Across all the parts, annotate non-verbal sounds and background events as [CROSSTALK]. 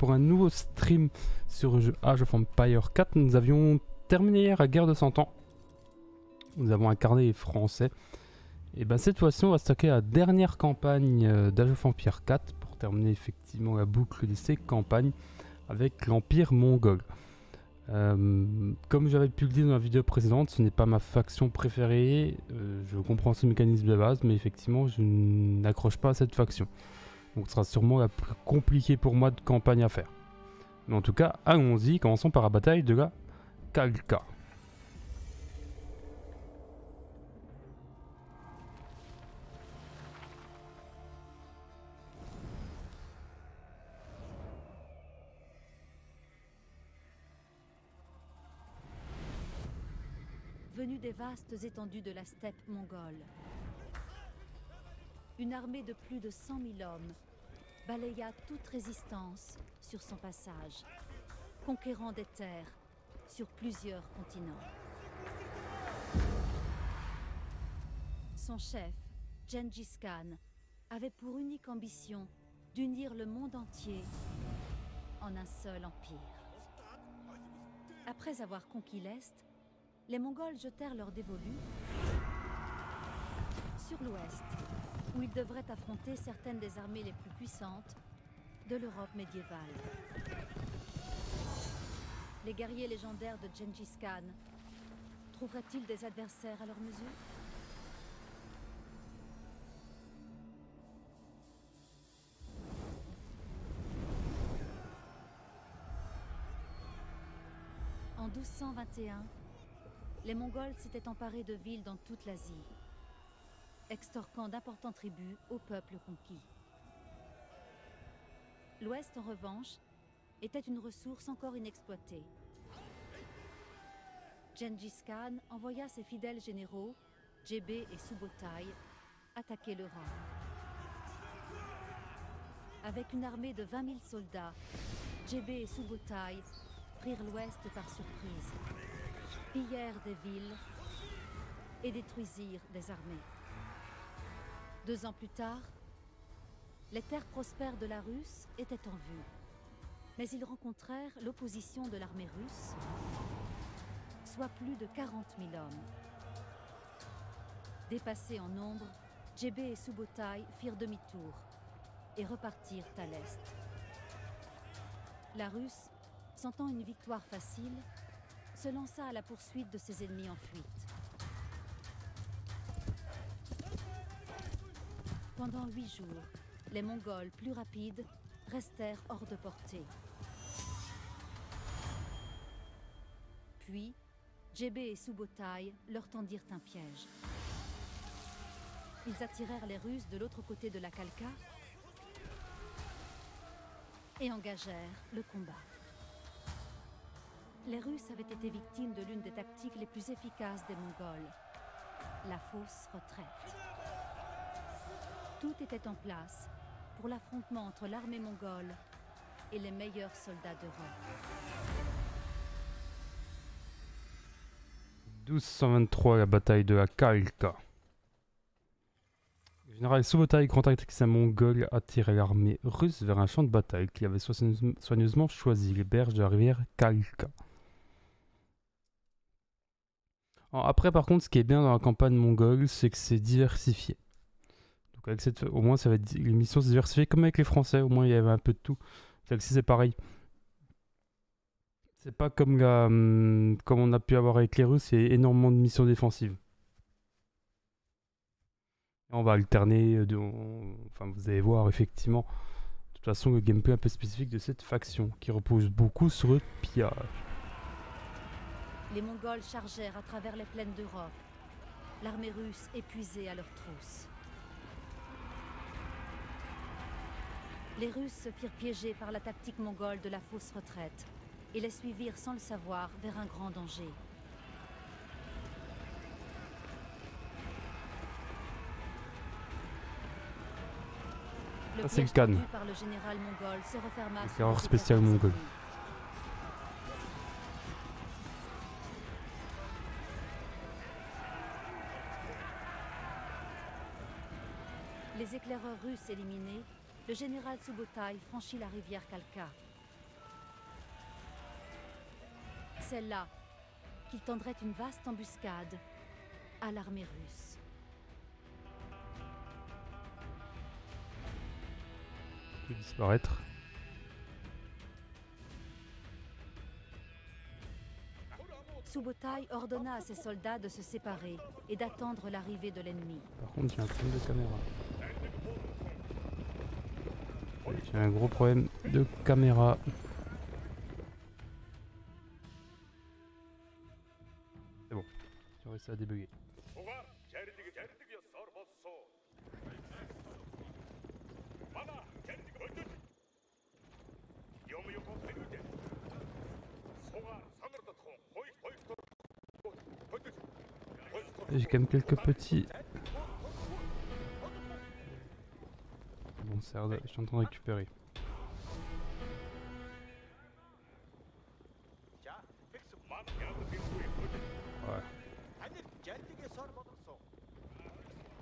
pour un nouveau stream sur Age of Empire 4. Nous avions terminé hier la guerre de 100 ans. Nous avons incarné les Français. Et ben cette fois-ci, on va à la dernière campagne euh, d'Age of Empire 4 pour terminer effectivement la boucle de ces campagnes avec l'Empire mongol. Euh, comme j'avais pu le dire dans la vidéo précédente, ce n'est pas ma faction préférée. Euh, je comprends ce mécanisme de base, mais effectivement, je n'accroche pas à cette faction. Donc ce sera sûrement la plus compliquée pour moi de campagne à faire. Mais en tout cas, allons-y, commençons par la bataille de la Kalka. Venu des vastes étendues de la steppe mongole. Une armée de plus de 100 000 hommes balaya toute résistance sur son passage, conquérant des terres sur plusieurs continents. Son chef, Gengis Khan, avait pour unique ambition d'unir le monde entier en un seul empire. Après avoir conquis l'Est, les Mongols jetèrent leur dévolu sur l'Ouest, où ils devraient affronter certaines des armées les plus puissantes de l'Europe médiévale. Les guerriers légendaires de Gengis Khan trouveraient-ils des adversaires à leur mesure? En 1221, les Mongols s'étaient emparés de villes dans toute l'Asie, extorquant d'importants tributs aux peuples conquis. L'Ouest, en revanche, était une ressource encore inexploitée. Gengis Khan envoya ses fidèles généraux, Djébé et Subotai, attaquer l'Europe. Avec une armée de 20 000 soldats, Djébé et Subotai prirent l'Ouest par surprise, pillèrent des villes et détruisirent des armées. Deux ans plus tard, les terres prospères de la Russe étaient en vue. Mais ils rencontrèrent l'opposition de l'armée russe, soit plus de 40 000 hommes. Dépassés en nombre, Djébé et Subotai firent demi-tour et repartirent à l'est. La Russe, sentant une victoire facile, se lança à la poursuite de ses ennemis en fuite. Pendant huit jours, les Mongols, plus rapides, restèrent hors de portée. Puis, Djébé et Subotai leur tendirent un piège. Ils attirèrent les Russes de l'autre côté de la Kalka et engagèrent le combat. Les Russes avaient été victimes de l'une des tactiques les plus efficaces des Mongols, la fausse retraite. Tout était en place pour l'affrontement entre l'armée mongole et les meilleurs soldats d'Europe. 1223, la bataille de la Kalka. Le général Subotai, grand tacticien mongol, attirait l'armée russe vers un champ de bataille qu'il avait soigneusement- choisi, les berges de la rivière Kalka. Après, par contre, ce qui est bien dans la campagne mongole, c'est que c'est diversifié. Donc, au moins, ça va être les missions sont diversifiées comme avec les Français. Au moins, il y avait un peu de tout. Celle-ci, c'est pareil. C'est pas comme, hum, comme on a pu avoir avec les Russes, il y a énormément de missions défensives. On va alterner, euh, enfin vous allez voir effectivement, de toute façon le gameplay un peu spécifique de cette faction, qui repose beaucoup sur le pillage. Les Mongols chargèrent à travers les plaines d'Europe, l'armée russe épuisée à leur trousse. Les Russes se firent piéger par la tactique mongole de la fausse retraite et les suivirent sans le savoir vers un grand danger. Le Ça, c'est le par le général mongol se referma spéciale mongole. Les éclaireurs russes éliminés, le général Subotai franchit la rivière Kalka. C'est là qu'il tendrait une vaste embuscade à l'armée russe. Disparaître. Subotai ordonna à ses soldats de se séparer et d'attendre l'arrivée de l'ennemi. Par contre, il y a un problème de caméra. J'ai un gros problème de caméra. C'est bon, j'ai réussi à. J'ai quand même quelques petits. Je suis en train de récupérer.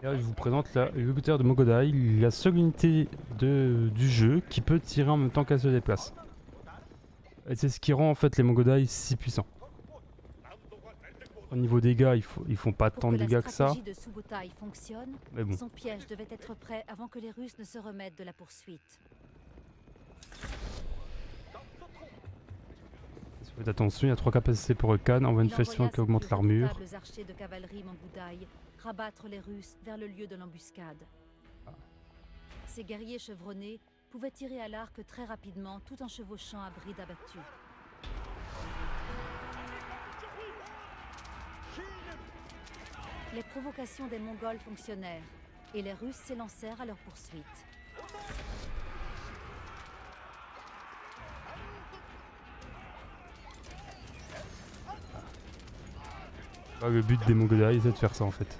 Là, je vous présente la de Mogodai, la seule unité de, du jeu qui peut tirer en même temps qu'elle se déplace. Et c'est ce qui rend en fait les Mogodai si puissants. Au niveau dégâts, ils, faut, ils font pas Pour tant de dégâts que ça. de fonctionne, Mais bon, son piège devait être prêt avant que les Russes ne se remettent de la poursuite. faites attention, il y a trois capacités pour Khan, envoie une envoya qui augmente l'armure. redoutables archers de cavalerie Mangoudaï rabattre les Russes vers le lieu de l'embuscade. Ah. Ces guerriers chevronnés pouvaient tirer à l'arc très rapidement tout en chevauchant à bride abattue. Les provocations des Mongols fonctionnèrent et les Russes s'élancèrent à leur poursuite. Ah, le but des Mongols, c'est de faire ça en fait.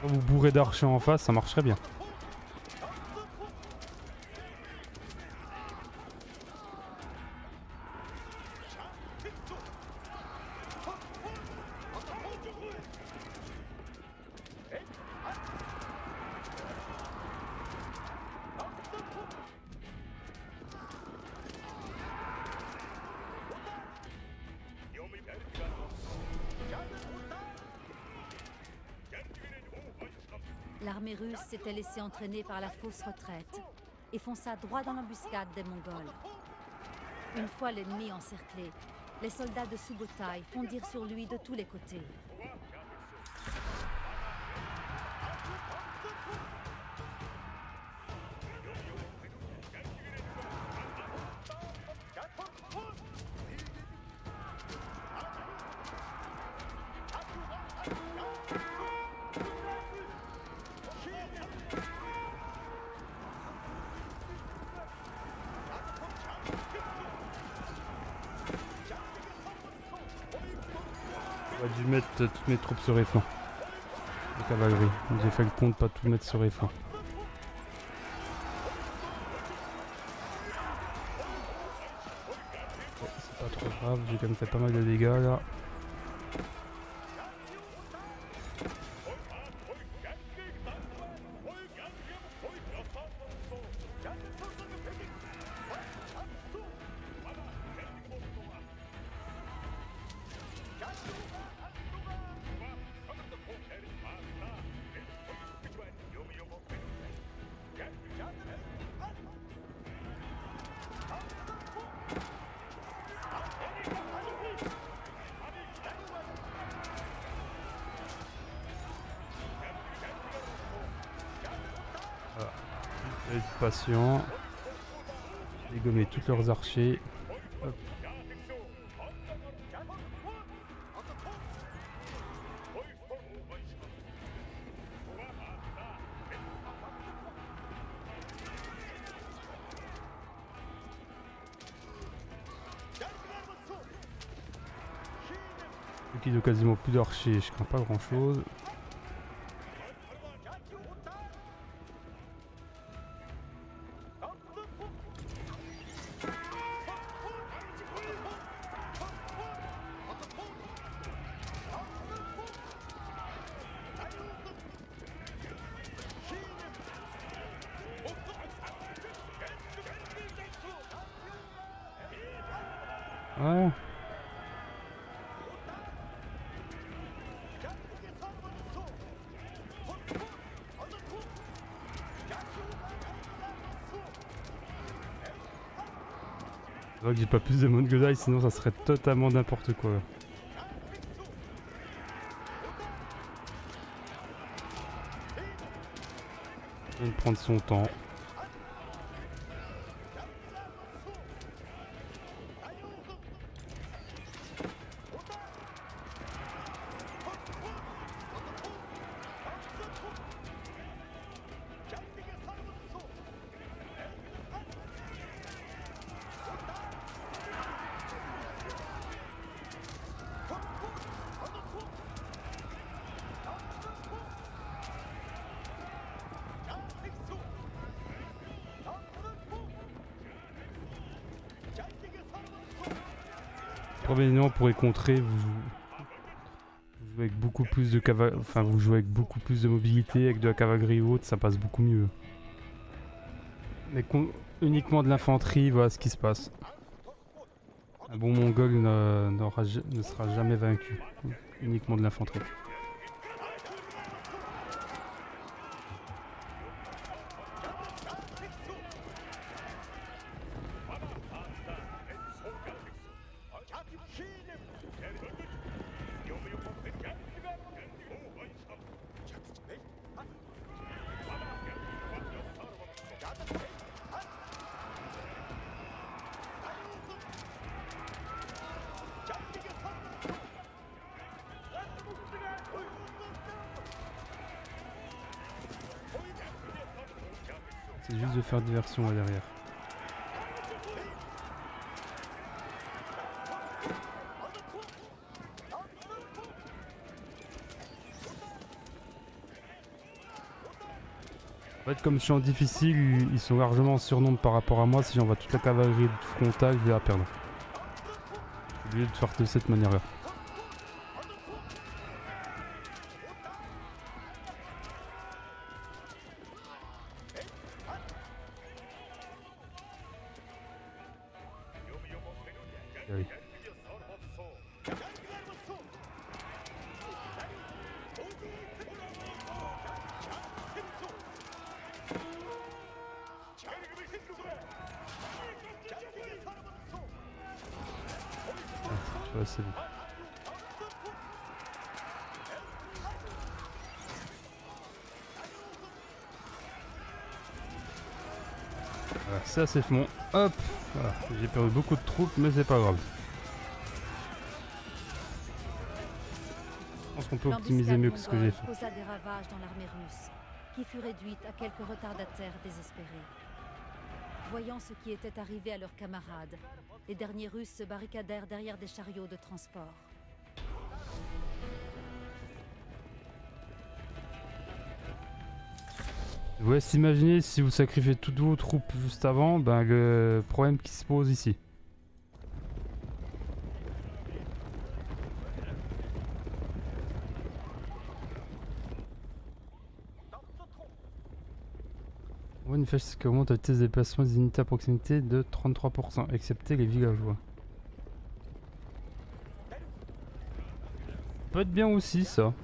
Quand vous bourrez d'archers en face, ça marcherait bien. S'était laissée entraîner par la fausse retraite et fonça droit dans l'embuscade des Mongols. Une fois l'ennemi encerclé, les soldats de Subotai fondirent sur lui de tous les côtés. Mes troupes sur les flancs. De cavalerie. J'ai fait le compte de pas tout mettre sur les flancs. Ouais, C'est pas trop grave, j'ai quand même fait pas mal de dégâts là. Dégommer tous leurs archers. Hop. Vu qu'ils ont quasiment plus d'archers, je crains pas grand chose. J'ai pas plus de monde que ça, sinon ça serait totalement n'importe quoi. Il prendre son temps. Vous, jouez avec beaucoup plus de vous jouez avec beaucoup plus de mobilité, avec de la cavalerie ou autre, ça passe beaucoup mieux. Mais uniquement de l'infanterie, voilà ce qui se passe. Un bon mongol ne sera jamais vaincu. Uniquement de l'infanterie. C'est derrière. En fait, comme je suis en difficile, ils- ils sont largement en surnombre par rapport à moi. Si j'envoie toute la cavalerie frontale, je vais la perdre. J'ai oublié de faire de cette manière-là. Ça c'est bon. Hop voilà. J'ai perdu beaucoup de troupes, mais c'est pas grave. Je pense qu'on peut optimiser mieux que ce que j'ai fait. causa des ravages dans l'armée russe, qui fut réduite à quelques retardataires désespérés. Voyant ce qui était arrivé à leurs camarades, les derniers Russes se barricadèrent derrière des chariots de transport. Je vous laisse imaginer si vous sacrifiez toutes vos troupes juste avant, ben le problème qui se pose ici. Manifeste qui augmente la vitesse de déplacement des unités à proximité de 33%, excepté les villageois. Peut être bien aussi ça.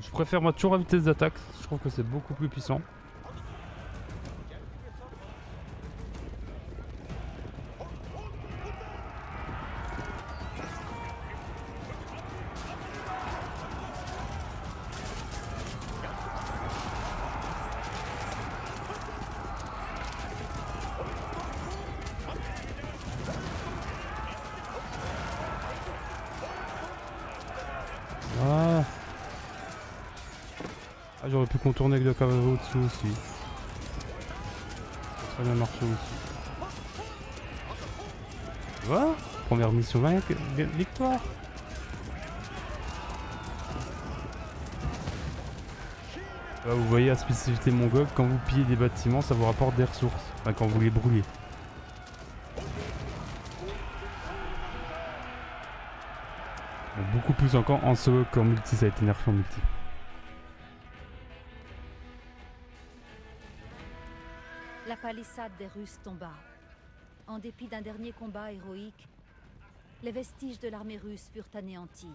Je préfère moi toujours la vitesse d'attaque, je trouve que c'est beaucoup plus puissant. Contourner avec le cavalerie au-dessous aussi. Ça serait bien marché aussi. Voilà, première mission vainc- vi- victoire. Là, vous voyez la spécificité mongole, quand vous pillez des bâtiments, ça vous rapporte des ressources. Enfin, quand vous les brûlez. Beaucoup plus encore en solo qu'en multi, ça a été nerfé en multi. Des Russes tomba. En dépit d'un dernier combat héroïque, les vestiges de l'armée russe furent anéantis.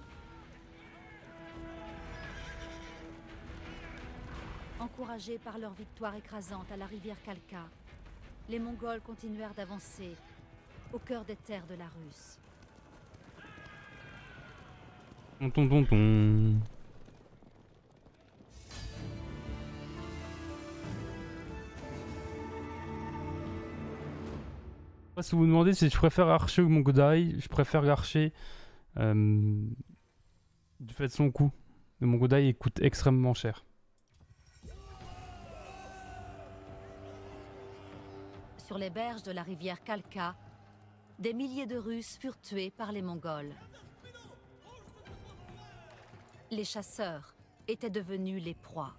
Encouragés par leur victoire écrasante à la rivière Kalka, les Mongols continuèrent d'avancer au cœur des terres de la Russe. Si vous vous demandez si je préfère Archer ou Mongodai, je préfère l'Archer euh, du fait de son coût. Le Mongodai coûte extrêmement cher. Sur les berges de la rivière Kalka, des milliers de Russes furent tués par les Mongols. Les chasseurs étaient devenus les proies.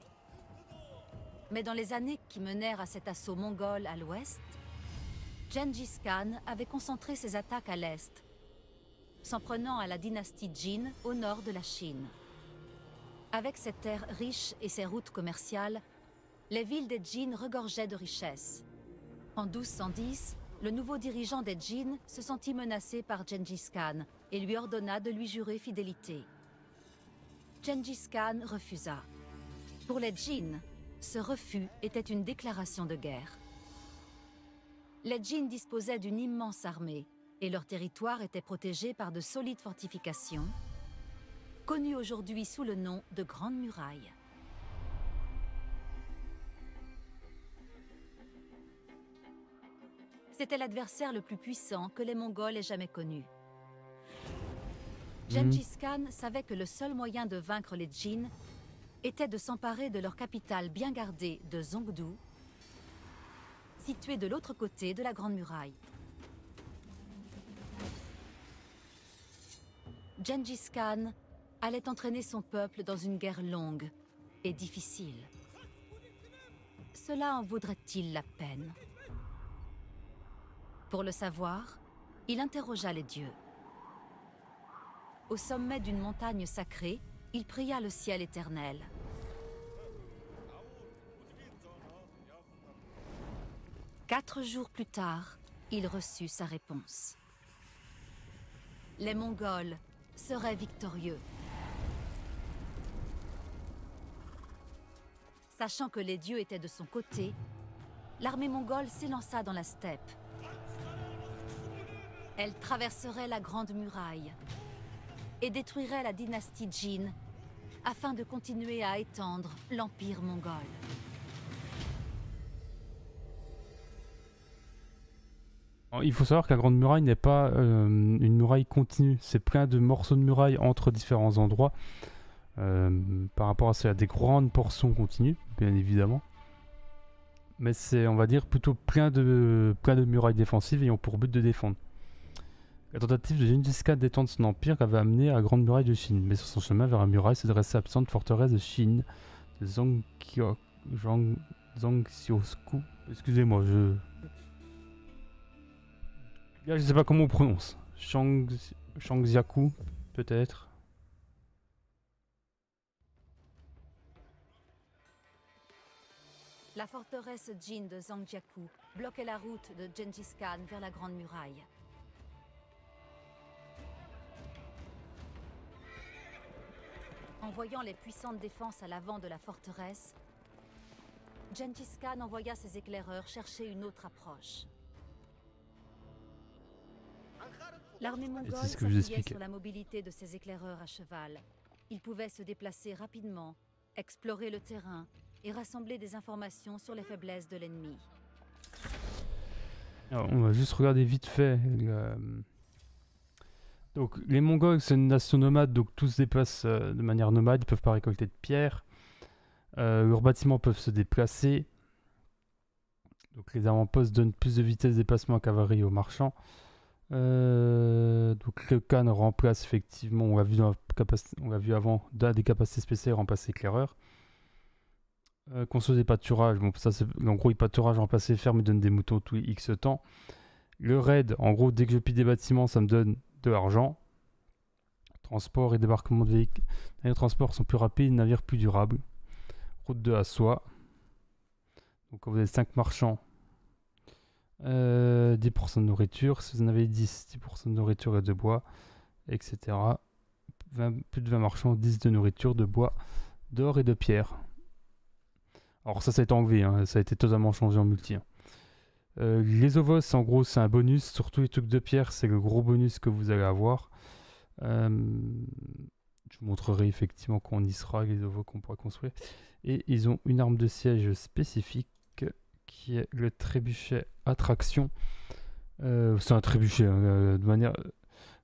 Mais dans les années qui menèrent à cet assaut mongol à l'ouest, Gengis Khan avait concentré ses attaques à l'est, s'en prenant à la dynastie Jin au nord de la Chine. Avec ses terres riches et ses routes commerciales, les villes des Jin regorgeaient de richesses. En 1210, le nouveau dirigeant des Jin se sentit menacé par Gengis Khan et lui ordonna de lui jurer fidélité. Gengis Khan refusa. Pour les Jin, ce refus était une déclaration de guerre. Les Jin disposaient d'une immense armée et leur territoire était protégé par de solides fortifications, connues aujourd'hui sous le nom de Grandes Murailles. C'était l'adversaire le plus puissant que les Mongols aient jamais connu. Gengis Khan savait que le seul moyen de vaincre les Jin était de s'emparer de leur capitale bien gardée de Zongdu, située de l'autre côté de la Grande Muraille. Gengis Khan allait entraîner son peuple dans une guerre longue et difficile. Cela en vaudrait-il la peine? Pour le savoir, il interrogea les dieux. Au sommet d'une montagne sacrée, il pria le ciel éternel. Quatre jours plus tard, il reçut sa réponse. Les Mongols seraient victorieux. Sachant que les dieux étaient de son côté, l'armée mongole s'élança dans la steppe. Elle traverserait la Grande Muraille et détruirait la dynastie Jin afin de continuer à étendre l'empire mongol. Il faut savoir que la Grande Muraille n'est pas euh, une muraille continue, c'est plein de morceaux de muraille entre différents endroits. Euh, par rapport à des grandes portions continues, bien évidemment. Mais c'est, on va dire, plutôt plein de, de murailles défensives ayant pour but de défendre. La tentative de Gengis Khan d'étendre son empire avait amené à la Grande Muraille de Chine, mais sur son chemin vers la muraille se dressait l'absente forteresse de Chine, de Zhang- Zhangxiosku. Excusez-moi, je, je sais pas comment on prononce. Shang... Shangxiaku, peut-être. La forteresse Jin de Zhangjiakou bloquait la route de Gengis Khan vers la Grande Muraille. En voyant les puissantes défenses à l'avant de la forteresse, Gengis Khan envoya ses éclaireurs chercher une autre approche. L'armée mongole s'appuyait sur la mobilité de ses éclaireurs à cheval. Ils pouvaient se déplacer rapidement, explorer le terrain et rassembler des informations sur les faiblesses de l'ennemi. On va juste regarder vite fait. le- Donc, les Mongols, c'est une nation nomade, donc tous se déplacent euh, de manière nomade, ils peuvent pas récolter de pierres. Euh, leurs bâtiments peuvent se déplacer. Donc, les avant-postes donnent plus de vitesse de déplacement à cavalerie et aux marchands. Euh, donc, le Khan remplace effectivement, on l'a vu, avant, des capacités spéciales, il remplace l'éclaireur. Euh, des pâturages, en gros, les pâturages remplacent les fermes et donnent des moutons tous les X temps. Le raid, en gros, dès que je pille des bâtiments, ça me donne de l'argent. Transport et débarquement de véhicules. Les transports sont plus rapides, navires plus durables. Route de la soie. Donc quand vous avez 5 marchands, Euh, 10% de nourriture, si vous en avez 10, 10% de nourriture et de bois, etc. 20 plus de 20 marchands, 10 de nourriture, de bois, d'or et de pierre. Alors ça, ça a été enlevé, hein, ça a été totalement changé en multi. hein. Euh, les ovos, en gros, c'est un bonus. Surtout les trucs de pierre, c'est le gros bonus que vous allez avoir. Euh, je vous montrerai effectivement quand on y sera, les ovos qu'on pourra construire. Et ils ont une arme de siège spécifique qui est le trébuchet attraction. Euh, c'est un trébuchet hein, euh, de, manière,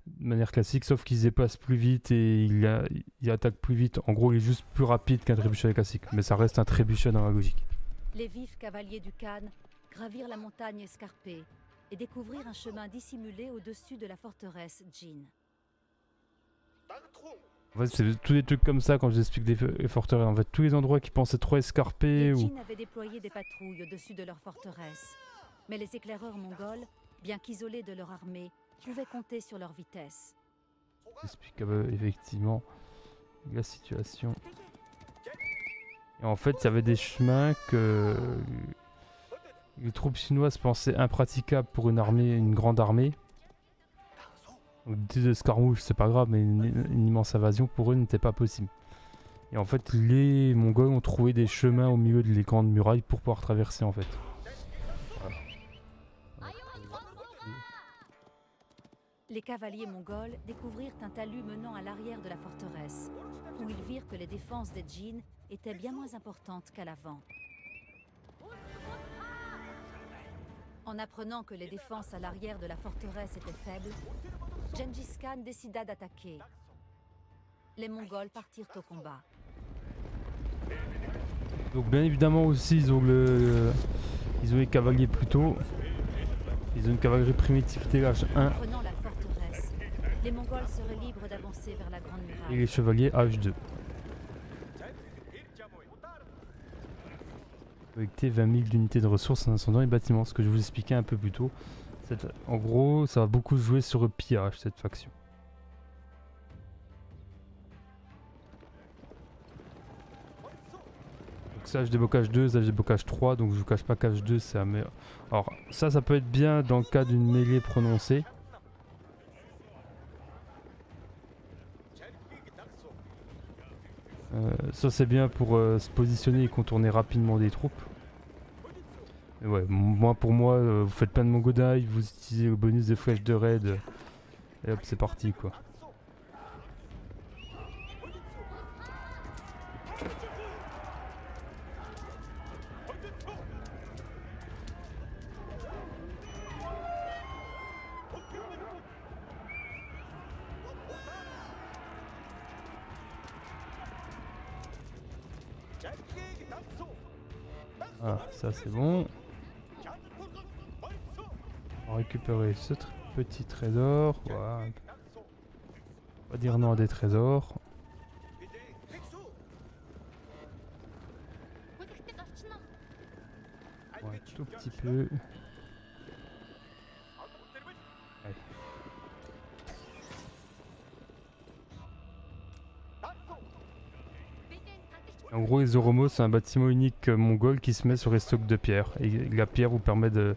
de manière classique, sauf qu'il se déplace plus vite et il, a- il attaque plus vite. En gros, il est juste plus rapide qu'un trébuchet classique, mais ça reste un trébuchet dans la logique. Les vifs cavaliers du Khan gravirent la montagne escarpée et découvrirent un chemin dissimulé au-dessus de la forteresse Jin. En fait, c'est tous des trucs comme ça quand je vous explique des forteresses. En fait, tous les endroits qui pensaient trop escarpés Les ou. Avaient déployé des patrouilles au-dessus de leur forteresse. Mais les éclaireurs mongols, bien qu'isolés de leur armée, pouvaient compter sur leur vitesse. explique euh, effectivement la situation. Et en fait, il y avait des chemins que les troupes chinoises pensaient impraticables pour une armée, une grande armée. Donc, des escarmouches, c'est pas grave, mais une, une immense invasion pour eux n'était pas possible. Et en fait, les Mongols ont trouvé des chemins au milieu de les grandes murailles pour pouvoir traverser en fait. Voilà. Les cavaliers mongols découvrirent un talus menant à l'arrière de la forteresse, où ils virent que les défenses des Jin étaient bien moins importantes qu'à l'avant. En apprenant que les défenses à l'arrière de la forteresse étaient faibles, Gengis Khan décida d'attaquer. Les Mongols partirent au combat. Donc bien évidemment aussi ils ont le ils ont les cavaliers plus tôt. Ils ont une cavalerie primitive TH1 Prenant la forteresse, les Mongols seraient libres d'avancer vers la Grande et les chevaliers H2. Collecter 20 000 d'unités de ressources en incendant les bâtiments, ce que je vous expliquais un peu plus tôt. En gros, ça va beaucoup jouer sur le pillage cette faction. Donc ça, je débloque H2, ça, je débloque H3, donc je vous cache pas qu'H2 c'est un meilleur. Alors, ça, ça peut être bien dans le cas d'une mêlée prononcée. Euh, ça c'est bien pour euh, se positionner et contourner rapidement des troupes. Ouais, moi pour moi, euh, vous faites plein de Mongodai, vous utilisez le bonus de flèches de raid, et hop c'est parti quoi. Ah, ça c'est bon. Récupérer ce petit trésor. On va dire non à des trésors. Ouais, tout petit peu. Oromos, c'est un bâtiment unique mongol qui se met sur les stocks de pierre. Et la pierre vous permet de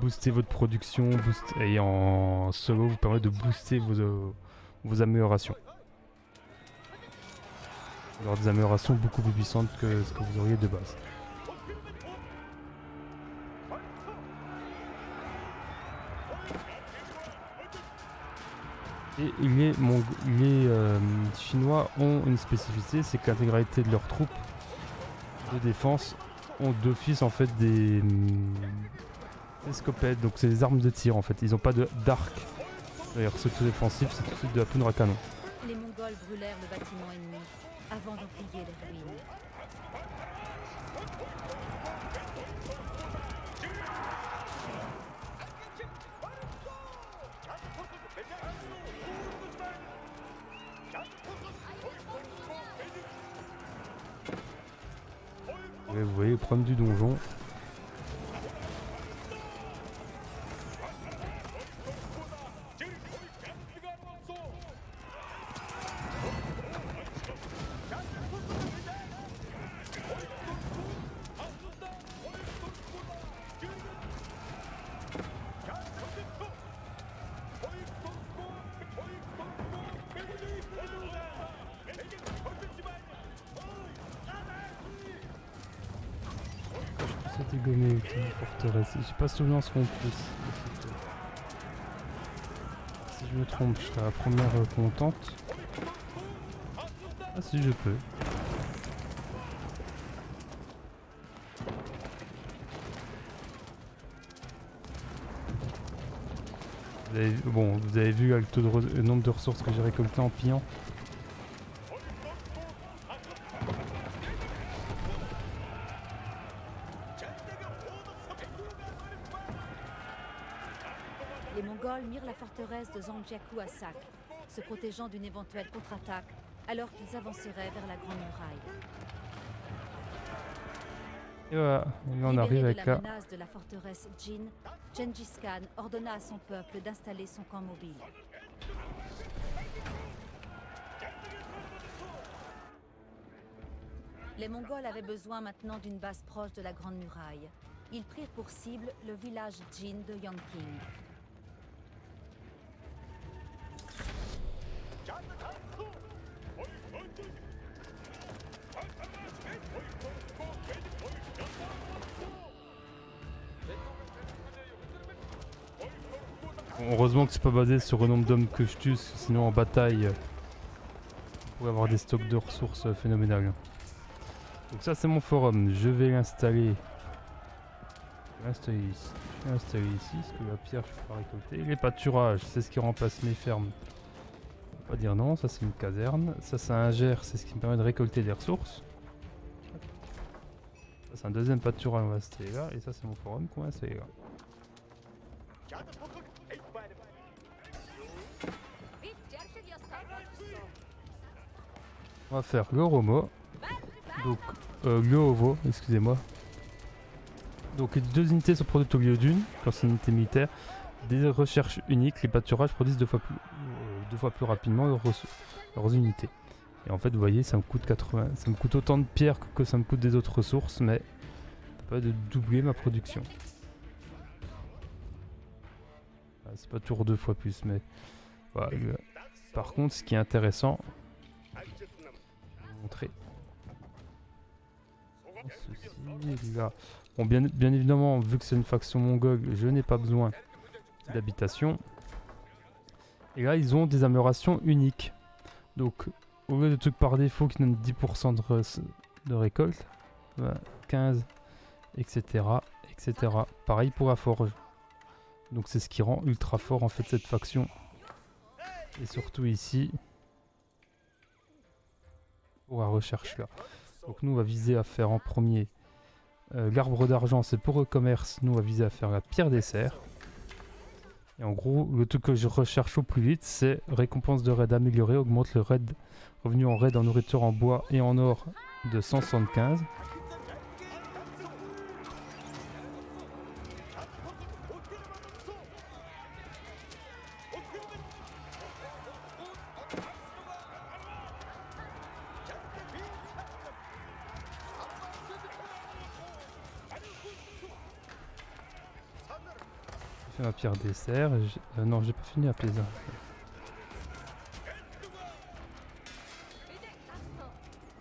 booster votre production, et en solo vous permet de booster vos, euh, vos améliorations. Alors des améliorations beaucoup plus puissantes que ce que vous auriez de base. Et les euh, Chinois ont une spécificité, c'est que l'intégralité de leurs troupes de défense ont d'office en fait des, des scopettes, donc c'est des armes de tir en fait. Ils n'ont pas de- d'arc. D'ailleurs, c'est tout défensif, c'est tout de suite de la poudre à canon. Les Mongols brûlèrent le bâtiment ennemi avant d'en piller les ruines. Problème du donjon. J'ai pas souvenance qu'on puisse. Si je me trompe, je serai la première euh, contente. Ah si je peux. Vous avez, bon, vous avez vu le, taux le nombre de ressources que j'ai récoltées en pillant. Les Mongols mirent Zhangjiakou à sac, se protégeant d'une éventuelle contre-attaque alors qu'ils avanceraient vers la Grande Muraille. Et voilà, on Libéré arrive de avec la la... menace de la forteresse Jin, Gengis Khan ordonna à son peuple d'installer son camp mobile. Les Mongols avaient besoin maintenant d'une base proche de la Grande Muraille. Ils prirent pour cible le village Jin de Yangping. Heureusement que c'est pas basé sur le nombre d'hommes que je tue, sinon en bataille, euh, on pourrait avoir des stocks de ressources euh, phénoménales. Donc ça c'est mon forum, je vais l'installer. L'installer ici. Je vais l'installer ici, parce que la pierre je peux pas récolter. Les pâturages, c'est ce qui remplace mes fermes. On va pas dire non, ça c'est une caserne. Ça c'est un gère, c'est ce qui me permet de récolter des ressources. Ça c'est un deuxième pâturage, on va installer là. Et ça c'est mon forum qu'on va installer là. On va faire le Romo. Donc, euh, le Ovo, excusez-moi. Donc, les deux unités sont produites au lieu d'une, quand c'est une unité militaire. Des recherches uniques, les pâturages produisent deux fois plus, euh, deux fois plus rapidement leurs, unités. Et en fait, vous voyez, ça me coûte 80, ça me coûte autant de pierres que, ça me coûte des autres ressources, mais permet de doubler ma production. Ah, C'est pas toujours deux fois plus, mais voilà. Par contre, ce qui est intéressant, Bon, bien, évidemment, vu que c'est une faction mongole, je n'ai pas besoin d'habitation. Et là, ils ont des améliorations uniques. Donc, au lieu de trucs par défaut qui donnent 10% de, de récolte, voilà, 15, etc., etc. Pareil pour la forge. Donc, c'est ce qui rend ultra fort en fait cette faction. Et surtout ici, pour la recherche là. Donc nous on va viser à faire en premier euh, l'arbre d'argent, c'est pour le commerce. Nous on va viser à faire la pierre des serres. Et en gros, le truc que je recherche au plus vite, c'est récompense de raid améliorée, augmente le raid revenu en raid en nourriture en bois et en or de 175. J'ai fait ma pierre des serres. et j'ai- euh, non, j'ai pas fini la plaisir.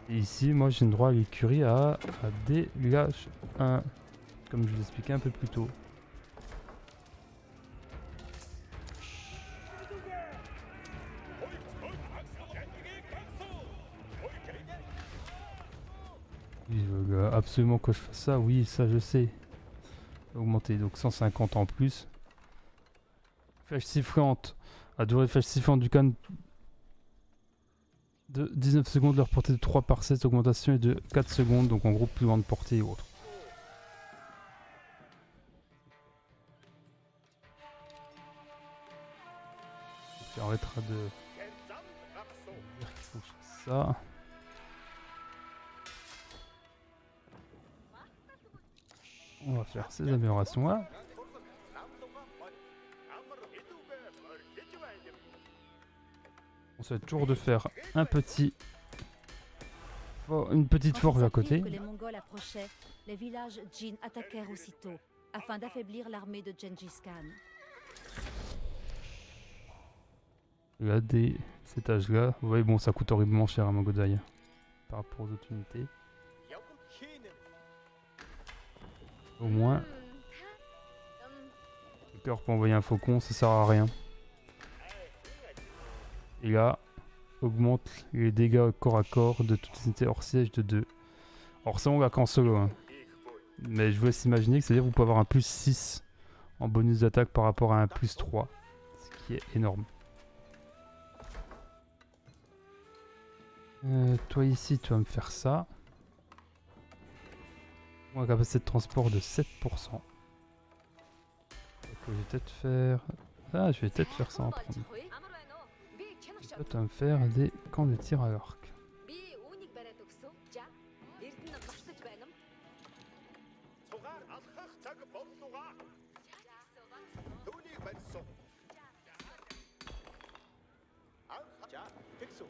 Ici, moi j'ai le droit à l'écurie à, à DH1, comme je vous expliquais un peu plus tôt. Il veut euh, absolument que je fasse ça, oui, ça je sais. Augmenter donc 150 en plus. Flèche sifflante. À durée de flèche sifflante du can de 19 secondes, leur portée de 3 par 7, augmentation est de 4 secondes, donc en gros plus grande portée et autres. Permettra de dire qu'il faut ça. On va faire ces améliorations là. On souhaite toujours de faire un petit une petite forge à côté. que les Mongols approchaient, les villages Jin attaquèrent aussitôt, afin d'affaiblir l'armée de Gengis Khan. Là, des cet âge là, vous voyez bon ça coûte horriblement cher à Mogodai par rapport aux autres unités. Au moins, le cœur pour envoyer un faucon, ça sert à rien. Et là, augmente les dégâts corps à corps de toute unité hors siège de 2. Alors ça on l'a qu'en solo. Hein. Mais je vous laisse imaginer que c'est-à-dire vous pouvez avoir un plus 6 en bonus d'attaque par rapport à un plus 3. Ce qui est énorme. Euh, toi ici, tu vas me faire ça. Moi, capacité de transport de 7%. Donc, je vais peut-être faire... Ah, je vais peut-être faire ça en premier. Me faire des camps de tir à l'arc.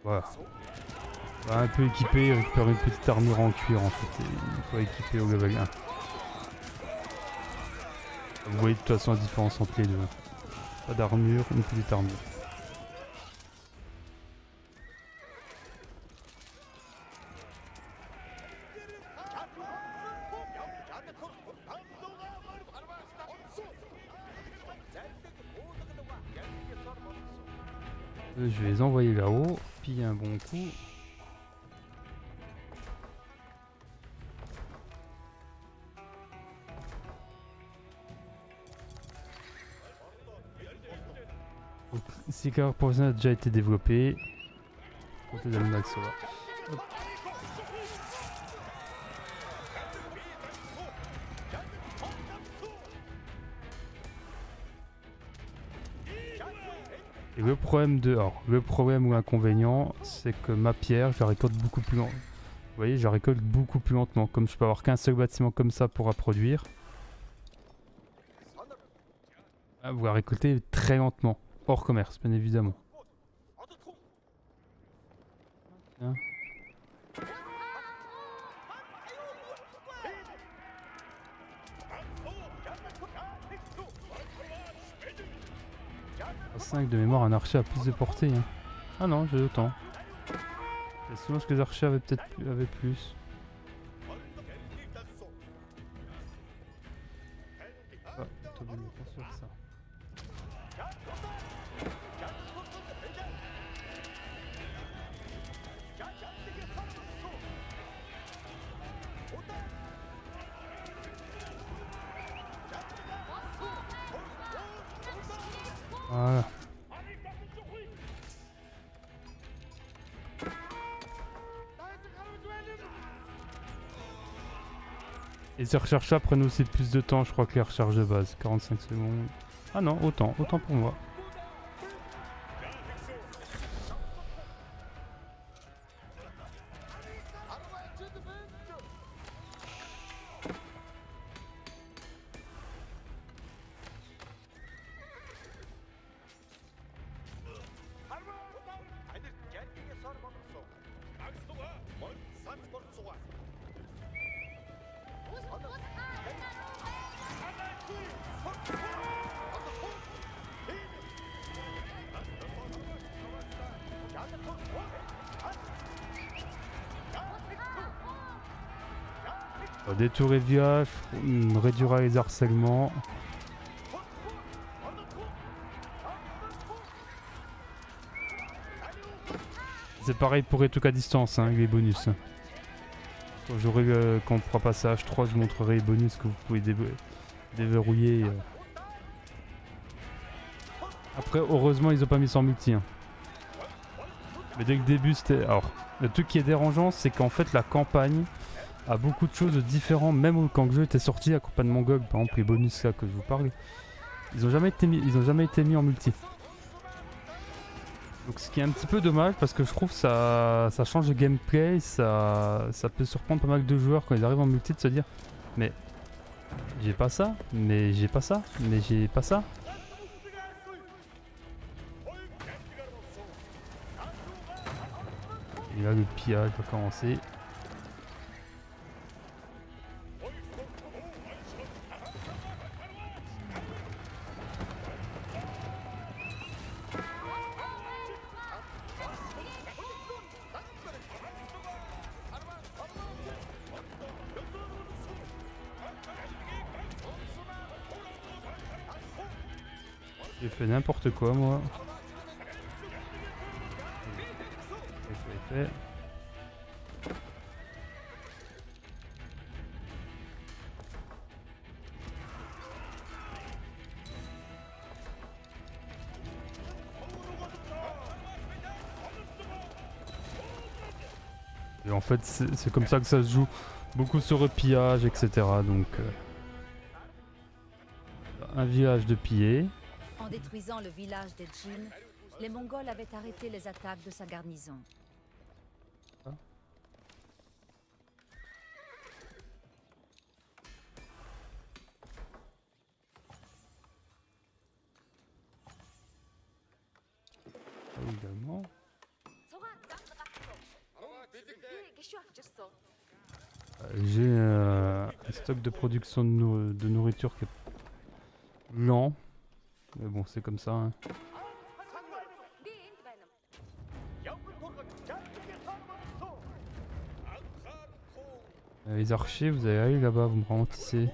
Voilà. Bah, un peu équipé, récupérer une petite armure en cuir en fait. il faut équiper au 1. Vous voyez de toute façon la différence entre les deux. Pas d'armure, une petite armure. Je vais les envoyer là-haut, puis un bon coup. Si le professionnel a déjà été développé, côté le problème de, alors, le problème ou l'inconvénient, c'est que ma pierre, je la récolte beaucoup plus lentement. Vous voyez, je la récolte beaucoup plus lentement. Comme je peux avoir qu'un seul bâtiment comme ça pour la produire, ah, vous la récoltez très lentement. Hors commerce, bien évidemment. A 5 de mémoire, un archer a plus de portée. Hein. Ah non, j'ai autant. C'est souvent ce que les archers avaient peut-être avaient plus. Ces recharges prennent aussi plus de temps, je crois, que les recharges de base. 45 secondes. Ah non, autant, autant pour moi. Détourer via, réduira les harcèlements. C'est pareil pour les trucs à distance, hein, les bonus. Quand j'aurai euh, quand on fera passage 3, je montrerai les bonus que vous pouvez déverrouiller. Euh. Après, heureusement, ils ont pas mis en multi. Hein. Mais dès le début, c'était... Alors, le truc qui est dérangeant, c'est qu'en fait, la campagne a beaucoup de choses différentes, même quand le jeu était sorti, à mon GOG, par exemple, les bonus là que je vous parle, ils ont jamais été mis, ils ont jamais été mis en multi. Donc ce qui est un petit peu dommage parce que je trouve ça, ça change le gameplay, ça, ça peut surprendre pas mal de joueurs quand ils arrivent en multi de se dire mais j'ai pas ça, mais j'ai pas ça, mais j'ai pas ça. Et là le pillage va commencer. N'importe quoi moi. Et en fait, c'est comme ça que ça se joue. Beaucoup sur le pillage, etc. Donc, euh, un village de pillés. Détruisant le village des Jin, les Mongols avaient arrêté les attaques de sa garnison. J'ai euh, un stock de production de nourriture qui est lent. Mais bon, c'est comme ça. hein. Euh, les archers, vous allez aller là-bas, vous me ralentissez.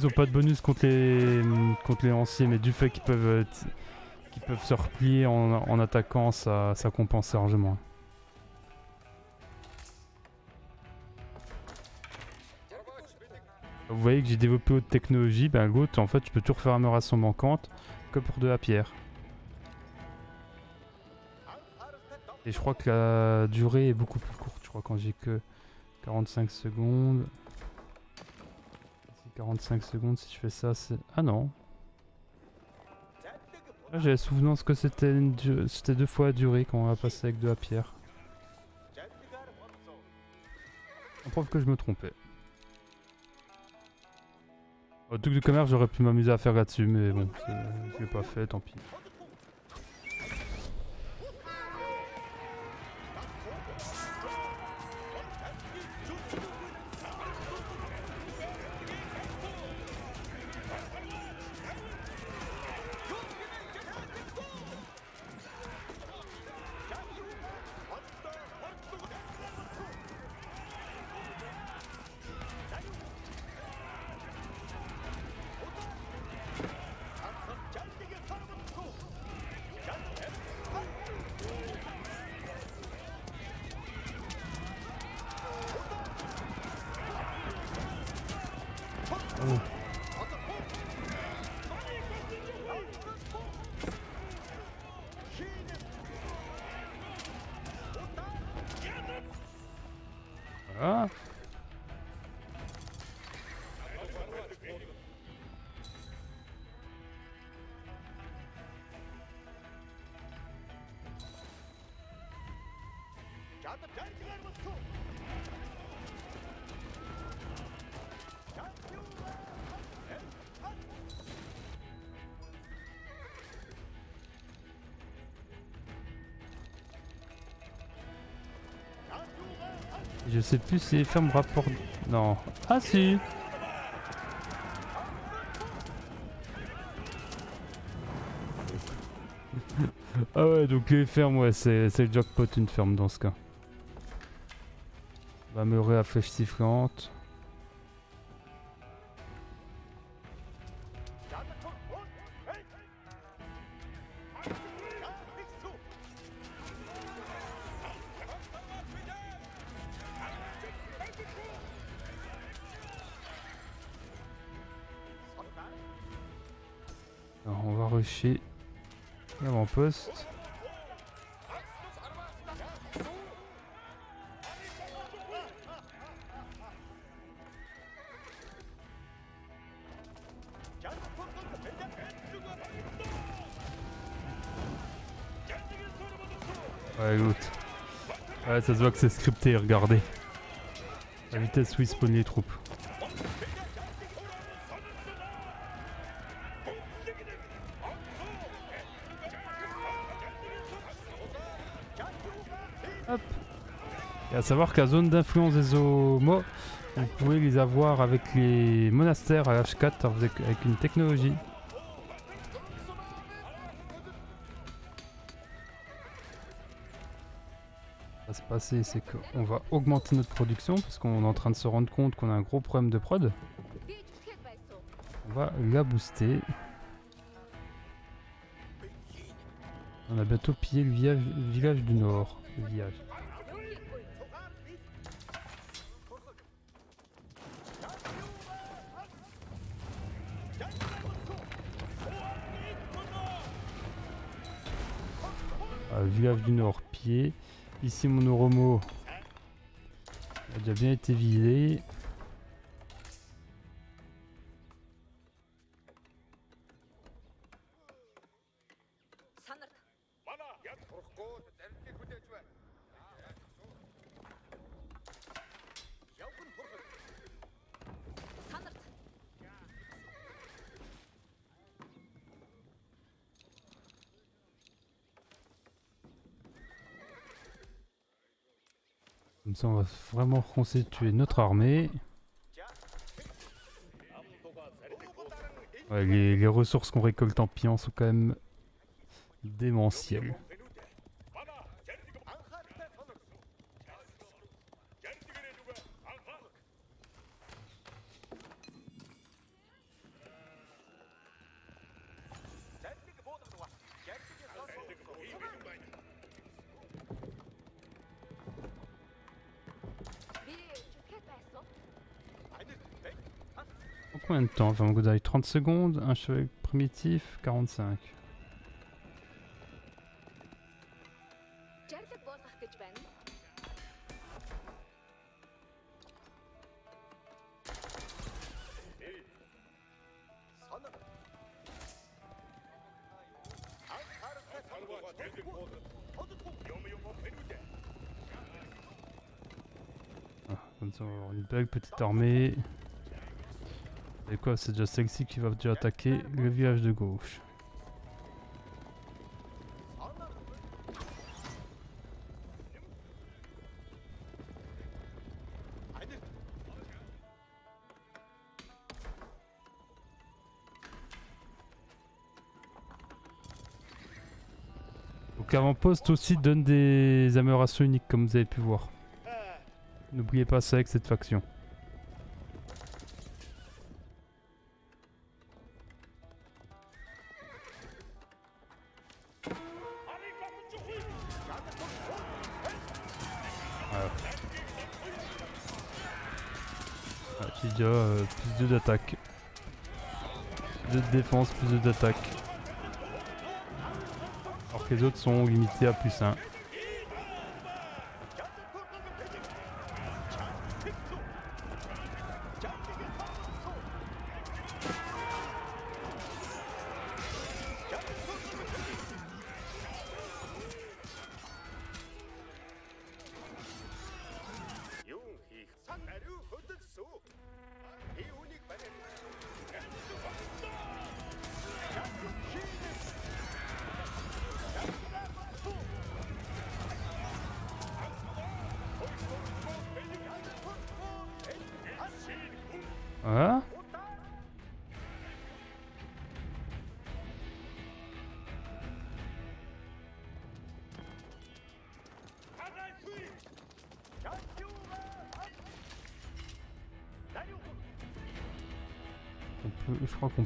Ils ont pas de bonus contre les contre les lanciers, mais du fait qu'ils peuvent euh, qu'ils peuvent se replier en, attaquant, ça, compense largement. Vous voyez que j'ai développé haute technologie, ben l'autre en fait je peux toujours faire amélioration manquante que pour de la pierre. Et je crois que la durée est beaucoup plus courte, je crois quand j'ai que 45 secondes. C'est 45 secondes si je fais ça, c'est... Ah non. Ah, J'avais souvenance que c'était du- deux fois la durée quand on va passer avec de la pierre. On prouve que je me trompais. Au truc de commerce, j'aurais pu m'amuser à faire là-dessus, mais bon, je l'ai pas fait, tant pis. Sais plus si les fermes. Non. Ah si [LAUGHS] Ah ouais, donc les fermes, ouais, c'est le jackpot une ferme dans ce cas. Va à flèche sifflante. Ouais, l'autre. Ouais, ça se voit que c'est scripté, regardez. La vitesse où ils spawnent les troupes. À savoir qu'à zone d'influence des Omo, vous pouvez les avoir avec les monastères à H4 avec, une technologie. Ce qui va se passer, c'est qu'on va augmenter notre production parce qu'on est en train de se rendre compte qu'on a un gros problème de prod. On va la booster. On a bientôt pillé le village, du nord. Du nord pillé. Ici mon Oromo a déjà bien été vidé. Vraiment constituer notre armée. Les ressources qu'on récolte en pillant sont quand même démentielles. temps, enfin mon 30 secondes, un chevalier primitif, 45. Ah, comme ça, on une bug, petite armée. Et quoi, c'est déjà celle-ci qui va attaquer le village de gauche. Donc avant-poste aussi donne des améliorations uniques comme vous avez pu voir. N'oubliez pas ça avec cette faction. Défense, plus 2 d'attaque. Alors que les autres sont limités à plus 1.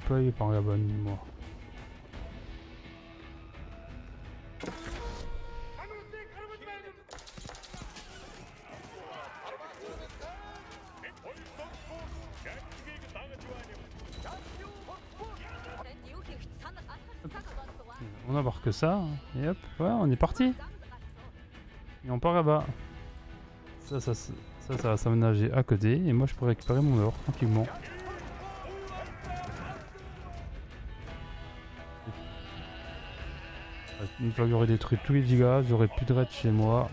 par. On va voir que ça. Hein. Et hop, ouais, on est parti. Et on part là-bas. Ça ça, ça, va s'aménager à côté. Et moi, je peux récupérer mon or tranquillement. Une fois que j'aurai détruit tous les villages, j'aurai plus de raids chez moi.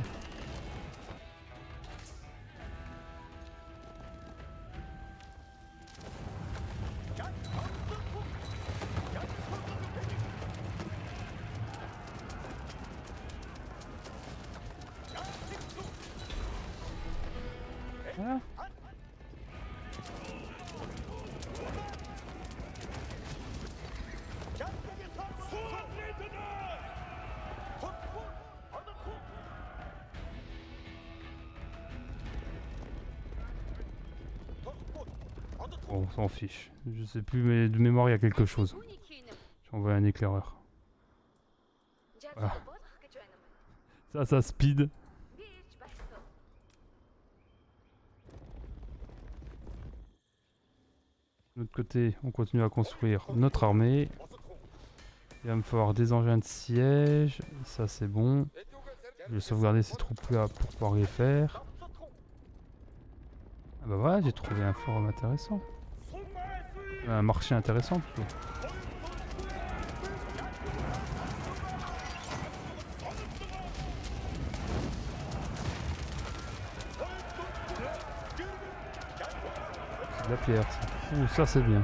Je sais plus, mais de mémoire, il y a quelque chose. J'envoie un éclaireur. Ça, ça speed. De l'autre côté, on continue à construire notre armée. Il va me falloir des engins de siège. Ça, c'est bon. Je vais sauvegarder ces troupes-là pour pouvoir les faire. Ah bah voilà, j'ai trouvé un forum intéressant. Un marché intéressant plutôt. La pierre ça. Ouh, ça c'est bien.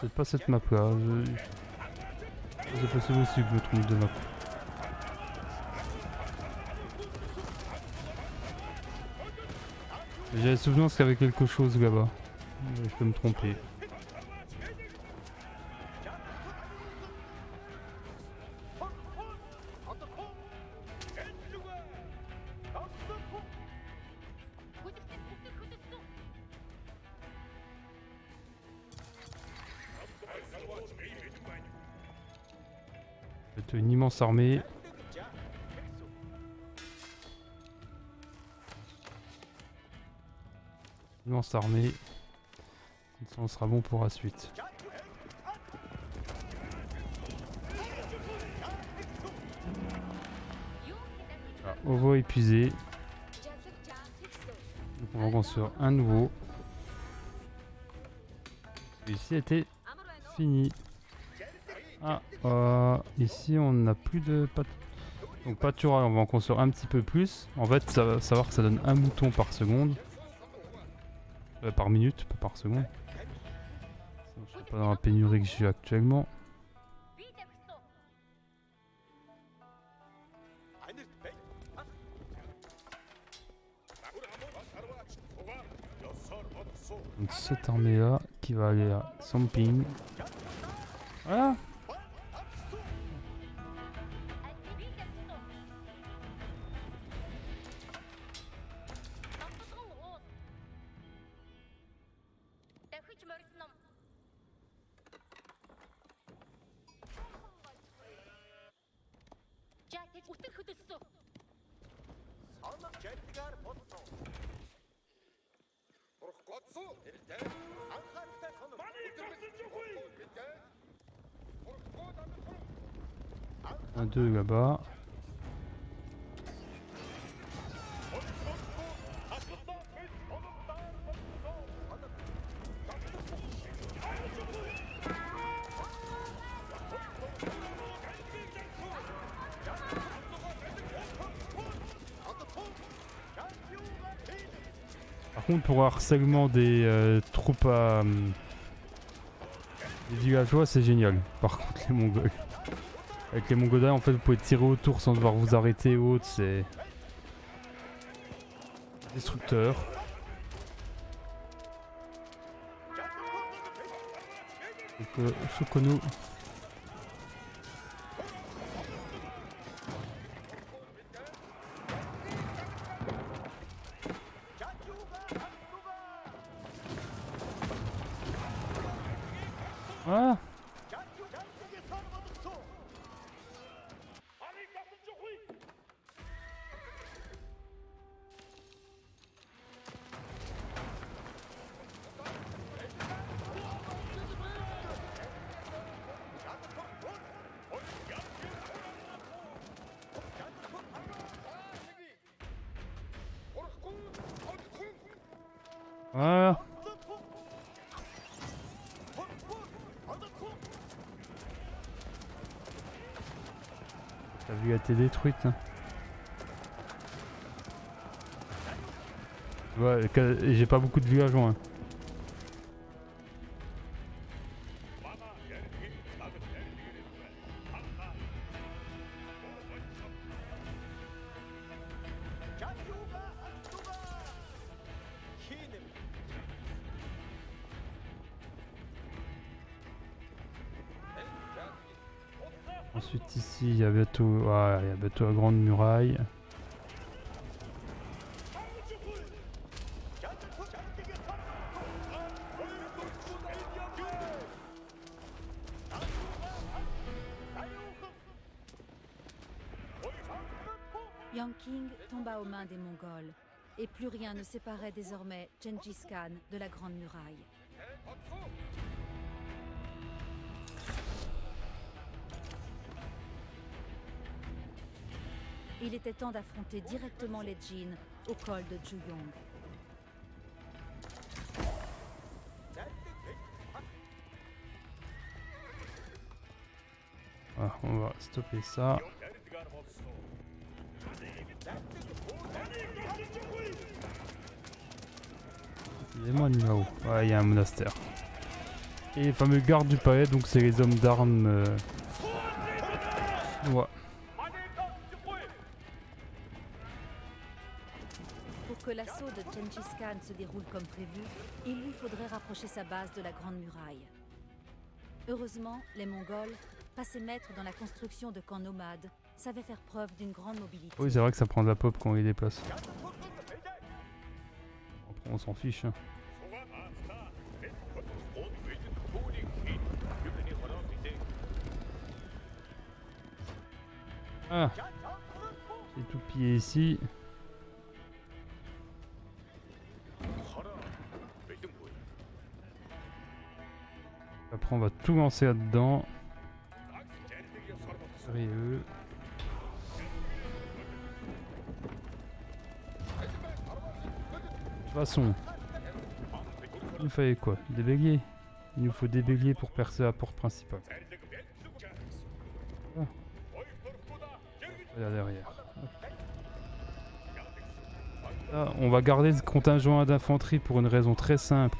C'est pas cette map là. Je... C'est possible aussi que je me de map. J'ai la souvenance qu'il y avait quelque chose là-bas. Je peux me tromper. C'est une immense armée. armée. On sera bon pour la suite. Ah, ovo épuisé. On va en construire un nouveau. Celui-ci était fini. Ah, euh, ici on n'a plus de pat Donc pâturage, on va en construire un petit peu plus. En fait, ça va savoir que ça donne un mouton par seconde. Euh, par minute, pas par seconde. Sinon, je serais pas dans la pénurie que j'ai actuellement. Donc cette armée là qui va aller à Samping Harcèlement des euh, troupes à. hum, des villageois, c'est génial. Par contre, les Mongols. Avec les Mongols, en fait, vous pouvez tirer autour sans devoir vous arrêter ou autre, c'est. Destructeur. Donc, euh. Hein. Ouais, j'ai pas beaucoup de villageois. Hein. Séparait désormais Gengis Khan de la Grande Muraille. Il était temps d'affronter directement les Jin au col de Juyong. Voilà, on va stopper ça. Il y a un monastère. Et les fameux gardes du palais, donc c'est les hommes d'armes. Euh... Pour que l'assaut de Gengis Khan se déroule comme prévu, il lui faudrait rapprocher sa base de la Grande Muraille. Heureusement, les Mongols, passés maîtres dans la construction de camps nomades, savaient faire preuve d'une grande mobilité. Oui, c'est vrai que ça prend de la pop quand on les déplace. Après, on s'en fiche. hein. Ah J'ai tout pillé ici. Après, on va tout lancer là-dedans. Sérieux. De toute façon, il nous fallait quoi? Des Il nous faut des pour percer la porte principale. On va garder ce contingent d'infanterie pour une raison très simple.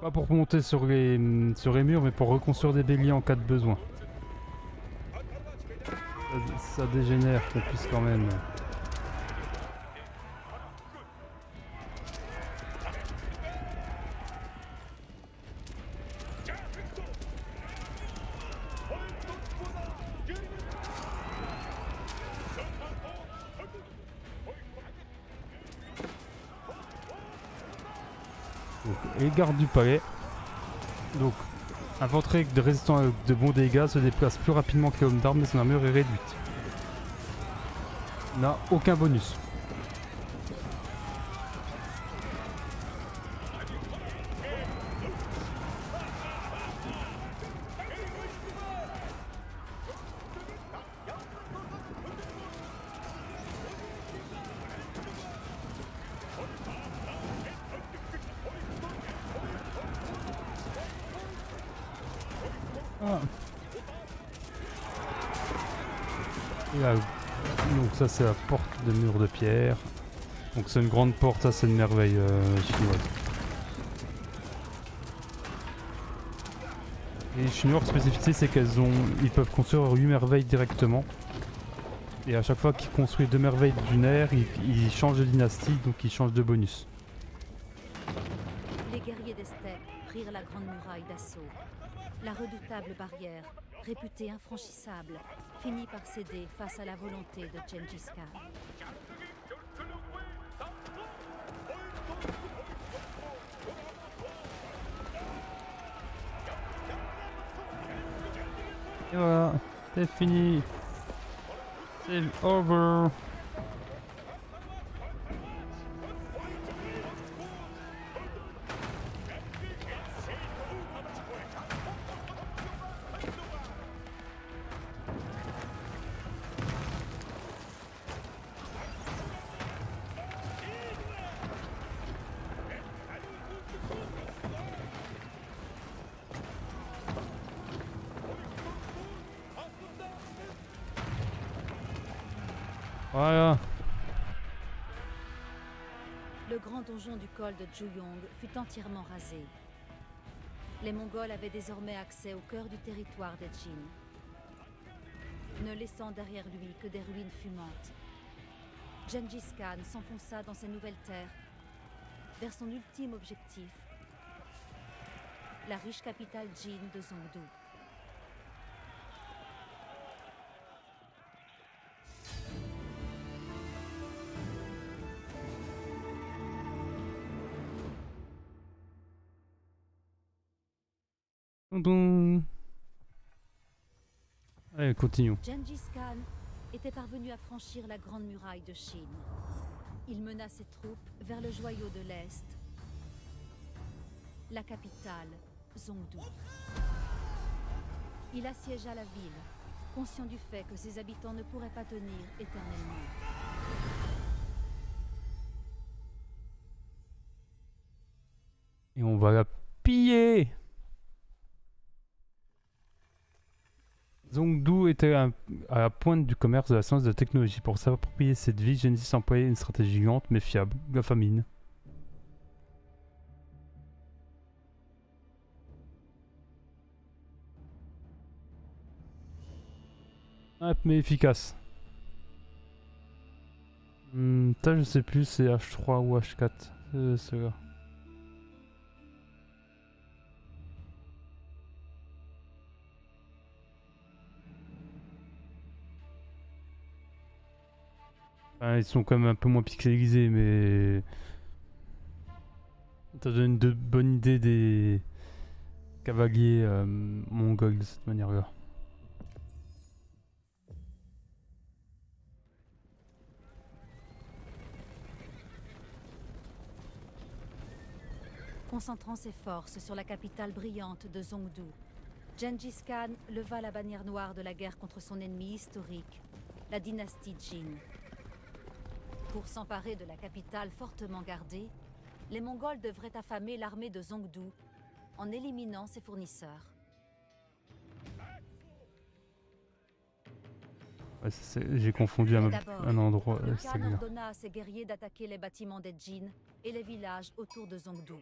Pas pour monter sur les, sur les murs, mais pour reconstruire des béliers en cas de besoin. Ça, ça dégénère qu'on puisse quand même. Donc, et garde du palais. Donc, infanterie de résistant à de bons dégâts se déplace plus rapidement que les hommes d'armes, mais son armure est réduite. N'a aucun bonus. Ça c'est la porte de mur de pierre. Donc c'est une grande porte, ça c'est une merveille euh, chinoise. Et les Chinois, spécificité c'est qu'elles ont, ils peuvent construire 8 merveilles directement. Et à chaque fois qu'ils construisent deux merveilles d'une ère, ils, ils changent de dynastie, donc ils changent de bonus. Les guerriers des steppes prirent la grande muraille d'assaut. La redoutable barrière, réputée infranchissable, finit par céder face à la volonté de Gengis. Et voilà, c'est fini. C'est over. Donjon du col de Juyong fut entièrement rasé. Les Mongols avaient désormais accès au cœur du territoire des Jin, ne laissant derrière lui que des ruines fumantes. Gengis Khan s'enfonça dans ces nouvelles terres vers son ultime objectif, la riche capitale Jin de Zhongdu. Allez, continuons. Gengis Khan était parvenu à franchir la grande muraille de Chine. Il mena ses troupes vers le joyau de l'Est, la capitale, Zhongdu. Il assiégea la ville, conscient du fait que ses habitants ne pourraient pas tenir éternellement. Et on va la piller Zhongdu était à, la pointe du commerce, de la science et de la technologie. Pour s'approprier cette vie, Genesis employait une stratégie lente mais fiable, la famine. Simple mais efficace. Hmm, ça je sais plus, c'est H3 ou H4. Euh, ceux-là. Ils sont quand même un peu moins pixelisés, mais. Ça donne de bonne idée des cavaliers euh, mongols de cette manière-là. Concentrant ses forces sur la capitale brillante de Zhongdu, Gengis Khan leva la bannière noire de la guerre contre son ennemi historique, la dynastie Jin. Pour s'emparer de la capitale fortement gardée, les Mongols devraient affamer l'armée de Zongdu en éliminant ses fournisseurs. Ouais, J'ai confondu un, un endroit. Le euh, Khan ordonna à ses guerriers d'attaquer les bâtiments des djinns et les villages autour de Zongdu.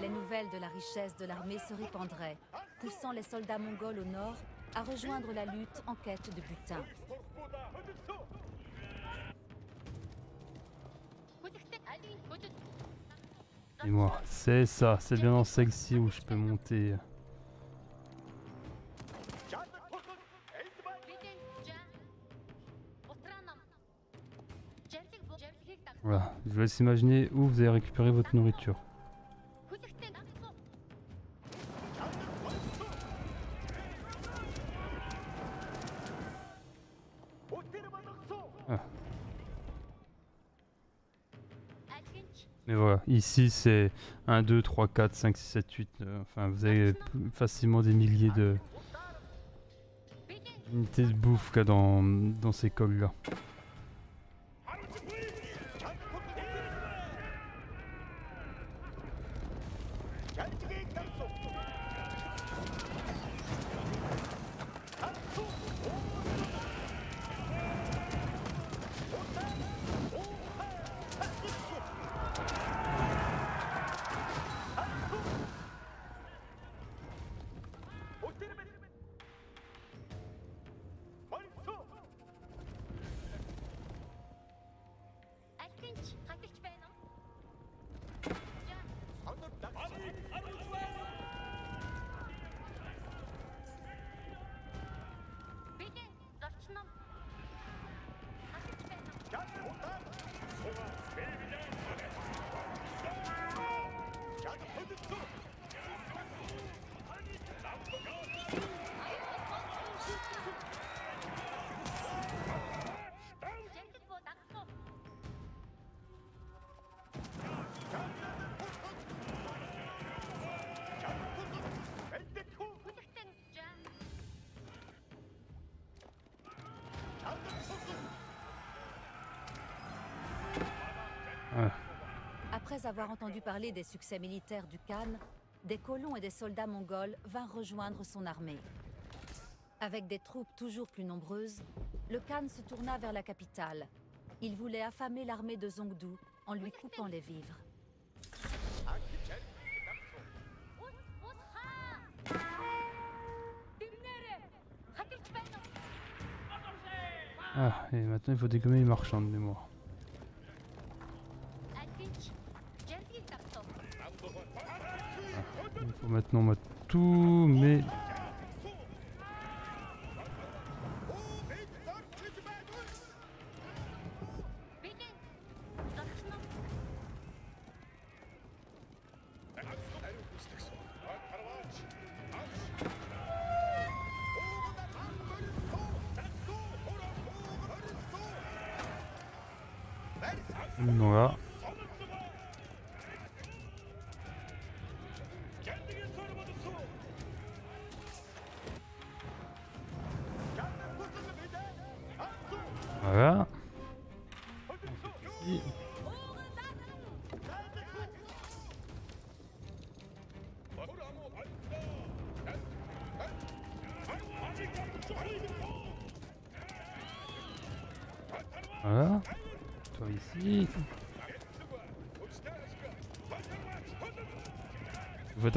Les nouvelles de la richesse de l'armée se répandraient, poussant les soldats mongols au nord à rejoindre la lutte en quête de butin. Et moi, c'est ça, c'est bien dans celle-ci où je peux monter. Voilà, je vous laisse imaginer où vous avez récupéré votre nourriture. Voilà, ici c'est 1, 2, 3, 4, 5, 6, 7, 8. euh, enfin, vous avez facilement des milliers de unités de bouffe là, dans, dans ces cols-là. avoir entendu parler des succès militaires du Khan, des colons et des soldats mongols vinrent rejoindre son armée. Avec des troupes toujours plus nombreuses, le Khan se tourna vers la capitale. Il voulait affamer l'armée de Zongdu en lui coupant les vivres. Ah, et maintenant il faut dégommer les marchands de. Il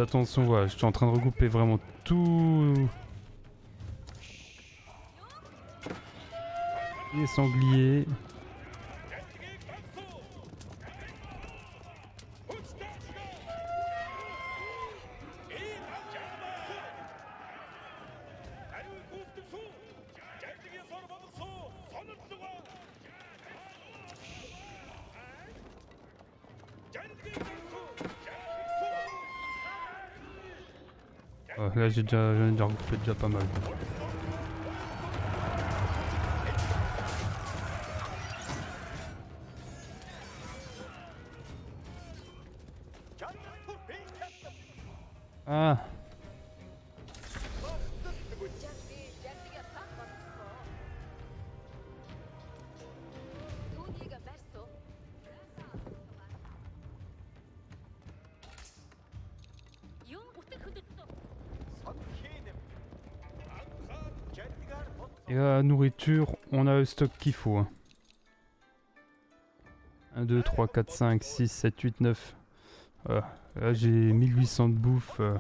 attention, voilà, je suis en train de regrouper vraiment tout. Les sangliers. J'ai déjà, déjà déjà pas mal. Stock qu'il faut. hein. 1, 2, 3, 4, 5, 6, 7, 8, 9. Voilà. Là j'ai 1800 de bouffe. euh.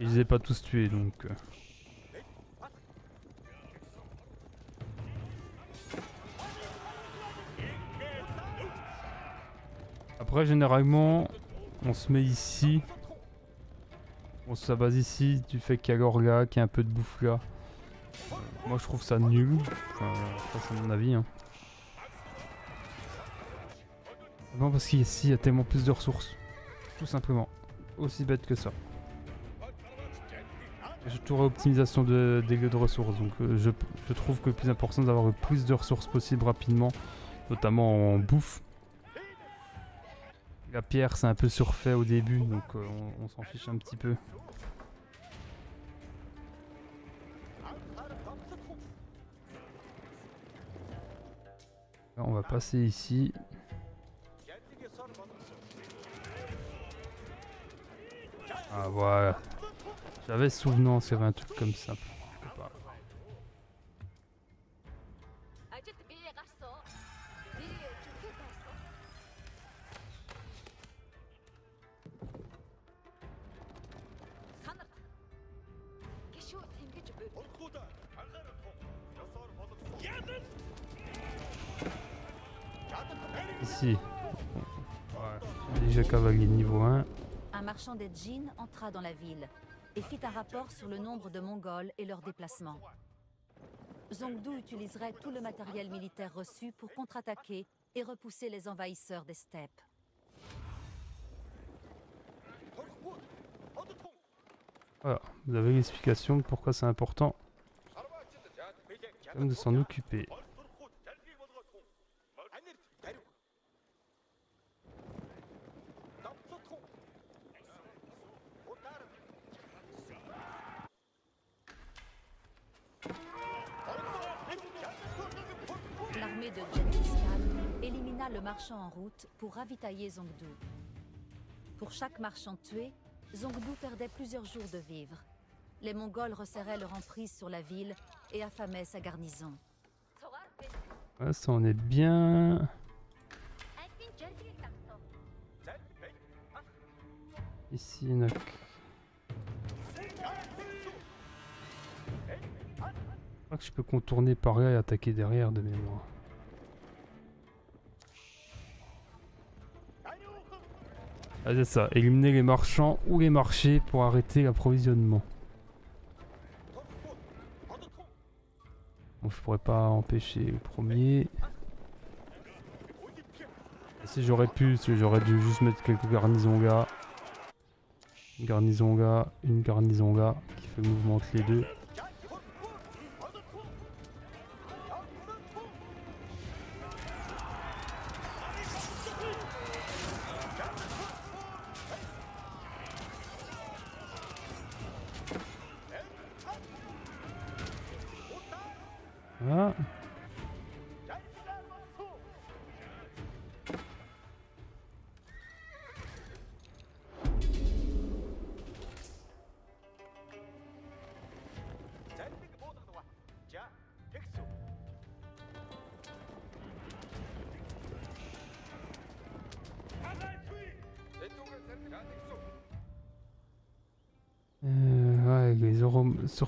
Et pas tous tués donc. euh. Après généralement on se met ici. On se base ici du fait qu'il y a l'orga, qu'il y a un peu de bouffe là. Moi je trouve ça nul. Enfin, ça c'est mon avis. Hein. Non parce qu'ici il y a tellement plus de ressources. Tout simplement. Aussi bête que ça. J'ai toujours optimisation de, des lieux de ressources. Donc euh, je, je trouve que le plus important d'avoir le plus de ressources possible rapidement. Notamment en bouffe. La pierre c'est un peu surfait au début donc euh, on s'en fiche un petit peu. Passer ici. Ah voilà. J'avais souvenance qu'il y avait un truc comme ça. Marchand des entra dans la ville et fit un rapport sur le nombre de Mongols et leurs déplacements. Zongdu utiliserait tout le matériel militaire reçu pour contre-attaquer et repousser les envahisseurs des steppes. Vous avez l'explication de pourquoi c'est important de s'en occuper. Pour ravitailler Zongdu. Pour chaque marchand tué, Zongdu perdait plusieurs jours de vivres. Les Mongols resserraient leur emprise sur la ville et affamaient sa garnison. Ouais, ça on est bien. Ici, en que- Je crois que je peux contourner par là et attaquer derrière de mémoire. Ah c'est ça, éliminer les marchands ou les marchés pour arrêter l'approvisionnement. Bon, je pourrais pas empêcher le premier. Si j'aurais pu, j'aurais dû juste mettre quelques garnisons là. Une garnison là, une garnison là, qui fait mouvement entre les deux.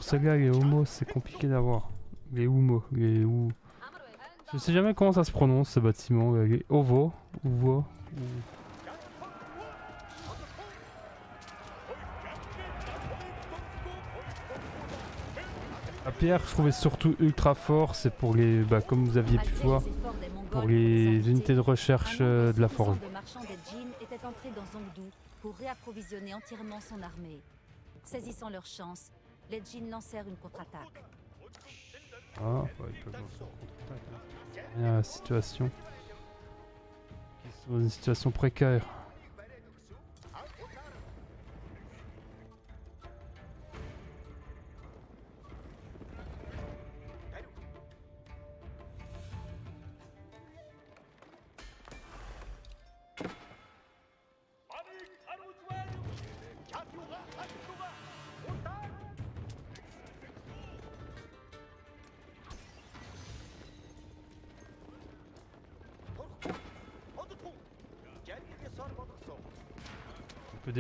Celle-là, les homos, c'est compliqué d'avoir. Les homos, les ou. Je sais jamais comment ça se prononce ce bâtiment. euh, Les ovo, ovo. ou- La pierre, je trouvais surtout ultra fort. C'est pour les, bah, comme vous aviez pu voir, pour les unités de recherche euh, de la des djinns étaient entrés dans Zongdu pour réapprovisionner entièrement son armée. Saisissant leur chance, les djinns lancèrent une contre-attaque. Ah, ouais, ils peuvent lancer un contre-attaque, hein. Situation. Ils sont dans une situation précaire.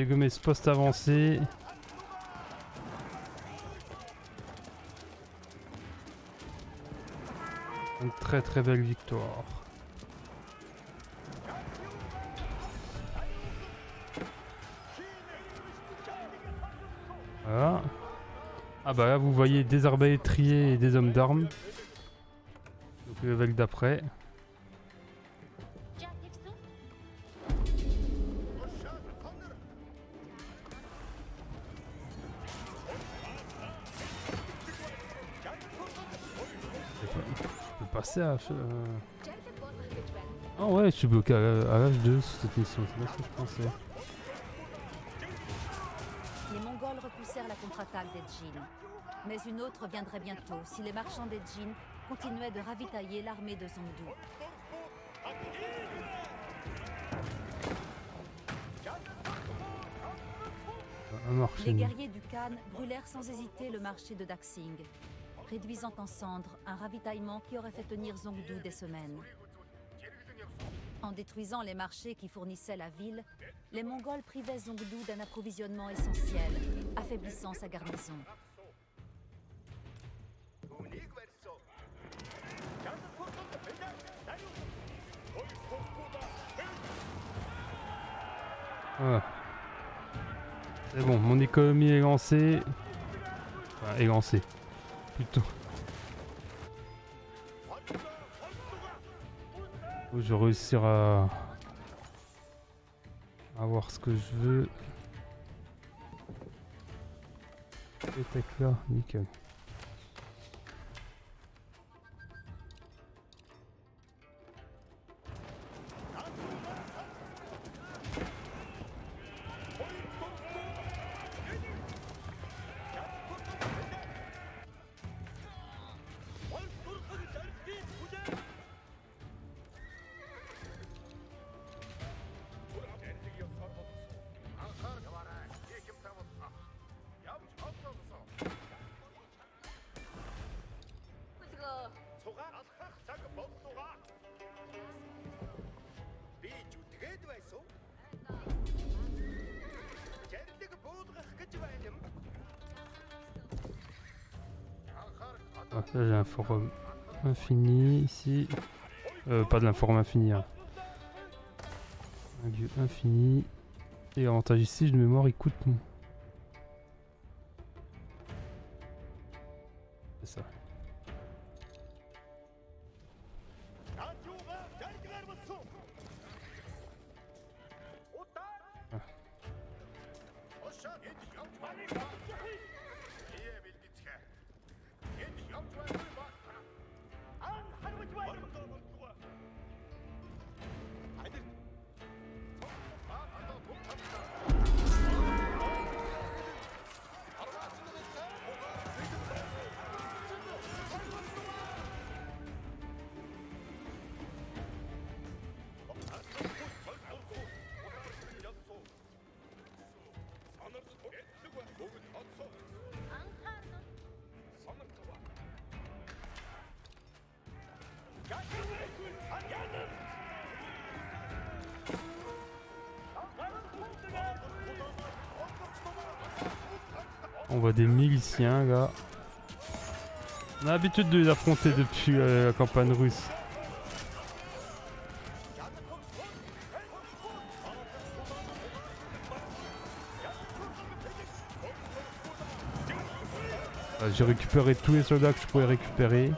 Ce poste avancé. Une très très belle victoire. Voilà. Ah bah là vous voyez des arbalétriers et des hommes d'armes. Donc le level d'après. À... euh, Ah ouais, je suis bloqué à, à l'âge 2 sur cette mission, c'est ce que je pensais. Les Mongols repoussèrent la contre-attaque des djinns. Mais une autre viendrait bientôt si les marchands des djinns continuaient de ravitailler l'armée de Zongdu. Les guerriers du Khan brûlèrent sans hésiter le marché de Daxing, réduisant en cendres un ravitaillement qui aurait fait tenir Zongdu des semaines. En détruisant les marchés qui fournissaient la ville, les Mongols privaient Zongdu d'un approvisionnement essentiel, affaiblissant sa garnison. Ah. C'est bon, mon économie est lancée. Enfin, est lancée. Plutôt. Je vais réussir à... avoir ce que je veux. Et là, nickel. Forum infini ici. Euh, pas de l'inforum infini. hein. Un lieu infini. Et l'avantage ici, de mémoire, il coûte On a l'habitude de les affronter depuis euh, la campagne russe. Ah, J'ai récupéré tous les soldats que je pouvais récupérer.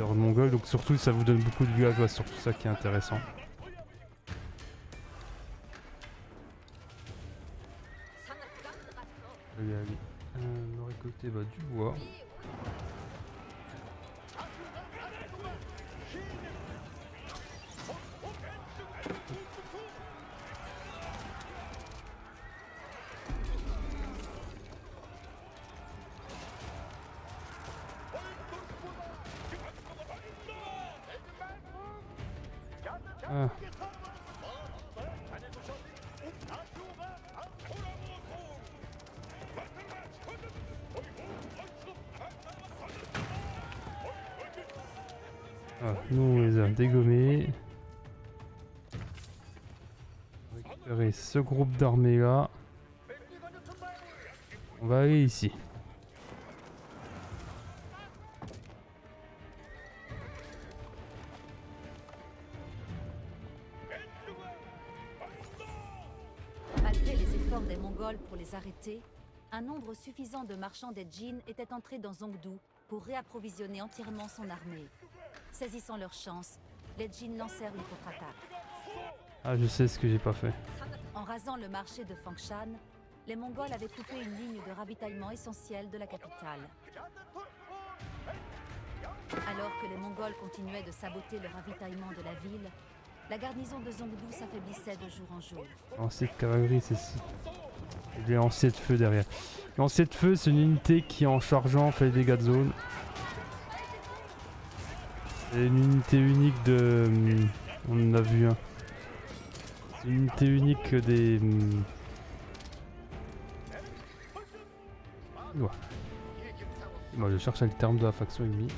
Hordes mongols, donc surtout ça vous donne beaucoup de gaz, ouais, surtout ça qui est intéressant. Ce groupe d'armées là. On va aller ici. Malgré les efforts des Mongols pour les arrêter, un nombre suffisant de marchands des Jin était entré dans Zongdu pour réapprovisionner entièrement son armée. Saisissant leur chance, les Jin lancèrent une contre-attaque. Ah, je sais ce que j'ai pas fait. Rasant le marché de Fangshan, les Mongols avaient coupé une ligne de ravitaillement essentielle de la capitale. Alors que les Mongols continuaient de saboter le ravitaillement de la ville, la garnison de Zongdu s'affaiblissait de jour en jour. Lancier de cavalerie, c'est des lanciers de feu derrière. Lancier de feu, c'est une unité qui, en chargeant, fait des dégâts de zone. C'est une unité unique de. hum, On en a vu un. C'est une unité unique des. hum, ouah. Moi, je cherche le terme de la faction ennemie.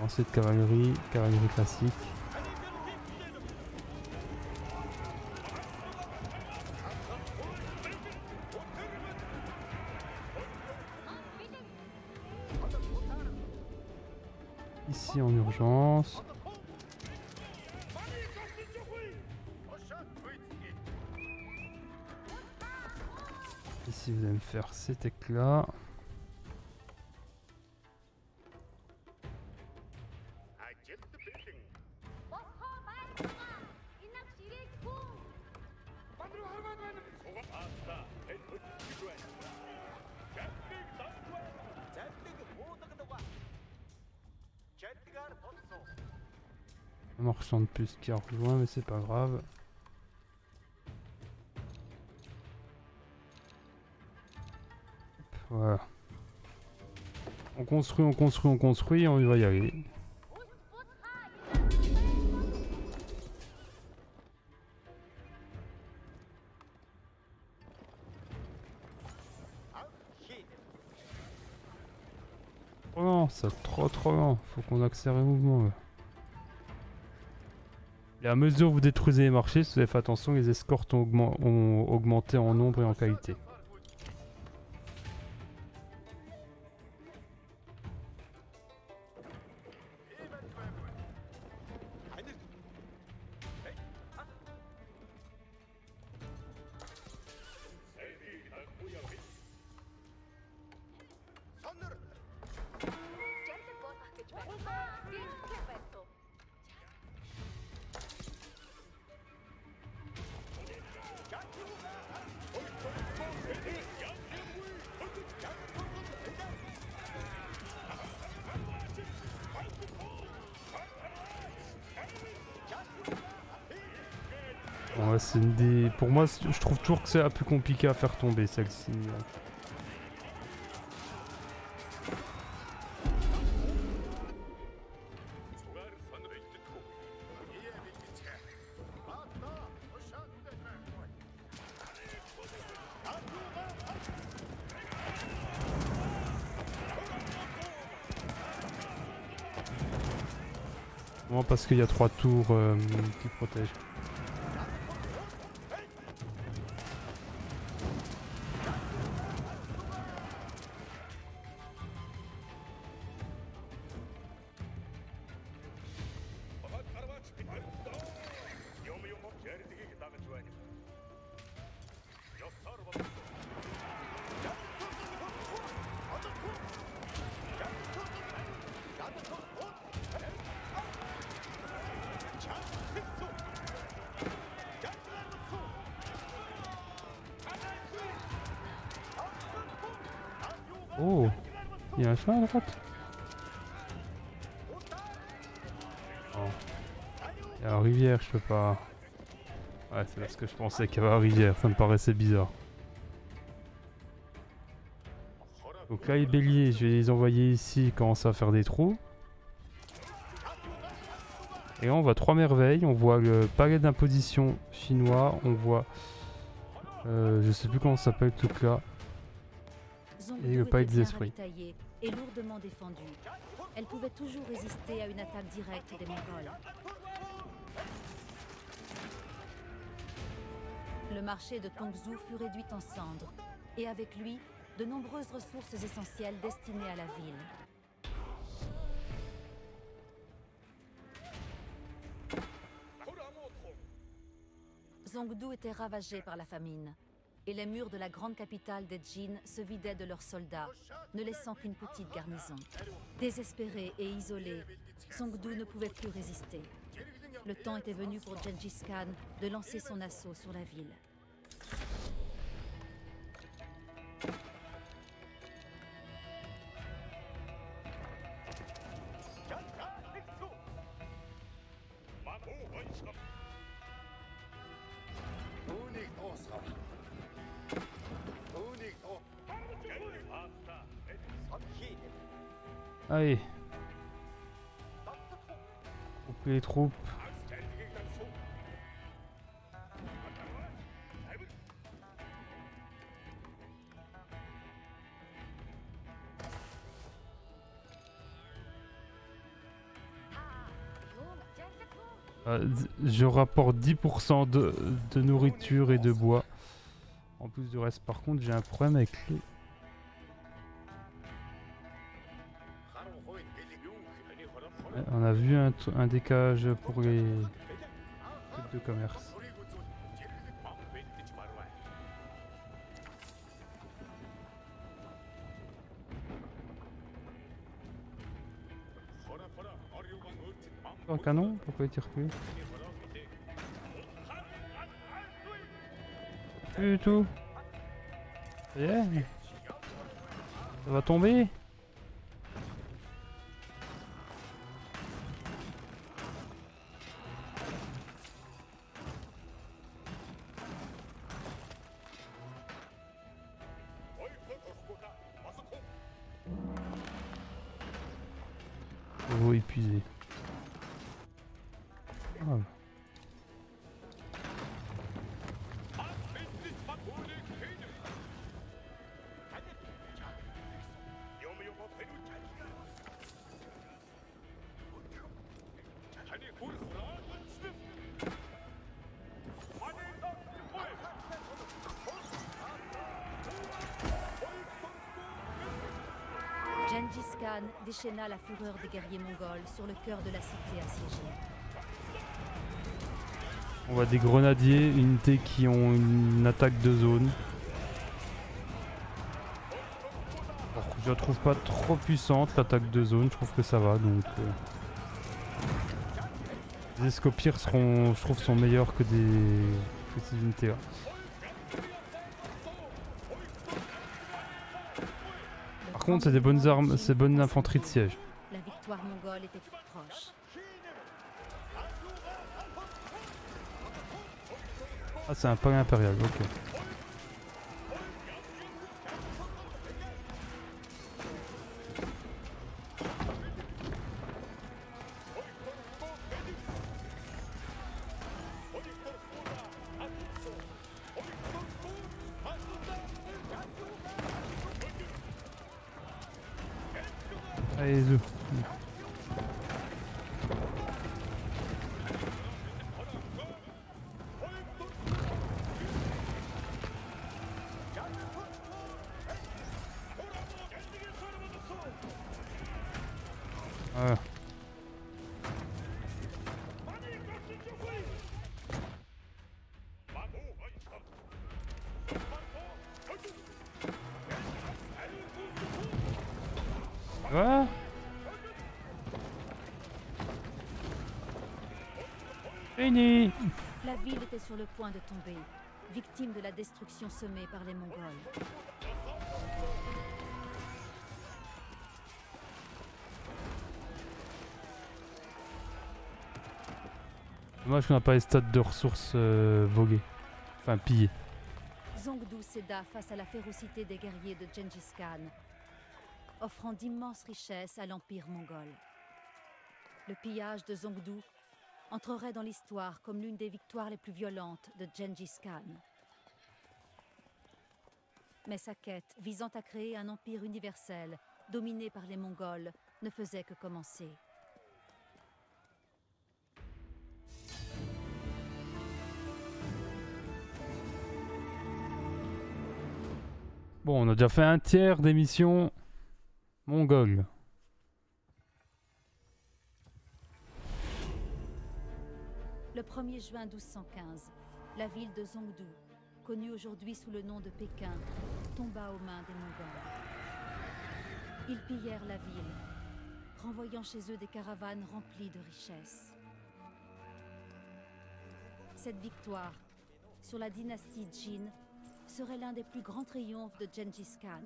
Lancier de cavalerie, cavalerie classique. Ici vous me faire cet éclat. Un marchand de plus qui a rejoint, mais c'est pas grave. Voilà. On construit, on construit, on construit, on va y aller. Trop lent, ça trop trop lent. Faut qu'on accélère le mouvement. Et à mesure que vous détruisez les marchés, si vous avez fait attention, les escortes ont augmenté en nombre et en qualité. Je trouve toujours que c'est la plus compliqué à faire tomber celle-ci. Parce qu'il y a trois tours euh, qui protègent. Pas... Ouais, c'est parce que je pensais qu'il y avait la rivière, ça me paraissait bizarre. Donc là, les béliers, je vais les envoyer ici, ils commencent à faire des trous. Et là, on voit trois merveilles. On voit le palais d'imposition chinois. On voit... euh, je sais plus comment ça s'appelle tout là. Et le palais des esprits. ravitaillée et lourdement défendue. Elle pouvait toujours résister à une attaque directe des Mongols. Le marché de Tongzhou fut réduit en cendres, et avec lui, de nombreuses ressources essentielles destinées à la ville. Zongdu était ravagé par la famine, et les murs de la grande capitale des Jin se vidaient de leurs soldats, ne laissant qu'une petite garnison. Désespéré et isolé, Zongdu ne pouvait plus résister. Le temps était venu pour Gengis Khan de lancer son assaut sur la ville. Euh, je rapporte 10% de, de nourriture et de bois. En plus du reste, par contre, j'ai un problème avec les... vu un, un décalage pour les trucs de commerce. Un canon Pourquoi il tire plus? Plus du tout. Va tomber? Déchaîna la fureur des guerriers mongols sur le cœur de la cité assiégée. On voit des grenadiers, unités qui ont une attaque de zone. Je la trouve pas trop puissante l'attaque de zone, je trouve que ça va donc. euh. Les escopirs seront, je trouve, sont meilleurs que des que ces unités là. Le Par contre, c'est des bonnes armes, c'est bonne infanterie de siège. La victoire mongole était proche. Ah, c'est un palais impérial, ok. le point de tomber, victime de la destruction semée par les Mongols. Dommage qu'on n'a pas les stats de ressources euh, voguées, enfin pillées. Zongdu céda face à la férocité des guerriers de Gengis Khan, offrant d'immenses richesses à l'empire mongol. Le pillage de Zongdu entrerait dans l'histoire comme l'une des victoires les plus violentes de Gengis Khan. Mais sa quête visant à créer un empire universel dominé par les Mongols ne faisait que commencer. Bon, on a déjà fait un tiers d'émission mongole. Le 1er juin 1215, la ville de Zongdu, connue aujourd'hui sous le nom de Pékin, tomba aux mains des Mongols. Ils pillèrent la ville, renvoyant chez eux des caravanes remplies de richesses. Cette victoire sur la dynastie Jin serait l'un des plus grands triomphes de Gengis Khan.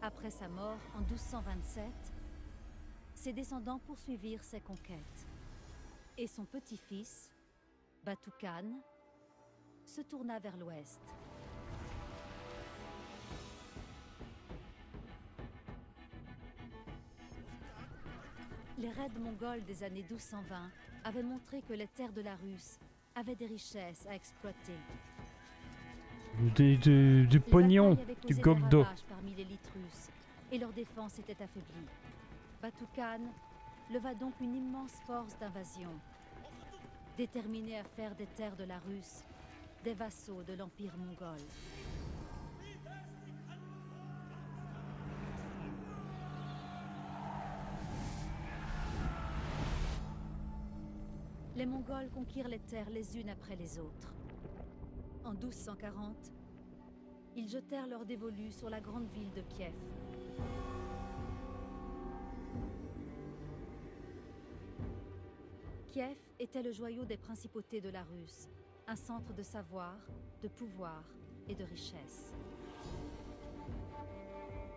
Après sa mort en 1227, ses descendants poursuivirent ses conquêtes. Et son petit-fils, Batu Khan, se tourna vers l'ouest. Les raids mongols des années 1220 avaient montré que les terres de la Russe avaient des richesses à exploiter. Du, du- du Les pognon, du parmi russe, et leur défense était affaiblie. Batu Khan leva donc une immense force d'invasion, déterminé à faire des terres de la Russe des vassaux de l'Empire mongol. Les Mongols conquirent les terres les unes après les autres. En 1240, ils jetèrent leur dévolu sur la grande ville de Kiev. Kiev était le joyau des principautés de la Russe, un centre de savoir, de pouvoir et de richesse.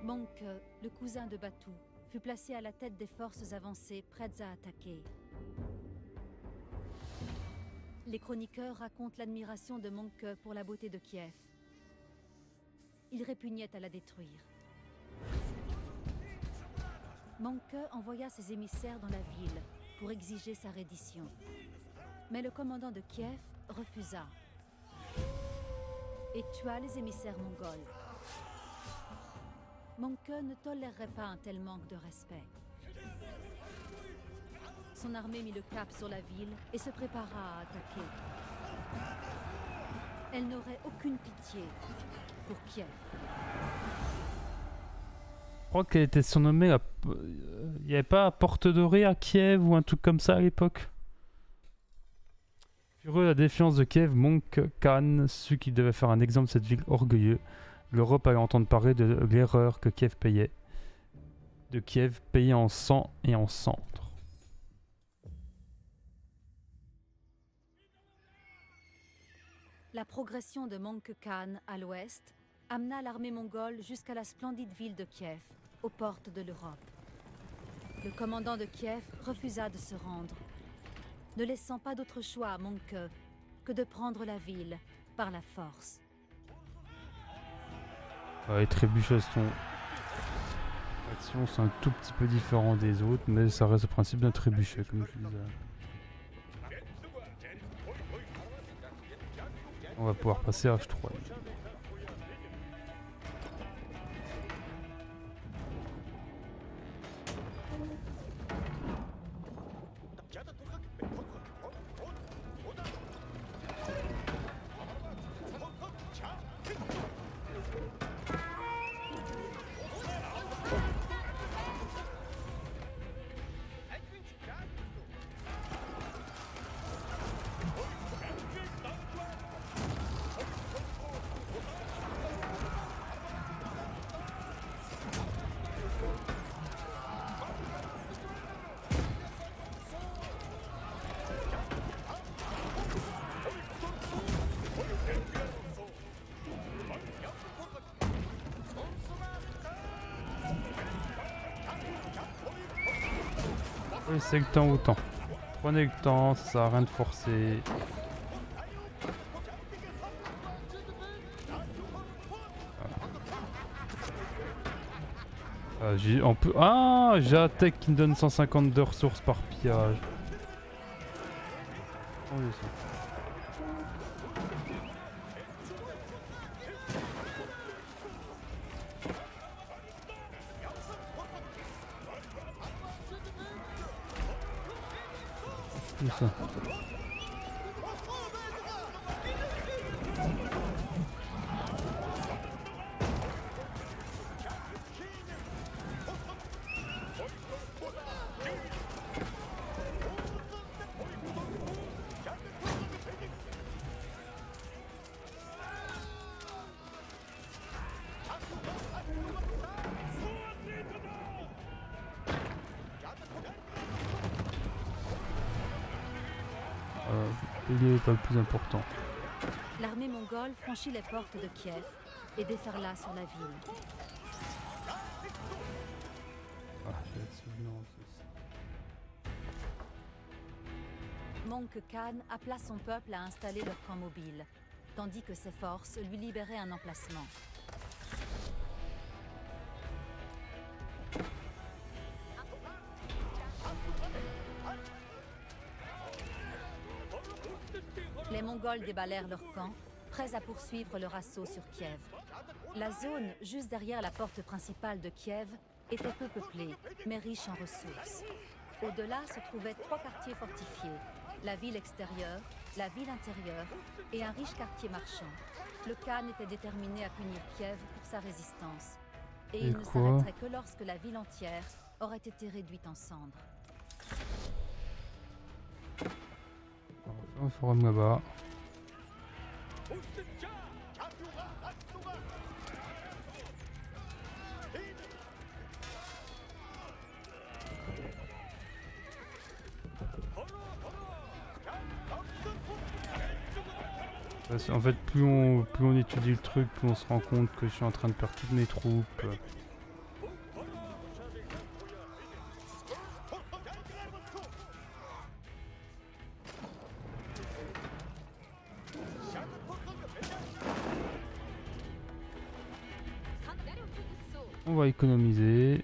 Monke, le cousin de Batu, fut placé à la tête des forces avancées prêtes à attaquer. Les chroniqueurs racontent l'admiration de Monke pour la beauté de Kiev. Il répugnait à la détruire. Monke envoya ses émissaires dans la ville pour exiger sa reddition. Mais le commandant de Kiev refusa et tua les émissaires mongols. Monke ne tolérerait pas un tel manque de respect. Son armée mit le cap sur la ville et se prépara à attaquer. Elle n'aurait aucune pitié pour Kiev. Je crois qu'elle était surnommée la... Il n'y avait pas Porte Dorée à Kiev ou un truc comme ça à l'époque? Furieux de la défiance de Kiev, Monk Khan sut qu'il devait faire un exemple de cette ville orgueilleuse. L'Europe allait entendre parler de l'erreur que Kiev payait. De Kiev payé en sang et en cendres. La progression de Monke Khan à l'ouest amena l'armée mongole jusqu'à la splendide ville de Kiev, aux portes de l'Europe. Le commandant de Kiev refusa de se rendre, ne laissant pas d'autre choix à Monke que de prendre la ville par la force. Ouais, les trébuchets sont... Action, c'est un tout petit peu différent des autres, mais ça reste le principe d'un trébuchet, comme je disais. On va pouvoir passer à H3. C'est le temps au temps. Prenez le temps, ça sert à rien de forcer. Ah, on peut ah qui me donne 150 de ressources par pillage. Attendez franchit les portes de Kiev et déferla sur la ville. Ah. Monk Khan appela son peuple à installer leur camp mobile, tandis que ses forces lui libéraient un emplacement. Les Mongols déballèrent leur camp, prêts à poursuivre leur assaut sur Kiev. La zone juste derrière la porte principale de Kiev était peu peuplée, mais riche en ressources. Au-delà se trouvaient trois quartiers fortifiés, la ville extérieure, la ville intérieure et un riche quartier marchand. Le Khan était déterminé à punir Kiev pour sa résistance. Et, Et il ne s'arrêterait que lorsque la ville entière aurait été réduite en cendres. On là-bas. Qu'en fait, plus on, plus on étudie le truc, plus on se rend compte que je suis en train de perdre toutes mes troupes. Économiser.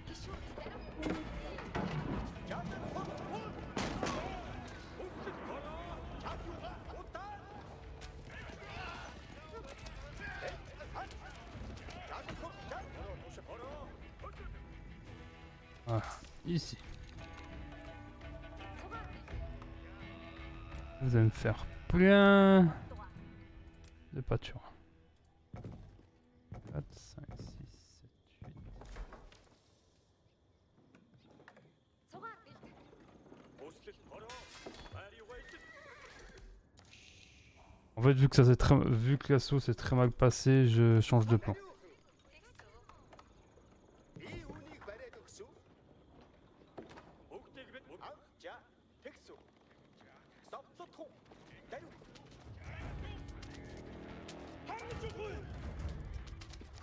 vu que ça s'est très, vu que l'assaut s'est très mal passé, je change de plan.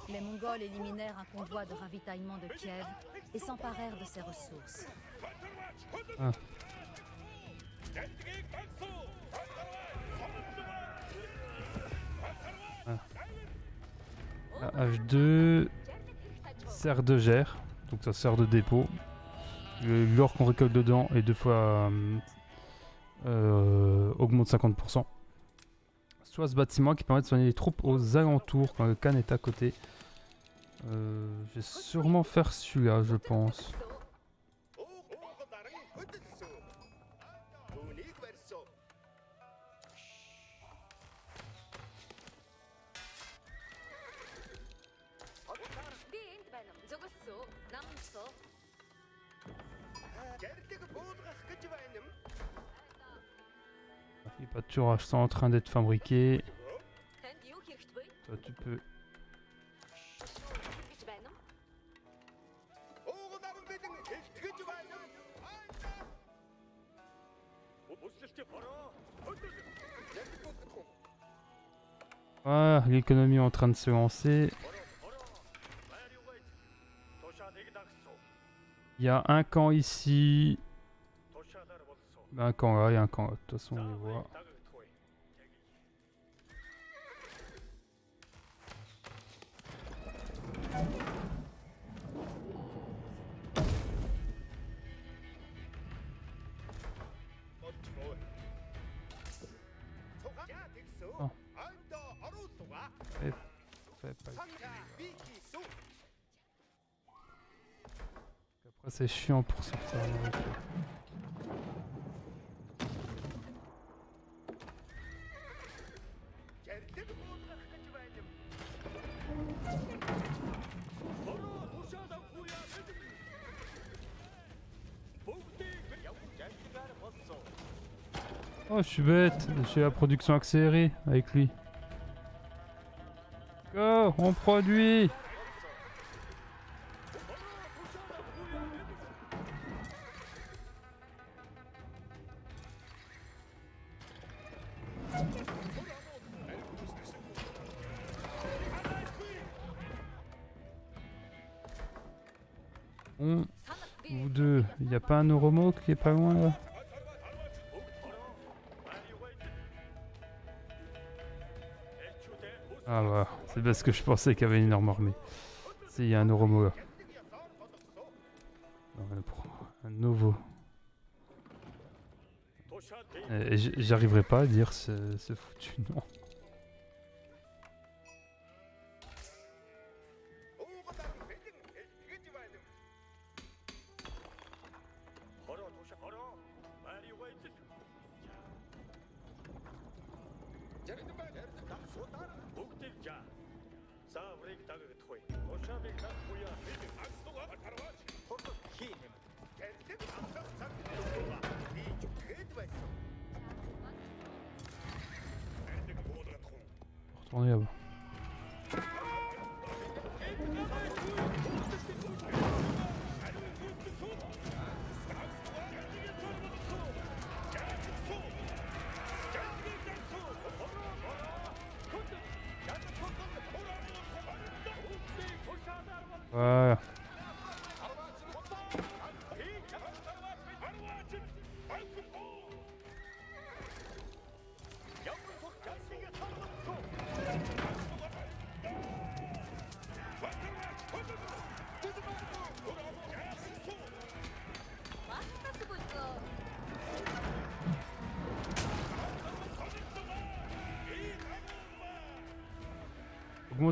Les Mongols éliminèrent un convoi de ravitaillement de Kiev et s'emparèrent de ses ressources. Ah. Sert de gère, donc ça sert de dépôt. L'or qu'on récolte dedans est deux fois euh, euh, augmente 50%. Soit ce bâtiment qui permet de soigner les troupes aux alentours quand le Khan est à côté. Euh, je vais sûrement faire celui-là, je pense. l'instant en train d'être fabriqué. Toi, tu peux... Ah, l'économie est en train de se lancer. Il y a un camp ici. Ben, un camp là, il y a un camp là. De toute façon, on les voit. Oh, je suis bête. J'ai la production accélérée avec lui. Go, on produit. Un Oromo qui est pas loin là Ah bah, c'est parce que je pensais qu'il y avait une énorme armée. Si, il y a un Oromo là. Pour un nouveau. Et j- J'arriverai pas à dire ce foutu nom.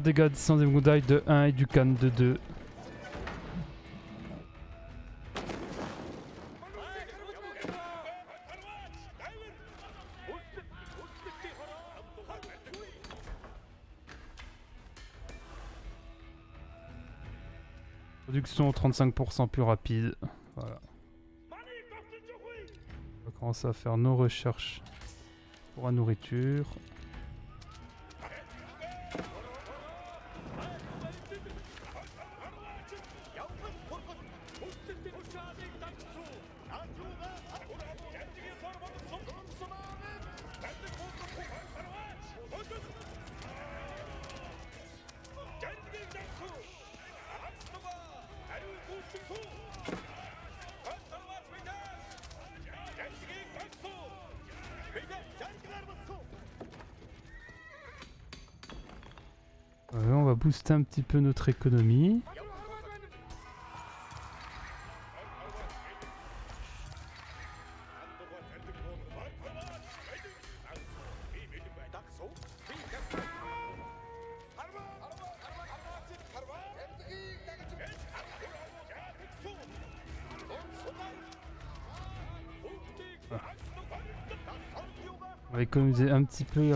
Dégâts distance des Mugundai de 1 et du can de 2. Production 35% plus rapide. Voilà. On va commencer à faire nos recherches pour la nourriture. Booster un petit peu notre économie. On va économiser un petit peu.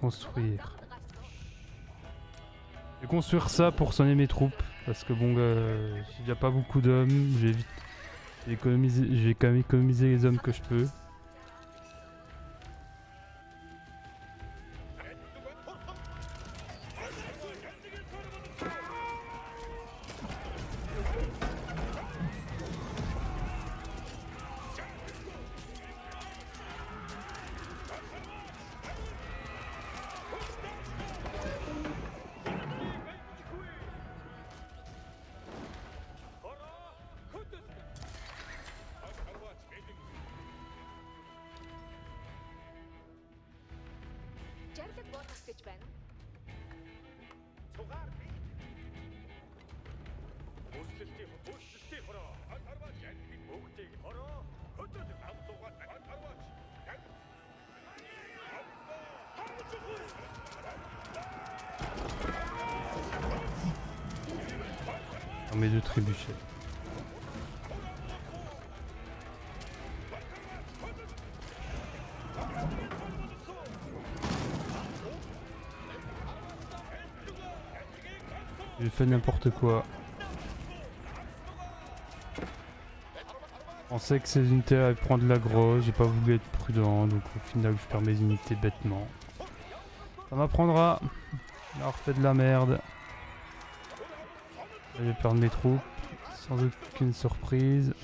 Construire. Je vais construire ça pour sonner mes troupes. Parce que bon, euh, j'ai déjà pas beaucoup d'hommes. Je vais quand même économiser les hommes que je peux. Quoi. On sait que ces unités allaient prendre l'aggro, j'ai pas voulu être prudent, donc au final je perds mes unités bêtement. Ça m'apprendra. Alors fait de la merde. Je vais perdre mes troupes, sans aucune surprise.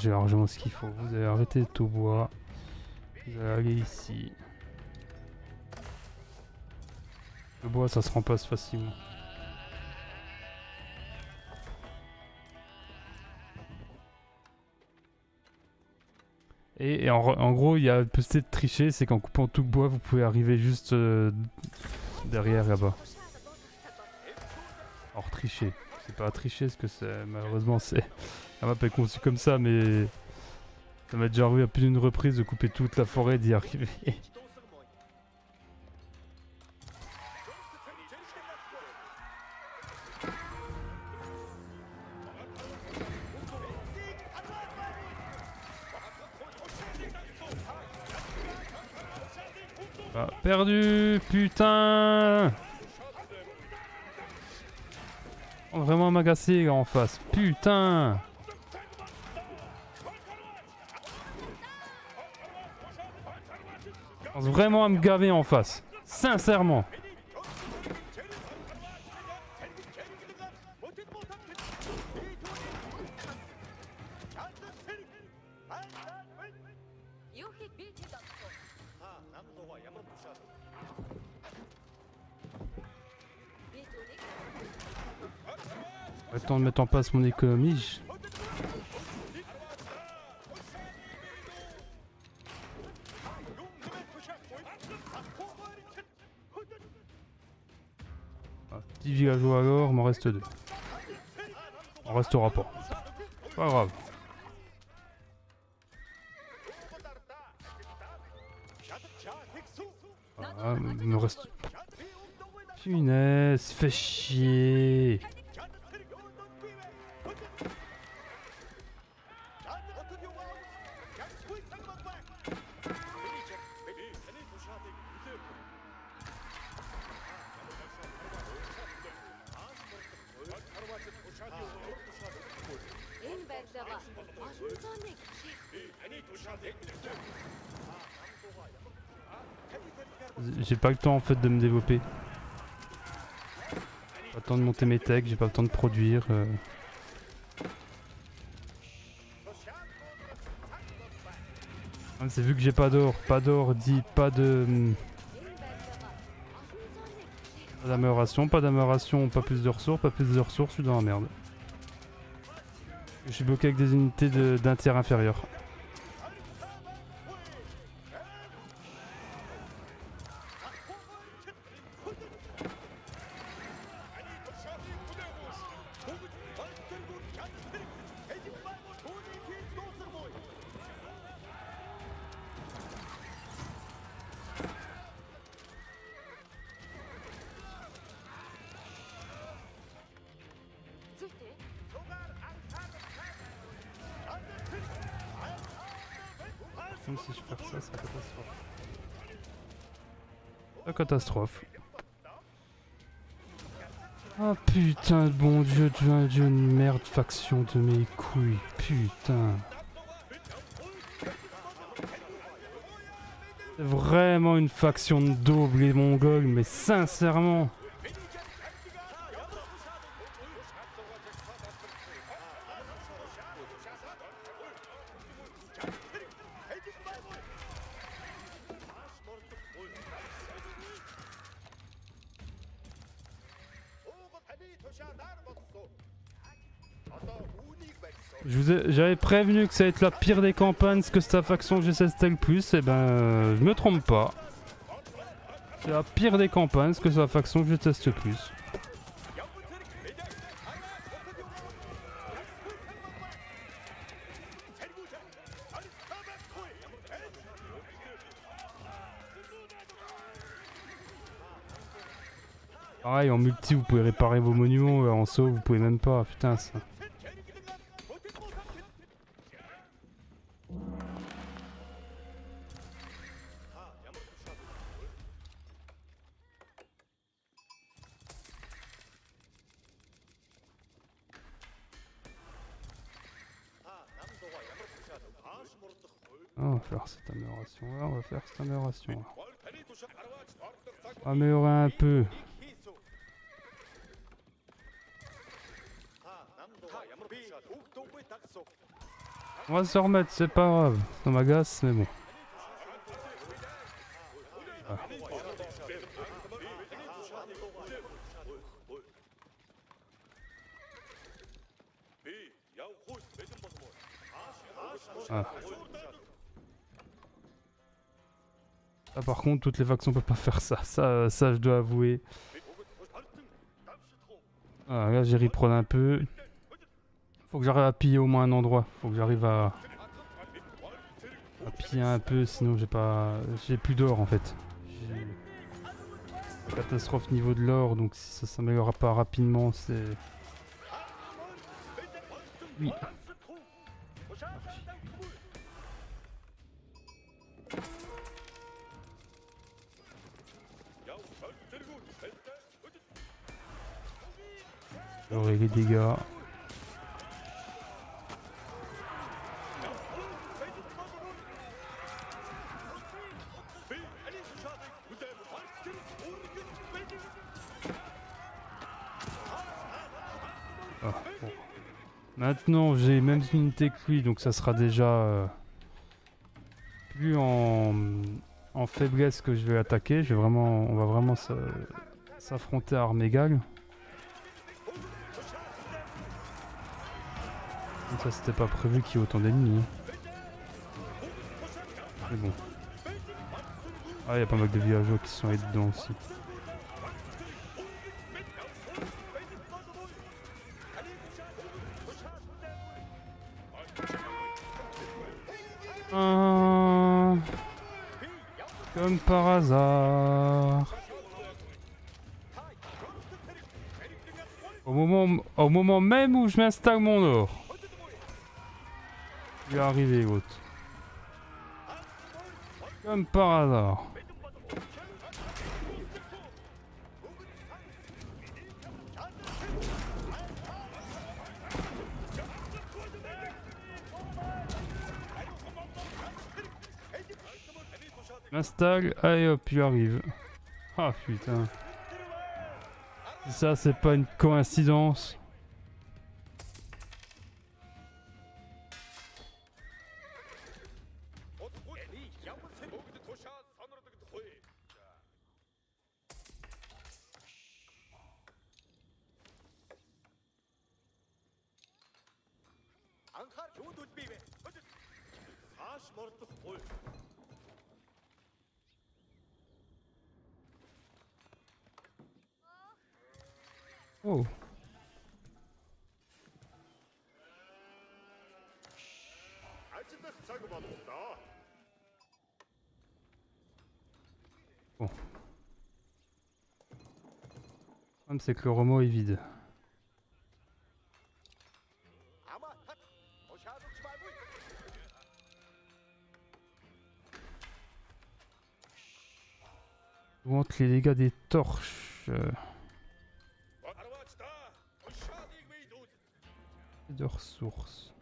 J'ai largement ce qu'il faut. Vous allez arrêter de tout bois. Vous allez aller ici. Le bois, ça se remplace facilement. Et, en, gros, il y a une possibilité de tricher, c'est qu'en coupant tout le bois, vous pouvez arriver juste euh, derrière là-bas. Alors tricher, c'est pas tricher ce que c'est, malheureusement c'est... La map est conçue comme ça, mais ça m'a déjà arrivé à plus d'une reprise de couper toute la forêt d'y arriver. Ah, perdu, putain Vraiment m'agacer en face, putain vraiment à me gaver en face. Sincèrement. Attends de mettre en place mon économie. M'en reste 2. On restera pas. Pas grave. Ah, il me reste. Punaise, fais chier. pas le temps en fait de me développer. Pas le temps de monter mes techs, j'ai pas le temps de produire. Euh. Ah, c'est vu que j'ai pas d'or, pas d'or dit pas de... Hmm. Pas d'amélioration, pas d'amélioration, pas plus de ressources, pas plus de ressources, je suis dans la merde. Je suis bloqué avec des unités d'un de, inférieur. Catastrophe. Ah putain de bon dieu, de dieu de merde, faction de mes couilles, putain. C'est vraiment une faction de daubes les mongols, mais sincèrement. Je vous ai- j'avais prévenu que ça allait être la pire des campagnes, ce que c'est la faction que j'essaie de plus, et ben euh, je me trompe pas. C'est la pire des campagnes, ce que c'est la faction que je teste le plus. Pareil, en multi, vous pouvez réparer vos monuments, en solo, vous pouvez même pas. Putain, ça. On va se remettre, c'est pas grave. Ça m'agace, mais bon. Ah. Ah. Par contre, toutes les factions peuvent pas faire ça. Ça, ça je dois avouer. Ah, là, j'ai reprendre un peu. Faut que j'arrive à piller au moins un endroit. Faut que j'arrive à... à piller un peu, sinon j'ai pas... J'ai plus d'or en fait. Catastrophe niveau de l'or, donc si ça s'améliorera pas rapidement, c'est... Oui. J'aurai les dégâts. Maintenant, j'ai les mêmes unités que lui, donc ça sera déjà euh, plus en, faiblesse que je vais attaquer. Je vais vraiment, on va vraiment s'affronter à armes égales. Ça, c'était pas prévu qu'il y ait autant d'ennemis. hein. Mais bon. Ah, il y a pas mal de villageois qui sont allés dedans aussi. Au moment même où je m'installe mon or. Il est arrivé l'autre. Comme par hasard. M'installe, allez hop, il arrive. Ah putain. Ça, c'est pas une coïncidence. c'est que le remords est vide. Augmente les dégâts des torches. Euh, de ressources.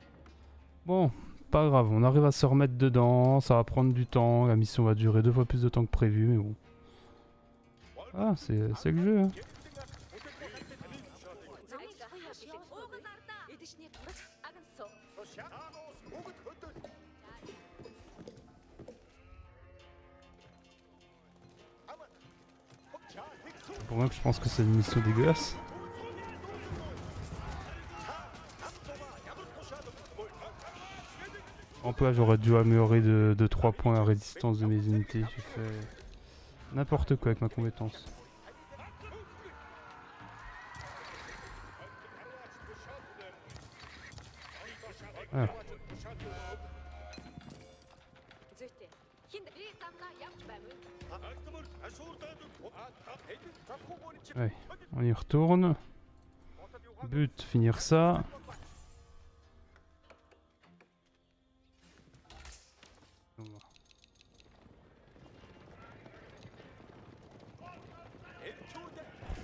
Bon, pas grave, on arrive à se remettre dedans, ça va prendre du temps, la mission va durer deux fois plus de temps que prévu, mais bon. Ah, c'est le jeu. Hein. je pense que c'est une mission dégueulasse. En plus, j'aurais dû améliorer de 3 points la résistance de mes unités. J'ai fait n'importe quoi avec ma compétence. Retourne. But, finir ça.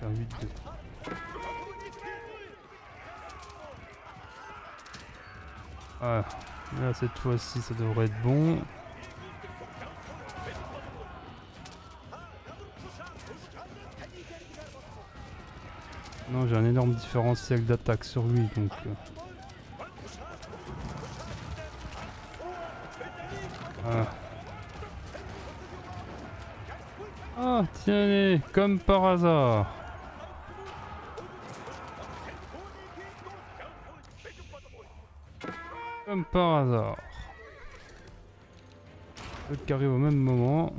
Faire 8 de... Ah, là cette fois-ci ça devrait être bon. Différentiel d'attaque sur lui donc. euh. Ah. Ah, tiens, comme par hasard. Comme par hasard. L'autre qui arrive au même moment.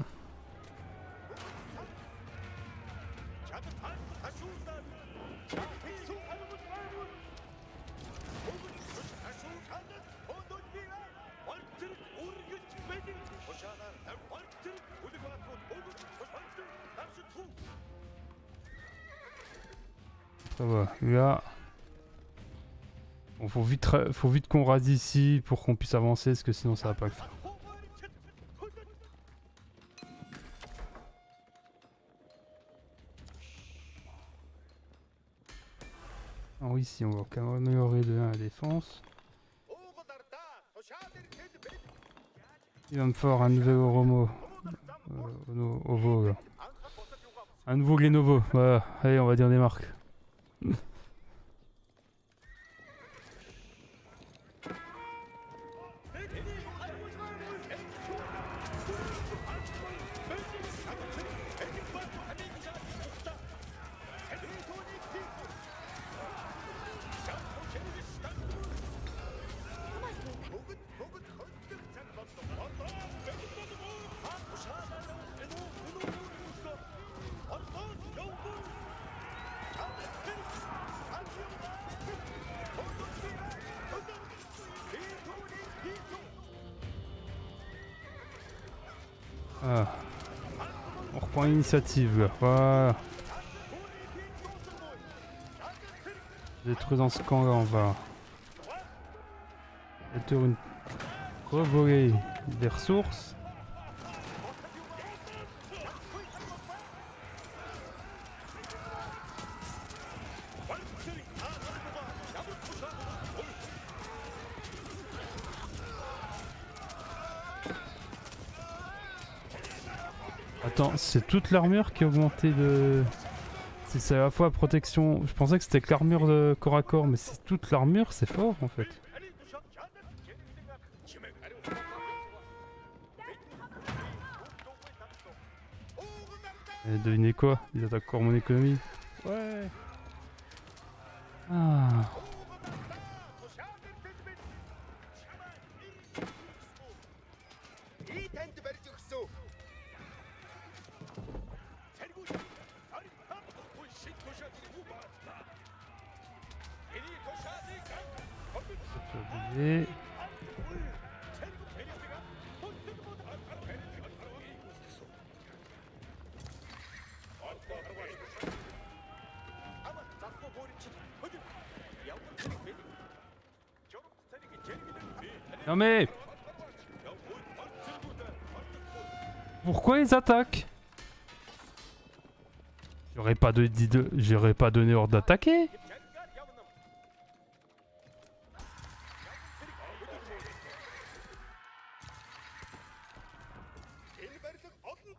Faut vite qu'on rase ici pour qu'on puisse avancer, parce que sinon ça va pas le faire. Ah oui, si on va quand même améliorer de 1 la défense. Il va me falloir un nouvel Oromo. Euh, là. Un nouveau Lenovo. Voilà, allez, on va dire des marques. Ah. On reprend l'initiative là. Voilà. Détruisant ce camp là, on va détruire une revoler des ressources. C'est toute l'armure qui a augmenté de... C'est à la fois protection... Je pensais que c'était que l'armure de corps à corps, mais c'est toute l'armure, c'est fort en fait. Et devinez quoi? Ils attaquent encore mon économie. Ouais Ah Mais Pourquoi ils attaquent? J'aurais pas, de, pas donné ordre d'attaquer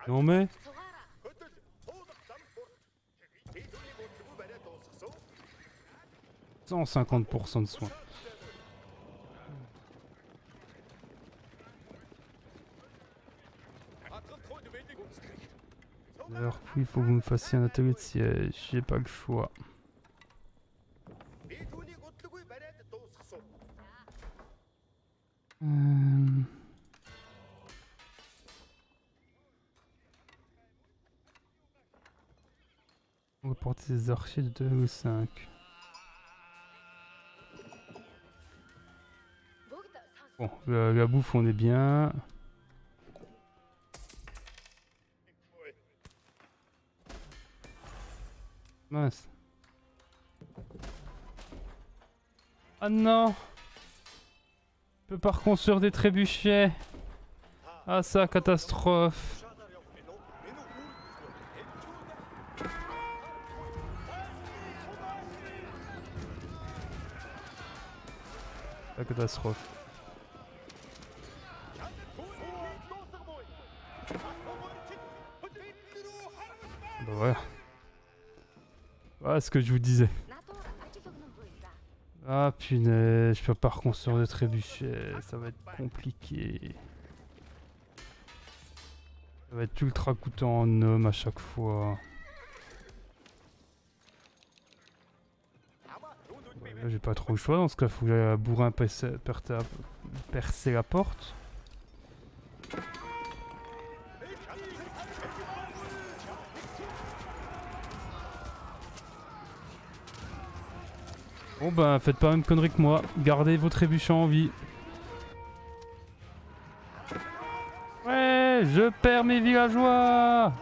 Non mais « 150% de soins. il faut que vous me fassiez un atelier de siège, j'ai pas le choix. Euh. On va porter des archers de 2 ou 5. Bon, la bouffe on est bien. Ah non Je peux pas reconstruire des trébuchets Ah ça, catastrophe catastrophe. Bah voilà. Voilà ce que je vous disais. Ah punaise, je peux pas reconstruire de trébuchet, ça va être compliqué. Ça va être ultra coûteux en homme à chaque fois. J'ai pas trop le choix dans ce cas, faut que j'aille bourrin percer- percer la porte. Bon bah faites pas la même connerie que moi, gardez vos trébuchets en vie. Ouais, je perds mes villageois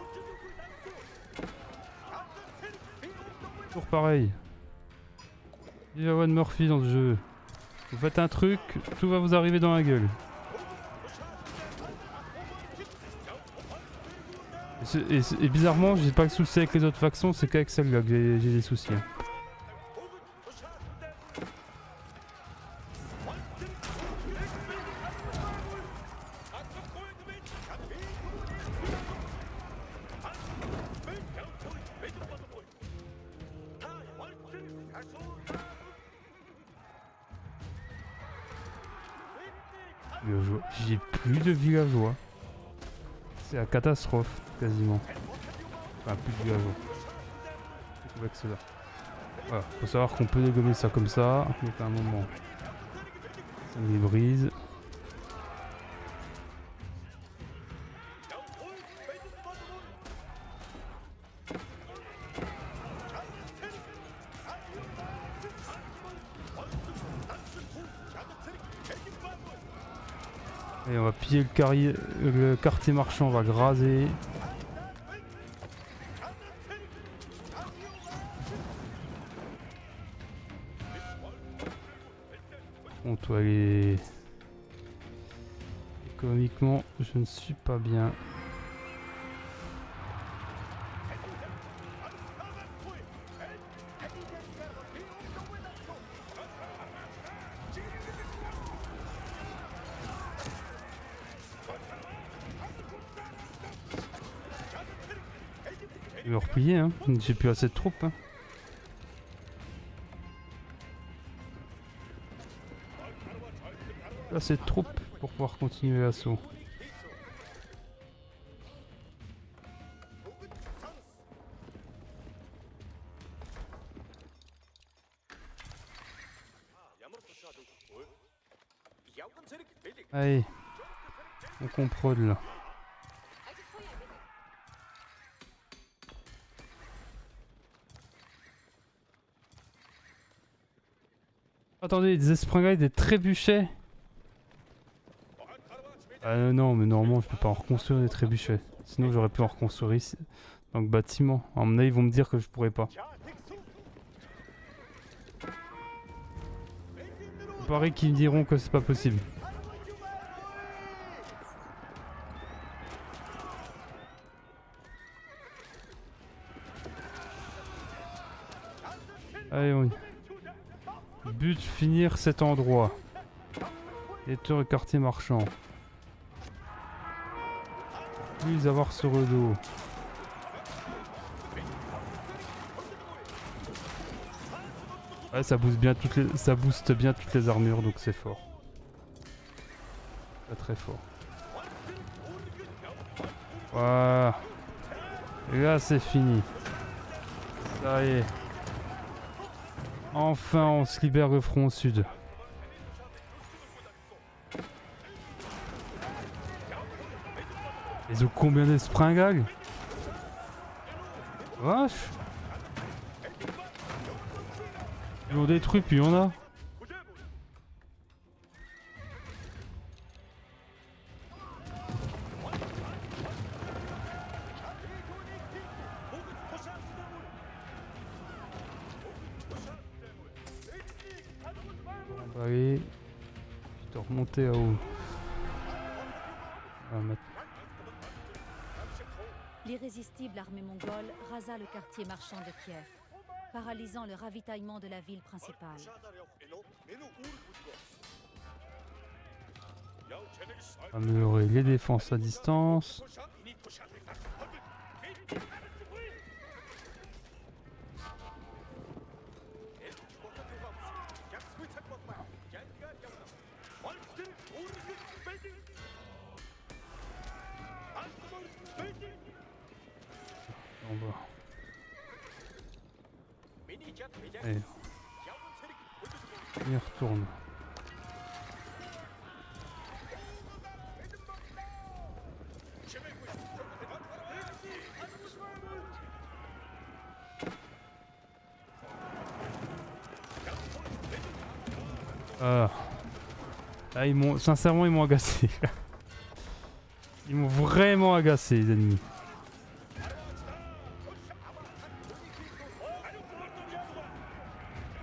Toujours pareil. Viva One Murphy dans ce jeu. Vous faites un truc, tout va vous arriver dans la gueule. Et, bizarrement, j'ai pas le souci avec les autres factions, c'est qu'avec celle-là que j'ai j'ai des soucis. hein. Catastrophe, quasiment. Enfin, plus de. C'est avec cela. Voilà, faut savoir qu'on peut dégommer ça comme ça, donc à un moment, ça me les brise. On le, le quartier marchand, on va graser. Bon, toi, les... Économiquement, je ne suis pas bien. J'ai plus assez de troupes. hein. Assez de troupes pour pouvoir continuer l'assaut. Allez, on comprend là. Attendez, des disait Springite des trébuchets. Ah, euh, non, mais normalement, je peux pas en reconstruire des trébuchets. Sinon, j'aurais pu en reconstruire ici. Donc, bâtiment. À mon avis, ils vont me dire que je pourrais pas. Pareil qu'ils me diront que c'est pas possible. Finir cet endroit. Détruire le quartier marchand. Plus avoir ce redos. Ouais, ça booste bien toutes les, ça booste bien toutes les armures, donc c'est fort. Très très fort. Voilà. Et là, c'est fini. Ça y est. Enfin, on se libère le front sud. Ils ont combien de springags Vache Ils ont détruit, puis on a. le quartier marchand de Kiev, paralysant le ravitaillement de la ville principale. améliorer les défenses à distance. Ah, ils m'ont. Sincèrement, ils m'ont agacé. [LAUGHS] Ils m'ont vraiment agacé, les ennemis.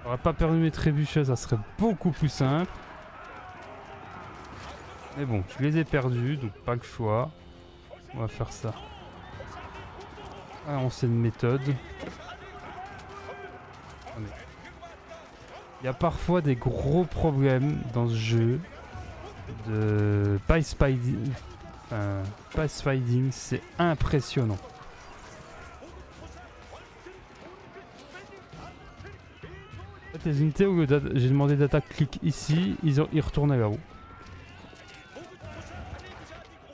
J'aurais pas perdu mes trébuchets, ça serait beaucoup plus simple. Mais bon, je les ai perdus, donc pas le choix. On va faire ça. À l'ancienne méthode. Attendez. Il y a parfois des gros problèmes dans ce jeu de pace finding, c'est impressionnant. Les unités, d'a- j'ai demandé d'attaque clic ici, ils, ont, ils retournaient là-haut.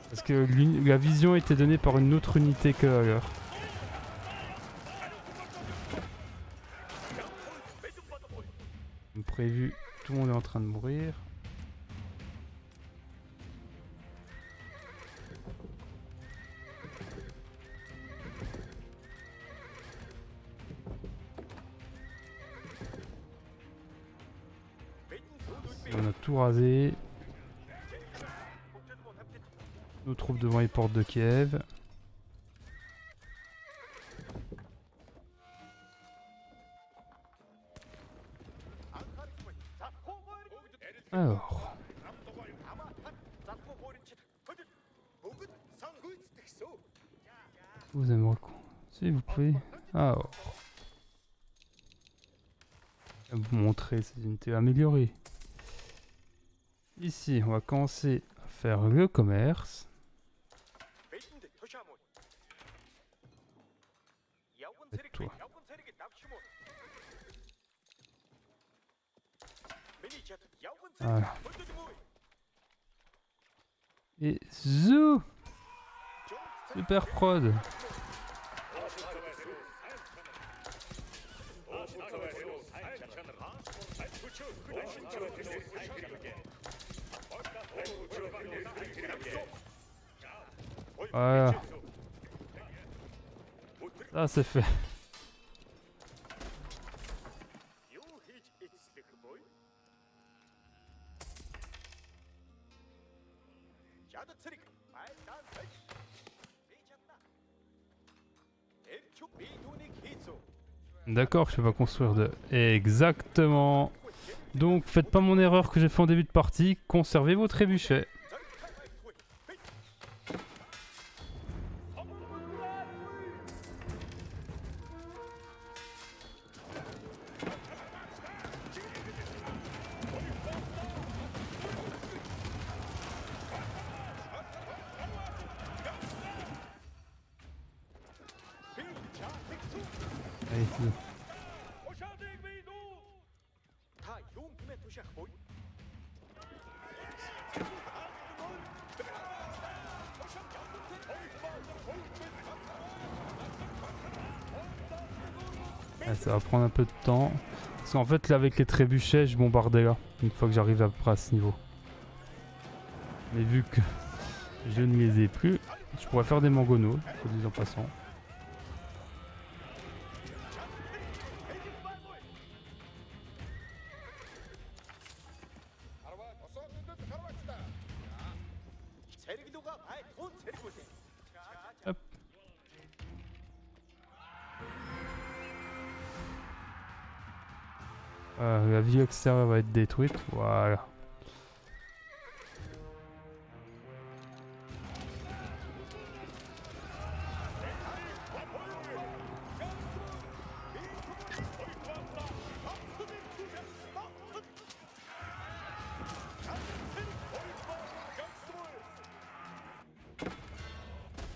Parce que la vision était donnée par une autre unité que la leur. Comme prévu, tout le monde est en train de mourir. Devant les portes de Kiev. Alors, vous aimeriez S'il vous plaît. Alors. Je vais vous montrer ces unités améliorées. Ici, on va commencer à faire le commerce. Avec toi. Voilà. Et zou Super prod Voilà. Ça c'est fait. D'accord, je peux pas construire de... Exactement. Donc, faites pas mon erreur que j'ai fait en début de partie. Conservez vos trébuchets. De temps. Parce qu'en fait, là, avec les trébuchets, je bombardais là. Une fois que j'arrive à peu près à ce niveau. Mais vu que je ne les ai plus, je pourrais faire des mangonos, soit dit en passant. Extérieure va être détruite. Voilà.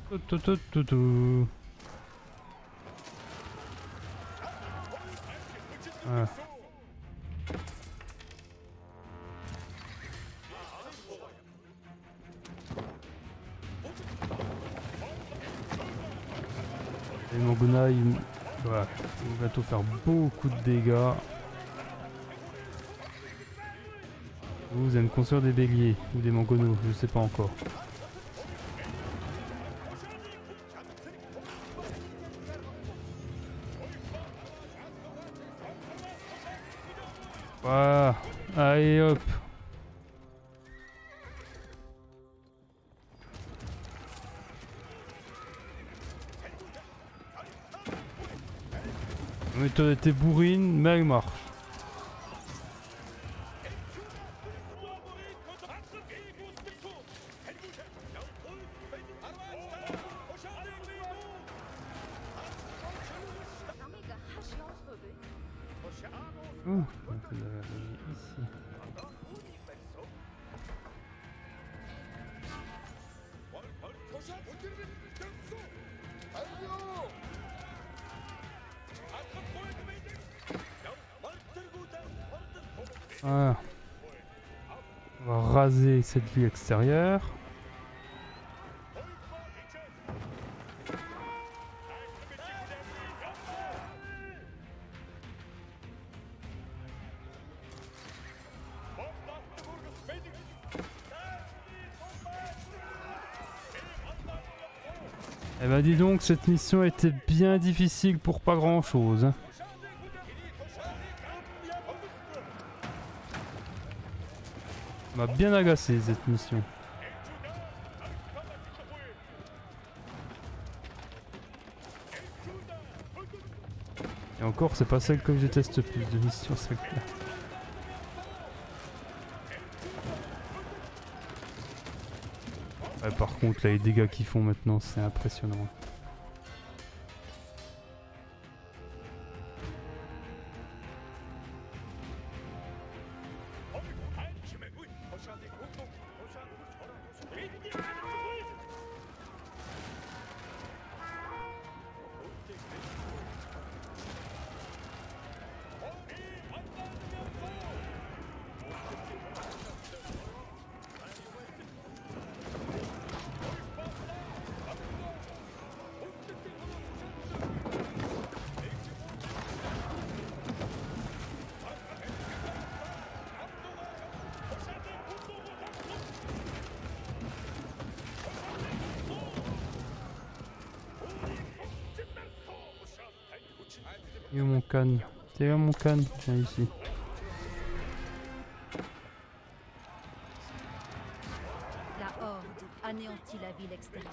Tout, tout, tout, tout, tout. Faire beaucoup de dégâts. Vous allez me construire des béliers ou des mangonos, je sais pas encore. Était bourrine, mais elle marche. Cette vue extérieure. Eh ben dis donc, cette mission était bien difficile pour pas grand chose. Bien agacé cette mission. Et encore, c'est pas celle que je déteste le plus de mission, celle-là. Par contre, là, les dégâts qu'ils font maintenant, c'est impressionnant. Ici. La horde anéantit la ville extérieure.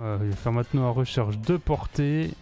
Euh, il va faire maintenant un recherche de portée.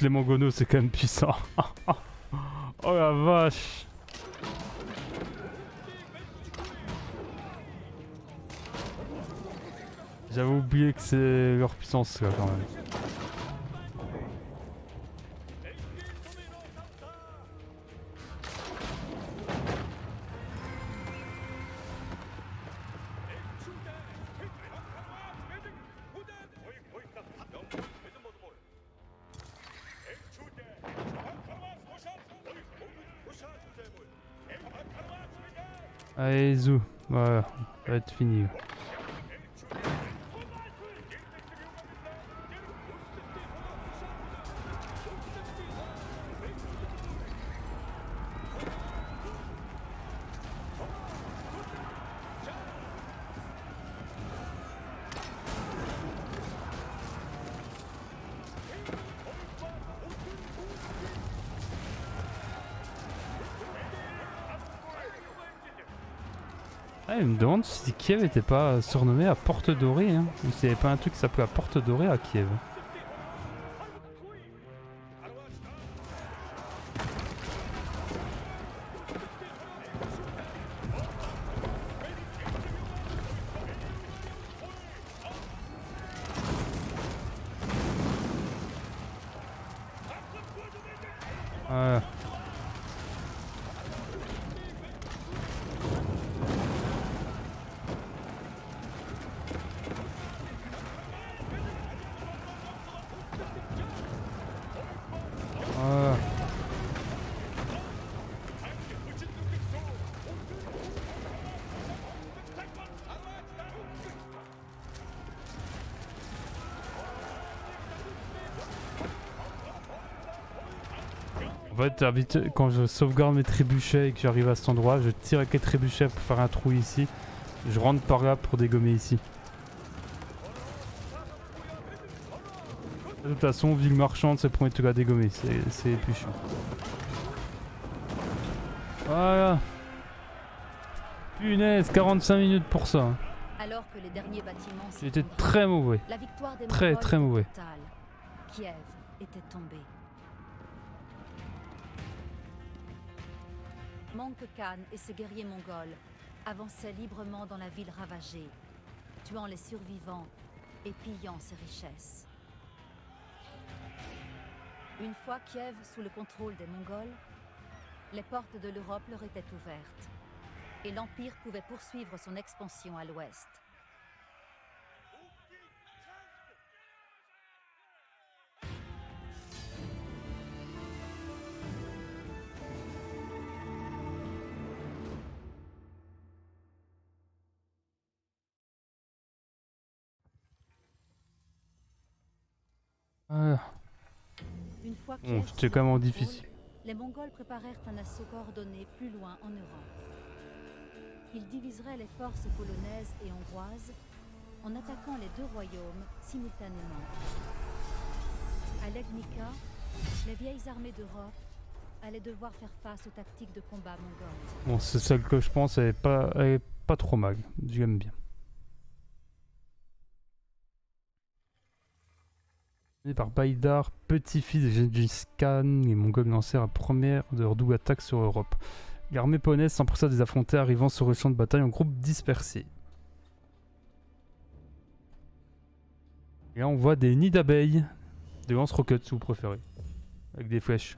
Les mangonos c'est quand même puissant. [LAUGHS] oh la vache. J'avais oublié que c'est leur puissance là quand même. Ça va Kiev était pas surnommé à Porte Dorée, hein. ou n'y avait pas un truc qui s'appelait à Porte Dorée à Kiev? Fait, quand je sauvegarde mes trébuchets et que j'arrive à cet endroit, je tire avec les trébuchets pour faire un trou ici. Je rentre par là pour dégommer ici. De toute façon, ville marchande, c'est le premier truc à dégommer. C'est plus chiant. Voilà. Punaise, 45 minutes pour ça. hein. Alors que les derniers bâtiments J'étais très mauvais. la victoire des très, très mauvais. Kiev était tombé. Manque Khan et ses guerriers mongols avançaient librement dans la ville ravagée, tuant les survivants et pillant ses richesses. Une fois Kiev sous le contrôle des Mongols, les portes de l'Europe leur étaient ouvertes et l'Empire pouvait poursuivre son expansion à l'ouest. Bon, Kiev c'était sous quand même difficile. Les Mongols préparèrent un assaut coordonné plus loin en Europe. Ils diviseraient les forces polonaises et hongroises en attaquant les deux royaumes simultanément. À Legnica, les vieilles armées d'Europe allaient devoir faire face aux tactiques de combat mongoles. Bon, c'est celle que je pense, elle est pas, elle est pas trop mal. J'aime bien. Par Baïdar, petit-fils de Gengis Khan, les Mongols lancèrent la première de leur double attaque sur l'Europe. L'armée polonaise s'empressa de les affronter, arrivant sur le champ de bataille en groupe dispersés. Et là, on voit des nids d'abeilles, des lance-roquettes si vous préférez. Avec des flèches.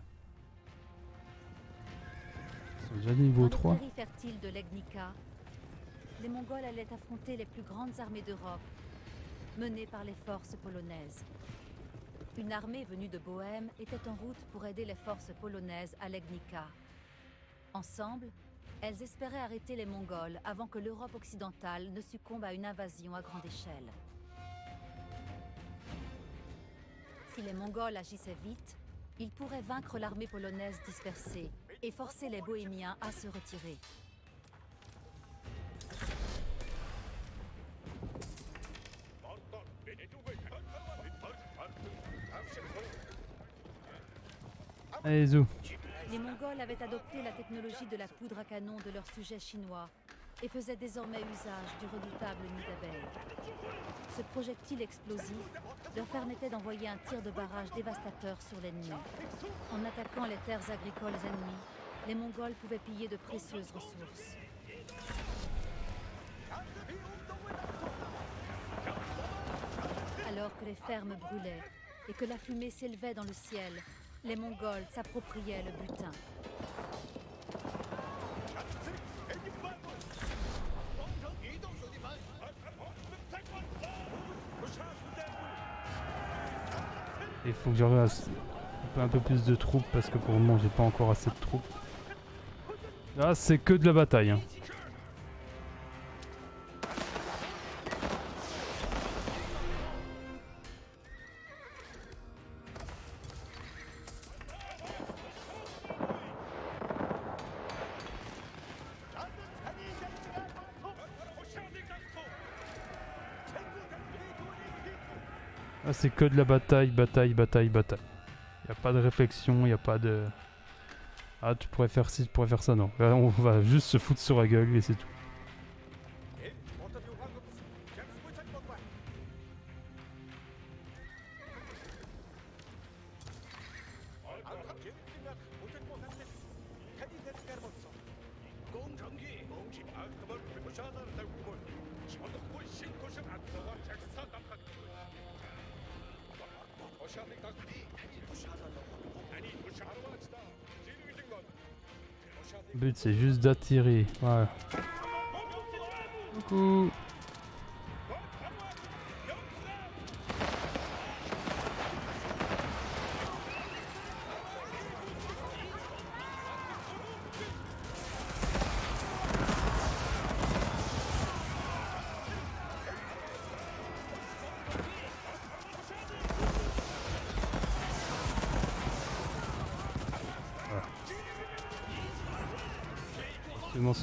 Ils sont déjà niveau Dans 3. les prairies fertiles de l'Egnica, les Mongols allaient affronter les plus grandes armées d'Europe, menées par les forces polonaises. Une armée venue de Bohême était en route pour aider les forces polonaises à l'Egnica. Ensemble, elles espéraient arrêter les Mongols avant que l'Europe occidentale ne succombe à une invasion à grande échelle. Si les Mongols agissaient vite, ils pourraient vaincre l'armée polonaise dispersée et forcer les Bohémiens à se retirer. Les Mongols avaient adopté la technologie de la poudre à canon de leurs sujets chinois et faisaient désormais usage du redoutable nid. Ce projectile explosif leur permettait d'envoyer un tir de barrage dévastateur sur l'ennemi. En attaquant les terres agricoles ennemies, les Mongols pouvaient piller de précieuses ressources. Alors que les fermes brûlaient et que la fumée s'élevait dans le ciel, les Mongols s'appropriaient le butin. Il faut que peu, un peu plus de troupes parce que pour le moment j'ai pas encore assez de troupes. Là c'est que de la bataille. hein. Que de la bataille, bataille, bataille, bataille. Y a pas de réflexion, y a pas de... Ah tu pourrais faire ci, tu pourrais faire ça, non. Là on va juste se foutre sur la gueule et c'est tout. C'est juste d'attirer.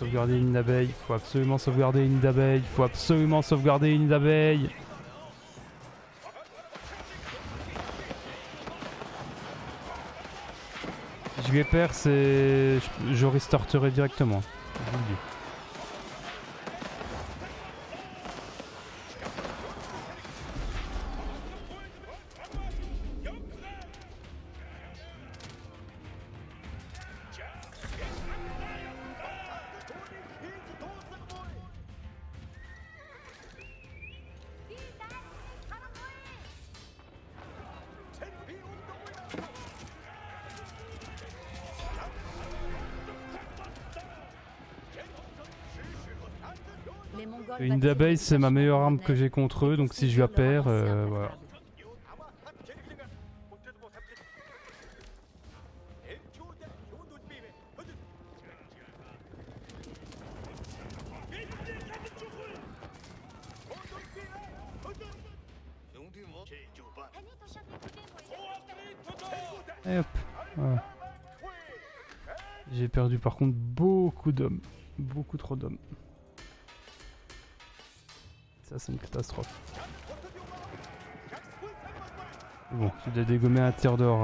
Sauvegarder une d'abeille. Faut absolument sauvegarder une d'abeille. Faut absolument sauvegarder une d'abeille. Je les perds, c'est. je- restarterai directement. D'abeille, c'est ma meilleure arme que j'ai contre eux, donc si je la perds, euh. Voilà. J'ai perdu par contre beaucoup d'hommes. Beaucoup trop d'hommes. C'est une catastrophe. Bon, tu dois dégommer un tiers de leur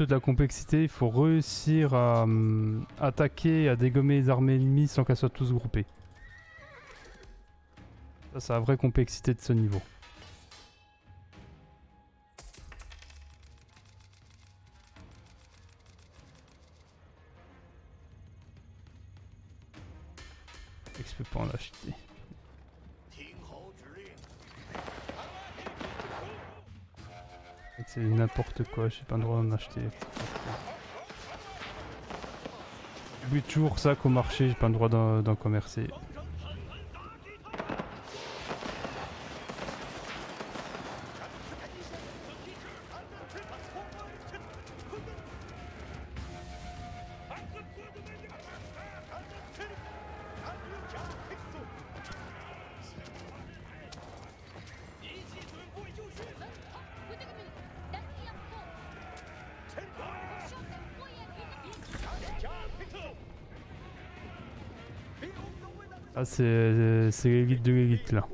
Toute la complexité, il faut réussir à hum, attaquer à dégommer les armées ennemies sans qu'elles soient tous groupées. Ça, c'est la vraie complexité de ce niveau. N'importe quoi, j'ai pas le droit d'en acheter. J'oublie toujours ça qu'au marché, j'ai pas le droit d'en commercer. Ah, c'est c'est l'élite de l'élite là.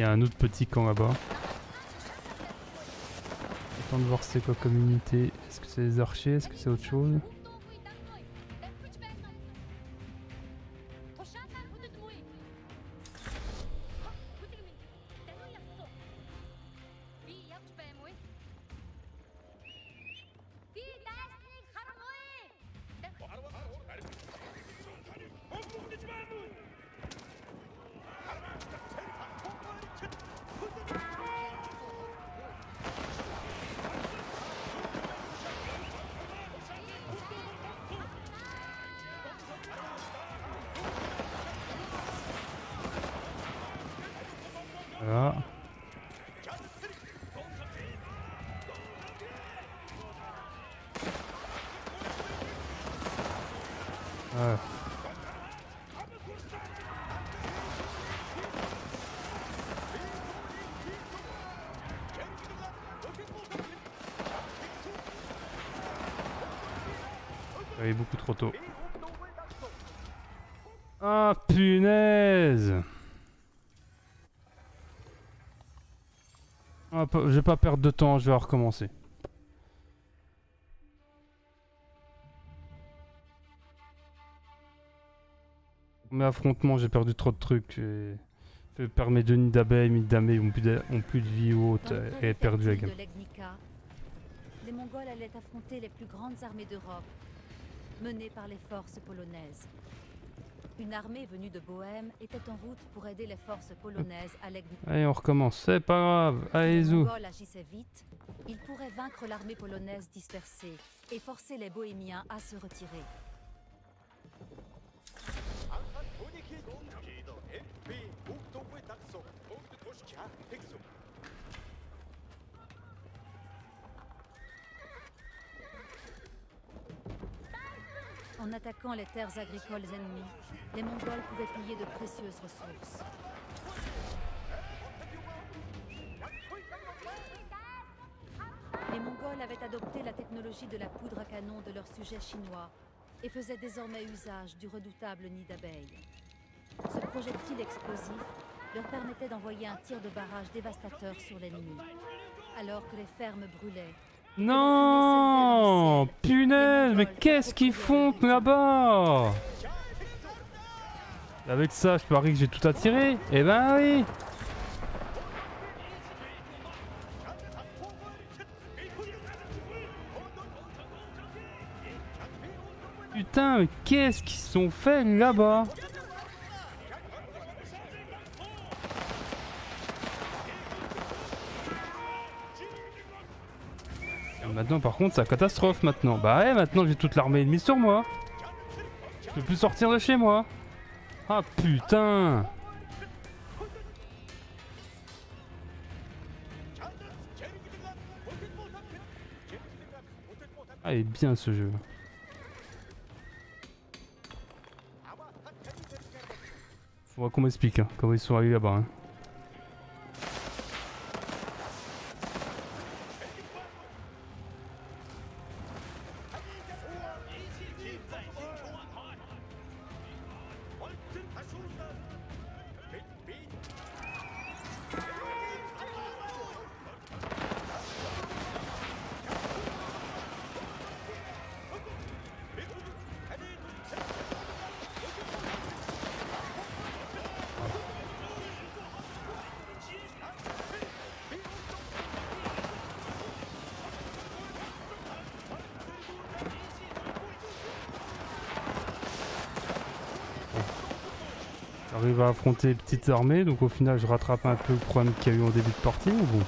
Y a un autre petit camp là-bas. Attends de voir c'est quoi comme unité. Est-ce que c'est des archers? Est-ce que c'est autre chose? Punaise Ah, Je vais pas perdre de temps, je vais recommencer. Mais affrontement, j'ai perdu trop de trucs. J'ai fait perdre mes deux nids d'abeilles, mes d'abeilles ont plus de, ont plus de vie ou autre. Et perdu la game. les Mongols allaient affronter les plus grandes armées d'Europe, menées par les forces polonaises. Une armée venue de Bohême était en route pour aider les forces polonaises à Legnica. Allez, on recommence. C'est pas grave. Allez-y. Mongols agissaient vite, ils pourraient vaincre l'armée polonaise dispersée et forcer les Bohémiens à se retirer. Terres agricoles ennemies, les Mongols pouvaient piller de précieuses ressources. Les Mongols avaient adopté la technologie de la poudre à canon de leurs sujets chinois et faisaient désormais usage du redoutable nid d'abeilles. Ce projectile explosif leur permettait d'envoyer un tir de barrage dévastateur sur l'ennemi. Alors que les fermes brûlaient, Non Punaise, mais qu'est-ce qu'ils font là-bas? Avec ça, je parie que j'ai tout attiré. Eh ben oui. Putain, mais qu'est-ce qu'ils sont faits là-bas? Maintenant, par contre, c'est la catastrophe maintenant. Bah ouais, maintenant j'ai toute l'armée ennemie sur moi. Je peux plus sortir de chez moi. Ah putain Ah, il est bien ce jeu. Faudra qu'on m'explique hein, comment ils sont arrivés là-bas. hein. J'arrive à affronter les petites armées, donc au final je rattrape un peu le problème qu'il y a eu en début de partie, mais bon.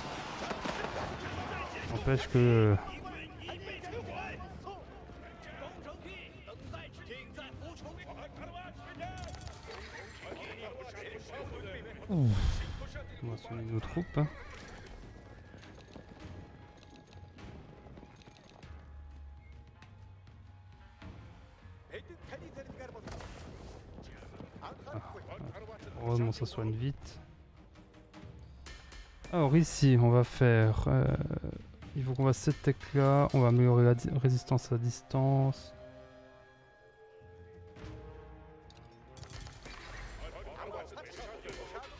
N'empêche que... Soigne vite. Alors ici on va faire... euh, il faut qu'on va cette tech là, on va améliorer la résistance à distance.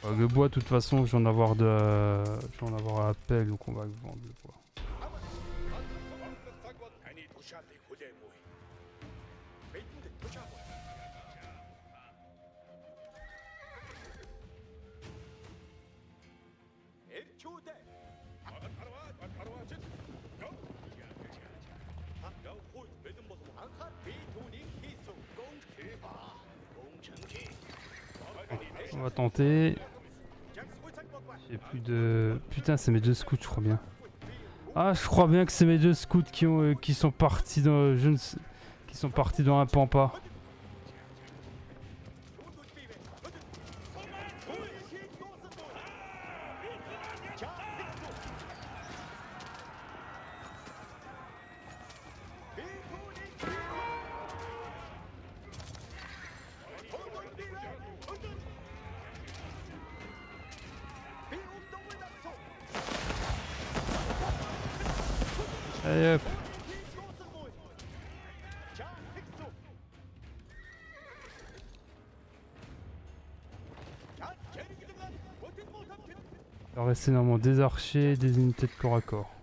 Euh, le bois de toute façon je vais en avoir de... je vais en avoir à appel donc on va vendre le bois. Putain c'est mes deux scouts je crois bien. Ah je crois bien que c'est mes deux scouts qui, ont, euh, qui sont partis dans... Je ne. Qui sont partis dans un pampa. Rester normalement des archers des unités de corps à corps.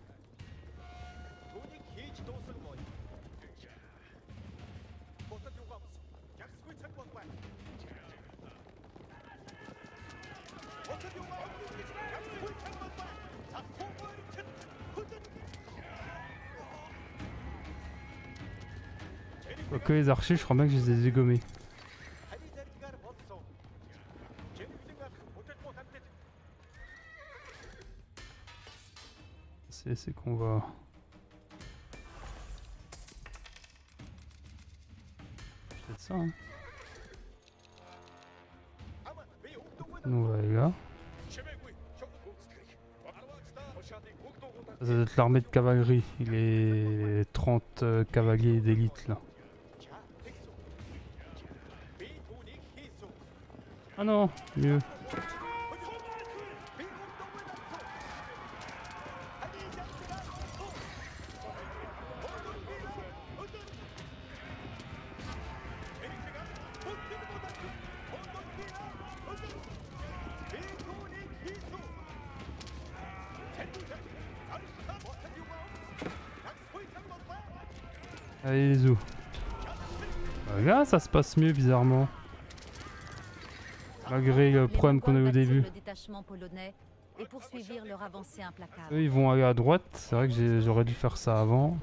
Quoique les archers, je crois bien que je les ai dégommés. Qu'on va... Peut-être ça, hein. On va aller là. Ça doit être l'armée de cavalerie. Il est 30 euh, cavaliers d'élite là. Ah non, mieux. Ça se passe mieux, bizarrement. Malgré le problème qu'on a eu au début. Eux, ils vont aller à droite. C'est vrai que j'aurais dû faire ça avant.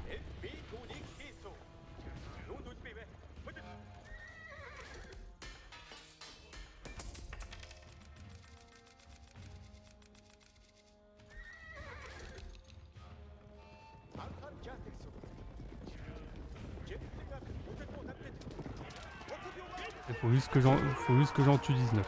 Juste que j'en faut juste que j'en tue 19.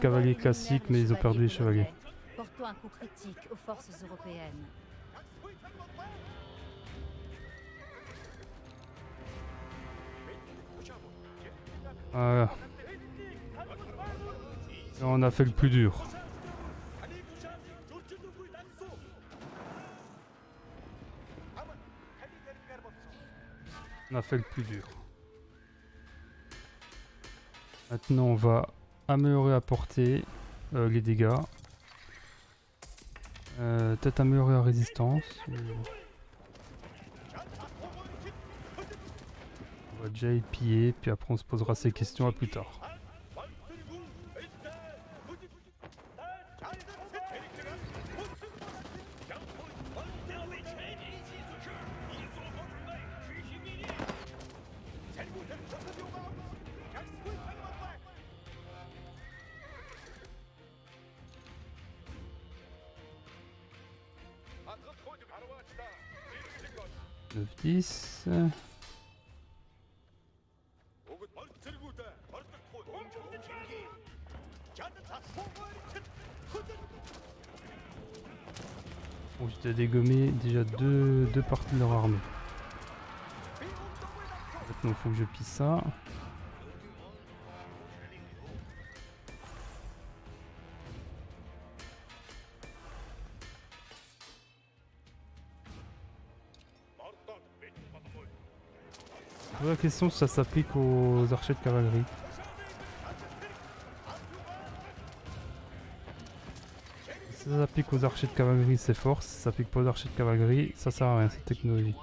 Cavaliers classiques, mais ils ont perdu les chevaliers. Portant un coup critique aux forces européennes. Voilà. Là, on a fait le plus dur. On a fait le plus dur. Maintenant, on va améliorer la portée, euh, les dégâts. Euh, Peut-être améliorer la résistance. On va déjà y piller, puis après on se posera ces questions à plus tard. Leur armée. Maintenant, il faut que je pisse ça. La question ça s'applique aux archers de cavalerie. S'applique aux archers de cavalerie, c'est fort. Si ça s'applique pas aux archers de cavalerie, ça sert à rien, cette technologie.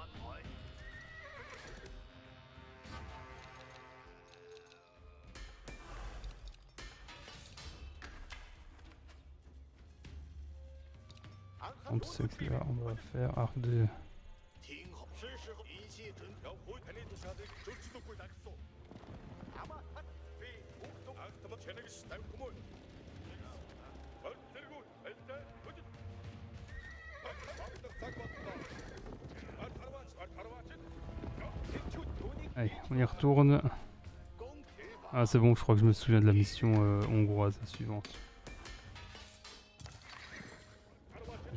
C'est bon, je crois que je me souviens de la mission euh, hongroise suivante.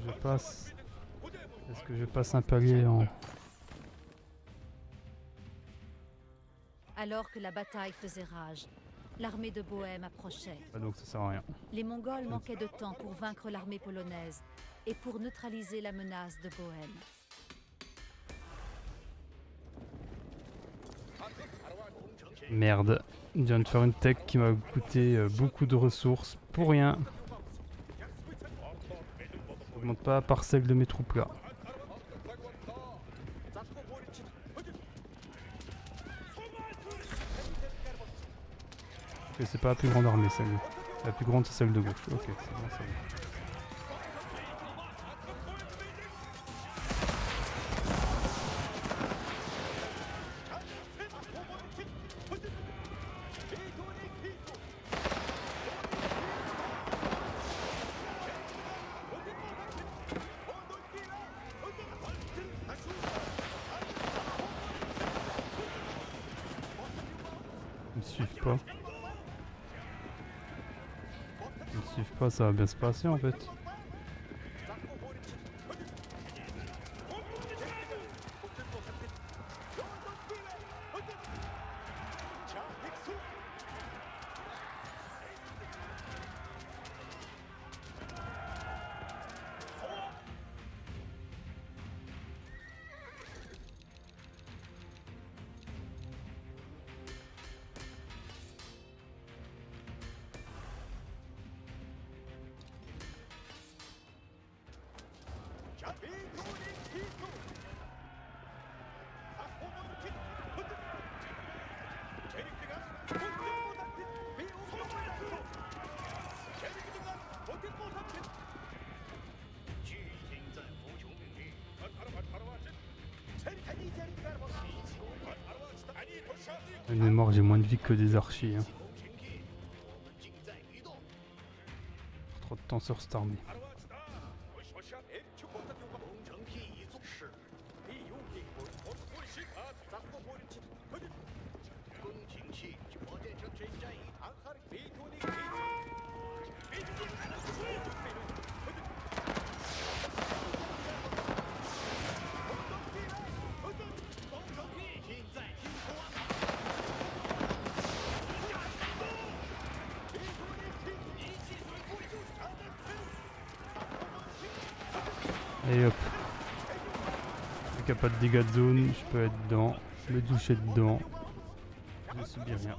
Je passe... Est-ce que je passe un palier en... Alors que la bataille faisait rage, l'armée de Bohême approchait. Ah, donc ça sert à rien. Les Mongols manquaient de temps pour vaincre l'armée polonaise et pour neutraliser la menace de Bohême. Merde. Je viens de faire une tech qui m'a coûté euh, beaucoup de ressources pour rien. Augmente pas la parcelle de mes troupes là. C'est pas la plus grande armée celle La plus grande c'est celle de gauche. Ok, c'est bon, c'est bon. Ça va bien se passer en fait. musique que des archis. Hein. Trop de temps sur cette. Pas de dégâts de zone, je peux être dedans, me doucher dedans. Je subis rien.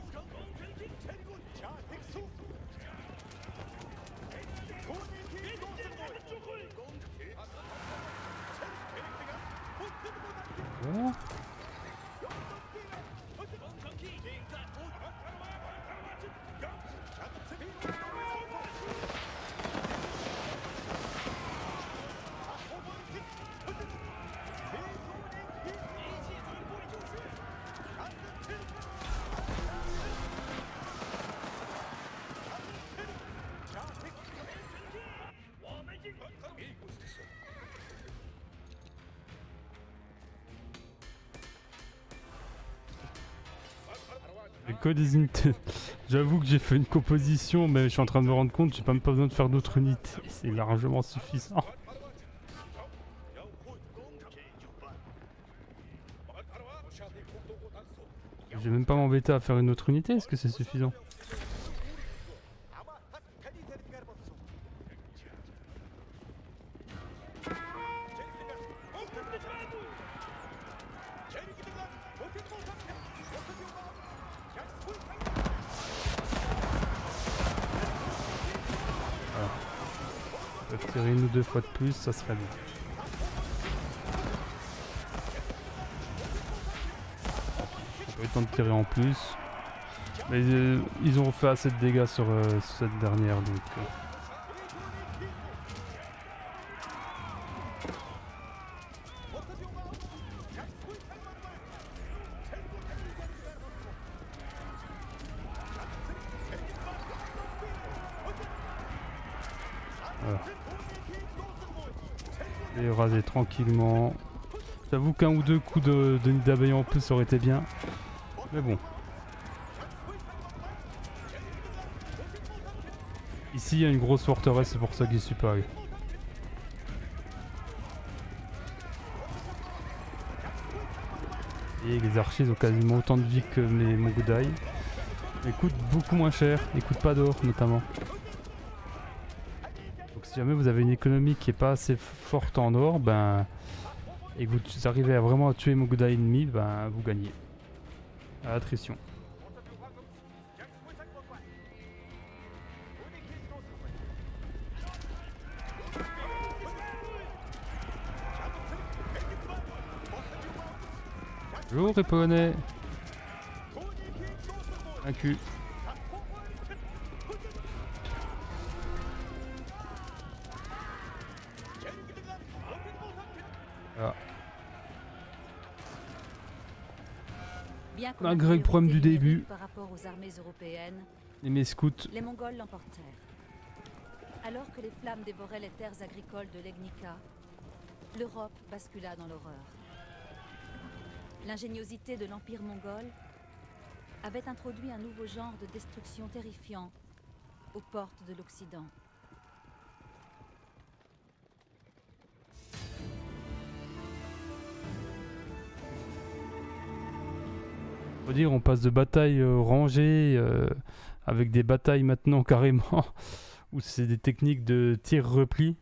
Des unités. [LAUGHS] J'avoue que j'ai fait une composition, mais je suis en train de me rendre compte, j'ai pas même pas besoin de faire d'autres unités. C'est largement suffisant. Je vais même pas m'embêter à faire une autre unité, est-ce que c'est suffisant? Deux fois de plus, ça serait bien. J'ai pas eu le temps de tirer en plus. Mais euh, ils ont fait assez de dégâts sur euh, cette dernière, donc... euh, Voilà. Et raser tranquillement. J'avoue qu'un ou deux coups de, nid d'abeille en plus aurait été bien. Mais bon. Ici il y a une grosse forteresse, c'est pour ça que j'y suis pas. Et les archers ont quasiment autant de vie que mes Mogudai. Ils coûtent beaucoup moins cher, ils coûtent pas d'or notamment. Jamais vous avez une économie qui est pas assez forte en or, ben et que vous arrivez à vraiment tuer Mogudai ennemi, ben vous gagnez. À attrition. Bonjour les Polonais Vaincu. Ah, Ait le problème du début. Par rapport aux armées européennes, et mes scouts, les Mongols l'emportèrent. Alors que les flammes dévoraient les terres agricoles de l'Egnica, l'Europe bascula dans l'horreur. L'ingéniosité de l'Empire mongol avait introduit un nouveau genre de destruction terrifiant aux portes de l'Occident. Dire, on passe de batailles euh, rangées euh, avec des batailles maintenant [LAUGHS] carrément où c'est des techniques de tir-repli.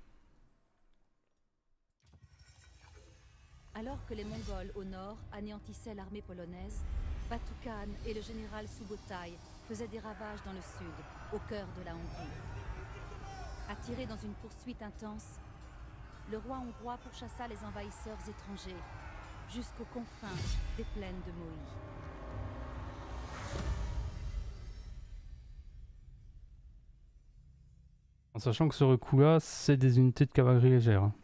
Alors que les Mongols au nord anéantissaient l'armée polonaise, Batukhan et le général Subotai faisaient des ravages dans le sud, au cœur de la Hongrie. Attiré dans une poursuite intense, le roi hongrois pourchassa les envahisseurs étrangers jusqu'aux confins des plaines de Moïse. En sachant que ce recul-là, c'est des unités de cavalerie légère. hein.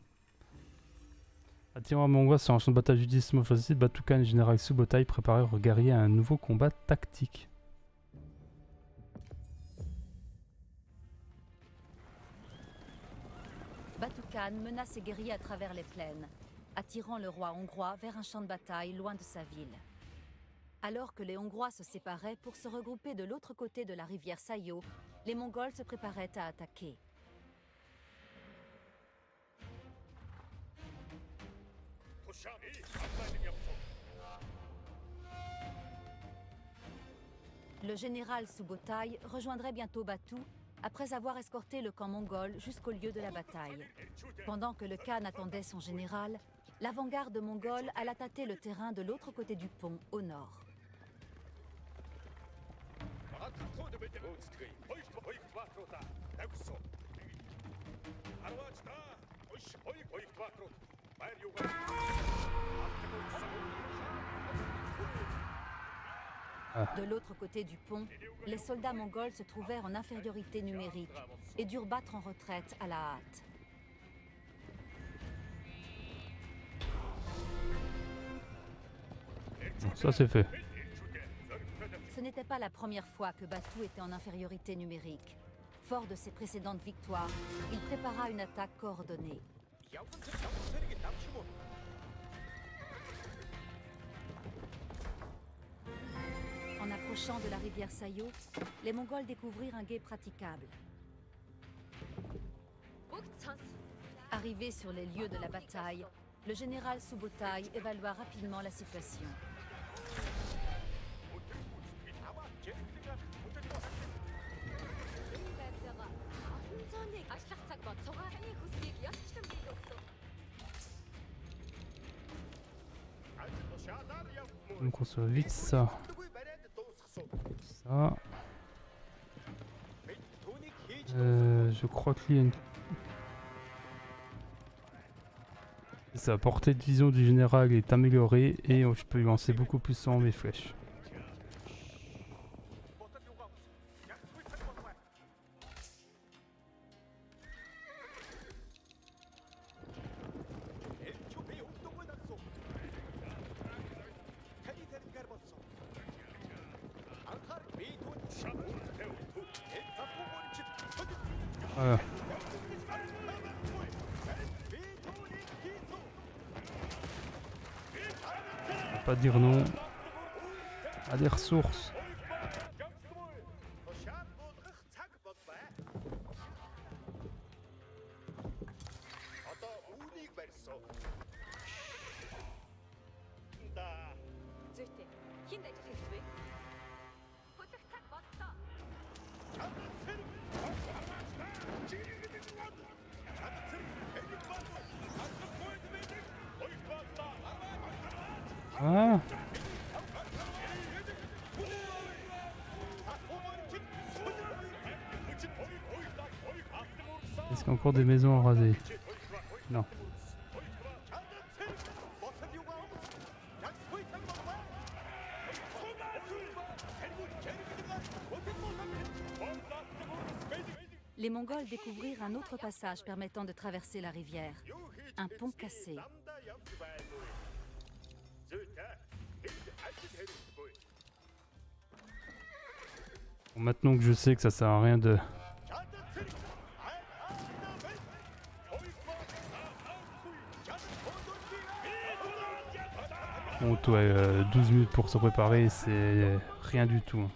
Attirant à Mongois sur un champ de bataille judicieusement choisi, Batukhan et le général Subotai préparèrent guerriers à un nouveau combat tactique. Batukhan mena ses guerriers à travers les plaines, attirant le roi hongrois vers un champ de bataille loin de sa ville. Alors que les Hongrois se séparaient pour se regrouper de l'autre côté de la rivière Sayo, les Mongols se préparaient à attaquer. Le général Subotai rejoindrait bientôt Batu après avoir escorté le camp mongol jusqu'au lieu de la bataille. Pendant que le Khan attendait son général, l'avant-garde mongole alla tâter le terrain de l'autre côté du pont, au nord. De l'autre côté du pont, les soldats mongols se trouvèrent en infériorité numérique et durent battre en retraite à la hâte. Bon, ça c'est fait. Ce n'était pas la première fois que Batu était en infériorité numérique. Fort de ses précédentes victoires, il prépara une attaque coordonnée. En approchant de la rivière Sayo, les Mongols découvrirent un guet praticable. Arrivé sur les lieux de la bataille, le général Subotai évalua rapidement la situation. On se vite ça. Ça. Euh, je crois que a une... Sa portée de vision du général est améliorée et je peux lancer beaucoup plus sans mes flèches. Des maisons à raser Non. Les Mongols découvrirent un autre passage permettant de traverser la rivière. Un pont cassé. Bon, maintenant que je sais que ça sert à rien de... Bon, toi, euh, 12 minutes pour se préparer, c'est rien du tout.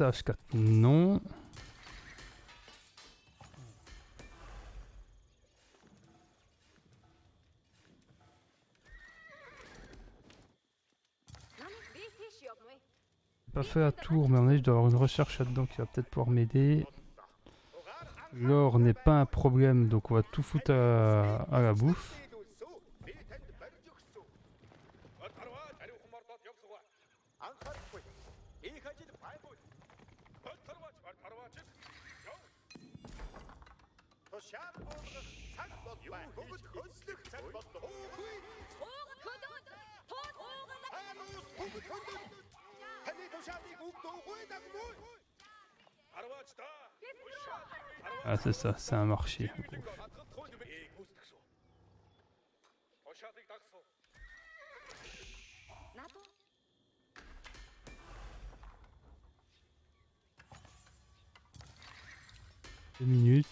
H4, non. pas fait à tour, mais on est, je dois une recherche là-dedans qui va peut-être pouvoir m'aider? L'or n'est pas un problème, donc on va tout foutre à la bouffe. ça, c'est un marché. Deux minutes.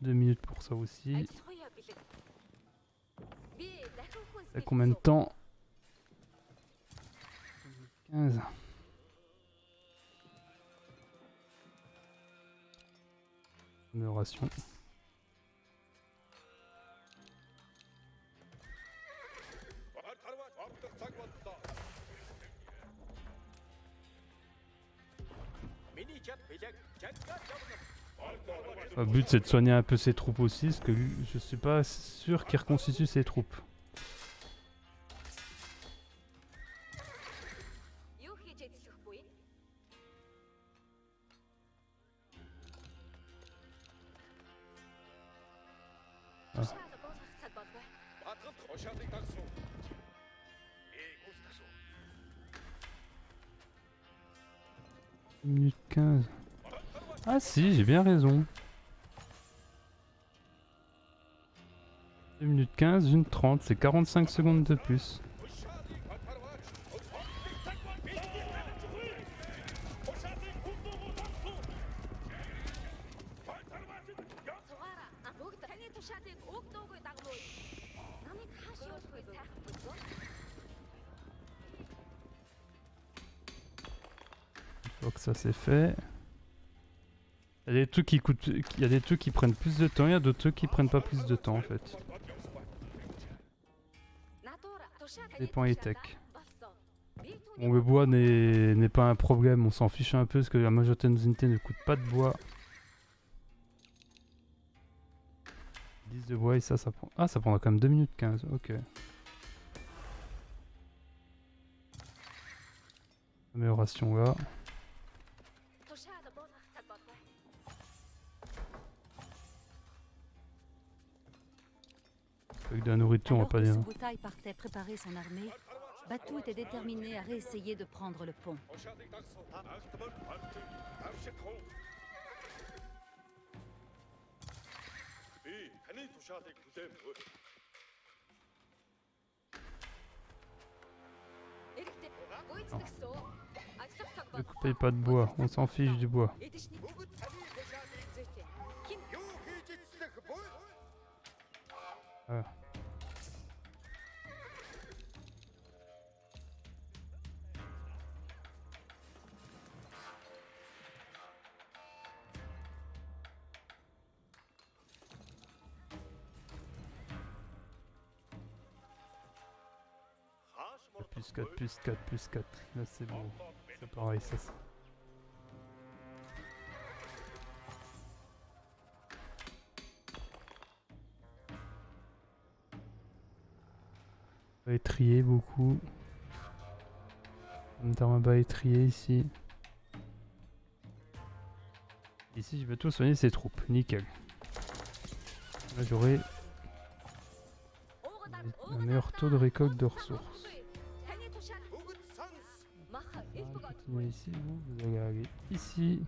Deux minutes pour ça aussi. T'as combien de temps but c'est de soigner un peu ses troupes aussi, parce que je suis pas sûr qu'il reconstitue ses troupes. Ah. Minute 15. Ah si, j'ai bien raison. 15, une 30, c'est 45 secondes de plus. Donc ça c'est fait. Il y a des trucs qui coûtent, il y a des trucs qui prennent plus de temps, il y a d'autres trucs qui prennent pas plus de temps en fait. dépend les tech. Bon, le bois n'est pas un problème, on s'en fiche un peu parce que la majorité de nos unités ne coûte pas de bois. 10 de bois et ça, ça prend. Ah, ça prendra quand même 2 minutes 15, ok. Amélioration là. De la nourriture, Alors on va pas dire. Bouteille partait préparer son armée. Batou était déterminé à réessayer de prendre le pont. Oh. Ne coupez pas de bois, on s'en fiche du bois. Ah. 4, plus 4, plus 4. Là c'est bon. C'est pareil ça. étrier beaucoup. On me un bas étrier ici. Ici je peux tout soigner ses troupes, nickel. Là j'aurai un meilleur taux de récolte de ressources. Ici, vous, allez ici.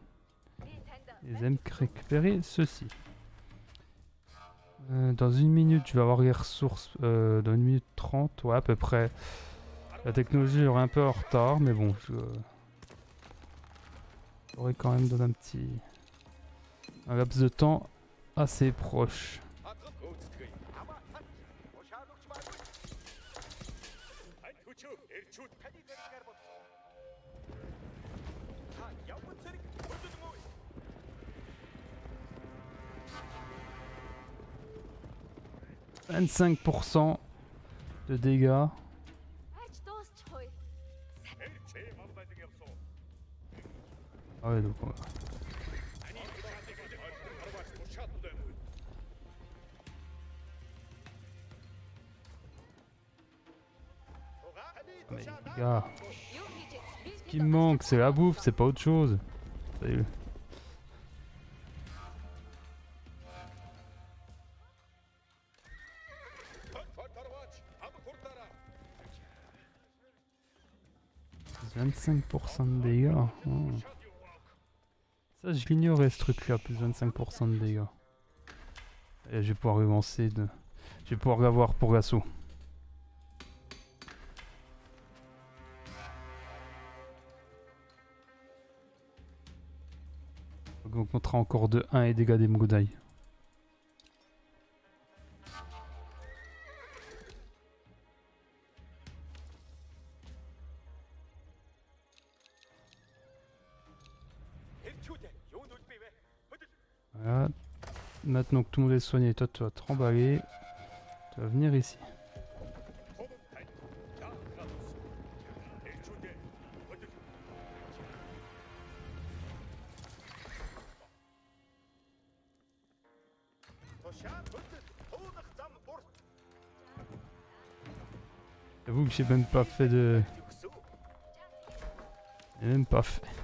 Ils aiment récupérer ceci. Euh, dans une minute, je vais avoir les ressources. Euh, dans une minute trente, ouais, à peu près. La technologie est un peu en retard, mais bon, je. J'aurai quand même dans un petit. un laps de temps assez proche. 25% de dégâts. Ah ouais, donc on va... Ah, mais gars, ce qui me manque, c'est la bouffe, c'est pas autre chose. Salut. 25% de dégâts. oh. Ça, je l'ignorais ce truc-là, plus 25% de dégâts. Et je vais pouvoir avancer de. Je vais pouvoir l'avoir pour l'assaut. Donc, on comptera encore de 1 et dégâts des Moudaï. Maintenant que tout le monde est soigné, toi tu vas te remballer. Tu vas venir ici. J'avoue que j'ai même pas fait de... J'ai même pas fait.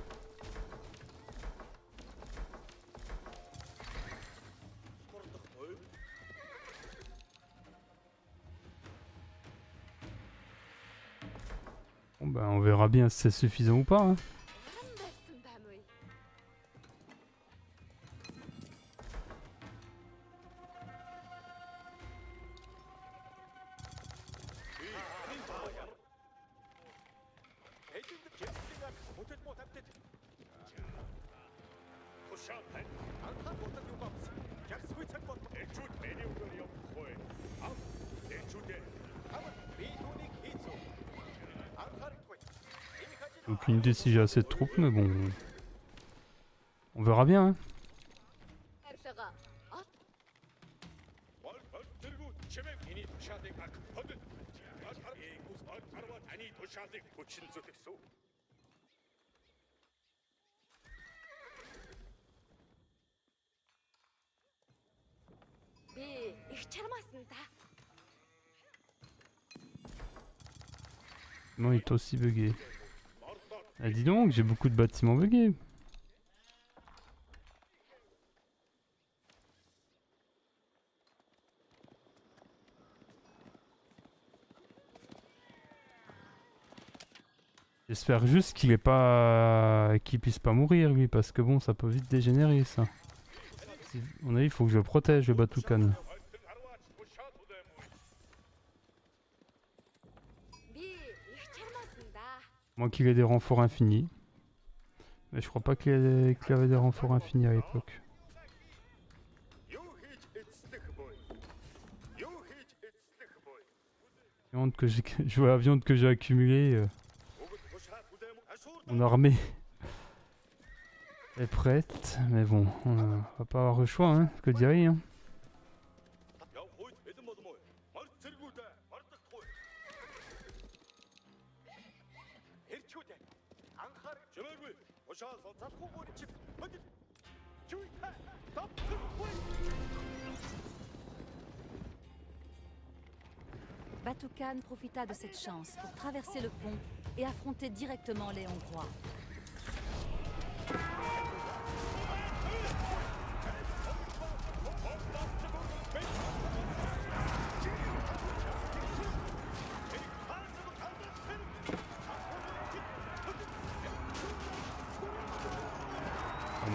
Bien c'est suffisant ou pas. hein. demandé si j'ai assez de troupes, mais bon... On verra bien, hein. Non, il est aussi bugué. Dis donc, j'ai beaucoup de bâtiments buggés. J'espère juste qu'il est pas. qu'il puisse pas mourir lui, parce que bon, ça peut vite dégénérer ça. Mon avis, il faut que je protège le Batoukan. qu'il ait des renforts infinis. Mais je crois pas qu'il y, avait des renforts infinis à l'époque. que j'ai [LAUGHS] joué à la viande que j'ai accumulée. Euh, mon armée [LAUGHS] est prête, mais bon, euh, on, va pas avoir le choix, hein, que dirais. Hein. Cette chance pour traverser le pont et affronter directement les Hongrois.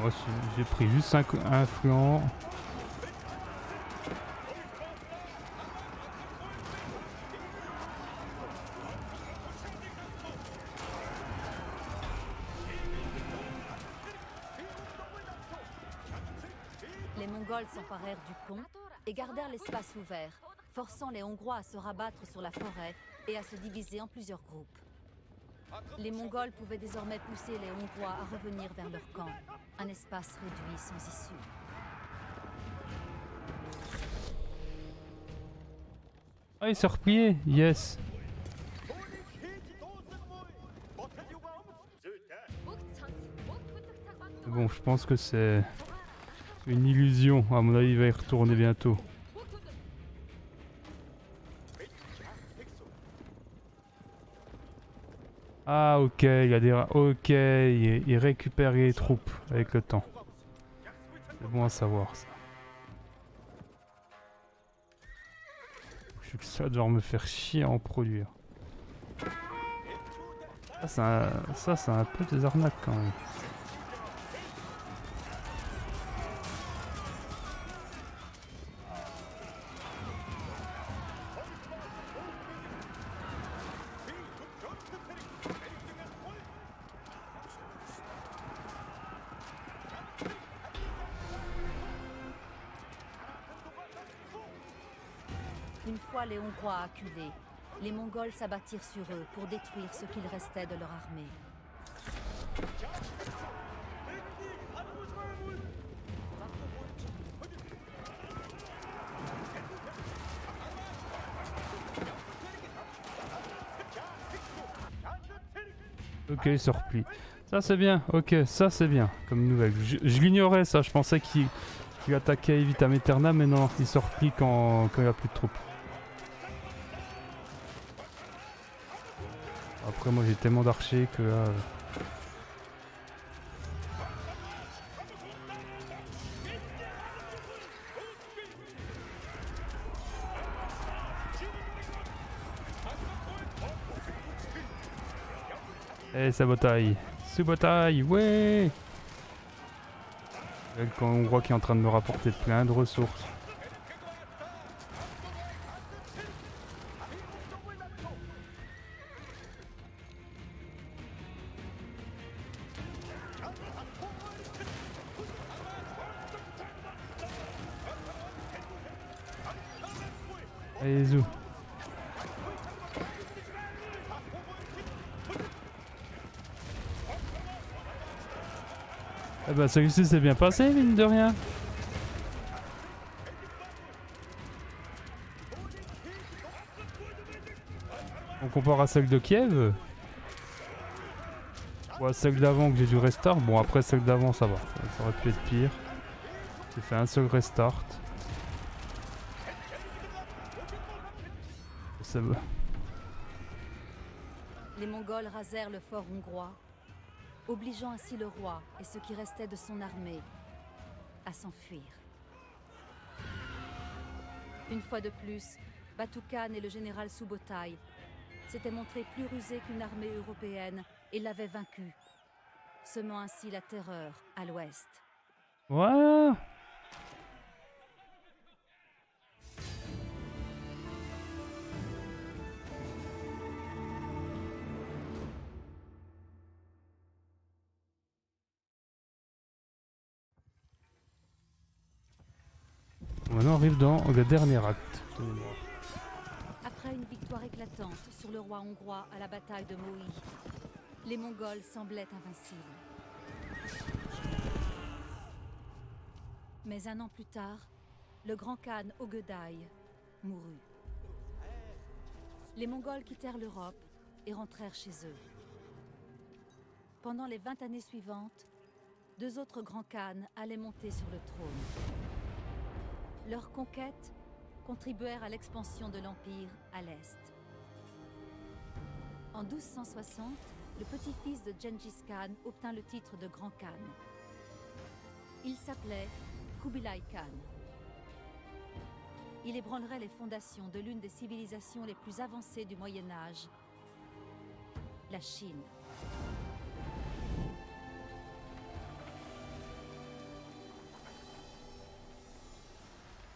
Moi, j'ai pris juste un, co- l'espace ouvert, forçant les Hongrois à se rabattre sur la forêt et à se diviser en plusieurs groupes. Les Mongols pouvaient désormais pousser les Hongrois à revenir vers leur camp, un espace réduit sans issue. Ah, il s'est replié Yes Bon, je pense que c'est une illusion. À mon avis, il va y retourner bientôt. Ah, ok, il y a des... Ok, il, récupère les troupes avec le temps. C'est bon à savoir, ça. Je suis seul à devoir me faire chier à en produire. Ça, ça, c'est un peu des arnaques quand même. Les Mongols s'abattirent sur eux pour détruire ce qu'il restait de leur armée. Ok, il se replie. Ça c'est bien, ok, ça c'est bien comme nouvelle. Je, l'ignorais ça, je pensais qu'il qu'il attaquait Vitam Aeternam, mais non, il se replie quand il n'y a plus de troupes. Moi j'ai tellement d'archers que là... euh, Eh, sabotaille Subotaille, ouais Et Quand on voit qu'il est en train de me rapporter plein de ressources. Celui-ci s'est bien passé, mine de rien. On compare à celle de Kiev. Ou à celle d'avant que j'ai dû restart. Bon après celle d'avant ça va, ça, ça aurait pu être pire. J'ai fait un seul restart. Ça va. Les Mongols rasèrent le fort hongrois, obligeant ainsi le roi et ce qui restait de son armée à s'enfuir. Une fois de plus, Batukhan et le général Subotai s'étaient montrés plus rusés qu'une armée européenne et l'avaient vaincu, semant ainsi la terreur à l'ouest. Ouais. Arrive dans le dernier acte. Après une victoire éclatante sur le roi hongrois à la bataille de Mohi, les Mongols semblaient invincibles. Mais un an plus tard, le grand Khan Ogedai mourut. Les Mongols quittèrent l'Europe et rentrèrent chez eux. Pendant les 20 années suivantes, deux autres grands Khans allaient monter sur le trône. Leurs conquêtes contribuèrent à l'expansion de l'Empire à l'Est. En 1260, le petit-fils de Gengis Khan obtint le titre de Grand Khan. Il s'appelait Kubilai Khan. Il ébranlerait les fondations de l'une des civilisations les plus avancées du Moyen Âge, la Chine.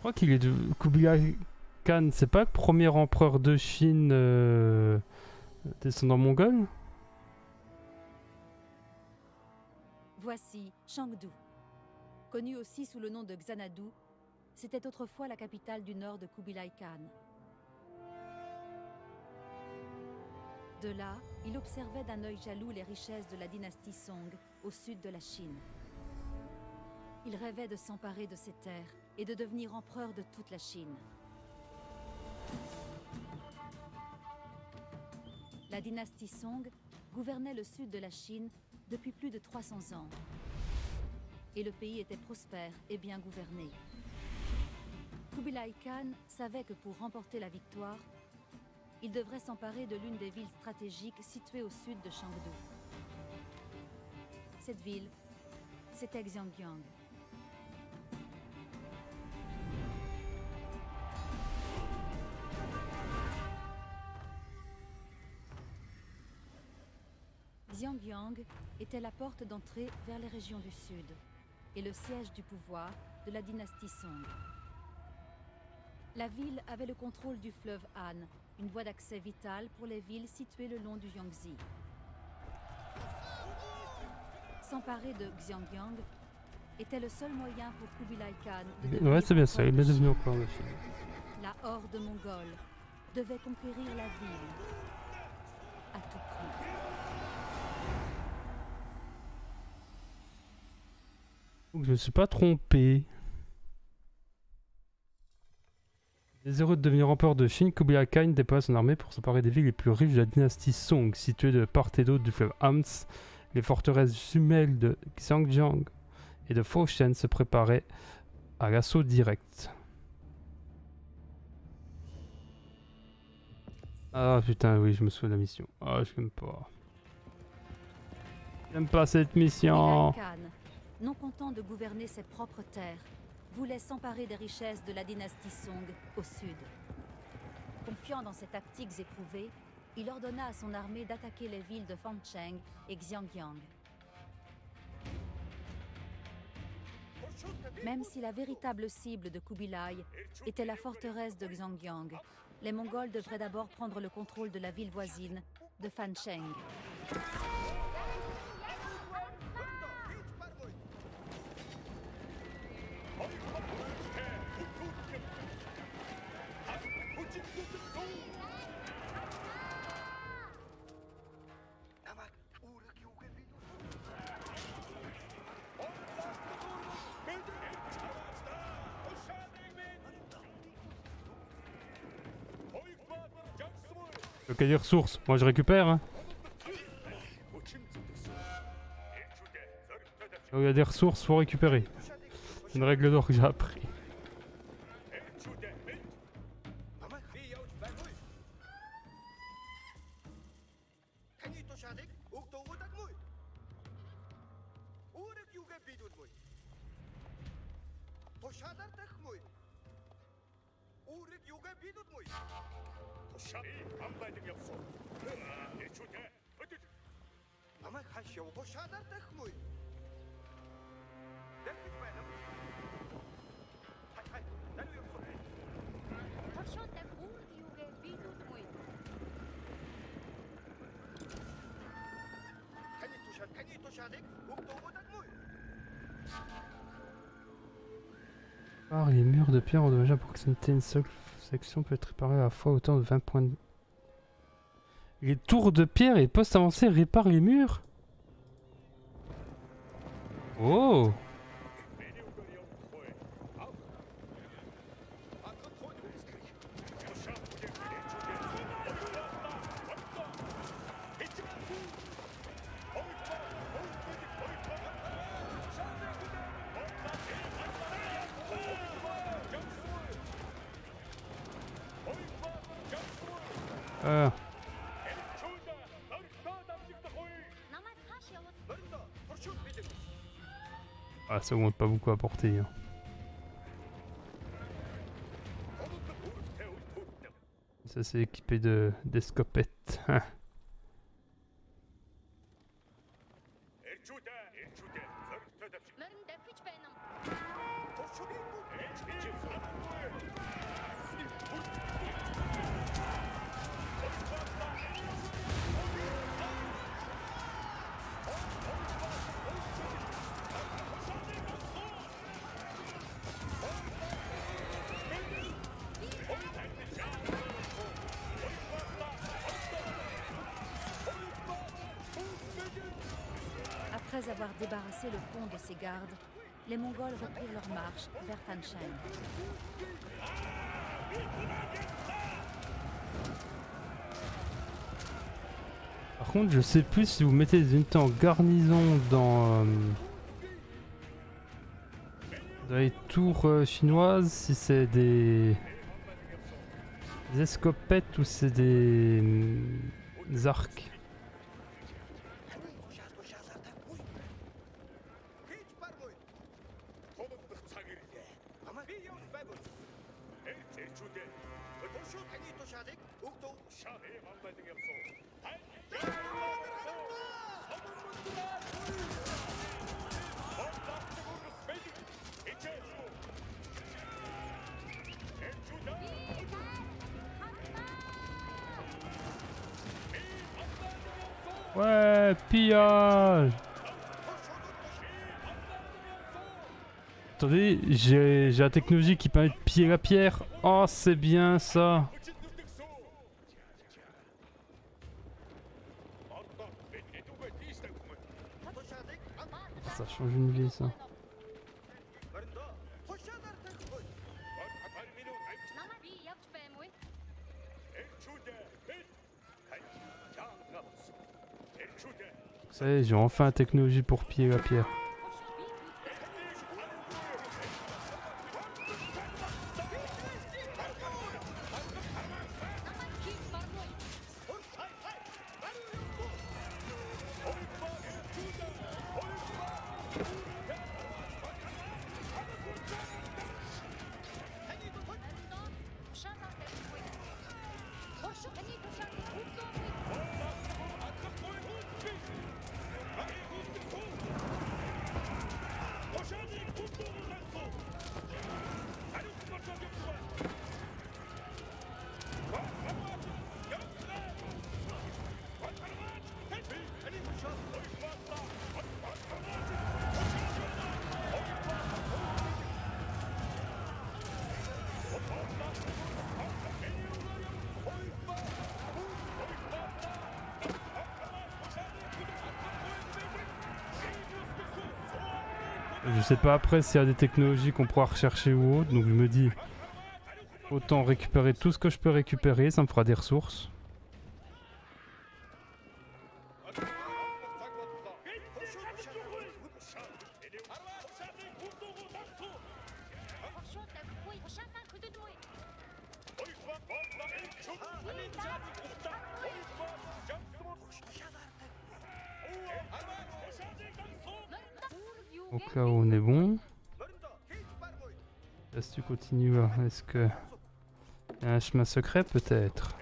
Crois qu'il est de Kubilai Khan, c'est pas le premier empereur de Chine euh, descendant mongol? Voici Shangdu. Connue aussi sous le nom de Xanadu, c'était autrefois la capitale du nord de Kubilai Khan. De là, il observait d'un œil jaloux les richesses de la dynastie Song au sud de la Chine. Il rêvait de s'emparer de ces terres et de devenir empereur de toute la Chine. La dynastie Song gouvernait le sud de la Chine depuis plus de 300 ans. Et le pays était prospère et bien gouverné. Kubilai Khan savait que pour remporter la victoire, il devrait s'emparer de l'une des villes stratégiques situées au sud de Chengdu. Cette ville, c'était Xiangyang. Xiangyang était la porte d'entrée vers les régions du sud et le siège du pouvoir de la dynastie Song. La ville avait le contrôle du fleuve Han, une voie d'accès vitale pour les villes situées le long du Yangtze. S'emparer de Xiangyang était le seul moyen pour Kubilai Khan de Ouais, c'est bien ça, il est devenu encore de Chine. La horde mongole devait conquérir la ville à tout prix. Je me suis pas trompé. Désireux de devenir empereur de Chine, Kublai Khan déploie son armée pour s'emparer des villes les plus riches de la dynastie Song, situées de part et d'autre du fleuve Hams. Les forteresses jumelles de Xiangyang et de Foshen se préparaient à l'assaut direct. Ah putain, oui, je me souviens de la mission. Ah, je l'aime pas. J'aime pas cette mission. Non content de gouverner ses propres terres, voulait s'emparer des richesses de la dynastie Song au sud. Confiant dans ses tactiques éprouvées, il ordonna à son armée d'attaquer les villes de Fancheng et Xiangyang. Même si la véritable cible de Kubilai était la forteresse de Xiangyang, les Mongols devraient d'abord prendre le contrôle de la ville voisine de Fancheng. A des ressources. Moi, je récupère. Hein. Il y a des ressources, faut récupérer. C'est une règle d'or que j'ai appris. Proximité d'une seule section peut être réparée à la fois autant de 20 points de... Les tours de pierre et postes avancés réparent les murs. Oh ça augmente pas beaucoup porter. hein. Ça c'est équipé de d'escopettes. [LAUGHS] ses gardes, les Mongols reprirent leur marche vers Fanshen. Par contre, je sais plus si vous mettez des unités en garnison dans, euh, les tours euh, chinoises, si c'est des, escopettes ou c'est des, hum, des arcs. J'ai la technologie qui permet de piller la pierre. Oh, c'est bien ça. Ça change une vie, ça. Ça y est, j'ai enfin la technologie pour piller la pierre. Sais pas après s'il y a des technologies qu'on pourra rechercher ou autre, donc je me dis autant récupérer tout ce que je peux récupérer, ça me fera des ressources. Là, est-ce que... Y a un chemin secret peut-être?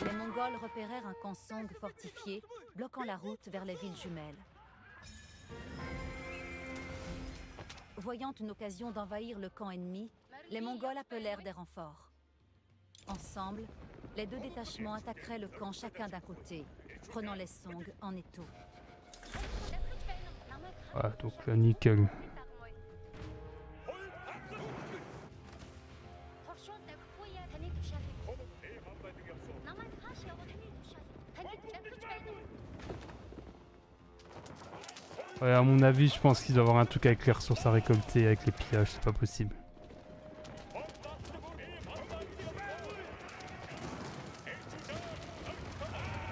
Les Mongols repérèrent un camp Song fortifié, bloquant la route vers les villes jumelles. Voyant une occasion d'envahir le camp ennemi, les Mongols appelèrent des renforts. Ensemble, les deux détachements attaqueraient le camp chacun d'un côté, prenant les Song en étau. Voilà, donc là nickel. Ouais, à mon avis, je pense qu'il doit y avoir un truc avec les ressources à récolter, avec les pillages, c'est pas possible.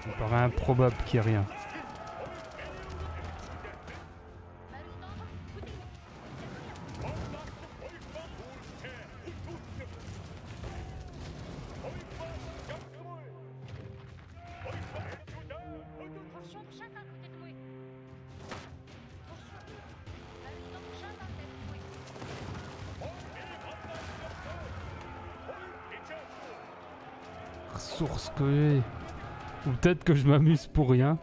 Il me paraît improbable qu'il n'y ait rien. Peut-être que je m'amuse pour rien.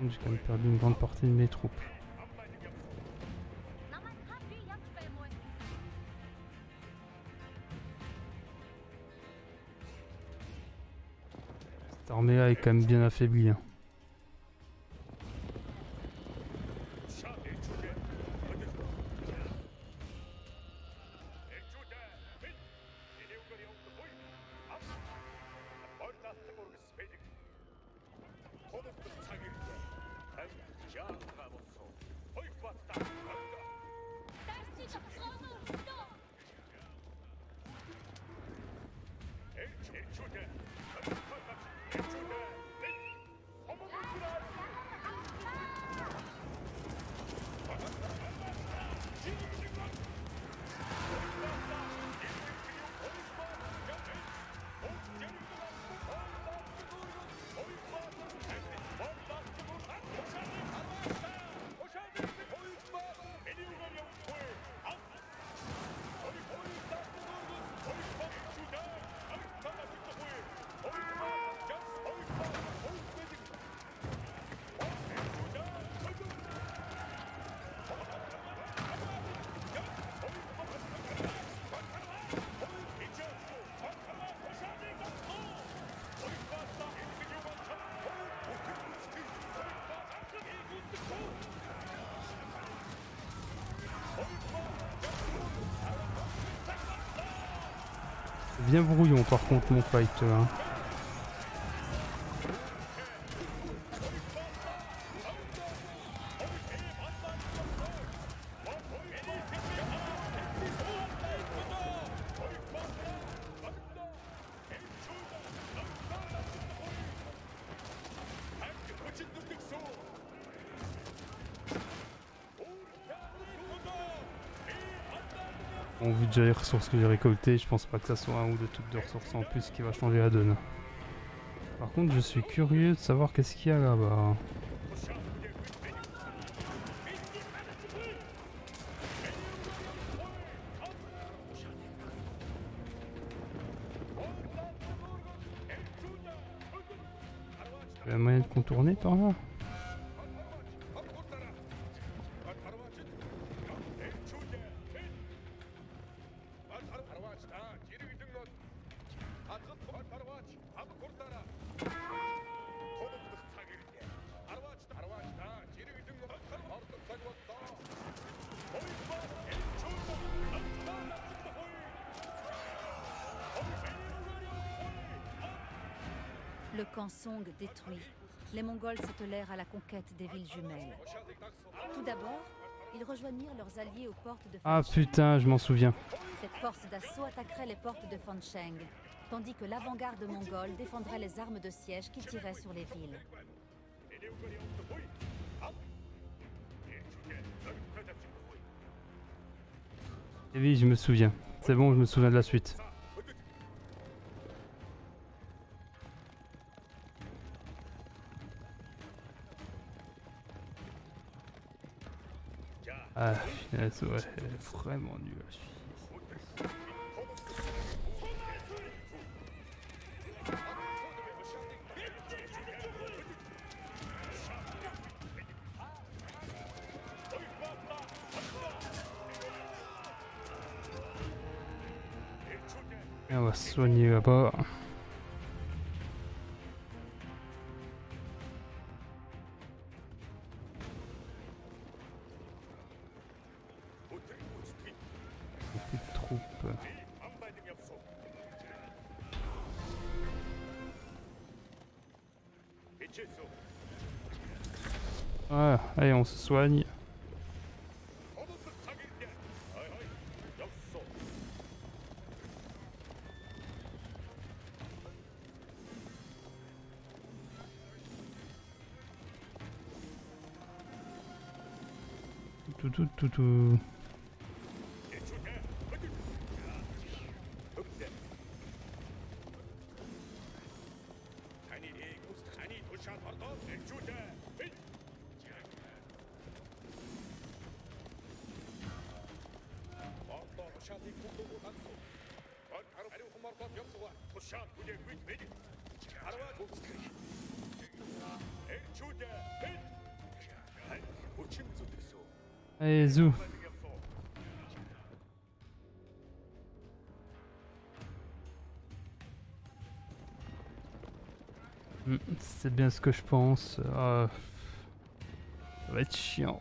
J'ai quand même perdu une grande partie de mes troupes. Cette armée là est quand même bien affaiblie. hein. Trickett. Bien brouillon par contre mon fight. hein. Les ressources que j'ai récoltées, je pense pas que ça soit un ou deux trucs de ressources en plus qui va changer la donne. Par contre, je suis curieux de savoir qu'est-ce qu'il y a là-bas. Le camp Song détruit. Les Mongols s'attelèrent à la conquête des villes jumelles. Tout d'abord, ils rejoignirent leurs alliés aux portes de Ah Fancheng. putain, je m'en souviens. Cette force d'assaut attaquerait les portes de Fancheng, tandis que l'avant-garde mongole défendrait les armes de siège qui tiraient sur les villes. Eh oui, je me souviens. C'est bon, je me souviens de la suite. Ouais, vraiment nul se soigne. Tout, tout, tout, tout. Hmm, C'est bien ce que je pense. Ah, ça va être chiant.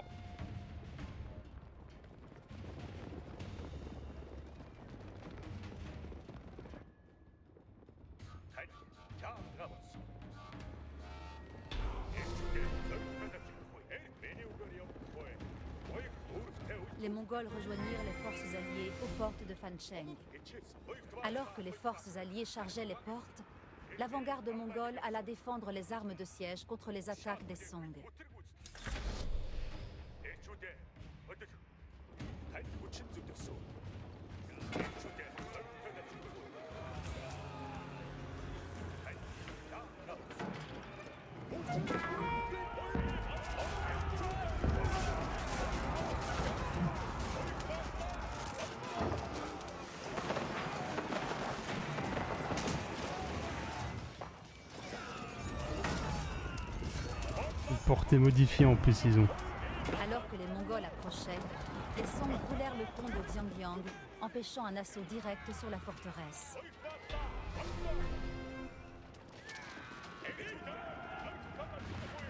Rejoignirent les forces alliées aux portes de Fancheng. Alors que les forces alliées chargeaient les portes, l'avant-garde mongole alla défendre les armes de siège contre les attaques des Song. Modifiée en plus, ils ont. Alors que les Mongols approchaient, les Song brûlèrent le pont de Xiangyang, empêchant un assaut direct sur la forteresse.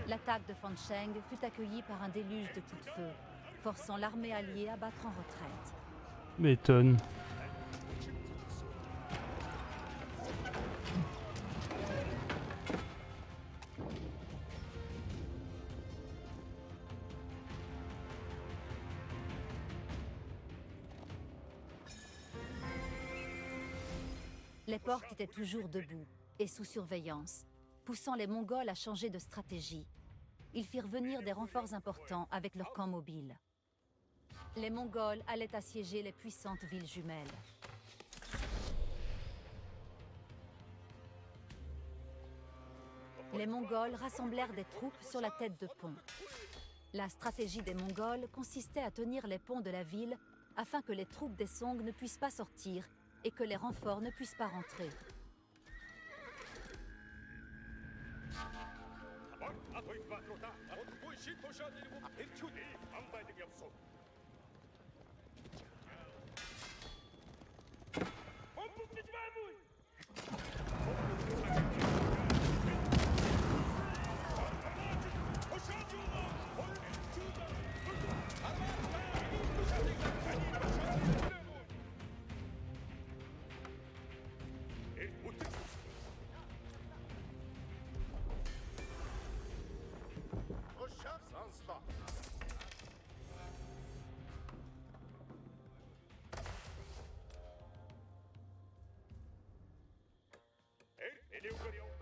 L'attaque de Fancheng fut accueillie par un déluge de coups de feu, forçant l'armée alliée à battre en retraite. M'étonne. Étaient toujours debout et sous surveillance, poussant les Mongols à changer de stratégie. Ils firent venir des renforts importants avec leurs camps mobiles. Les Mongols allaient assiéger les puissantes villes jumelles. Les Mongols rassemblèrent des troupes sur la tête de pont. La stratégie des Mongols consistait à tenir les ponts de la ville afin que les troupes des Song ne puissent pas sortir et que les renforts ne puissent pas rentrer. Rio Curião.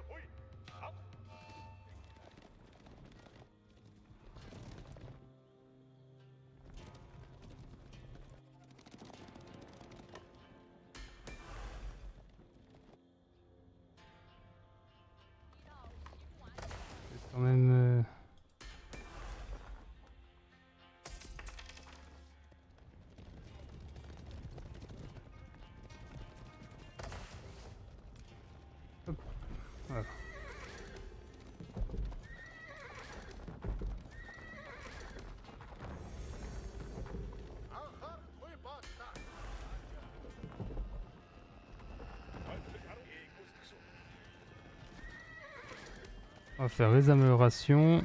On va faire les améliorations.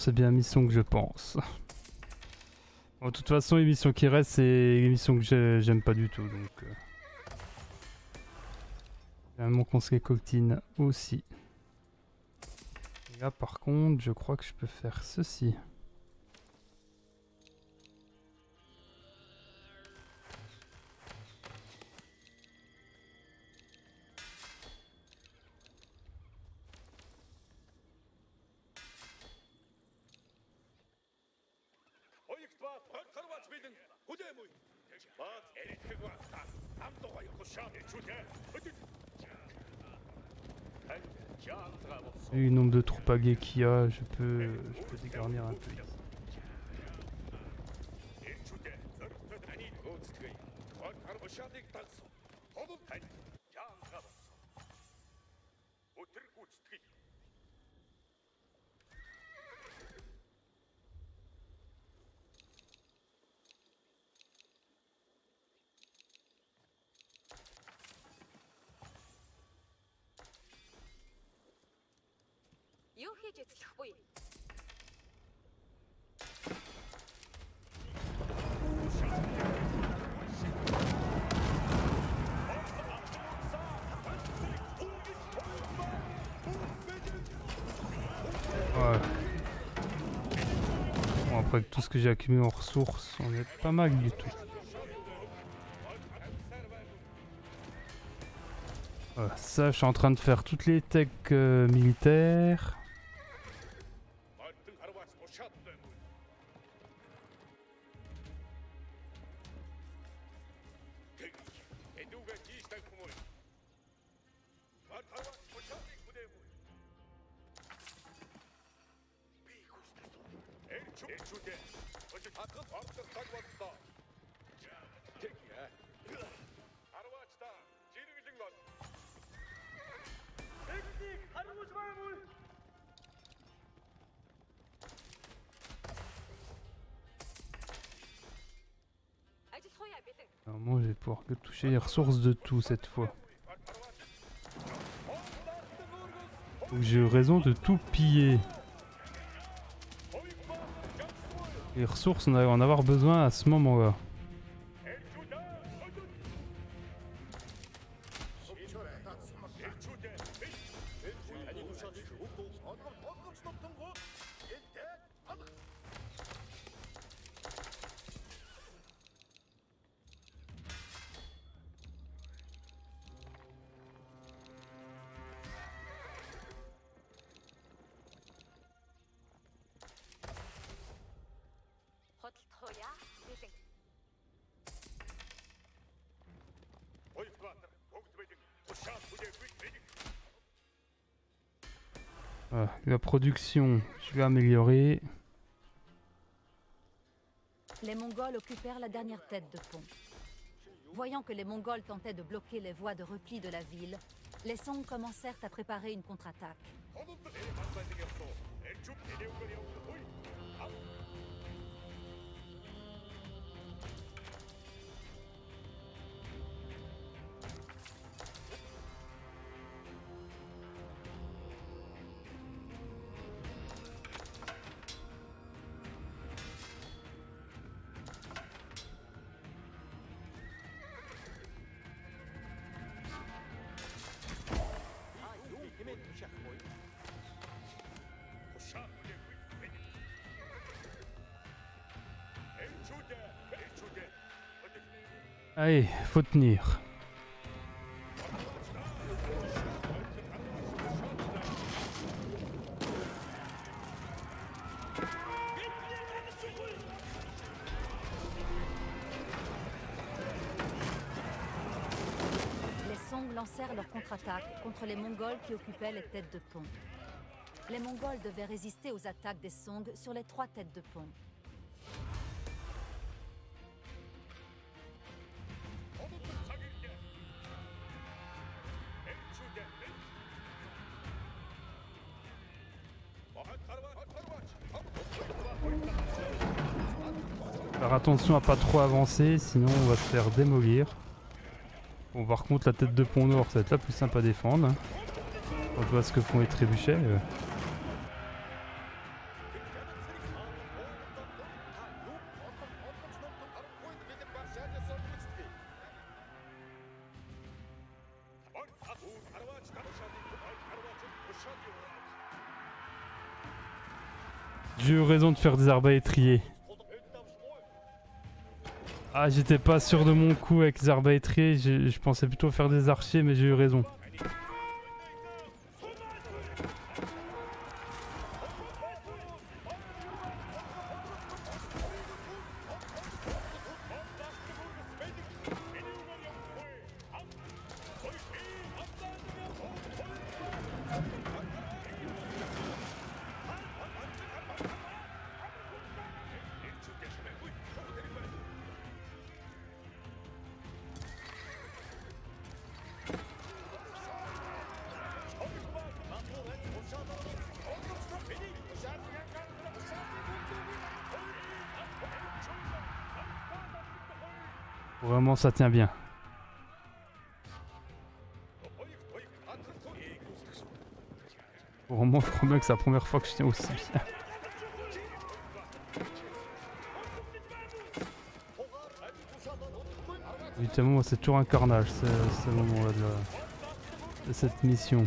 C'est bien mission que je pense. Bon, de toute façon, les missions qui restent, c'est les missions que j'ai- j'aime pas du tout. Donc, euh... mon conseiller Coctine aussi. Et là, par contre, je crois que je peux faire ceci. Aguées qu'il y a, je peux, je peux dégarnir un peu. 일 que j'ai accumulé en ressources, on est pas mal du tout. Voilà, ça, je suis en train de faire toutes les techs euh, militaires. Toucher les ressources de tout cette fois. Donc j'ai raison de tout piller. Les ressources, on va en avoir besoin à ce moment-là. Production, je vais améliorer. Les Mongols occupèrent la dernière tête de pont. Voyant que les Mongols tentaient de bloquer les voies de repli de la ville, les Song commencèrent à préparer une contre-attaque. Allez, faut tenir. Les Song lancèrent leur contre-attaque contre les Mongols qui occupaient les têtes de pont. Les Mongols devaient résister aux attaques des Song sur les trois têtes de pont. Attention à pas trop avancer, sinon on va se faire démolir. Bon, par contre, la tête de pont nord, ça va être la plus simple à défendre. hein. Je vois ce que font les trébuchets. euh. J'ai eu raison de faire des arbalétriers. Ah, j'étais pas sûr de mon coup avec les je pensais plutôt faire des archers, mais j'ai eu raison. Ça tient bien. Vraiment, je crois bien que c'est la première fois que je tiens aussi bien. Évidemment, moi, c'est toujours un carnage, ce, moment-là de cette mission.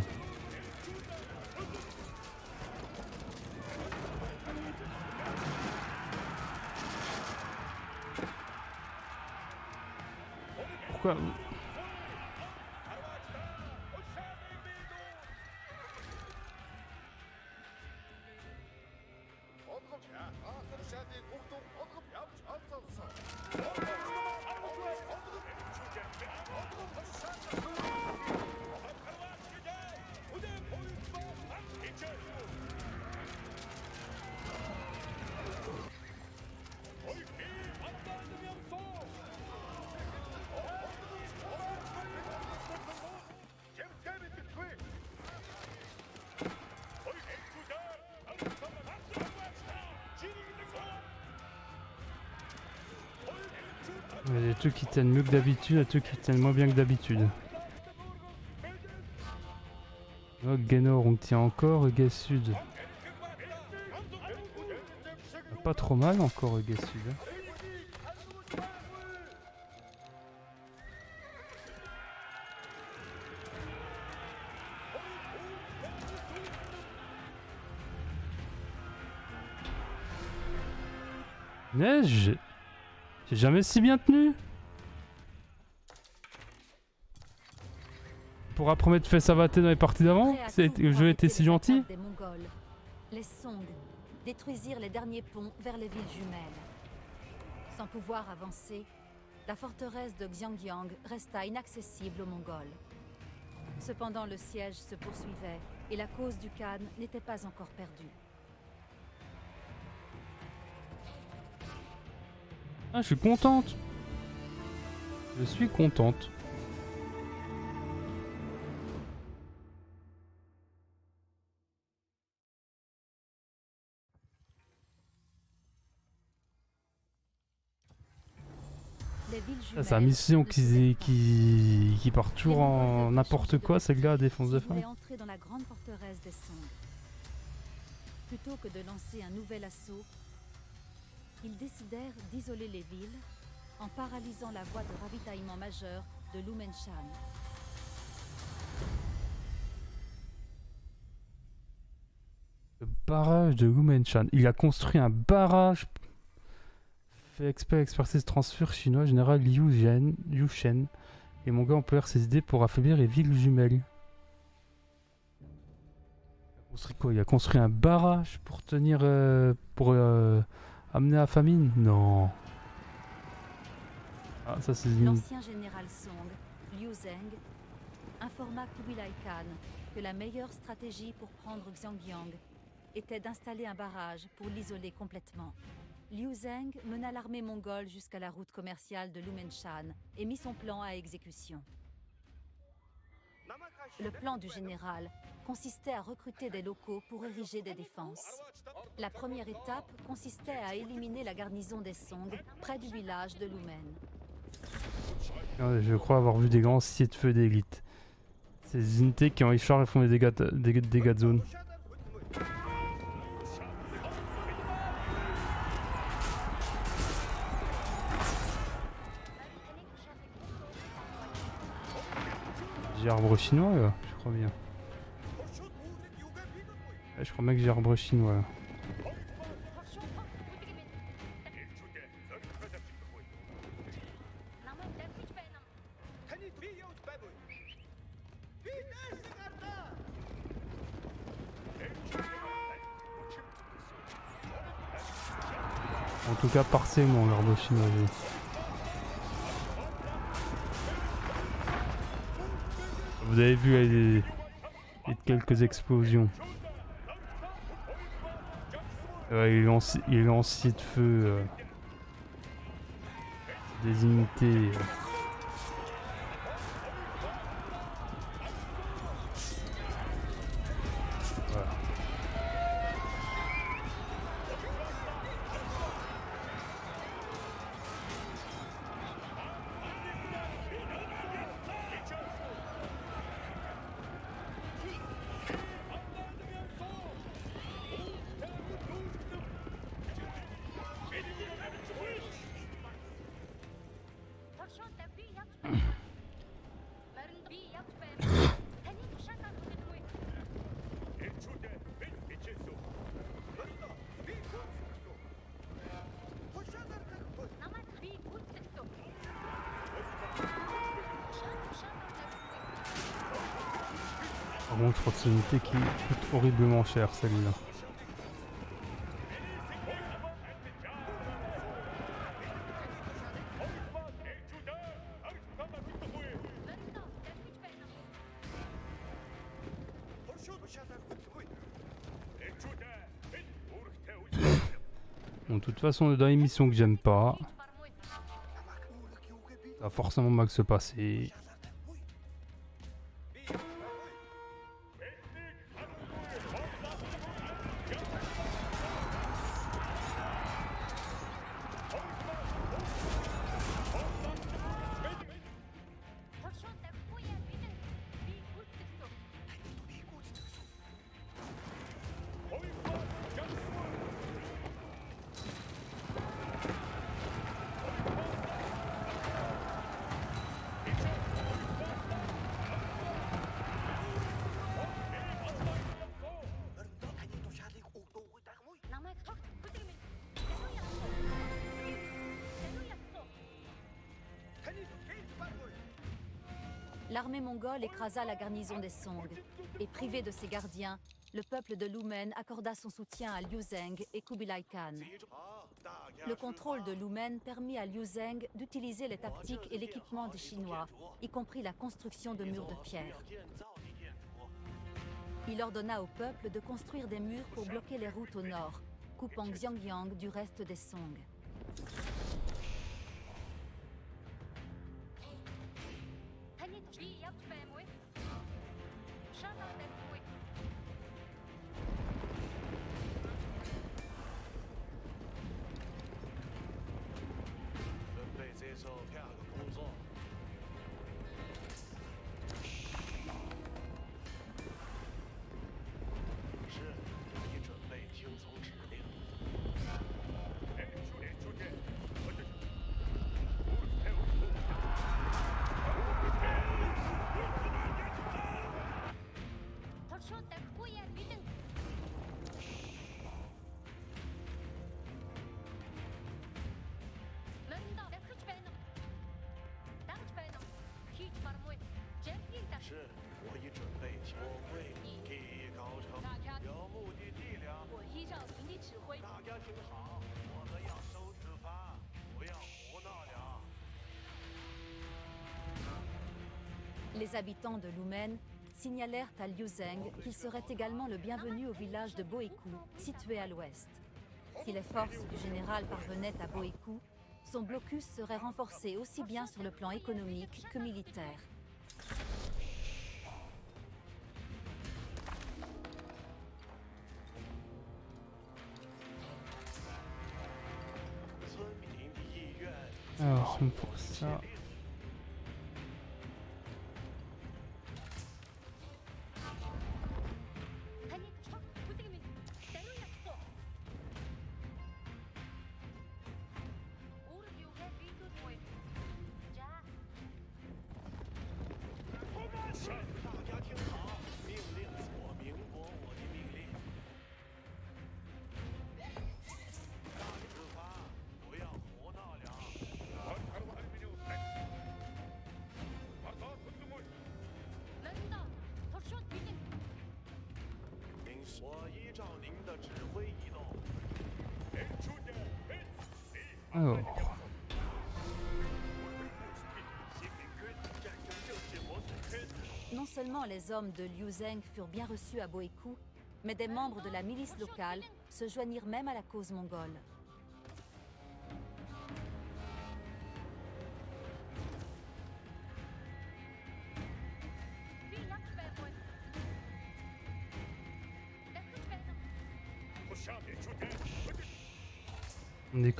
Qui tiennent mieux que d'habitude, des trucs qui tiennent moins bien que d'habitude. Oh, on tient encore, Guet Sud. Pas trop mal encore, Guet Sud. hein. J'ai j'ai jamais si bien tenu. Pourra promettre de faire savater dans les parties d'avant Le jeu était si gentil. Les Song détruisirent les derniers ponts vers les villes jumelles. Sans pouvoir avancer, la forteresse de Xiangyang resta inaccessible aux Mongols. Cependant, le siège se poursuivait et la cause du Khan n'était pas encore perdue. Ah, je suis contente. Je suis contente. C'est la mission qui, qui, qui part toujours en n'importe quoi, de celle-là, à position défense de entrer dans la grande forteresse des Song. Plutôt que de lancer un nouvel assaut, ils décidèrent d'isoler les villes en paralysant la voie de ravitaillement majeure de Lumenshan. Le barrage de Lumenshan. Il a construit un barrage. Fait expert expertise transfert chinois, général Liu Zhen, Liu Shen. Et mon gars employeur ses idées pour affaiblir les villes jumelles. Il a construit quoi? Il a construit un barrage pour tenir. euh, pour euh, amener la famine? Non. Ah, ça c'est. L'ancien général Song, Liu Zheng, informa Kubilai Khan que la meilleure stratégie pour prendre Xiangyang était d'installer un barrage pour l'isoler complètement. Liu Zheng mena l'armée mongole jusqu'à la route commerciale de Lumenshan et mit son plan à exécution. Le plan du général consistait à recruter des locaux pour ériger des défenses. La première étape consistait à éliminer la garnison des Song près du village de Lumen. Ouais, Je crois avoir vu des grands sciés de feu d'élite. Ces unités qui ont et font des des dégâts de zone. J'ai arbre chinois là, je crois bien. Je crois bien que j'ai arbre chinois là. En tout cas partiellement l'arbre chinois. Vous avez vu quelques explosions. Il lance, il lancier de feu euh, des unités. euh. Qui coûte horriblement cher celle-là. Bon, de toute façon, dans les missions que j'aime pas. Ça va forcément mal se passer. Écrasa la garnison des Song, et privé de ses gardiens, le peuple de Lumen accorda son soutien à Liu Zheng et Kubilai Khan. Le contrôle de Lumen permit à Liu Zheng d'utiliser les tactiques et l'équipement des Chinois, y compris la construction de murs de pierre. Il ordonna au peuple de construire des murs pour bloquer les routes au nord, coupant Xiangyang du reste des Song. Les habitants de Lumen signalèrent à Liu Zheng qu'il serait également le bienvenu au village de Boeku, situé à l'ouest. Si les forces du général parvenaient à Boeku, son blocus serait renforcé aussi bien sur le plan économique que militaire. Alors, pour Non seulement les hommes de Liu Zheng furent bien reçus à Boeku, mais des membres de la milice locale se joignirent même à la cause mongole.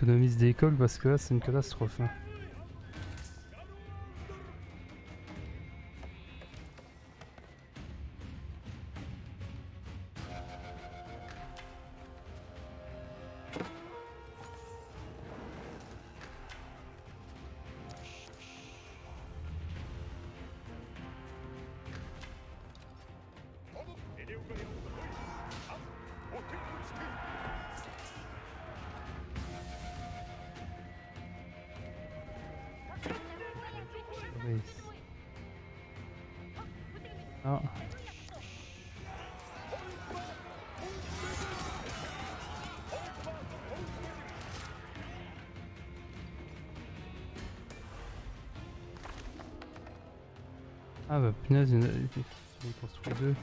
On économise des écoles parce que là c'est une catastrophe. hein. 19, il y en a construit deux.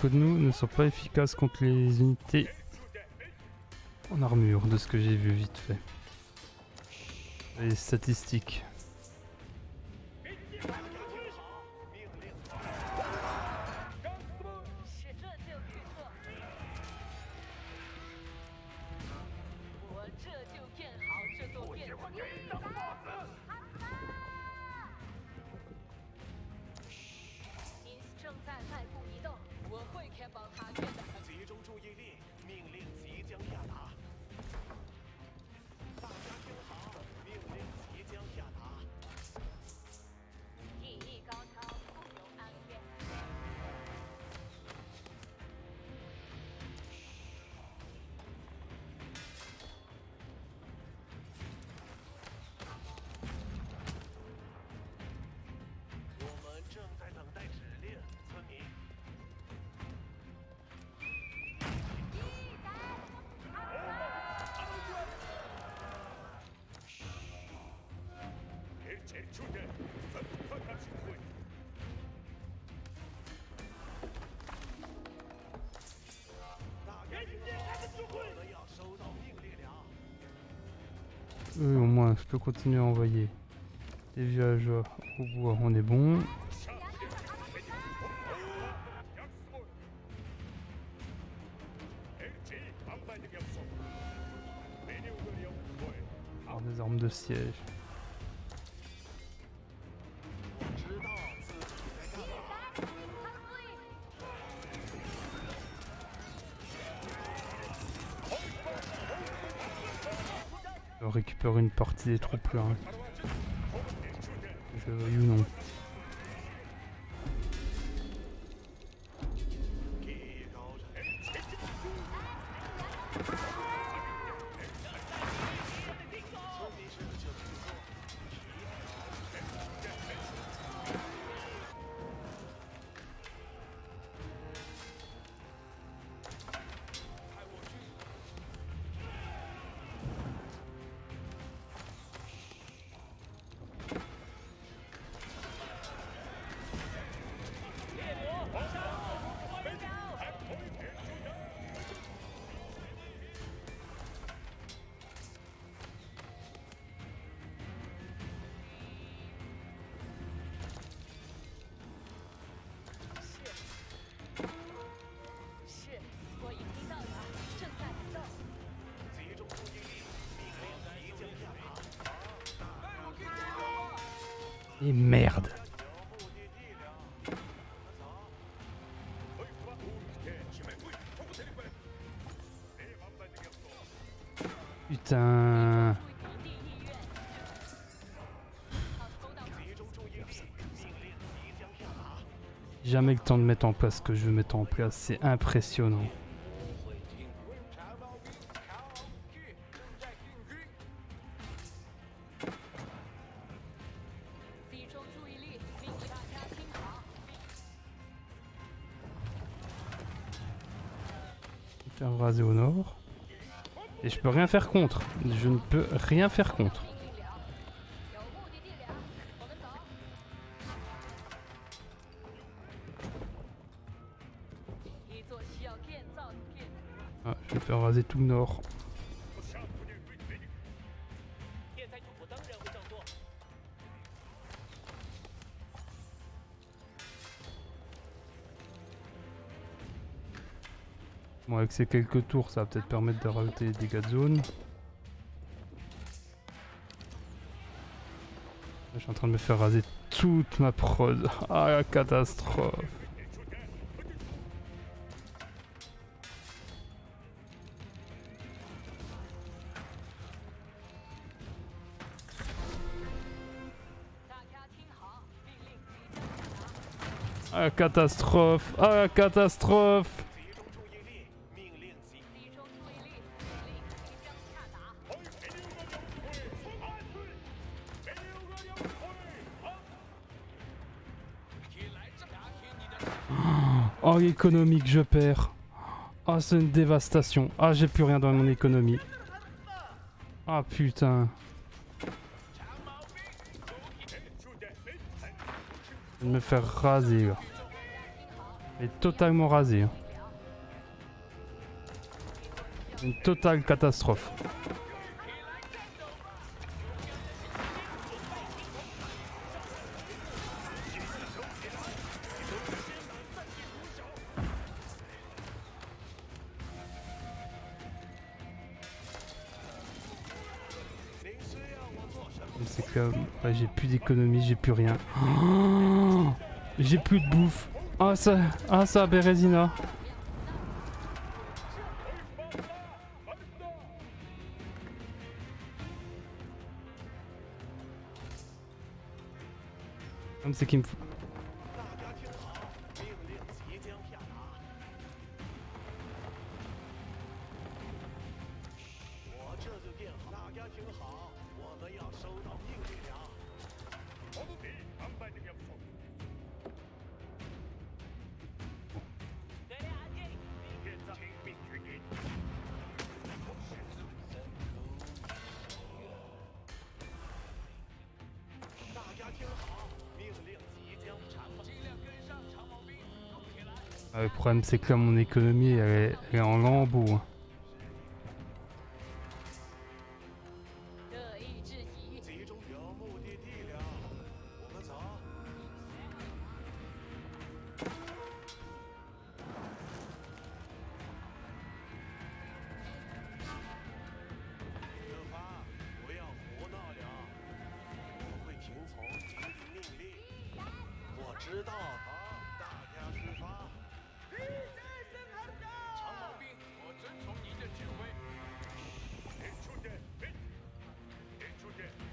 que nous ne sont pas efficaces contre les unités en armure, de ce que j'ai vu vite fait. Les statistiques. peux continuer à envoyer des villageois au bois, on est bon. Alors, des armes de siège. une partie des troupes là. Je, you non. Putain. Jamais le temps de mettre en place ce que je veux mettre en place, c'est impressionnant. Je peux rien faire contre. Je ne peux rien faire contre. Ah, je vais faire raser tout le nord. Ces quelques tours, ça va peut-être permettre de rajouter des dégâts de zone. Je suis en train de me faire raser toute ma prod. [LAUGHS] Ah, la catastrophe. Ah, la catastrophe. Ah, la catastrophe. Économique, je perds. Ah, c'est une dévastation. Ah, j'ai plus rien dans mon économie. Ah, putain. Je vais me faire raser, là. Mais totalement raser. hein. Une totale catastrophe. Ouais, j'ai plus d'économie, j'ai plus rien. [GASPS] J'ai plus de bouffe. Ah ça, ah ça, Bérésina. C'est qu'il me faut. C'est que là mon économie elle est, en lambeaux.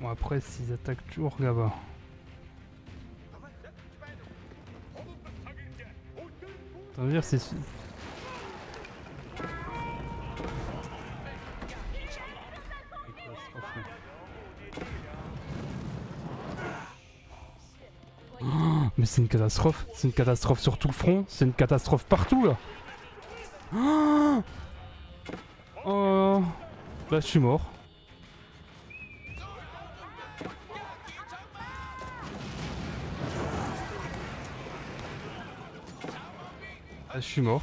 Bon, après, s'ils attaquent toujours là-bas. dire, c'est. Oh, mais c'est une catastrophe, c'est une catastrophe sur tout le front, c'est une catastrophe partout là. Oh, là je suis mort. Suis mort.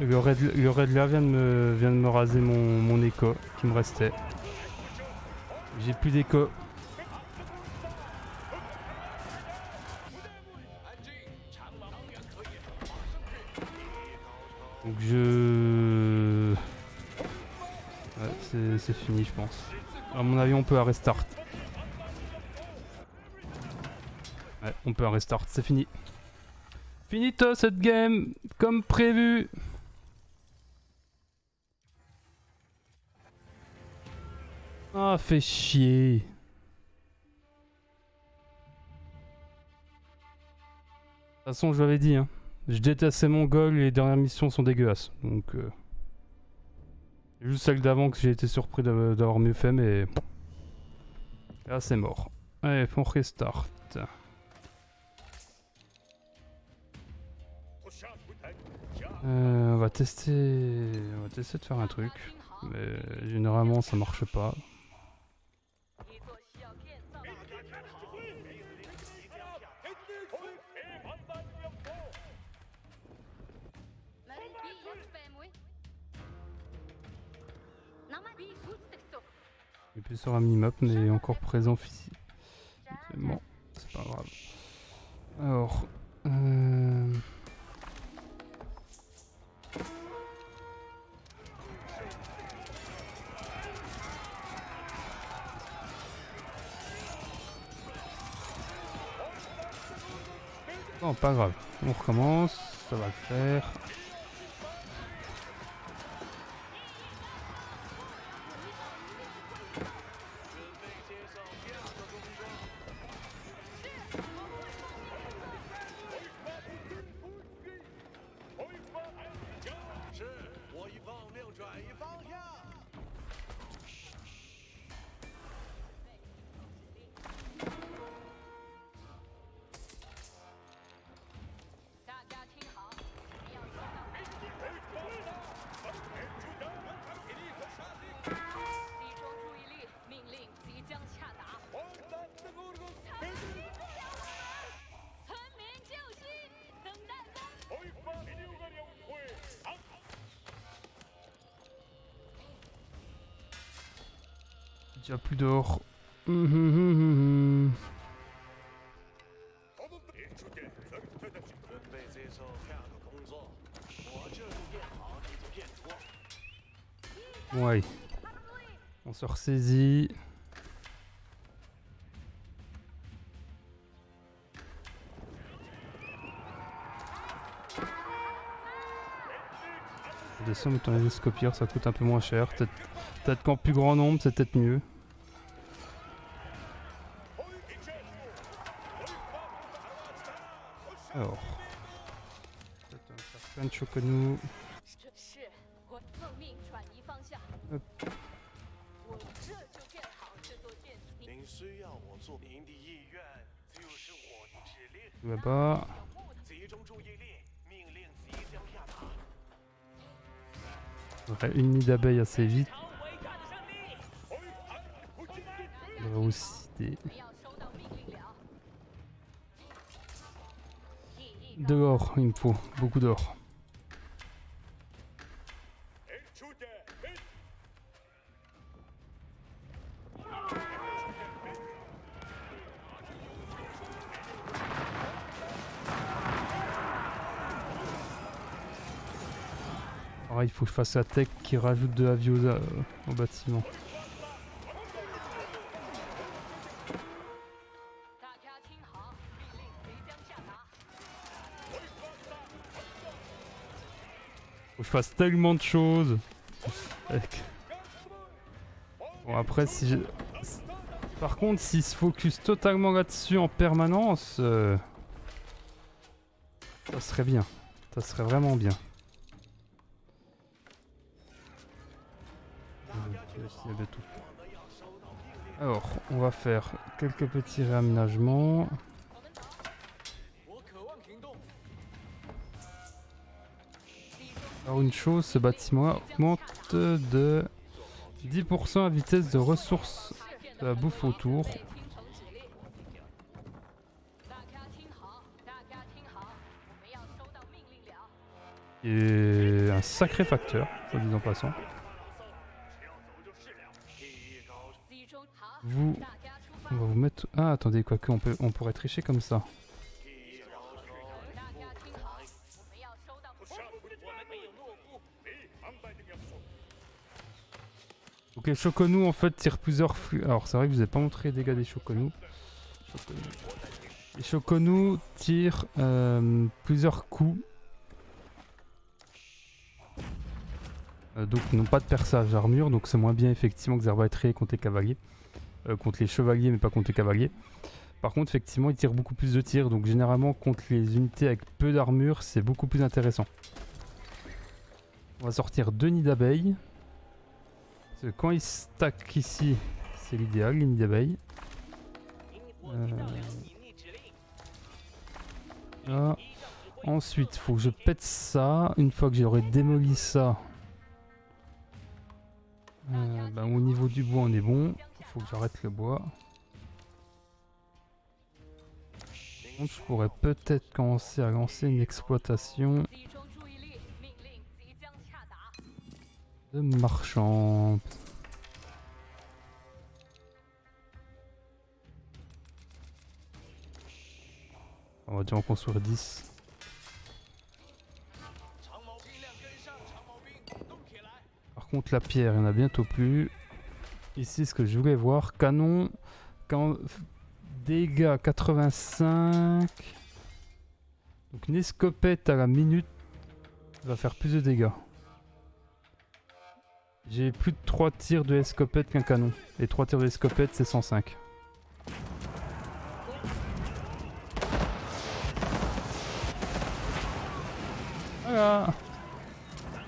Le raid, le vient de me, vient de me raser mon, mon écho qui me restait. J'ai plus d'écho. À mon avis on peut un restart. Ouais, on peut un restart, c'est fini. Finito cette game, comme prévu. Ah, fait chier. De toute façon, je l'avais dit, hein. Je déteste ces mongols et les dernières missions sont dégueulasses. Donc, euh... Juste celle d'avant que j'ai été surpris d'avoir mieux fait, mais... Là, c'est mort. Allez, on restart. Euh, on va tester... On va tester de faire un truc. Mais généralement, ça marche pas. Sur un minimap, mais encore présent physiquement. C'est pas grave. Alors. Euh... Bon, pas grave. On recommence. Ça va le faire. Plus d'or. Ouais. On se ressaisit. Des sommes dans les scopières, ça coûte un peu moins cher. Peut-être peut qu'en plus grand nombre, c'est peut-être mieux. Choconou. Hop. Là-bas. Ouais, une nid d'abeille assez vite. On va aussi des... De l'or, il me faut beaucoup d'or. fasse à tech qui rajoute de la viosa euh, au bâtiment. Faut que je fasse tellement de choses. Bon après si je... Par contre s'il se focus totalement là-dessus en permanence... Euh, ça serait bien. Ça serait vraiment bien. on va faire quelques petits réaménagements. Alors une chose, ce bâtiment augmente de 10% la vitesse de ressources de la bouffe autour. Et un sacré facteur, soit dit en passant. Ah, attendez, quoique, on, on pourrait tricher comme ça. Ok Shokonu en fait, tire plusieurs... Alors, c'est vrai que vous n'avez pas montré les dégâts des Shokonou. Les Shokonou tirent euh, plusieurs coups. Euh, donc, n'ont pas de perçage armure, donc c'est moins bien, effectivement, que Zerba et Trier contre les cavaliers. Euh, contre les chevaliers, mais pas contre les cavaliers. Par contre, effectivement, il tire beaucoup plus de tirs. Donc, généralement, contre les unités avec peu d'armure, c'est beaucoup plus intéressant. On va sortir deux nids d'abeilles. Quand ils stack ici, c'est l'idéal, les nids d'abeilles. Euh... Ensuite, faut que je pète ça. Une fois que j'aurai démoli ça, euh, bah, au niveau du bois, on est bon faut que j'arrête le bois. Je pourrais peut-être commencer à lancer une exploitation de marchande. On va dire en construire 10. Par contre la pierre, il n'y en a bientôt plus. Ici, ce que je voulais voir, canon, dégâts 85. Donc une escopette à la minute va faire plus de dégâts. J'ai plus de 3 tirs de escopette qu'un canon. Et 3 tirs de escopette, c'est 105. Voilà.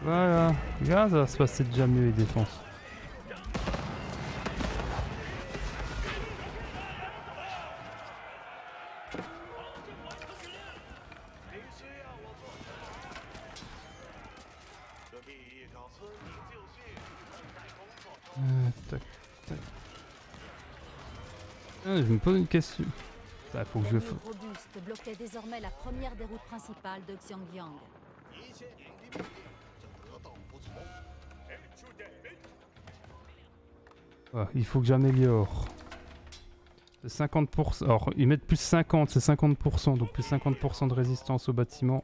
Voilà. Là, ça va se passer déjà mieux les défenses. me poses une question. Ça, faut que je fasse. robuste bloquait désormais la première des routes principales de Xiangyang. Ah, il faut que j'améliore. 50%. Alors, ils mettent plus 50, c'est 50%, donc plus 50% de résistance au bâtiment.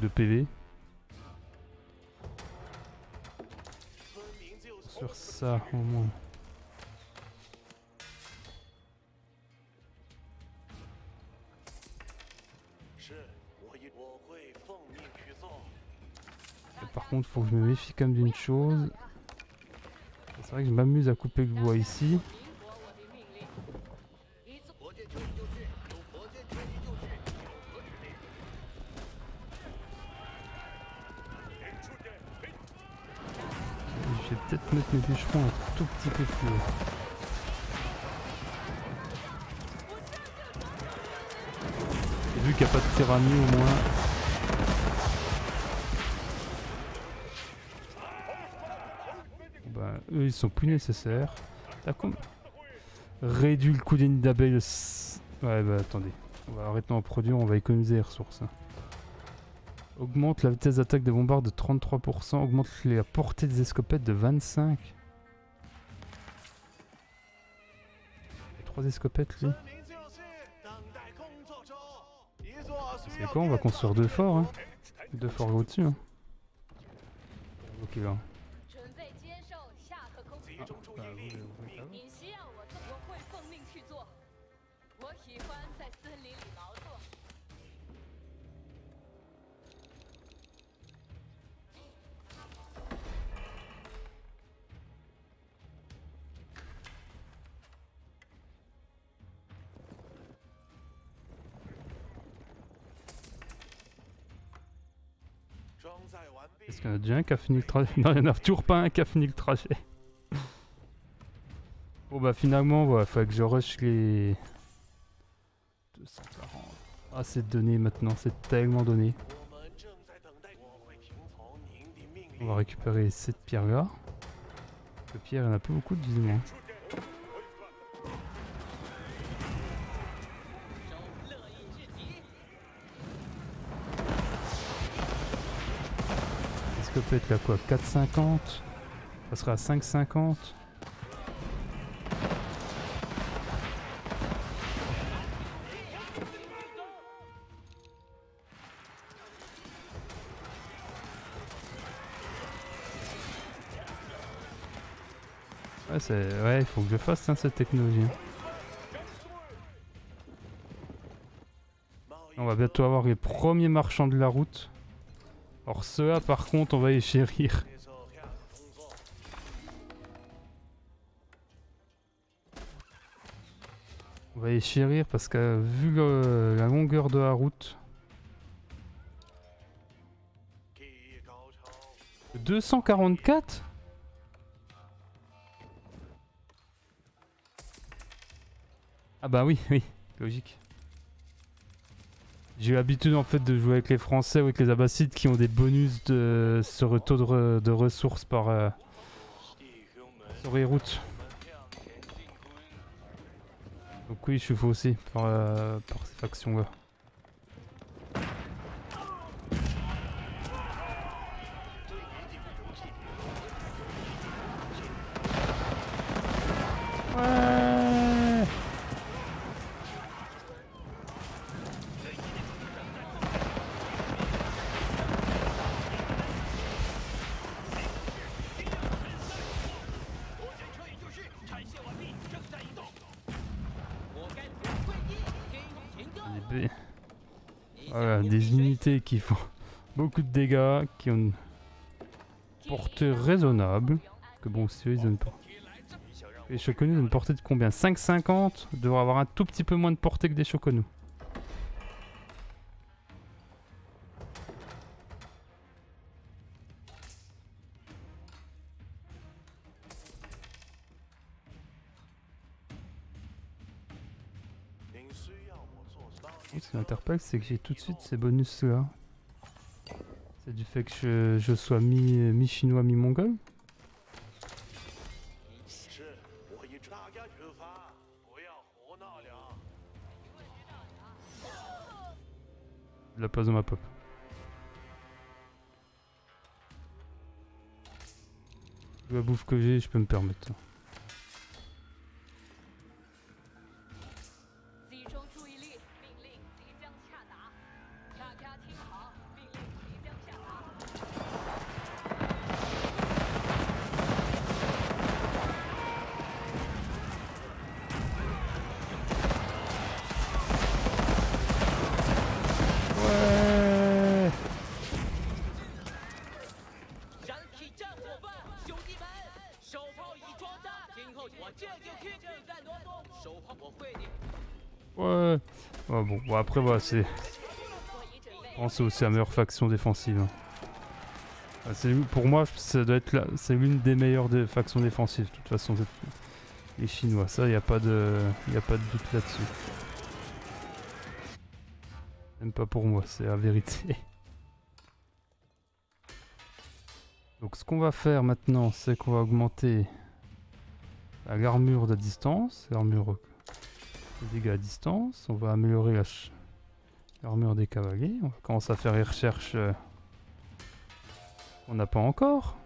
De PV. Sur ça, au moins. contre, faut que je me méfie quand même d'une chose. C'est vrai que je m'amuse à couper le bois ici. Je vais peut-être mettre mes bûcherons un tout petit peu plus haut. vu qu'il n'y a pas de tyrannie au moins sont plus nécessaires. Réduit le coût des nids d'abeilles. Ouais, bah attendez. On va arrêter en produire, on va économiser les ressources. Hein. Augmente la vitesse d'attaque des bombards de 33%. Augmente la portée des escopettes de 25%. Trois escopettes, lui. C'est quoi On va construire deux forts. Hein. Deux forts au-dessus. Hein. Ok. qu'il y en a déjà un qui a fini le trajet [LAUGHS] Non, il en a toujours pas un qui a fini le trajet. bon bah finalement, voilà, faut que je rush les... 240. Ah c'est donné maintenant, c'est tellement donné. On va récupérer cette pierre là. Le pierre, il n'y en a pas beaucoup, dis-moi. Escopette là quoi 4,50 Ça sera à 5,50 Ouais, c'est... ouais, il faut que je fasse hein, cette technologie. hein. On va bientôt avoir les premiers marchands de la route. Or ceux-là ah, par contre on va les chérir. On va les chérir parce que vu la longueur de la route... 244 Ah bah oui, oui, logique. J'ai eu l'habitude en fait de jouer avec les Français ou avec les Abbasides qui ont des bonus de, sur le taux de, de ressources par euh, sur les routes. Donc oui, je suis faux aussi par, euh, par ces factions là. Qui font beaucoup de dégâts, qui ont une portée raisonnable. Que bon, si ils ont une portée. Les Shokunus ont une portée de combien? 5,50 devraient avoir un tout petit peu moins de portée que des Shokunus. C'est que j'ai tout de suite ces bonus là. C'est du fait que je, je sois mi-chinois, mi mi-mongol. la place de ma pop. La bouffe que j'ai, je peux me permettre. après, voilà, ah, c'est. Je c'est aussi la meilleure faction défensive. Pour moi, ça doit être c'est l'une des meilleures factions défensives, de toute façon. Les Chinois, ça, il n'y a, pas de... y a pas de doute là-dessus. Même pas pour moi, c'est la vérité. Donc ce qu'on va faire maintenant, c'est qu'on va augmenter l'armure de distance, l'armure dégâts à distance. On va améliorer la, L'armure des cavaliers. On commence à faire les recherches euh, qu'on n'a pas encore.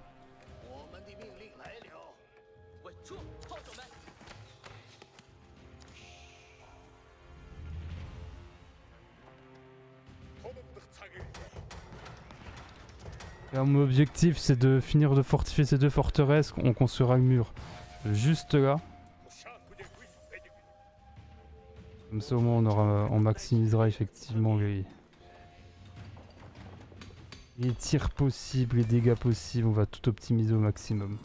Mon objectif, c'est de finir de fortifier ces deux forteresses. On construira le mur juste là. Comme ça au moins on, aura, on maximisera effectivement les, les tirs possibles, les dégâts possibles, on va tout optimiser au maximum.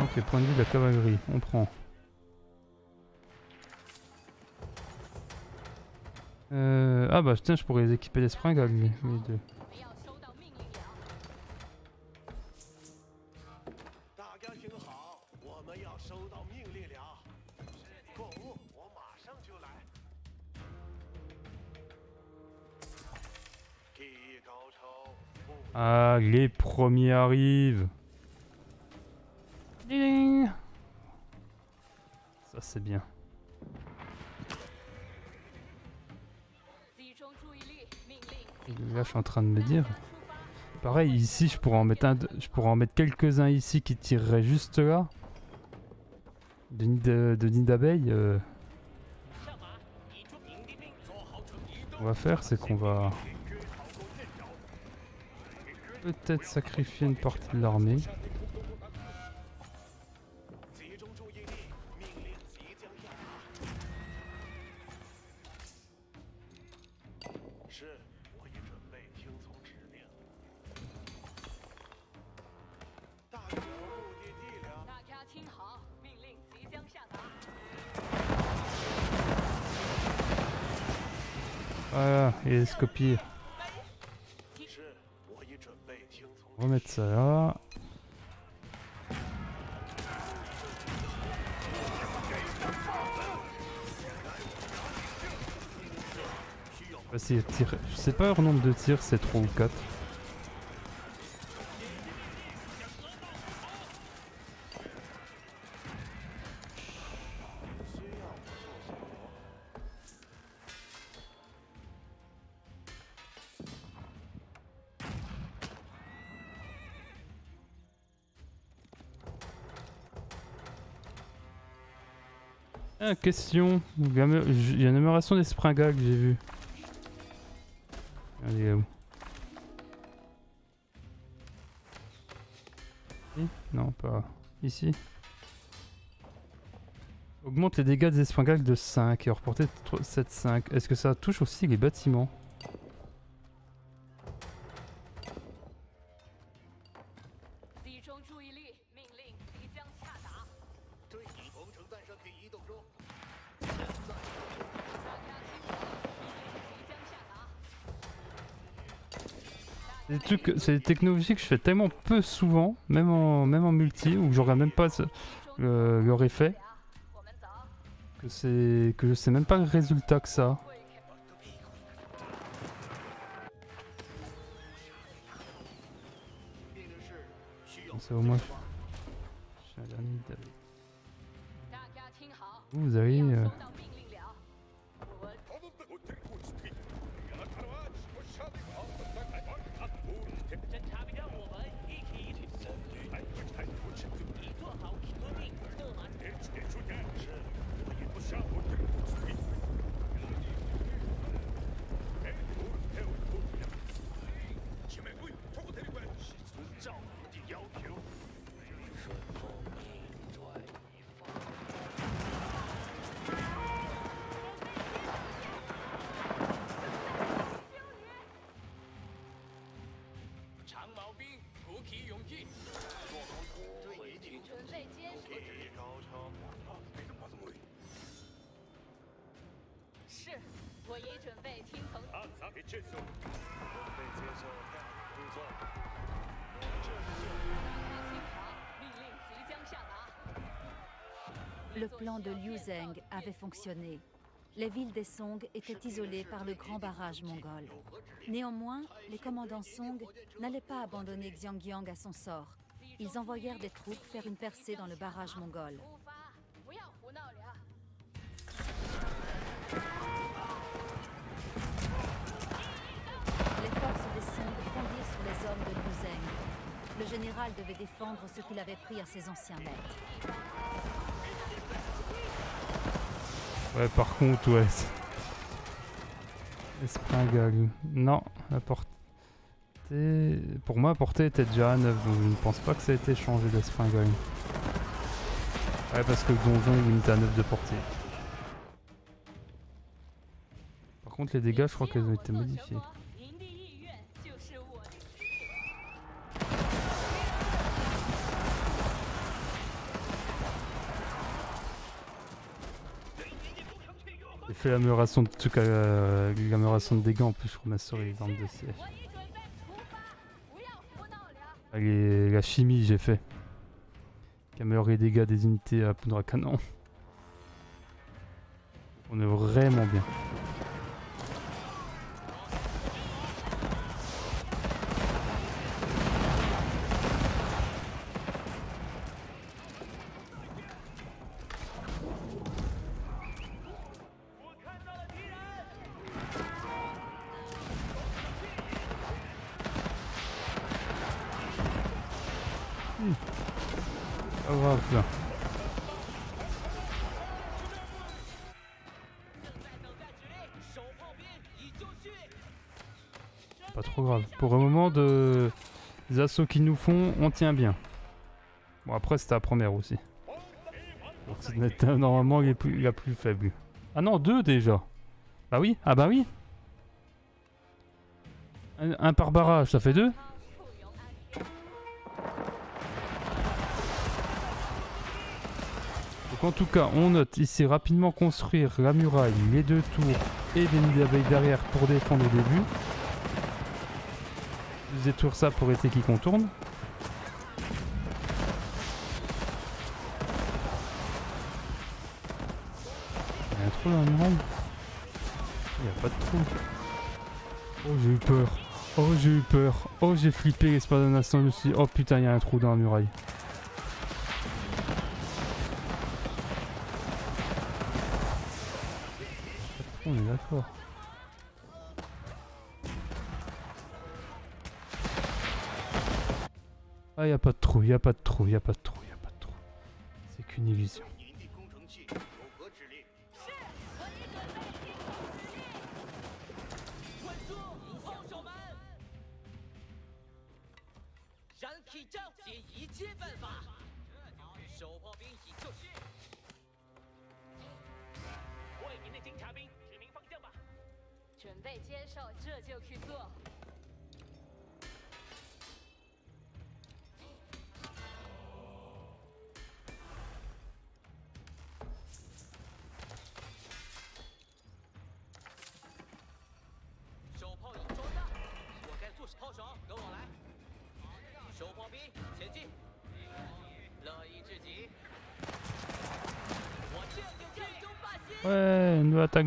Ok, point de vue de la cavalerie, on prend. Euh, ah bah putain, je pourrais les équiper des sprints les, les deux. Ah, les premiers arrivent. Ding. Ça c'est bien. Là, je suis en train de me dire. Pareil, ici, je pourrais en mettre, un, je pourrais en mettre quelques-uns ici qui tireraient juste là. De nid d'abeille. De, de euh. On va faire, c'est qu'on va peut-être sacrifier une partie de l'armée. presque. On va mettre ça là. Je sais pas leur nombre de tirs, c'est 3 ou 4. Question. Il y a une amélioration des que j'ai vu. Est où Non, pas ici. Augmente les dégâts des springals de 5 et reporter 7-5. Est-ce que ça touche aussi les bâtiments? c'est des technologies que je fais tellement peu souvent, même en, même en multi, où je regarde même pas le, leur effet, que, c'est, que je sais même pas le résultat que ça. Moins... Vous avez... de Liu Zeng avait fonctionné. Les villes des Song étaient isolées par le grand barrage mongol. Néanmoins, les commandants Song n'allaient pas abandonner Xiangyang à son sort. Ils envoyèrent des troupes faire une percée dans le barrage mongol. Les forces des Song fondirent sur les hommes de Liu Le général devait défendre ce qu'il avait pris à ses anciens maîtres. Ouais, par contre, ouais. springals. Non, la portée. Pour moi, la portée était déjà à 9, donc je ne pense pas que ça a été changé les springals. Ouais, parce que le donjon est limité à 9 de portée. Par contre, les dégâts, je crois qu'elles ont été modifiés. fait la meuration de euh, la de dégâts en plus, je crois, ma souris dans le CF. Allez, la chimie, j'ai fait. Qui et dégâts des unités à poudre à canon. On est vraiment bien. assauts qu'ils nous font, on tient bien. Bon, après, c'était la première aussi. Donc, euh, normalement les plus, la plus faible. Ah non, deux déjà. Bah oui, ah bah oui. Un, par barrage, ça fait deux. Donc en tout cas, on note ici rapidement construire la muraille, les deux tours et des navettes derrière pour défendre au début. Détruire ça pour éviter qu'ils contournent. Il y a un trou dans la muraille Il n'y a pas de trou. Oh j'ai eu peur. Oh j'ai eu peur. Oh j'ai flippé l'espace d'un instant. Je oh putain il y a un trou dans la muraille. On est d'accord. Ah, y a pas de trou, y a pas de trou, y a pas de trou, y a pas de trou. C'est qu'une illusion.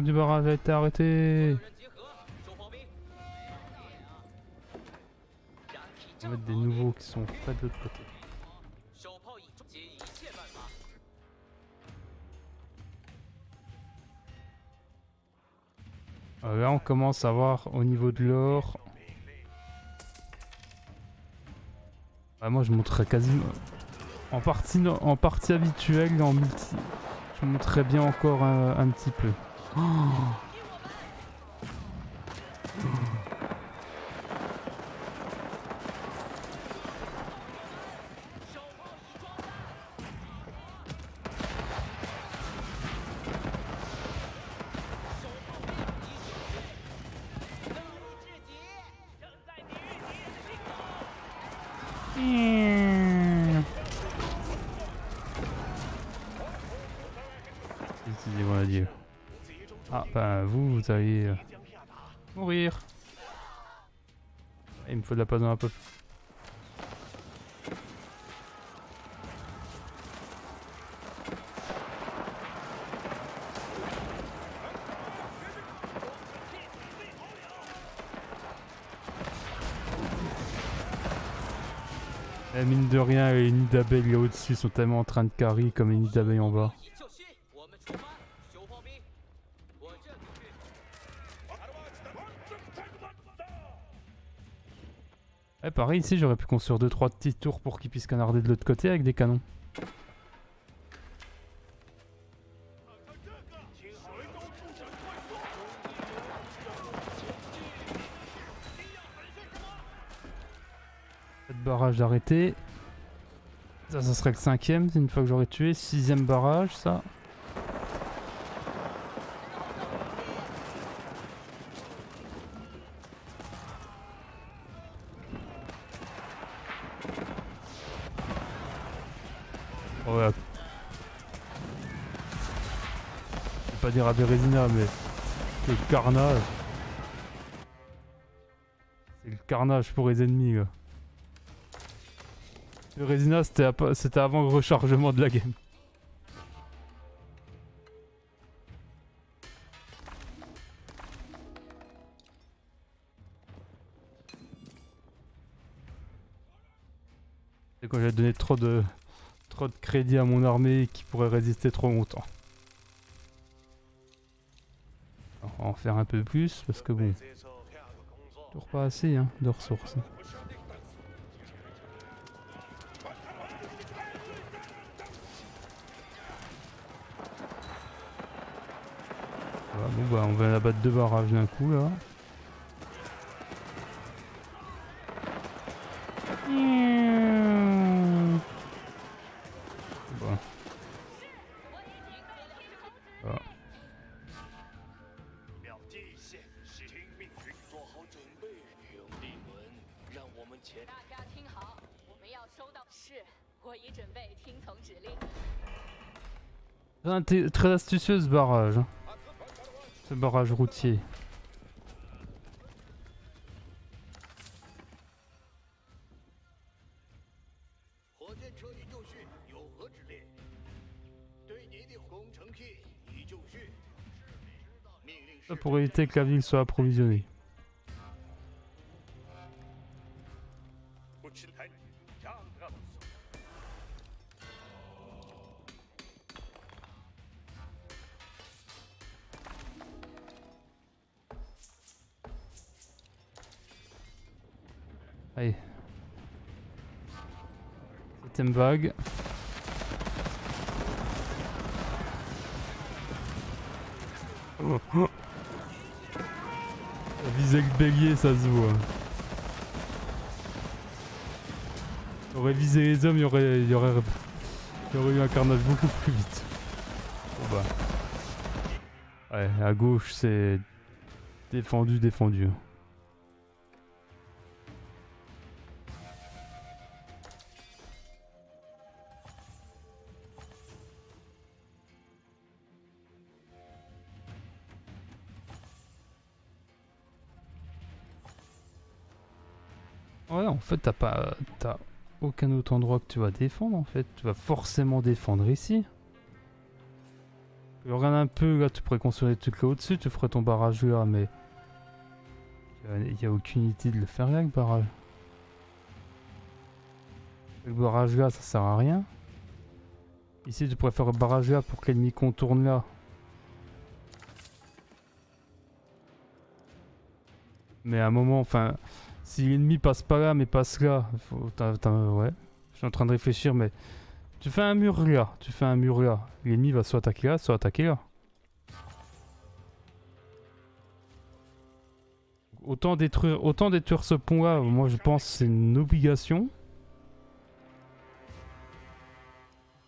du barrage a été arrêtée. On va mettre des nouveaux qui sont près de l'autre côté. Ah, là, on commence à voir au niveau de l'or. Ah, moi, je montrerai quasiment en partie, en partie habituelle, en multi. Je montrerai bien encore un petit peu. Oh. Vous, vous allez euh, mourir. Il me faut de la place dans la poche. Eh, mine de rien, les nids d'abeilles là au-dessus sont tellement en train de carry comme les nids d'abeilles en bas. Ici j'aurais pu construire 2-3 petits tours pour qu'ils puissent canarder de l'autre côté avec des canons. Cette barrage d'arrêter. Ça, ça serait le cinquième, une fois que j'aurais tué. Sixième barrage, ça. Ouais. Je vais pas dire à mais le carnage. C'est le carnage pour les ennemis, gars. Bérésina, c'était avant le rechargement de la game. C'est quand j'ai donné trop de trop de crédit à mon armée qui pourrait résister trop longtemps. faire un peu plus parce que bon, toujours pas assez hein, de ressources. Bon bah on va la battre deux barrages d'un coup là. très astucieux ce barrage. Ce barrage routier. Ça pour éviter que la ville soit approvisionnée. Vague. Viser le bélier, ça se voit. J'aurais visé les hommes, il y aurait, y aurait, y aurait eu un carnage beaucoup plus vite. Bon bah. Ouais, à gauche c'est défendu, défendu. Fait, t'as pas, t'as aucun autre endroit que tu vas défendre en fait. Tu vas forcément défendre ici. Regarde un peu, là, tu pourrais construire des trucs là au-dessus, tu ferais ton barrage là, mais il n'y a, aucune utilité de le faire là, le barrage. Le barrage là, ça sert à rien. Ici, tu pourrais faire le barrage là pour que l'ennemi contourne là. Mais à un moment, enfin, si l'ennemi passe pas là, mais passe là, faut, ouais. Je suis en train de réfléchir, mais tu fais un mur là, tu fais un mur là. L'ennemi va soit attaquer là, soit attaquer là. Autant détruire, autant détruire ce pont là, moi je pense c'est une obligation.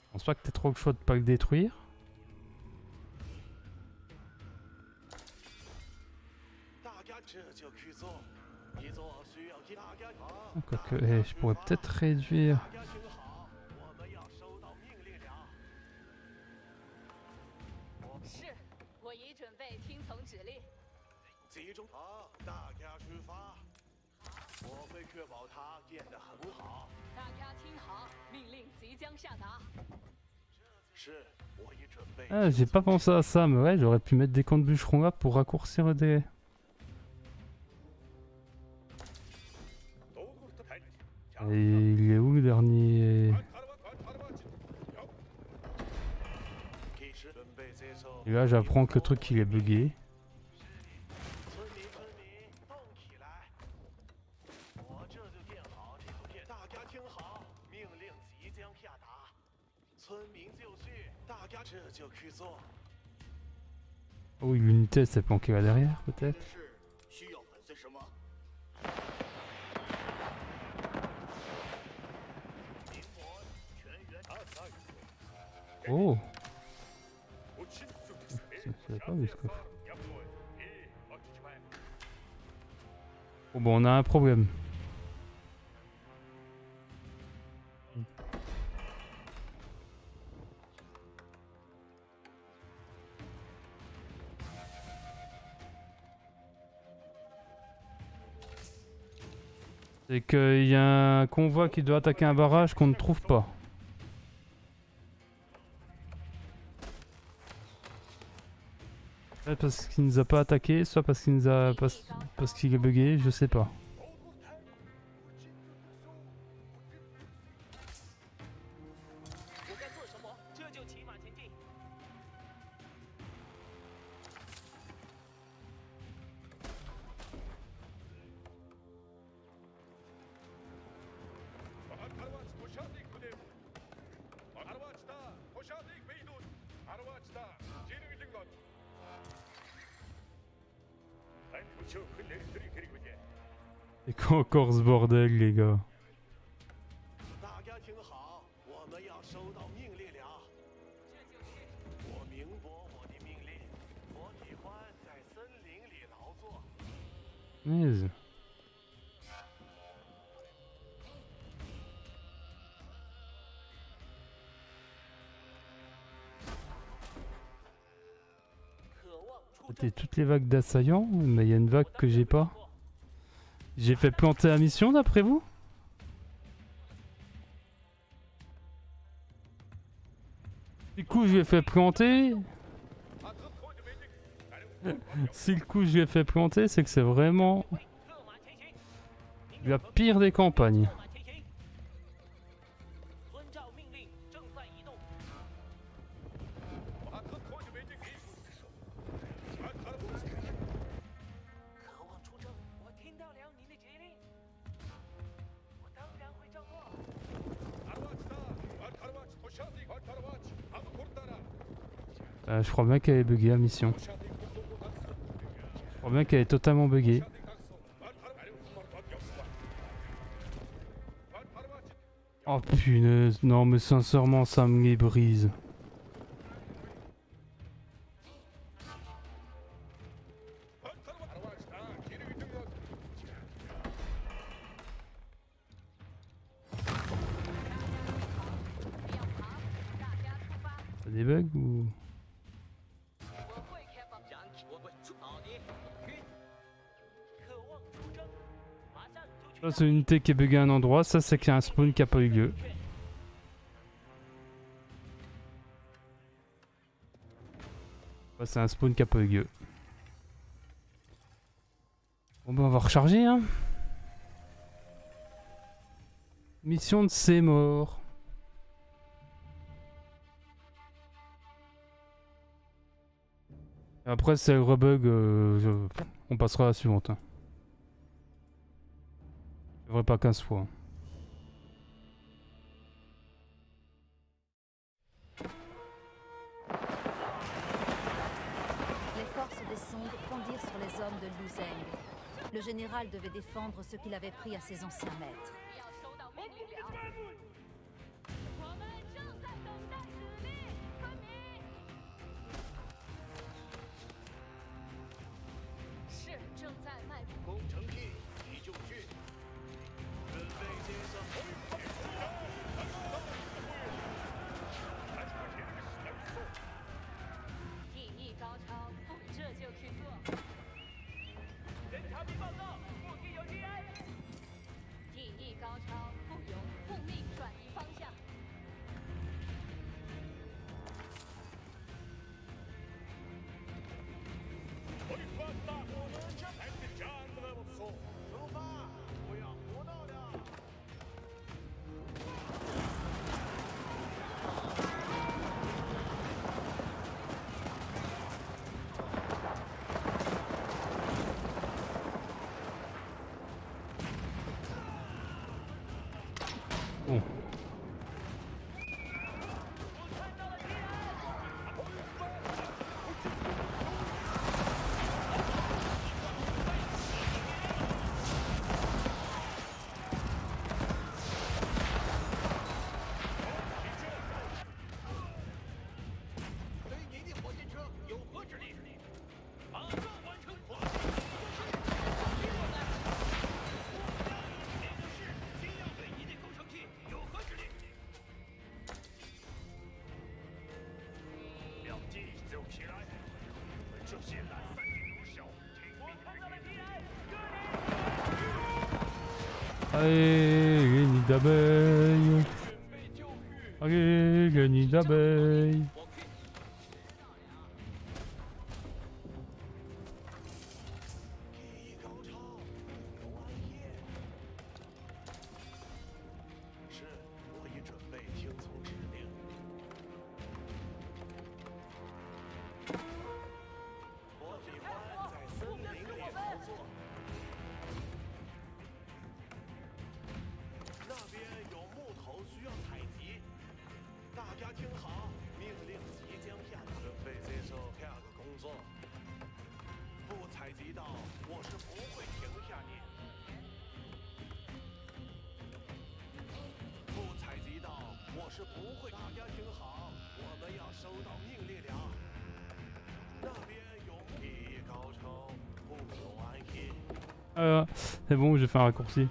Je pense pas que t'aies trop le choix de pas le détruire. Quoique, eh, je pourrais peut-être réduire. Ah, j'ai pas pensé à ça, mais ouais, j'aurais pu mettre des camps de bûcherons là pour raccourcir des. Et il est où le dernier Et là, j'apprends que le truc il est bugué. Oh, l'unité s'est planquée là derrière, peut-être? Oh. Oh, bon, on a un problème. C'est qu'il y a un convoi qui doit attaquer un barrage qu'on ne trouve pas. Parce qu'il nous a pas attaqué, soit parce qu'il nous a parce qu'il est bugué, je sais pas. les vagues d'assaillants, mais il y a une vague que j'ai pas. J'ai fait planter la mission d'après vous? Du coup, je lui fait planter. [LAUGHS] si le coup je lui ai fait planter, c'est que c'est vraiment la pire des campagnes. je crois bien qu'elle est buggée la mission. Je crois bien qu'elle est totalement buggée. Oh punaise, non mais sincèrement ça me brise. une unité qui est buggée à un endroit, ça c'est qu'il y a un spawn qui n'a pas eu lieu. c'est un spawn qui n'a pas eu lieu. Bon ben on va recharger hein. Mission de Seymour. Après, c'est le rebug, euh, on passera à la suivante. Hein. Je devrais pas 15 fois. Les forces des sondes fondirent sur les hommes de Luzeng. Le général devait défendre ce qu'il avait pris à ses anciens maîtres. Allez, nid d'abeille. Allez, nid d'abeille. Euh, c'est bon, j'ai fait un raccourci.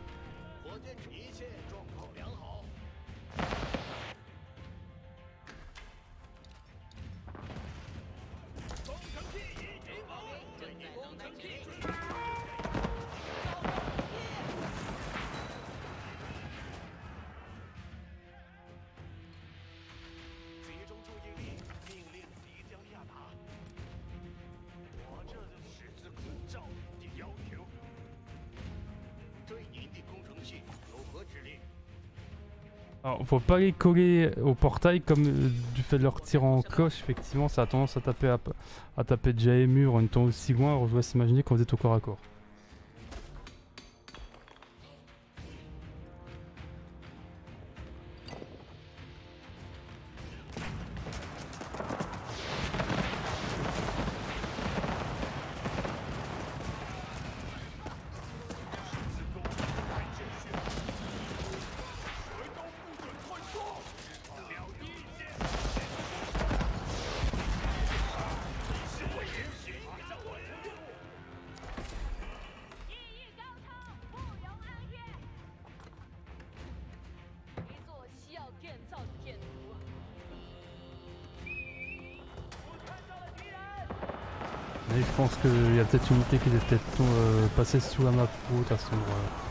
faut pas les coller au portail comme euh, du fait de leur tir en cloche, effectivement, ça a tendance à taper, à, à taper déjà les murs en étant aussi loin. Alors je dois s'imaginer qu'on était au corps à corps. Peut-être une unité qui est peut-être euh, passée sous la map haute à cet endroit.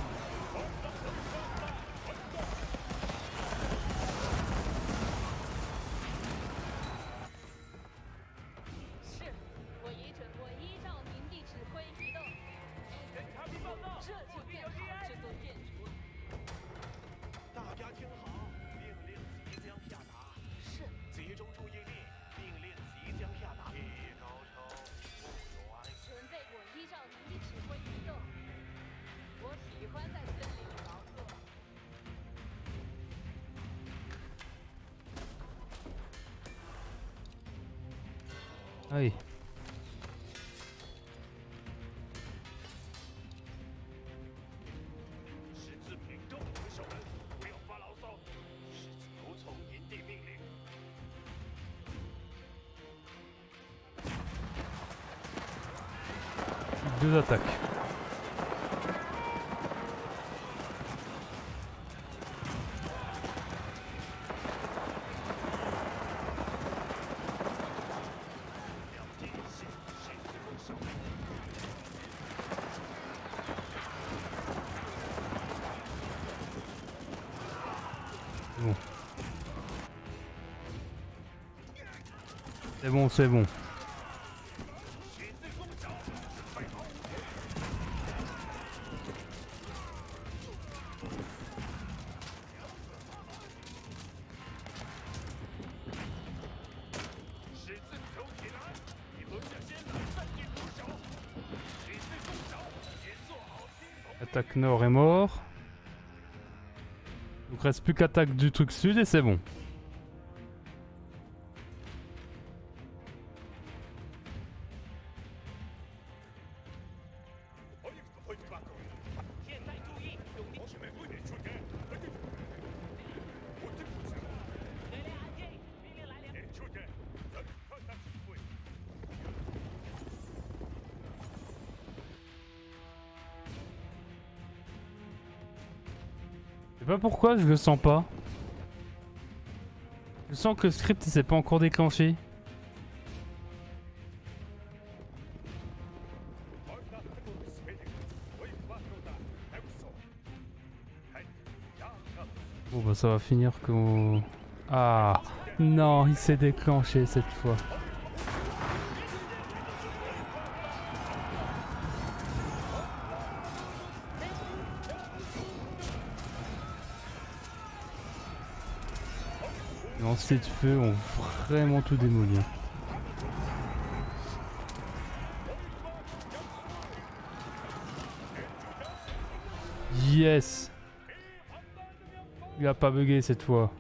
bon, c'est bon. Attaque nord est mort. Il ne reste plus qu'attaque du truc sud et c'est bon. Pourquoi je le sens pas. Je sens que le script s'est pas encore déclenché. Bon bah ça va finir qu'on... Ah Non, il s'est déclenché cette fois. Lancers de feu ont vraiment tout démoli. hein. Yes Il a pas bugué cette fois.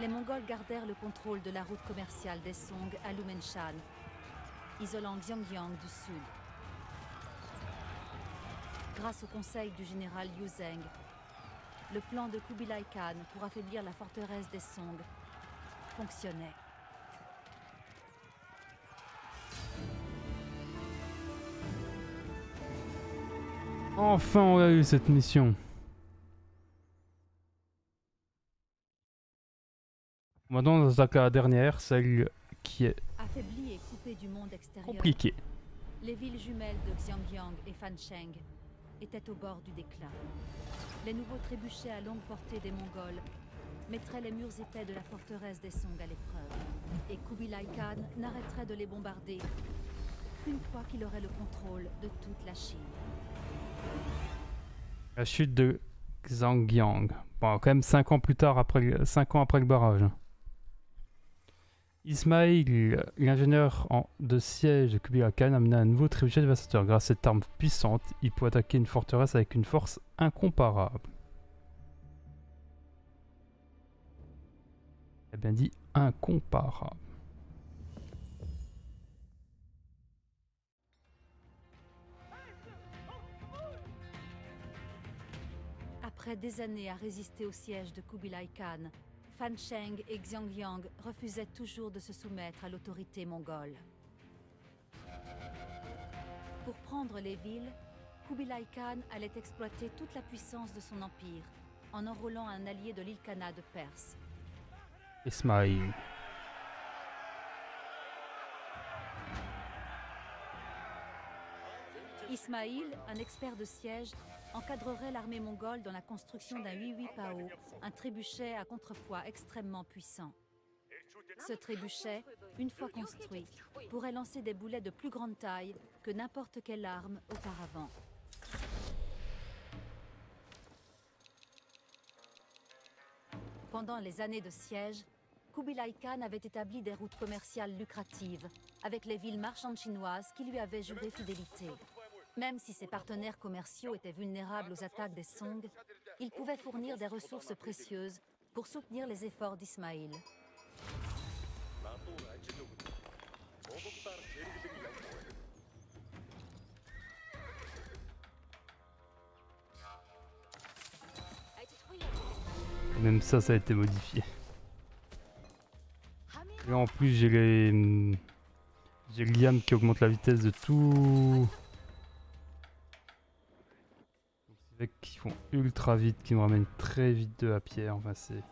Les Mongols gardèrent le contrôle de la route commerciale des Song à Lumenshan, isolant Xiongyang du sud. Grâce au conseil du général Liu Zheng, le plan de Kubilai Khan pour affaiblir la forteresse des Song fonctionnait. Enfin on a eu cette mission. Maintenant on attaque à la dernière, celle qui est Affaiblie et coupée du monde extérieur, compliquée. les villes jumelles de Xiangyang et Fancheng étaient au bord du déclin. Les nouveaux trébuchets à longue portée des Mongols mettraient les murs épais de la forteresse des Song à l'épreuve. Et Kubilai Khan n'arrêterait de les bombarder qu'une fois qu'il aurait le contrôle de toute la Chine. La chute de Xangyang. Bon, quand même 5 ans plus tard, après, 5 ans après le barrage. Ismail, l'ingénieur de siège de Kubilai Khan, amena un nouveau trébuchet dévastateur. Grâce à cette arme puissante, il peut attaquer une forteresse avec une force incomparable. J'ai bien dit incomparable. Après des années à résister au siège de Kubilai Khan, Fan Cheng et Xiangyang refusaient toujours de se soumettre à l'autorité mongole. Pour prendre les villes, Kubilai Khan allait exploiter toute la puissance de son empire en enrôlant un allié de l'Ilkana de Perse. Ismail. Ismail, un expert de siège, encadrerait l'armée mongole dans la construction d'un 8-8 Pao, un trébuchet à contrepoids extrêmement puissant. Ce trébuchet, une fois construit, pourrait lancer des boulets de plus grande taille que n'importe quelle arme auparavant. Pendant les années de siège, Kubilai Khan avait établi des routes commerciales lucratives avec les villes marchandes chinoises qui lui avaient juré fidélité. Même si ses partenaires commerciaux étaient vulnérables aux attaques des Song, ils pouvaient fournir des ressources précieuses pour soutenir les efforts d'Ismaïl. Même ça, ça a été modifié. Et en plus, j'ai les... J'ai Liam qui augmente la vitesse de tout... qui font ultra vite, qui me ramènent très vite de la pierre. Enfin, c'est.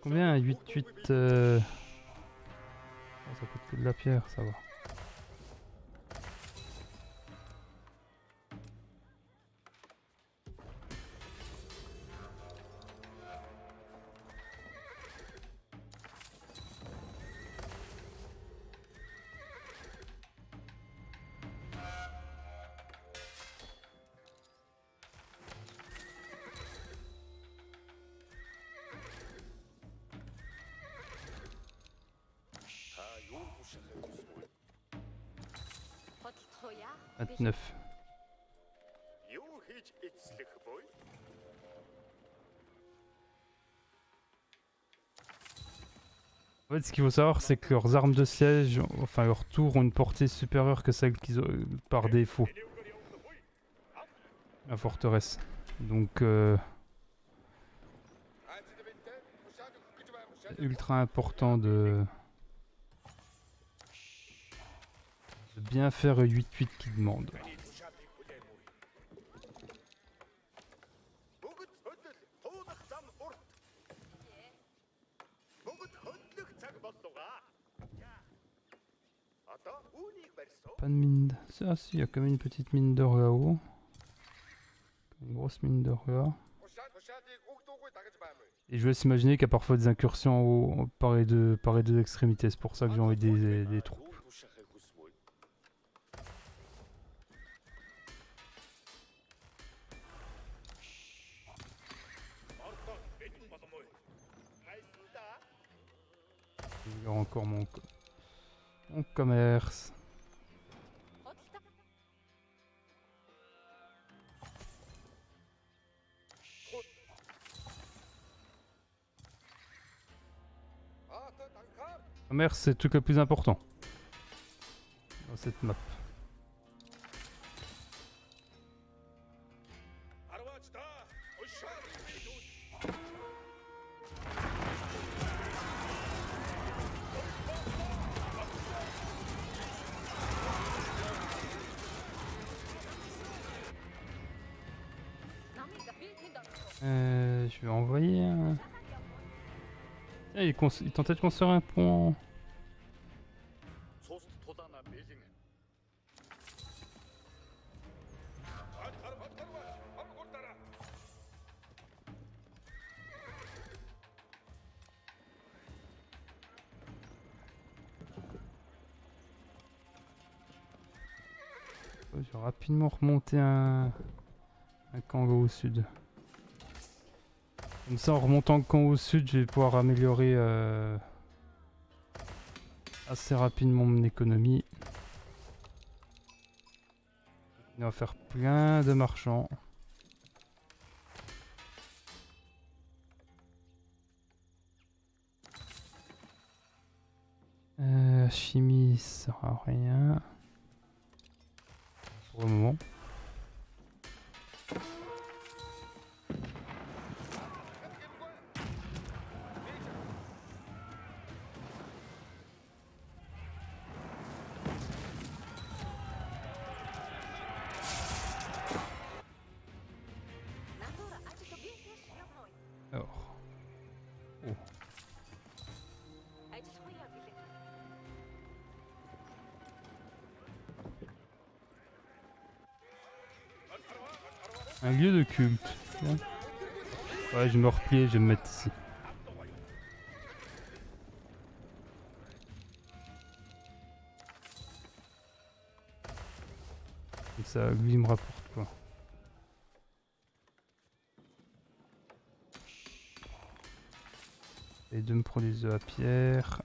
Combien 8-8 euh... oh, Ça coûte que de la pierre, ça va. En fait, ce qu'il faut savoir, c'est que leurs armes de siège, enfin leurs tours, ont une portée supérieure que celle qu'ils ont par défaut. La forteresse. Donc, euh, ultra important de. bien faire 8-8 qui demande. Pas de mine. Ça, si, il y a quand une petite mine d'or là-haut. Une grosse mine d'or là. Et je vais s'imaginer qu'il y a parfois des incursions au, par, les deux, par les deux extrémités. C'est pour ça que j'ai envie des, des, des troupes. encore mon, mon commerce. Commerce, c'est le truc le plus important. il tentait de construire un pont. Je vais rapidement remonter un, un au sud. Comme ça, en remontant le camp au sud, je vais pouvoir améliorer euh, assez rapidement mon économie. On va faire plein de marchands. Euh, chimie, ça sert à rien. Pour le moment. Des œufs à pierre.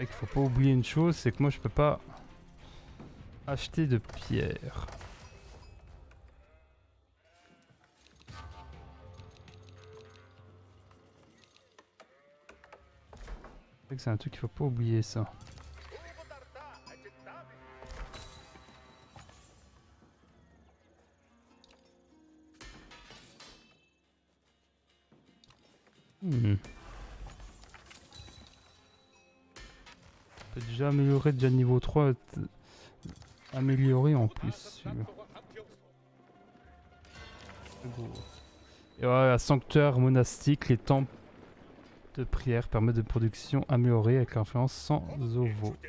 Vrai qu'il faut pas oublier une chose, c'est que moi je peux pas acheter de pierre. C'est un truc qu'il faut pas oublier ça. Peut déjà niveau 3 t- amélioré en plus et voilà sanctuaire monastique les temples de prière permettent de production améliorée avec l'influence sans ovo c'est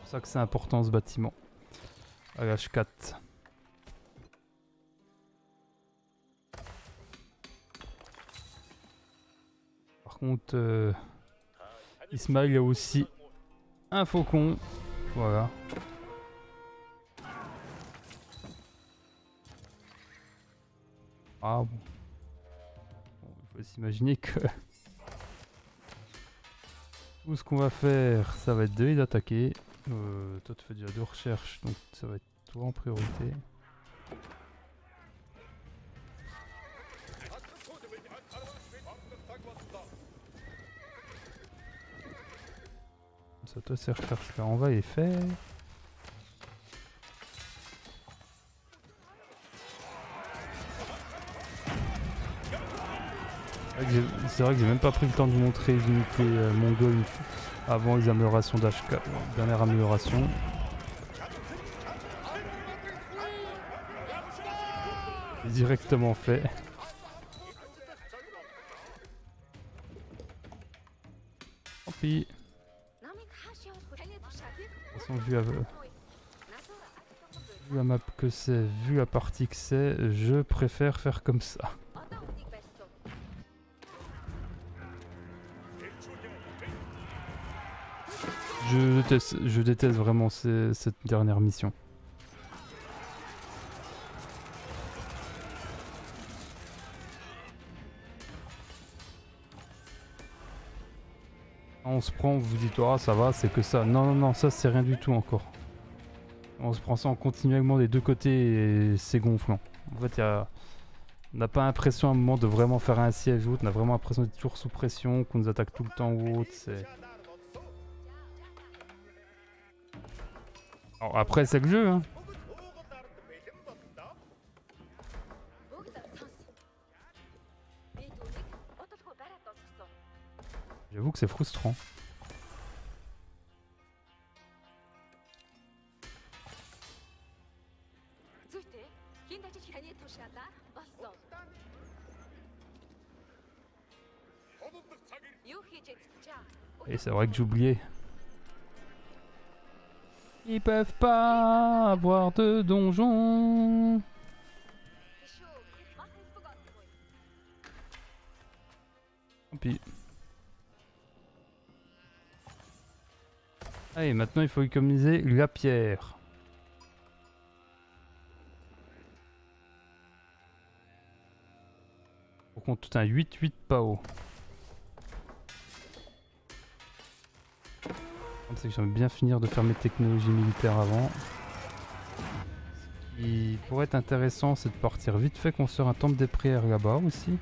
pour ça que c'est important ce bâtiment. À H4 par contre euh, Ismaël il y a aussi un faucon. Voilà. Ah bon. Bon, il faut s'imaginer que [LAUGHS] tout ce qu'on va faire, ça va être de les attaquer. Euh, toi tu fais déjà deux recherches, donc ça va être toi en priorité. Ça, toi, ces recherches-là, on va les faire. C'est vrai que j'ai- même pas pris le temps de vous montrer les unités euh, fois- avant les améliorations d'HK. Dernière amélioration. Directement fait. Tant pis vu à, la map que c'est, vu la partie que c'est, je préfère faire comme ça. Je déteste, je déteste vraiment cette dernière mission. On se prend, vous dites, ah ça va, c'est que ça. Non, non, non, ça c'est rien du tout encore. On se prend ça en continuellement des deux côtés et c'est gonflant. En fait, y a... on n'a pas l'impression à un moment de vraiment faire un siège ou autre, on a vraiment l'impression d'être toujours sous pression, qu'on nous attaque tout le temps ou autre. C'est... Après, c'est le jeu, hein. C'est frustrant. Et c'est vrai que j'oubliais. Ils peuvent pas avoir de donjon. Allez, maintenant il faut économiser la pierre. Pour qu'on tout un 8-8 pas haut. C'est que j'aimerais bien finir de faire mes technologies militaires avant. Ce qui pourrait être intéressant, c'est de partir vite fait construire un temple des prières là-bas aussi.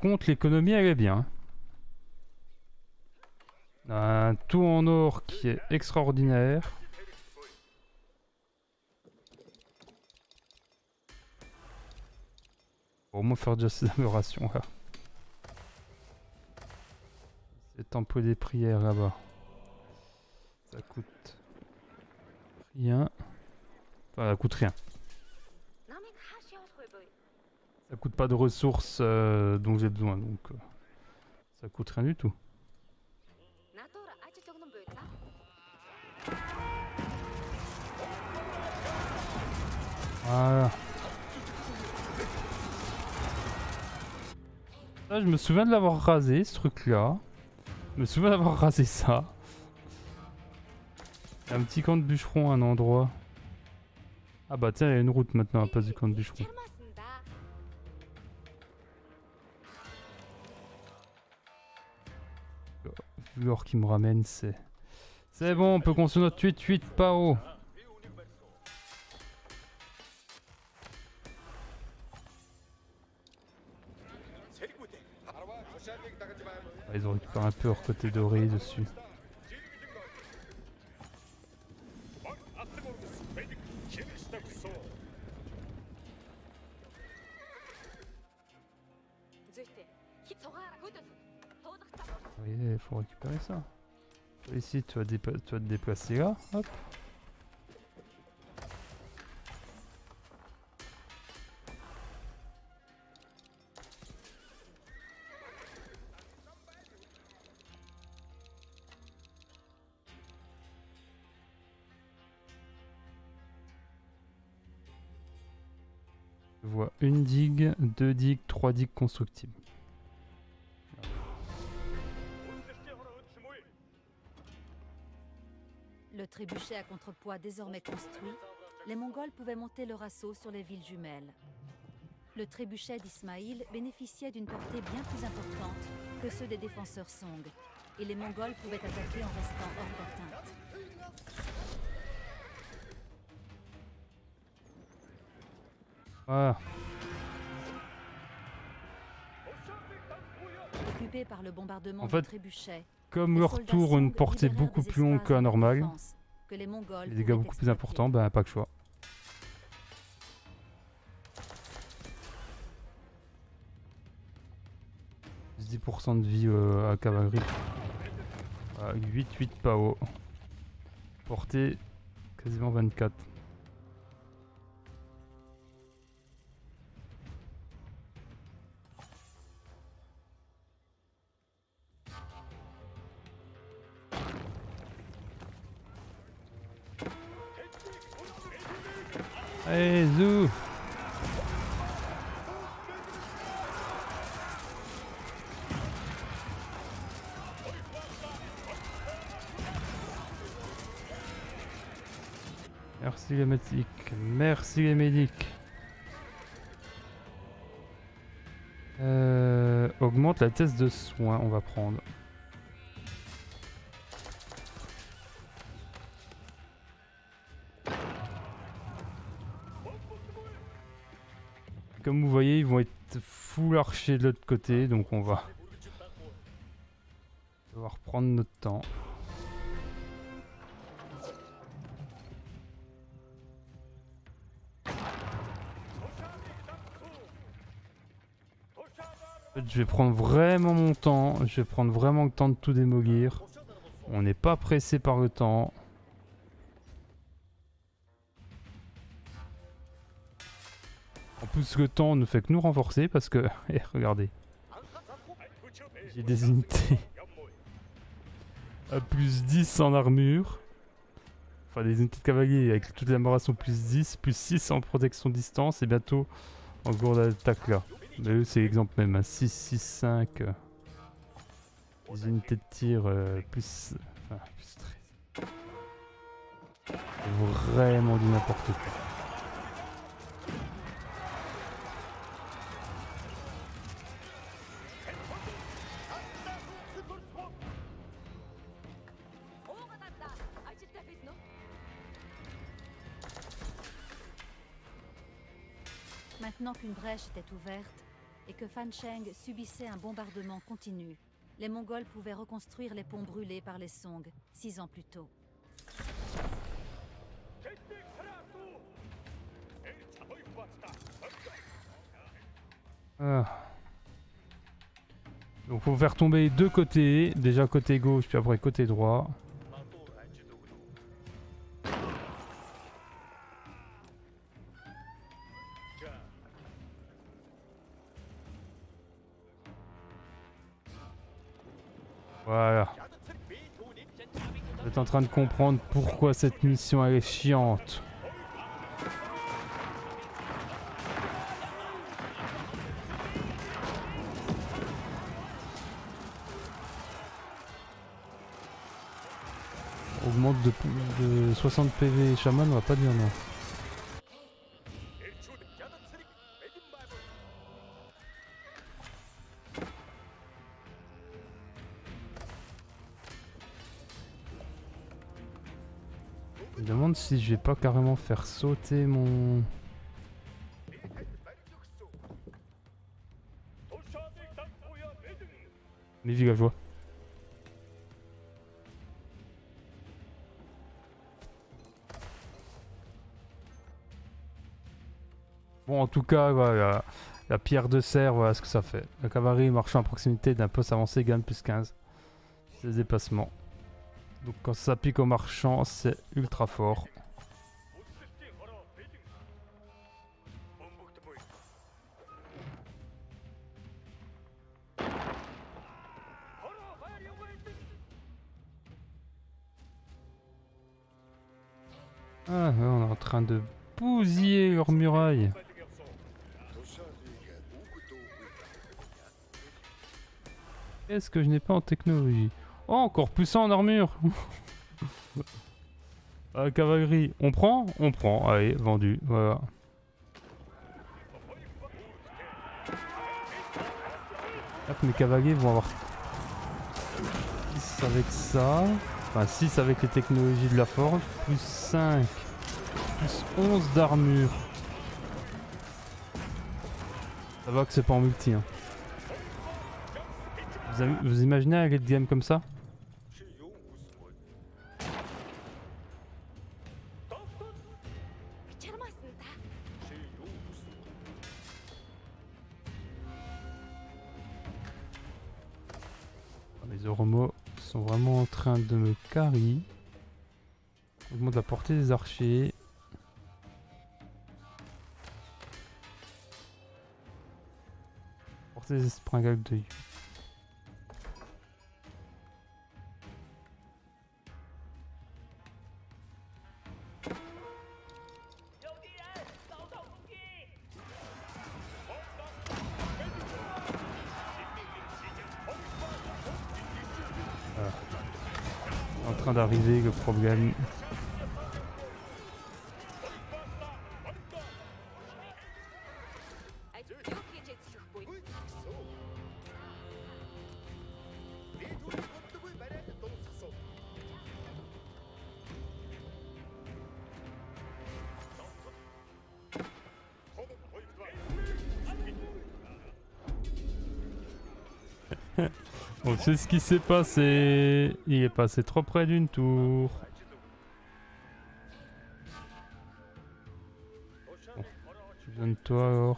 Contre, l'économie, elle est bien. A un tout en or qui est extraordinaire. Au moins faire déjà ces améliorations là. C'est tempo des prières là-bas. Ça coûte rien. Enfin, ça coûte rien. Ça coûte pas de ressources euh, dont j'ai besoin, donc euh, ça coûte rien du tout. Voilà. Je me souviens de l'avoir rasé, ce truc-là. Je me souviens d'avoir [LAUGHS] rasé ça. Il y a un petit camp de bûcheron à un endroit. Ah bah tiens, il y a une route maintenant à la place du camp de bûcheron. L'or qui me ramène, c'est... C'est bon, on peut construire notre 8-8 pas haut. Ah, ils ont récupéré un peu leur côté doré dessus. Ici, tu vas, tu te déplacer là. Hop. Je vois une digue, deux digues, trois digues constructibles. Le trébuchet à contrepoids désormais construit, les Mongols pouvaient monter leur assaut sur les villes jumelles. Le trébuchet d'Ismaïl bénéficiait d'une portée bien plus importante que ceux des défenseurs Song, et les Mongols pouvaient attaquer en restant hors d'atteinte. Voilà. Occupés par le bombardement En du fait, trébuchet, Comme leur tour ont une portée beaucoup plus longue que la normale, que les dégâts beaucoup plus importants, ben pas que choix. Plus 10% de vie euh, à cavalerie. Voilà, 8-8 pas haut. Portée quasiment 24. Merci les médics. Euh, augmente la vitesse de soins, on va prendre. Comme vous voyez, ils vont être full archers de l'autre côté, donc on va devoir prendre notre temps. Je vais prendre vraiment mon temps, je vais prendre vraiment le temps de tout démolir. On n'est pas pressé par le temps. En plus, le temps ne fait que nous renforcer parce que, [LAUGHS] eh, regardez, j'ai des unités à plus 10 en armure. Enfin, des unités de cavalier avec toute l'amélioration plus 10, plus 6 en protection distance et bientôt en cours d'attaque là. C'est l'exemple même, hein, 6, 6, 5. euh, les unités de tir euh, plus. Enfin, plus 13. C'est Vraiment du n'importe quoi. Maintenant qu'une brèche était ouverte et que Fancheng subissait un bombardement continu. Les Mongols pouvaient reconstruire les ponts brûlés par les Song six ans plus tôt. Ah. Donc faut faire tomber deux côtés, déjà côté gauche puis après côté droit. Train de comprendre pourquoi cette mission elle est chiante. Augmente de, de 60 PV chaman, on va pas dire non. Je vais pas carrément faire sauter mon... mes villageois. Bon, en tout cas, la pierre de serre, voilà ce que ça fait. La cavalerie marchant à proximité d'un poste avancé gagne plus 15. C'est des dépassements. Donc quand ça pique au marchand, c'est ultra fort. Train de bousiller leurs murailles. Qu'est-ce que je n'ai pas en technologie Oh, encore plus ça en armure [LAUGHS] Ah, cavalerie, on prend On prend, allez, vendu, voilà. Là, mes cavaliers vont avoir 6 avec ça, enfin 6 avec les technologies de la forge, plus 5, plus 11 d'armure. Ça va que c'est pas en multi. Hein. Vous, imaginez un late game comme ça? Les Oromo sont vraiment en train de me carry. Augmente la portée des archers. De 8. En train d'arriver le problème. Sait ce qui s'est passé. Il est passé trop près d'une tour. Donne-toi.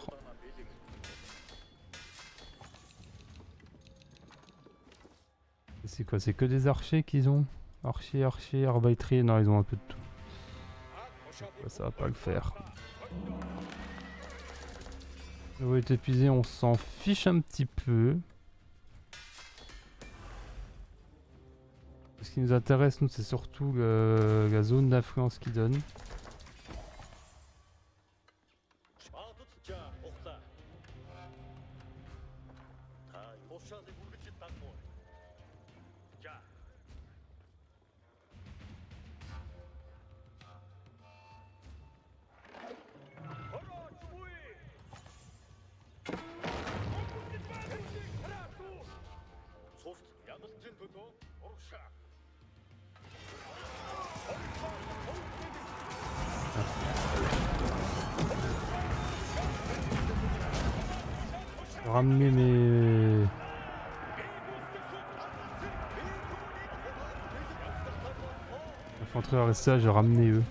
Et C'est quoi C'est que des archers qu'ils ont Archers, archers, arbatriers Non, ils ont un peu de tout. Ça va pas le faire. L'eau est épuisée, on s'en fiche un petit peu. Ce qui nous intéresse, nous, c'est surtout le- la zone d'influence qu'il donne. et eux.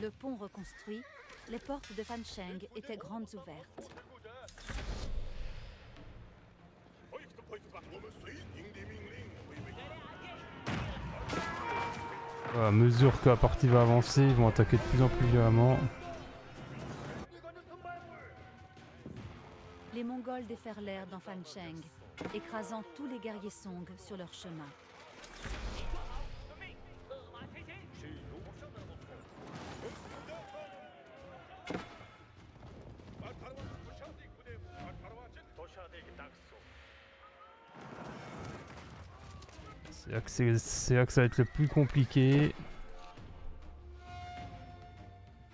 Le pont reconstruit, les portes de Fancheng étaient grandes ouvertes. À mesure que la partie va avancer, ils vont attaquer de plus en plus violemment. Les Mongols déferlèrent dans Fancheng, écrasant tous les guerriers Song sur leur chemin. C'est là, que ça va être le plus compliqué.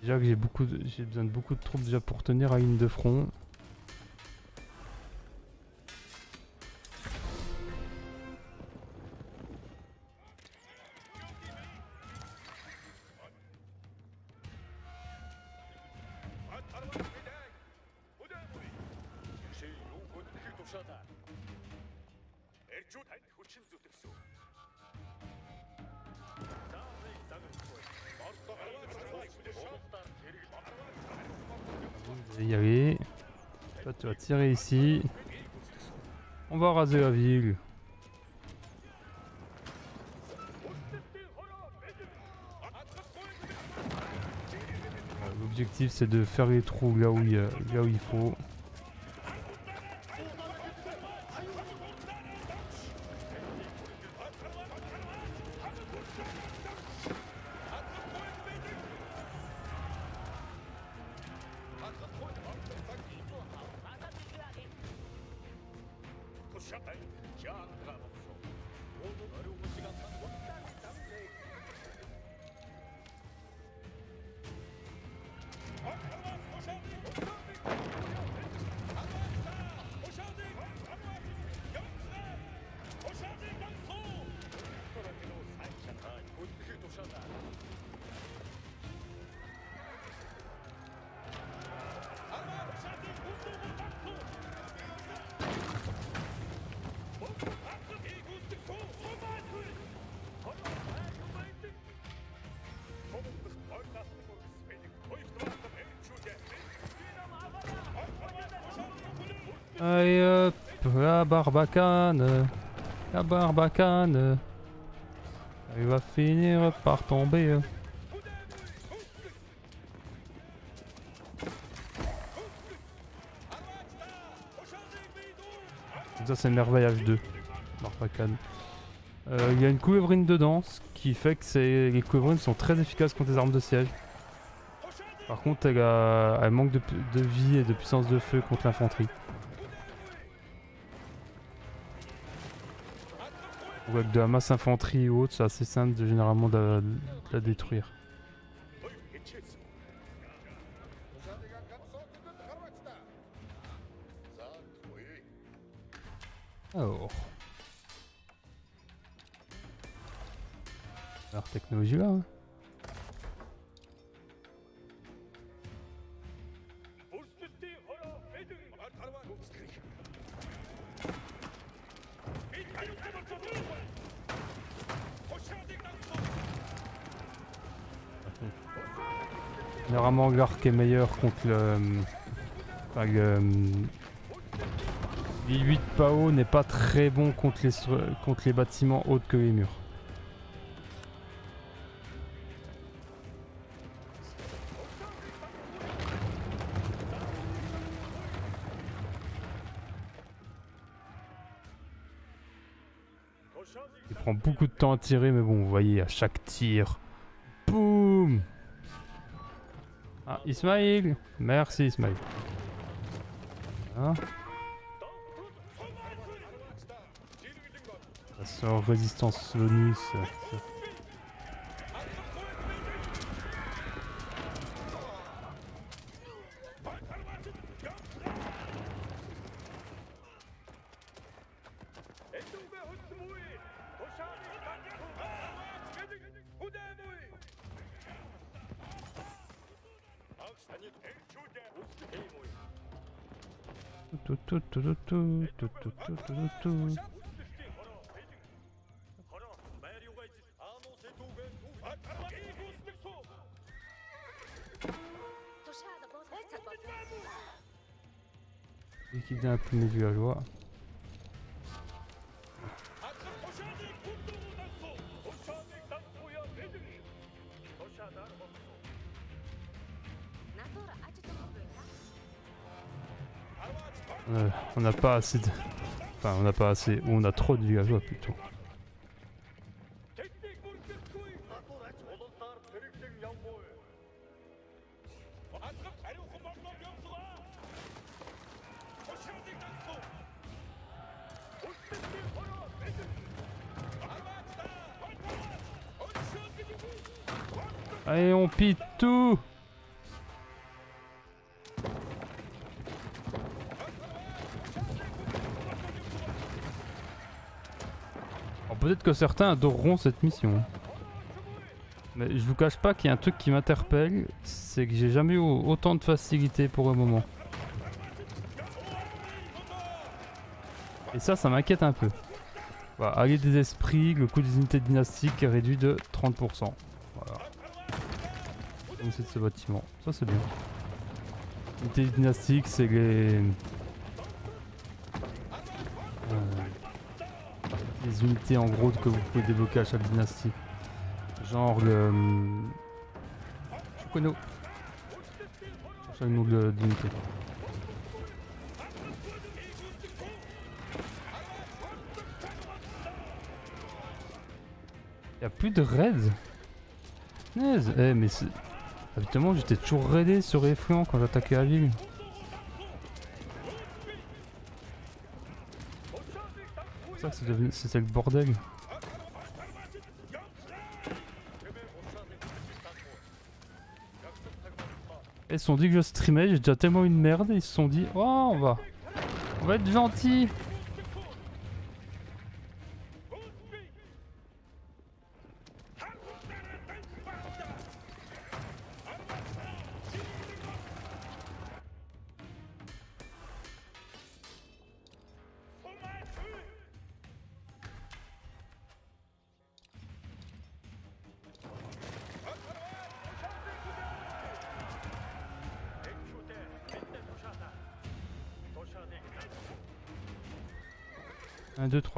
Déjà que j'ai besoin de beaucoup de troupes déjà pour tenir la ligne de front. Tirer ici. On va raser la ville. Euh, L'objectif c'est de faire les trous là où il faut. Barbacane, la barbacane. Il va finir par tomber. Ça c'est merveillage 2, barbacane. Euh, Il y a une coulevrine dedans, ce qui fait que les coulevrines sont très efficaces contre les armes de siège. Par contre, elle, a- manque de vie et de puissance de feu contre l'infanterie. De la masse infanterie ou autre, c'est assez simple de généralement de, la- de la détruire. Alors. Alors technologie là. hein. Généralement l'arc est meilleur contre le... Enfin, le... L'I8 Pao n'est pas très bon contre les, contre les bâtiments autres que les murs. Il prend beaucoup de temps à tirer, mais bon, vous voyez, à chaque tir, Ismail Merci, Ismail. Voilà. Ça sort résistance bonus. L'équipe d'un imprimé du Halois. On n'a pas assez de... On n'a pas assez... On a trop de villageois plutôt. Que certains adoreront cette mission. Mais je vous cache pas qu'il y a un truc qui m'interpelle, c'est que j'ai jamais eu autant de facilité pour le moment. Et ça, ça m'inquiète un peu. Voilà, allier des esprits, le coût des unités dynastiques est réduit de 30%. Voilà. C'est de ce bâtiment. Ça, c'est bien. Unités dynastiques, c'est les... unités en gros que vous pouvez débloquer à chaque dynastie. Genre le... Chukono. Chaque nom de- d'unité. Y'a plus de raids? Eh mais c'est... Habituellement j'étais toujours raidé sur les quand j'attaquais la ville. C'est pour c'était le bordel. Ils se sont dit que je streamais, j'ai déjà tellement une merde, ils se sont dit Oh on va. On va être gentil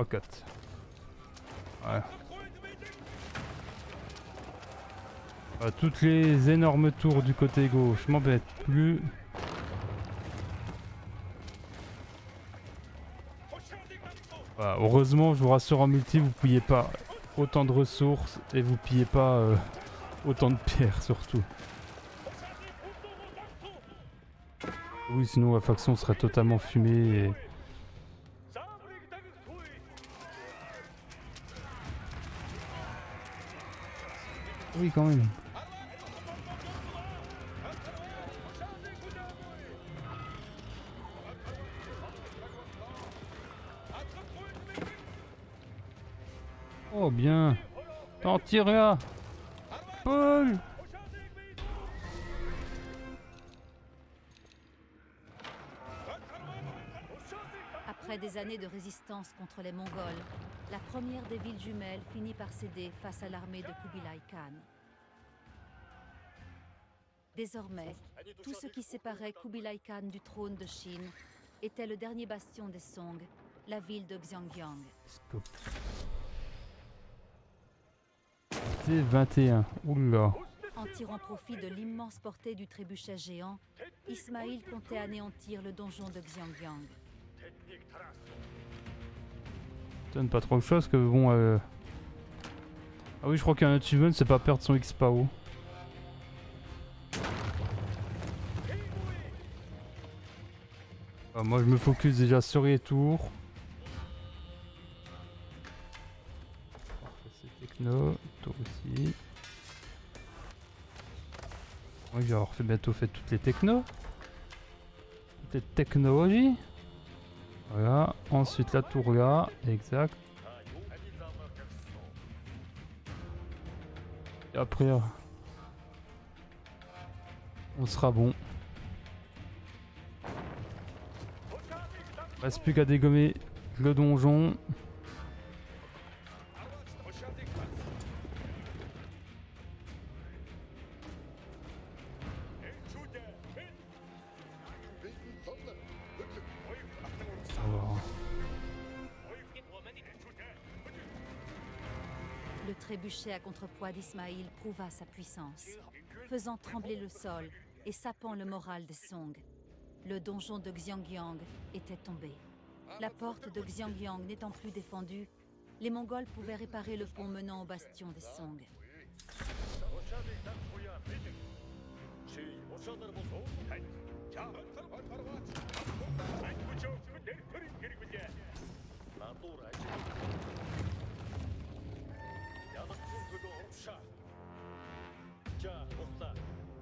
trois. Voilà. Ah, toutes les énormes tours du côté gauche, m'embête plus. Heureusement, je vous rassure en multi, vous pillez pas autant de ressources et vous pillez pas euh, autant de pierres surtout. Oui, sinon la faction serait totalement fumée et... Oui, quand même. Oh, bien. T'en tires là. Paul des années de résistance contre les Mongols, la première des villes jumelles finit par céder face à l'armée de Kubilai Khan. Désormais, tout ce qui séparait Kubilai Khan du trône de Chine était le dernier bastion des Song, la ville de Xiangyang. Scope. T21. Oula. En tirant profit de l'immense portée du trébuchet géant, Ismaïl comptait anéantir le donjon de Xiangyang. Pas trop de choses que bon. euh, Ah oui, je crois qu'un achievement, c'est pas perdre son X-Pao. Ah, moi, je me focus déjà sur les tours. C'est techno, tour aussi. Oui, je vais avoir fait bientôt fait toutes les technos. Toutes les technologies. Voilà. Ensuite la tour là, exact. Et après, euh, on sera bon. Reste plus qu'à dégommer le donjon. Contrepoids d'Ismaïl prouva sa puissance, faisant trembler le sol et sapant le moral des Song. Le donjon de Xiangyang était tombé. La porte de Xiangyang n'étant plus défendue, les Mongols pouvaient réparer le pont menant au bastion des Song.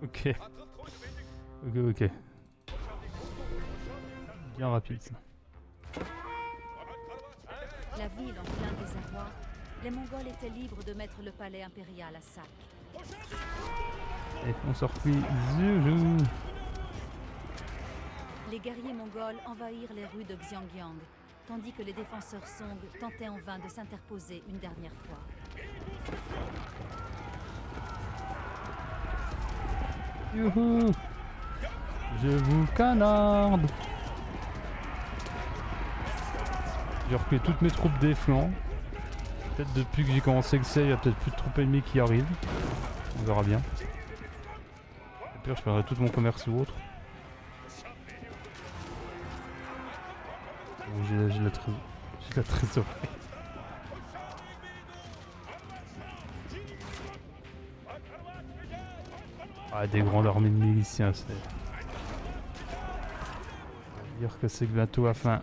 Ok. Ok, ok. Bien rapide ça. La ville en plein désarroi, les Mongols étaient libres de mettre le palais impérial à sac. Et on sort plus. Les guerriers mongols envahirent les rues de Xiangyang, tandis que les défenseurs Song tentaient en vain de s'interposer une dernière fois. Youhou Je vous canarde J'ai reculé toutes mes troupes des flancs. Peut-être depuis que j'ai commencé le C, il y a peut-être plus de troupes ennemies qui arrivent. On verra bien. Au pire, je perdrai tout mon commerce ou autre. J'ai la trésorerie. Ah, des grandes armées de miliciens, c'est. Dire que c'est bientôt à fin.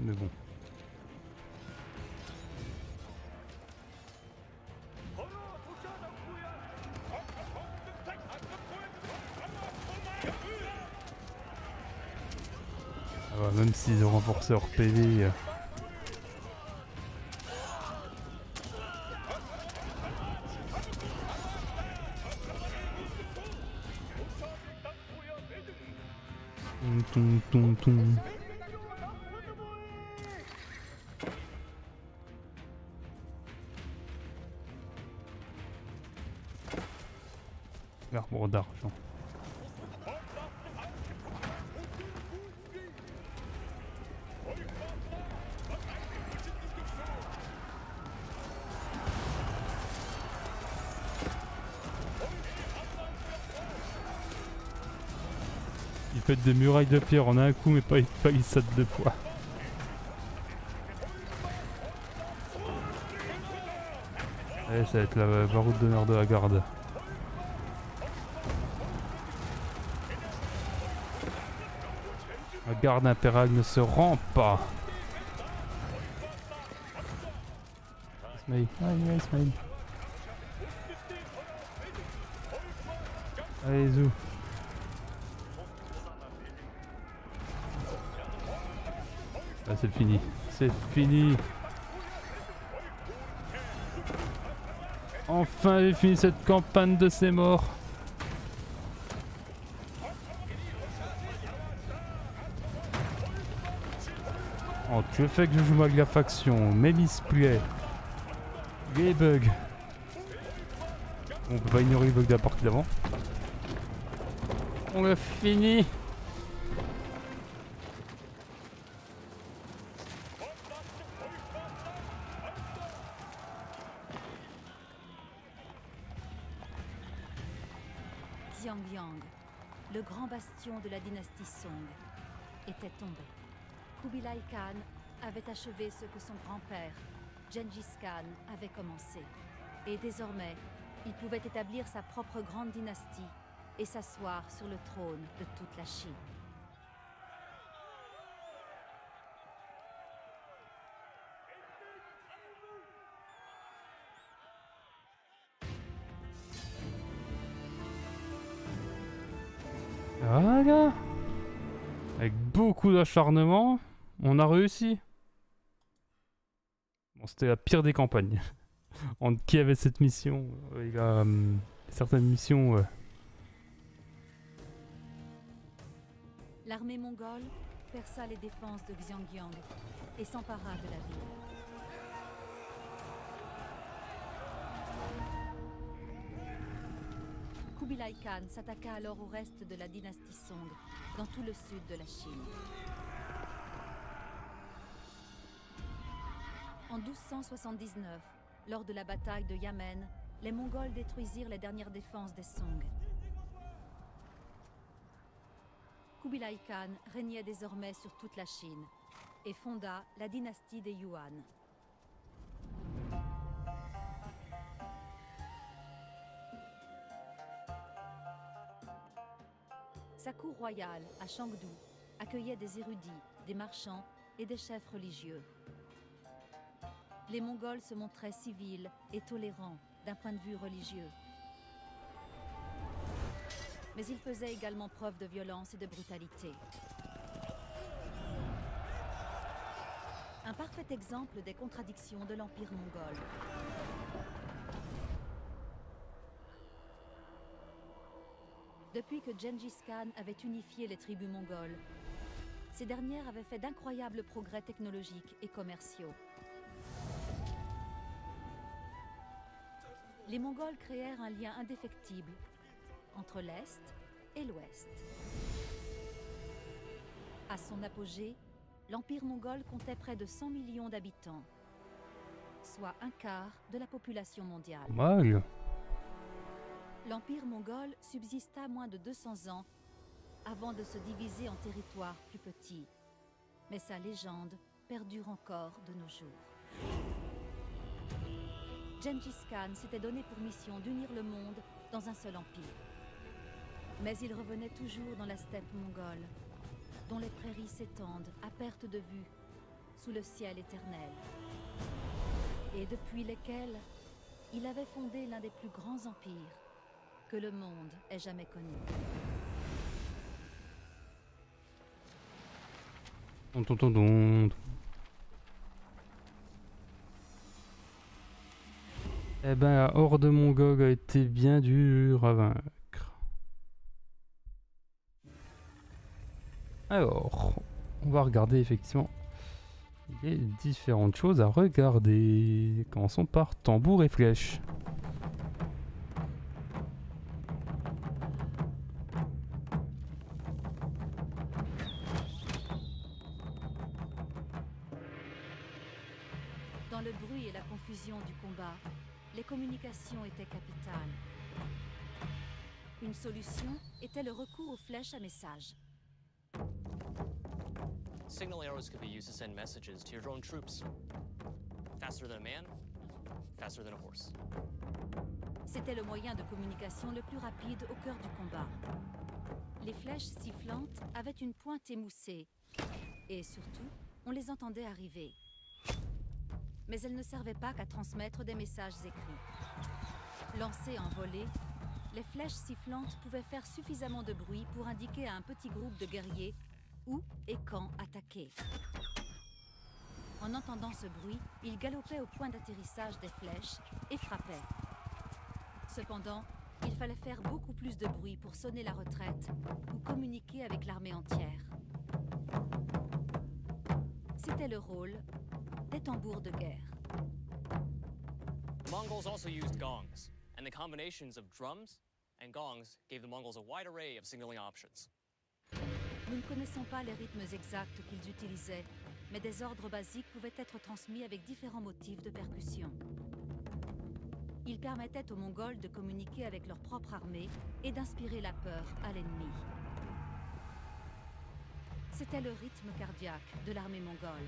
Mais bon. Ah ouais, même s'ils ont renforcé leur PV. L'arbre d'argent. Il fait des murailles de pierre en un coup, mais pas une palissade de poids. Allez, ça va être la baroute d'honneur de la garde. Garde impériale ne se rend pas. Ismail, allez, Ismail. Allez, Zou. Ah, c'est fini. C'est fini. Enfin, j'ai fini cette campagne de ces morts. Le fait que je joue avec la faction. Mélis Pluet. Les bugs. On peut pas ignorer les bugs de la partie d'avant. On l'a fini. Xiangyang, le grand bastion de la dynastie Song, était tombé. Kubilai Khan avait achevé ce que son grand-père, Gengis Khan, avait commencé. Et désormais, il pouvait établir sa propre grande dynastie et s'asseoir sur le trône de toute la Chine. Ah, voilà Avec beaucoup d'acharnement, on a réussi c'était la pire des campagnes. [LAUGHS] Qui avait cette mission euh, Il a hum, certaines missions. euh, L'armée mongole perça les défenses de Xiangyang et s'empara de la ville. Kubilai Khan s'attaqua alors au reste de la dynastie Song, dans tout le sud de la Chine. En 1279, lors de la bataille de Yamen, les Mongols détruisirent les dernières défenses des Song. Kubilai Khan régnait désormais sur toute la Chine et fonda la dynastie des Yuan. Sa cour royale à Chengdu accueillait des érudits, des marchands et des chefs religieux. Les Mongols se montraient civils et tolérants d'un point de vue religieux. Mais ils faisaient également preuve de violence et de brutalité. Un parfait exemple des contradictions de l'Empire mongol. Depuis que Gengis Khan avait unifié les tribus mongoles, ces dernières avaient fait d'incroyables progrès technologiques et commerciaux. Les Mongols créèrent un lien indéfectible entre l'Est et l'Ouest. À son apogée, l'Empire mongol comptait près de 100 millions d'habitants, soit un quart de la population mondiale. L'Empire mongol subsista moins de 200 ans avant de se diviser en territoires plus petits. Mais sa légende perdure encore de nos jours. Gengis Khan s'était donné pour mission d'unir le monde dans un seul empire. Mais il revenait toujours dans la steppe mongole, dont les prairies s'étendent à perte de vue sous le ciel éternel, et depuis lesquelles il avait fondé l'un des plus grands empires que le monde ait jamais connu. Eh ben, la horde mongole a été bien dure à vaincre. Alors, on va regarder effectivement les différentes choses à regarder. Commençons par tambour et flèche. Dans le bruit et la confusion du combat, les communications étaient capitales. Une solution était le recours aux flèches à message. Signal arrows could be used to send messages to your drone troops. Faster than a man, faster than a horse. C'était le moyen de communication le plus rapide au cœur du combat. Les flèches sifflantes avaient une pointe émoussée. Et surtout, on les entendait arriver. Mais elles ne servaient pas qu'à transmettre des messages écrits. Lancées en volée, les flèches sifflantes pouvaient faire suffisamment de bruit pour indiquer à un petit groupe de guerriers où et quand attaquer. En entendant ce bruit, ils galopaient au point d'atterrissage des flèches et frappaient. Cependant, il fallait faire beaucoup plus de bruit pour sonner la retraite ou communiquer avec l'armée entière. C'était le rôle des tambours de guerre. The Mongols also used gongs, and the combinations of drums and gongs gave the Mongols a wide array of signaling options. Nous ne connaissons pas les rythmes exacts qu'ils utilisaient, mais des ordres basiques pouvaient être transmis avec différents motifs de percussion. Ils permettaient aux Mongols de communiquer avec leur propre armée et d'inspirer la peur à l'ennemi. C'était le rythme cardiaque de l'armée mongole.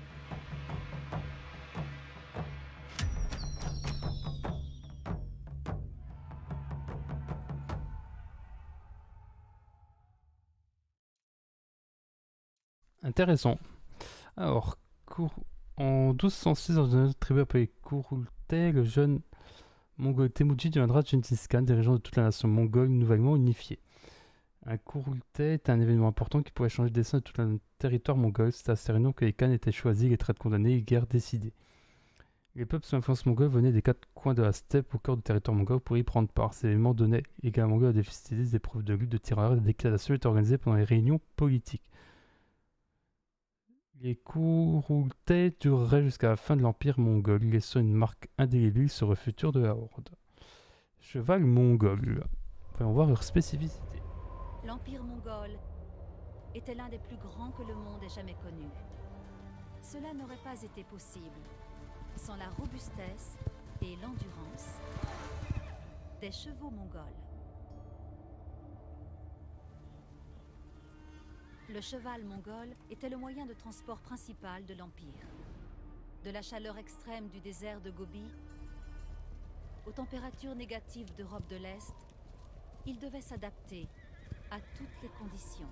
Intéressant. Alors, en 1206, dans une tribu appelée Kurultai, le jeune mongol Temujin deviendra Gengis Khan, dirigeant de toute la nation mongole nouvellement unifiée. Un Kurultai est un événement important qui pourrait changer le destin de tout le territoire mongol. C'est à ce réunion que les Khan étaient choisis, les traites condamnés et guerres décidées. Les peuples sous influence mongole venaient des quatre coins de la steppe au cœur du territoire mongol pour y prendre part. Ces événements donnaient également lieu à des festivités, des épreuves de lutte, de tireurs et des déclarations étaient organisées pendant les réunions politiques. Les Kurultai dureraient jusqu'à la fin de l'Empire mongol, laissant une marque indélébile sur le futur de la Horde. Cheval mongol. Voyons voir leur spécificité. L'Empire mongol était l'un des plus grands que le monde ait jamais connu. Cela n'aurait pas été possible sans la robustesse et l'endurance des chevaux mongols. Le cheval mongol était le moyen de transport principal de l'Empire. De la chaleur extrême du désert de Gobi aux températures négatives d'Europe de l'Est, il devait s'adapter à toutes les conditions.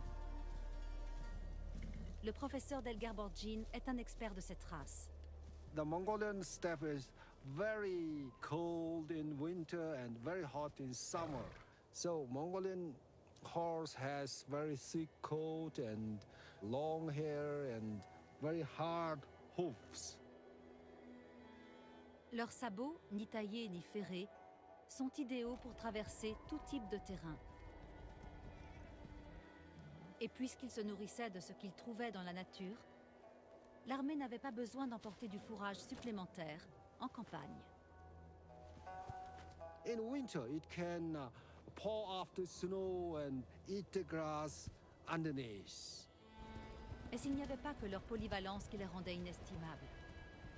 Le professeur Delgar Borgin est un expert de cette race. The Mongolian steppe is very cold in winter and very hot in summer. So Mongolian horse has very thick coat and long hair and very hard hoofs. Leurs sabots, ni taillés ni ferrés, sont idéaux pour traverser tout type de terrain. Et puisqu'ils se nourrissaient de ce qu'ils trouvaient dans la nature, l'armée n'avait pas besoin d'emporter du fourrage supplémentaire en campagne. In winter, it can pour off the snow and eat the grass underneath. Et s'il n'y avait pas que leur polyvalence qui les rendait inestimables,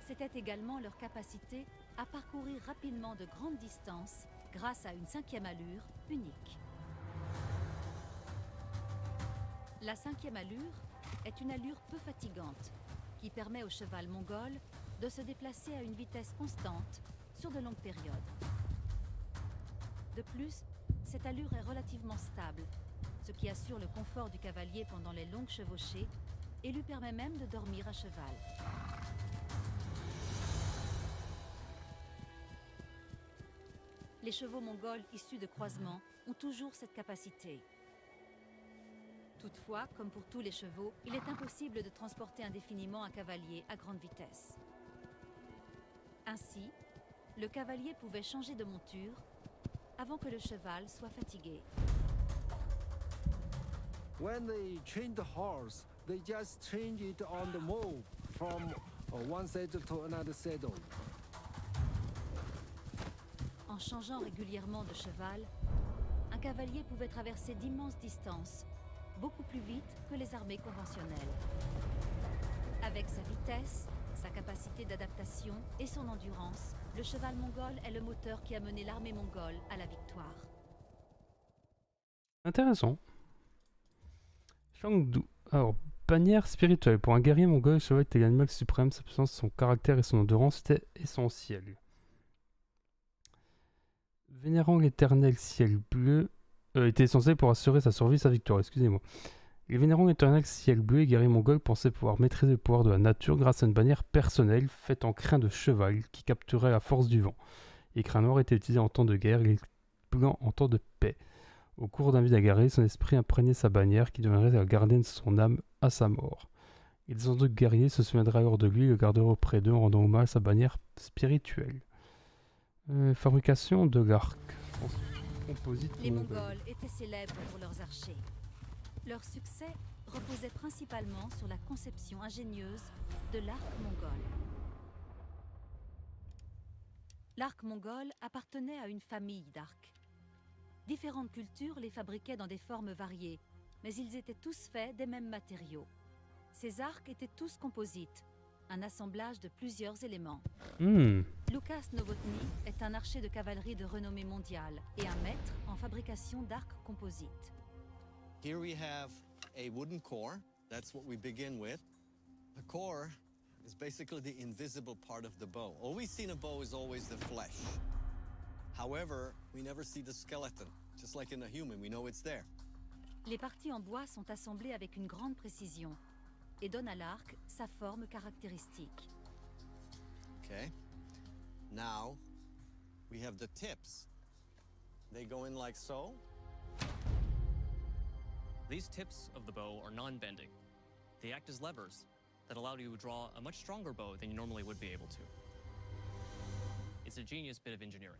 c'était également leur capacité à parcourir rapidement de grandes distances grâce à une cinquième allure unique. La cinquième allure est une allure peu fatigante qui permet au cheval mongol de se déplacer à une vitesse constante sur de longues périodes. De plus, cette allure est relativement stable, ce qui assure le confort du cavalier pendant les longues chevauchées et lui permet même de dormir à cheval. Les chevaux mongols issus de croisements ont toujours cette capacité. Toutefois, comme pour tous les chevaux, il est impossible de transporter indéfiniment un cavalier à grande vitesse. Ainsi, le cavalier pouvait changer de monture avant que le cheval soit fatigué. When they change the horse, they just change it on the move from uh, one saddle to another saddle. En changeant régulièrement de cheval, un cavalier pouvait traverser d'immenses distances, beaucoup plus vite que les armées conventionnelles. Avec sa vitesse, sa capacité d'adaptation et son endurance, le cheval mongol est le moteur qui a mené l'armée mongole à la victoire. Intéressant. Shangdu. Alors, bannière spirituelle. Pour un guerrier mongol, le cheval était l'animal suprême. Sa puissance, son caractère et son endurance étaient essentiels. Vénérant l'éternel ciel bleu, euh, était essentiel pour assurer sa survie et sa victoire. Excusez-moi. Les vénérants éternels ciel bleu et guerriers mongols pensaient pouvoir maîtriser le pouvoir de la nature grâce à une bannière personnelle faite en crin de cheval qui capturait la force du vent. Les crins noirs étaient utilisés en temps de guerre et les blancs en temps de paix. Au cours d'un agarré, son esprit imprégnait sa bannière qui deviendrait la gardienne de son âme à sa mort. Les descendants de guerriers se souviendraient alors de lui et le garderaient auprès d'eux en rendant hommage à sa bannière spirituelle. Euh, fabrication de l'arc. Les mongol. Mongols étaient célèbres pour leurs archers. Leur succès reposait principalement sur la conception ingénieuse de l'arc mongol. L'arc mongol appartenait à une famille d'arcs. Différentes cultures les fabriquaient dans des formes variées, mais ils étaient tous faits des mêmes matériaux. Ces arcs étaient tous composites, un assemblage de plusieurs éléments. Hmm. Lucas Novotny est un archer de cavalerie de renommée mondiale et un maître en fabrication d'arcs composites. Here we have a wooden core. That's what we begin with. The core is basically the invisible part of the bow. All we see in a bow is always the flesh. However, we never see the skeleton. Just like in a human, we know it's there. Les parties en bois sont assemblées avec une grande précision et donnent à l'arc sa forme caractéristique. Okay. Now, we have the tips. They go in like so. These tips of the bow are non-bending. They act as levers that allow you to draw a much stronger bow than you normally would be able to. It's a genius bit of engineering.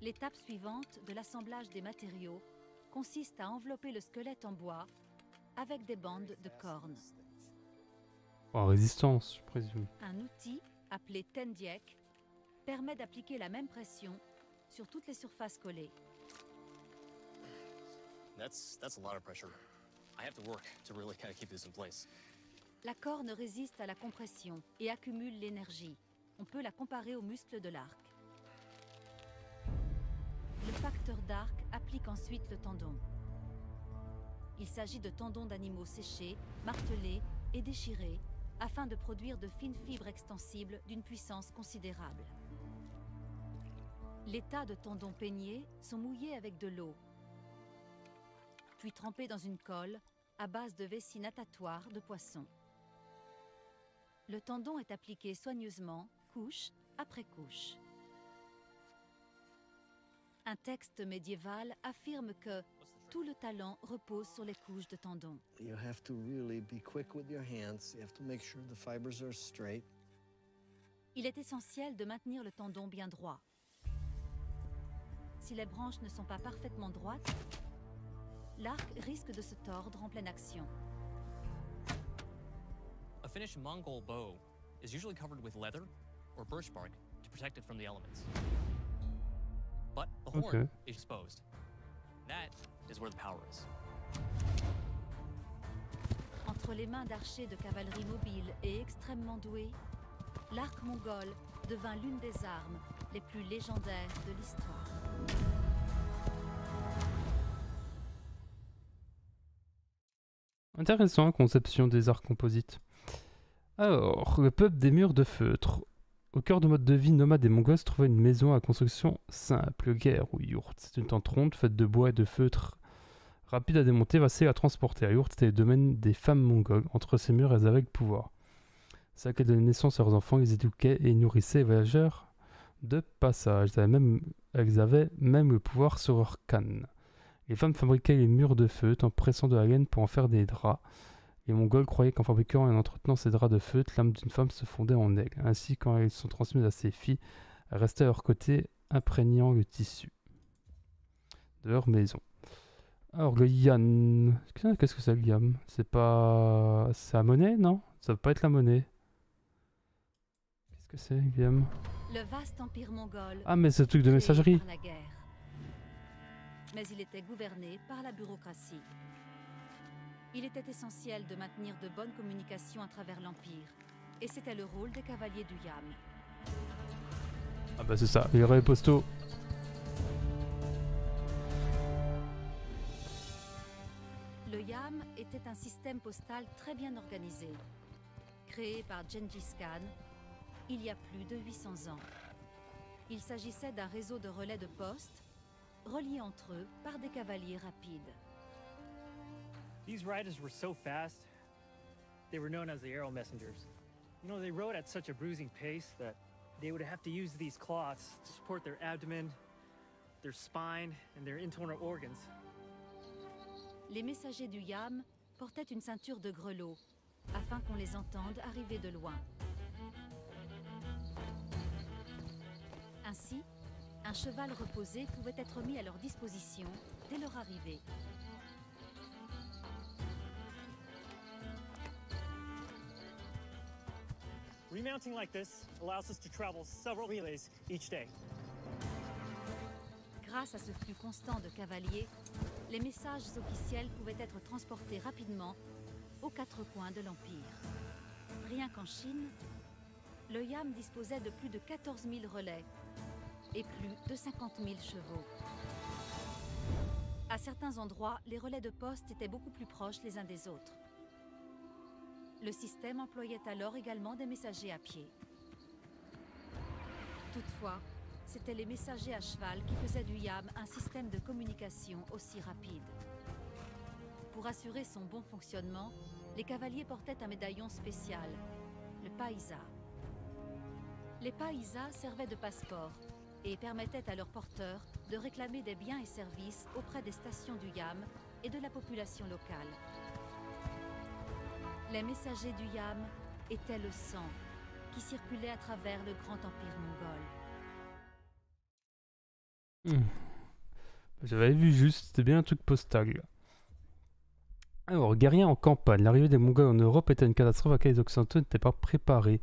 L'étape suivante de l'assemblage des matériaux consiste à envelopper le squelette en bois avec des bandes de cornes. En résistance, je présume. Un outil appelé tendiek permet d'appliquer la même pression sur toutes les surfaces collées. That's that's a lot of pressure. I have to work to really kind of keep this in place. La corne résiste à la compression et accumule l'énergie. On peut la comparer aux muscles de l'arc. Le facteur d'arc applique ensuite le tendon. Il s'agit de tendons d'animaux séchés, martelés et déchirés afin de produire de fines fibres extensibles d'une puissance considérable. Les tas de tendons peignés sont mouillés avec de l'eau, puis trempés dans une colle à base de vessie natatoire de poisson. Le tendon est appliqué soigneusement, couche après couche. Un texte médiéval affirme que tout le talent repose sur les couches de tendons. You have to really be quick with your hands. You have to make sure the fibers are straight. Il est essentiel de maintenir le tendon bien droit. Si les branches ne sont pas parfaitement droites, l'arc risque de se tordre en pleine action. A finished Mongol bow is usually covered with leather or birch bark to protect it from the elements. But the horn Okay. is exposed. That is where the power is. Entre les mains d'archers de cavalerie mobile et extrêmement doués, l'arc mongol devint l'une des armes les plus légendaires de l'histoire. Intéressant, conception des arts composites. Alors, le peuple des murs de feutre. Au cœur de mode de vie nomade des Mongols se trouvait une maison à construction simple, guerre ou yourte. C'est une tente ronde faite de bois et de feutre. Rapide à démonter, facile à transporter. La yourte était le domaine des femmes mongoles. Entre ces murs, elles avaient le pouvoir. C'est qu'elles donnaient naissance à leurs enfants, ils éduquaient et nourrissaient les voyageurs de passage. Elles avaient même, elles avaient même le pouvoir sur leur canne. Les femmes fabriquaient les murs de feutre en pressant de la laine pour en faire des draps. Les Mongols croyaient qu'en fabriquant et en entretenant ces draps de feutre, l'âme d'une femme se fondait en aigle. Ainsi, quand elles sont transmises à ses filles, elles restaient à leur côté, imprégnant le tissu de leur maison. Alors, le yan. Qu'est-ce que c'est le C'est pas. C'est la monnaie, non? Ça peut pas être la monnaie. Qu'est-ce que c'est, le yam Le vaste empire mongol Ah, mais c'est le truc de messagerie. par la guerre. Mais il était gouverné par la bureaucratie. Il était essentiel de maintenir de bonnes communications à travers l'empire, et c'était le rôle des cavaliers du Yam. Ah, bah c'est ça, les relais postaux. Le Yam était un système postal très bien organisé. Créé par Gengis Khan il y a plus de 800 ans. Il s'agissait d'un réseau de relais de poste reliés entre eux par des cavaliers rapides. These riders were so fast, they were known as the arrow messengers. You know, they rode at such a bruising pace that they would have to use these cloths to support their abdomen, their spine, and their internal organs. Les messagers du Yam portaient une ceinture de grelots afin qu'on les entende arriver de loin. Ainsi, un cheval reposé pouvait être mis à leur disposition dès leur arrivée. Remounting like this allows us to travel several relays each day. Grâce à ce flux constant de cavaliers, les messages officiels pouvaient être transportés rapidement aux quatre coins de l'Empire. Rien qu'en Chine, le Yam disposait de plus de 14 000 relais et plus de 50 000 chevaux. À certains endroits, les relais de poste étaient beaucoup plus proches les uns des autres. Le système employait alors également des messagers à pied. Toutefois, c'étaient les messagers à cheval qui faisaient du YAM un système de communication aussi rapide. Pour assurer son bon fonctionnement, les cavaliers portaient un médaillon spécial, le païsa. Les païsas servaient de passeport et permettait à leurs porteurs de réclamer des biens et services auprès des stations du Yam et de la population locale. Les messagers du Yam étaient le sang qui circulait à travers le grand empire mongol. Hmm. J'avais vu juste, c'était bien un truc postal. Alors, guerrier en campagne. L'arrivée des Mongols en Europe était une catastrophe à laquelle les Occidentaux n'étaient pas préparés.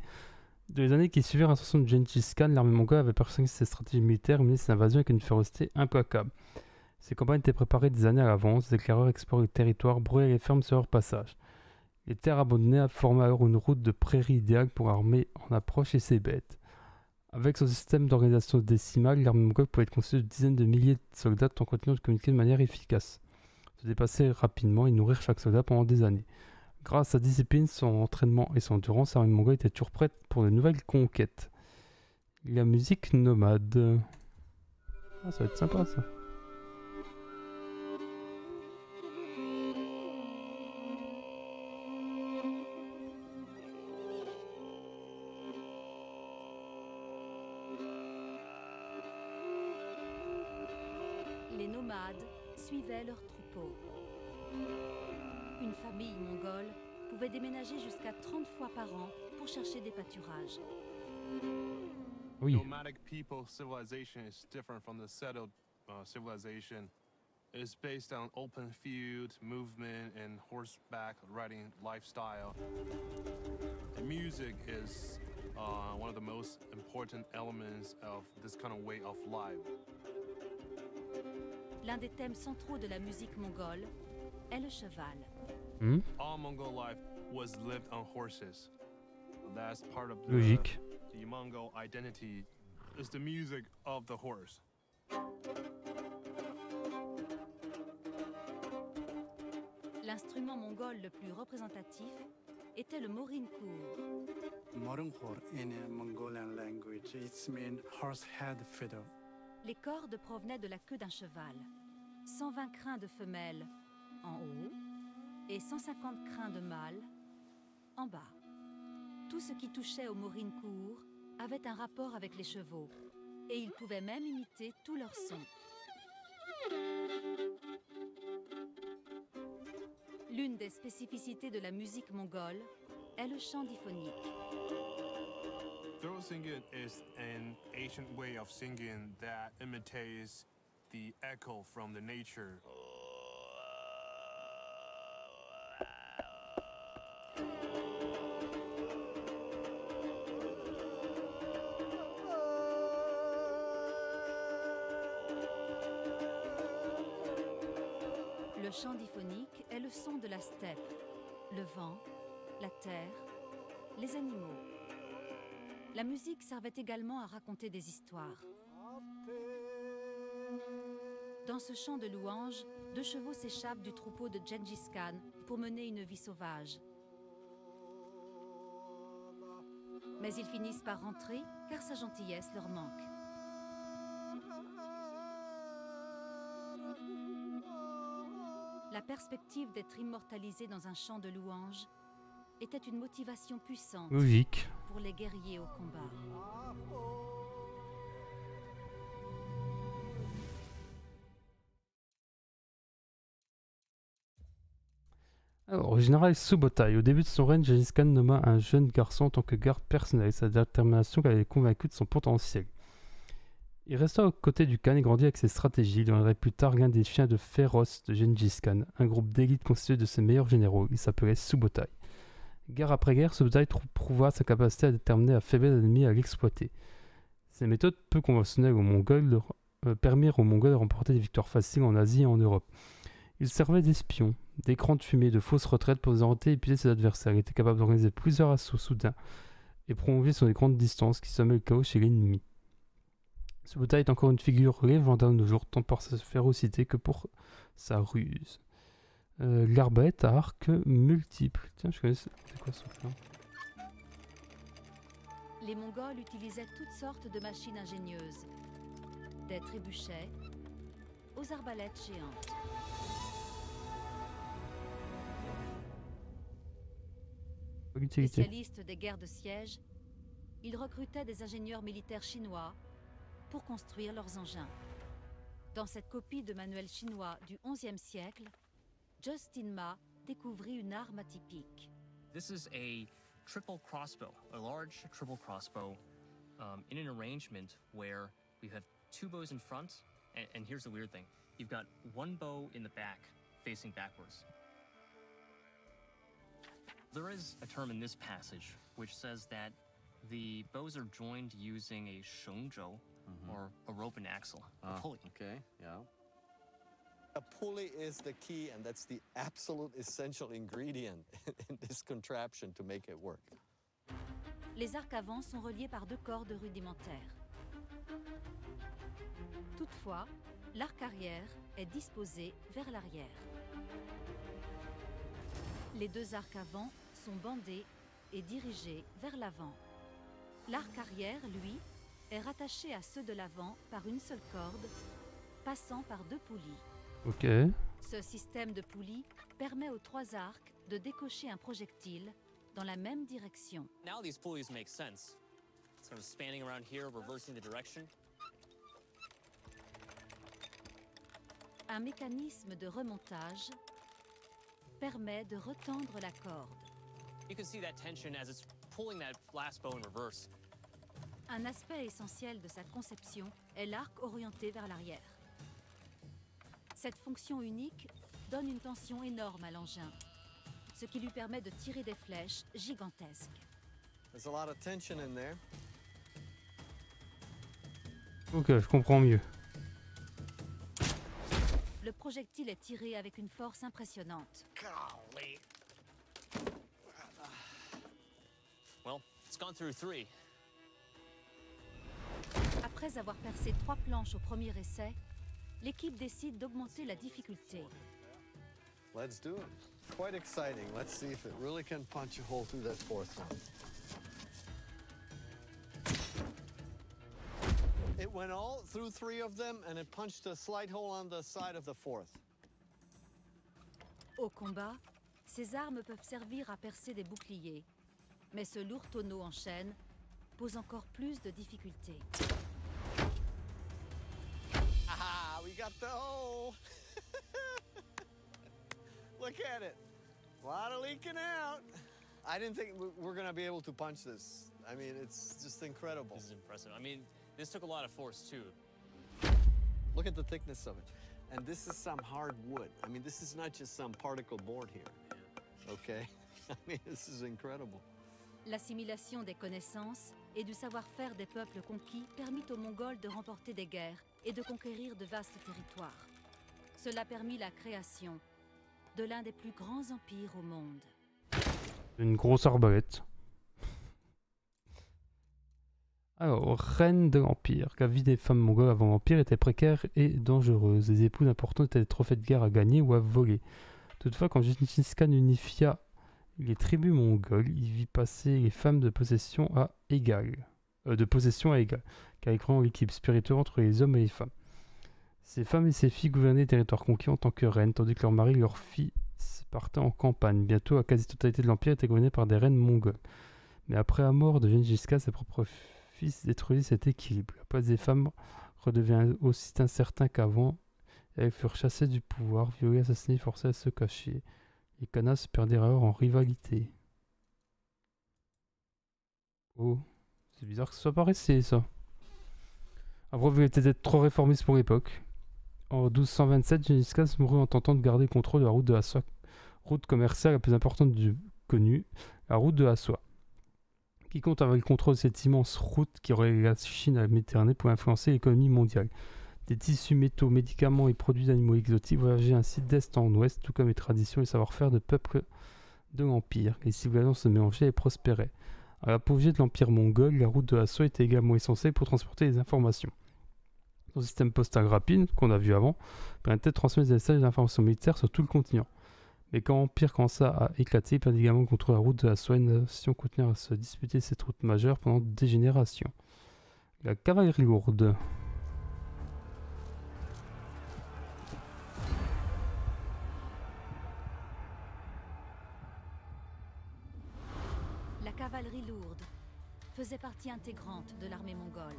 Dans les années qui suivirent l'incension de Gengis Khan, l'armée mongole avait perfectionné ses stratégies militaires et mené ses invasions avec une férocité implacable. Ces campagnes étaient préparées des années à l'avance, des éclaireurs exploraient le territoire, brouillaient les fermes sur leur passage. Les terres abandonnées formaient alors une route de prairie idéale pour armer en approche et ses bêtes. Avec son système d'organisation décimale, l'armée mongole pouvait être constituée de dizaines de milliers de soldats tout en continuant de communiquer de manière efficace, se dépasser rapidement et nourrir chaque soldat pendant des années. Grâce à sa discipline, son entraînement et son endurance, l'armée mongole était toujours prête pour de nouvelles conquêtes. La musique nomade. Ah, ça va être sympa ça. Oui. Nomadic people civilization is different from the settled uh, civilization. It's based on open field movement and horseback riding lifestyle. And music is uh, one of the most important elements of this kind of way of life. L'un des thèmes centraux de la musique mongole est le cheval. Hmm All Mongol life was lived on horses. That's part of the, Logique. The Mongol identity. Is the music of the horse. L'instrument mongol le plus représentatif était le morinkour. Morunghor in a Mongolian language, it's mean horse head fiddle. Les cordes provenaient de la queue d'un cheval. 120 crins de femelle en haut et 150 crins de mâle en bas. Tout ce qui touchait au morinkour avait un rapport avec les chevaux et ils pouvaient même imiter tous leurs sons. L'une des spécificités de la musique mongole est le chant diphonique. Throat singing is an ancient way of singing that imitates the echo from the nature. Chant diphonique est le son de la steppe, le vent, la terre, les animaux. La musique servait également à raconter des histoires. Dans ce chant de louanges, deux chevaux s'échappent du troupeau de Gengis Khan pour mener une vie sauvage. Mais ils finissent par rentrer car sa gentillesse leur manque. Perspective d'être immortalisé dans un chant de louanges était une motivation puissante Logique. pour les guerriers au combat. Alors, au général Subotai, au début de son règne, Gengis Khan nomma un jeune garçon en tant que garde personnel. Sa détermination l'avait convaincu de son potentiel. Il resta aux côtés du Khan et grandit avec ses stratégies. Il deviendrait plus tard l'un des chiens de féroce de Gengis Khan, un groupe d'élite constitué de ses meilleurs généraux. Il s'appelait Subotai. Guerre après guerre, Subotai prouva sa capacité à déterminer la faiblesse l'ennemi et à l'exploiter. Ses méthodes peu conventionnelles aux Mongols euh, permirent aux Mongols de remporter des victoires faciles en Asie et en Europe. Il servait d'espion, d'écran de fumée, de fausses retraites pour désorienter et épuiser ses adversaires. Il était capable d'organiser plusieurs assauts soudains et prolonger sur des grandes distances qui semmaient le chaos chez l'ennemi. Subotai est encore une figure légendaire de nos jours, tant par sa férocité que pour sa ruse. Euh, L'arbalète à arc multiple. Tiens, je connais. C'est quoi ce truc Les Mongols utilisaient toutes sortes de machines ingénieuses, des trébuchets aux arbalètes géantes. Utilité. Spécialistes des guerres de siège, ils recrutaient des ingénieurs militaires chinois, pour construire leurs engins. Dans cette copie de manuel chinois du XIe siècle, Justin Ma découvrit une arme atypique. This is a triple crossbow, a large triple crossbow, um, in an arrangement where we have two bows in front, and, and here's the weird thing: you've got one bow in the back, facing backwards. There is a term in this passage which says that the bows are joined using a shengzhou, or a rope and axle, a Ah, pulley. okay, yeah. A pulley is the key, and that's the absolute essential ingredient [LAUGHS] in this contraption to make it work. Les arcs avant sont reliés par deux cordes rudimentaires. Toutefois, l'arc arrière est disposé vers l'arrière. Les deux arcs avant sont bandés et dirigés vers l'avant. L'arc arrière, lui, est rattaché à ceux de l'avant par une seule corde, passant par deux poulies. Ok. Ce système de poulies permet aux trois arcs de décocher un projectile dans la même direction. Now these pulleys make sense. Sort of spanning around here, reversing the direction. Un mécanisme de remontage permet de retendre la corde. You can see that tension as it's pulling that last bow in reverse. Un aspect essentiel de sa conception est l'arc orienté vers l'arrière. Cette fonction unique donne une tension énorme à l'engin, ce qui lui permet de tirer des flèches gigantesques. There's a lot of tension in there. Ok, je comprends mieux. Le projectile est tiré avec une force impressionnante. Well, it's gone through three. Après avoir percé trois planches au premier essai, l'équipe décide d'augmenter la difficulté. Let's do it. Quite exciting. Let's see if it really can punch a hole through that fourth one. It went all through three of them, and it punched a slight hole on the side of the fourth. Au combat, ces armes peuvent servir à percer des boucliers, mais ce lourd tonneau en chaîne pose encore plus de difficultés. Aha, we got the hole. [LAUGHS] Look at it. A lot of leaking out. I didn't think we- we're going to be able to punch this. I mean, it's just incredible. This is impressive. I mean, this took a lot of force too. Look at the thickness of it. And this is some hard wood. I mean, this is not just some particle board here. Okay? [LAUGHS] I mean, this is incredible. L'assimilation des connaissances et du savoir-faire des peuples conquis permit aux Mongols de remporter des guerres et de conquérir de vastes territoires. Cela permit la création de l'un des plus grands empires au monde. Une grosse arbalète. Alors, reine de l'Empire. La vie des femmes mongoles avant l'Empire était précaire et dangereuse. Les épouses importantes étaient des trophées de guerre à gagner ou à voler. Toutefois, quand Gengis unifia les tribus mongoles, il vit passer les femmes de possession à égal. euh, de possession à égal, car il croit en l'équipe spirituelle entre les hommes et les femmes. Ces femmes et ces filles gouvernaient les territoires conquis en tant que reines, tandis que leurs maris et leurs filles partaient en campagne. Bientôt, la quasi-totalité de l'Empire était gouvernée par des reines mongoles. Mais après la mort de Gengis Khan, ses propres fils détruisit cet équilibre. La place des femmes redevient aussi incertain qu'avant. Elles furent chassées du pouvoir, violées, assassinées, forcées à se cacher. Les Kanas se perdirent alors en rivalité. Oh, c'est bizarre que ce soit pas resté ça. Après, vous peut-être être trop réformiste pour l'époque. En 1227, Gengis Khan mourut en tentant de garder le contrôle de la route de la route commerciale la plus importante du connue, la route de la soie. Qui compte avec le contrôle de cette immense route qui relie la Chine à la Méditerranée pour influencer l'économie mondiale. Des tissus, métaux, médicaments et produits animaux exotiques voyageaient ainsi d'est en ouest, tout comme les traditions et savoir-faire de peuples de l'Empire. Les civilisations se mélangeaient et prospéraient. À l'apogée de l'Empire mongol, la route de la était également essentielle pour transporter les informations. Son système postal rapide, qu'on a vu avant, permettait de transmettre des messages d'informations militaires sur tout le continent. Mais quand à éclater, il perdit également le contrôle de la route de la soie, une nation continuait à se disputer cette route majeure pendant des générations. La cavalerie lourde. La cavalerie lourde faisait partie intégrante de l'armée mongole.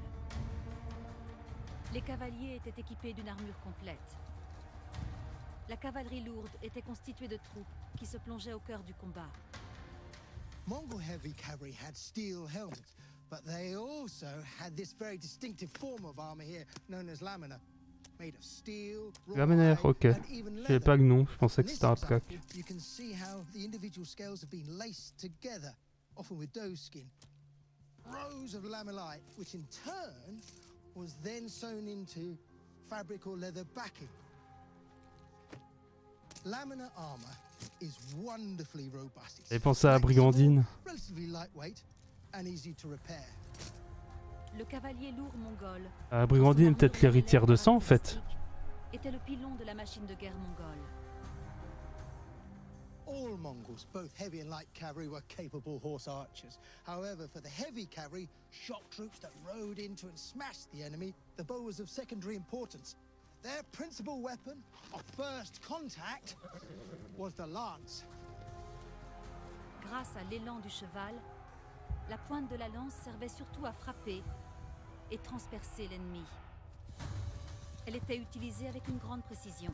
Les cavaliers étaient équipés d'une armure complète. La cavalerie lourde était constituée de troupes qui se plongeaient au cœur du combat. Mongol heavy cavalry had steel helmets, but they also had this very distinctive form of armor here, known as lamina, made of steel, Laminaire, rawhide, ok. leather. pas le nom, je pensais que c'était un plaque. You can see how the individual scales have been laced together, often with doe skin. Rows of lamellite, which in turn was then sewn into fabric or leather backing. Lamina armor is wonderfully robust. It's J'avais pensé à brigandine? relatively lightweight and easy to repair. Le cavalier lourd mongol, Ah, brigandine est peut-être l'héritière de sang en fait. était le pilon de la machine de guerre mongole. All Mongols, both heavy and light cavalry, were capable horse archers. However, for the heavy cavalry, shock troops that rode into and smashed the enemy, the bow was of secondary importance. Their principal weapon of first contact was the lance. Grâce à l'élan du cheval, la pointe de la lance servait surtout à frapper et transpercer l'ennemi. Elle était utilisée avec une grande précision.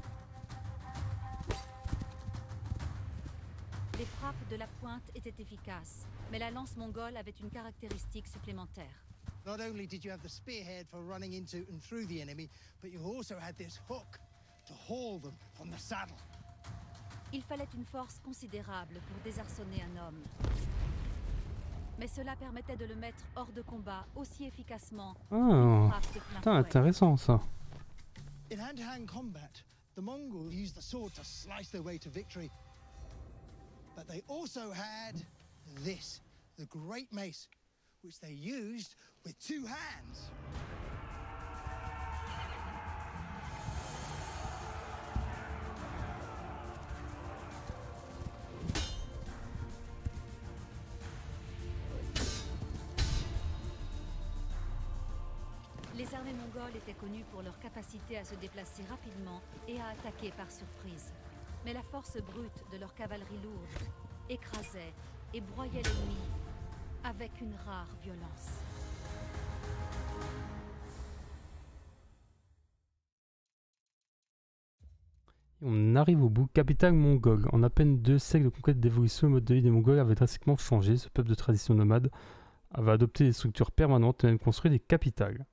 Les frappes de la pointe étaient efficaces, mais la lance mongole avait une caractéristique supplémentaire. Not only did you have the spearhead for running into and through the enemy, but you also had this hook to haul them from the saddle. Il fallait une force considérable pour désarçonner un homme. Mais cela permettait de le mettre hors de combat aussi efficacement Ah, frappe de plein putain, intéressant ça. In hand-to-hand combat, the Mongols used the sword to slice their way to victory. But they also had this, the Great Mace, which they used with two hands. Les armées mongoles étaient connues pour leur capacité à se déplacer rapidement et à attaquer par surprise. Mais la force brute de leur cavalerie lourde écrasait et broyait l'ennemi avec une rare violence. On arrive au bout. Capitale mongole. En à peine deux siècles de conquête d'évolution, le mode de vie des Mongols avait drastiquement changé. Ce peuple de tradition nomade avait adopté des structures permanentes et même construit des capitales.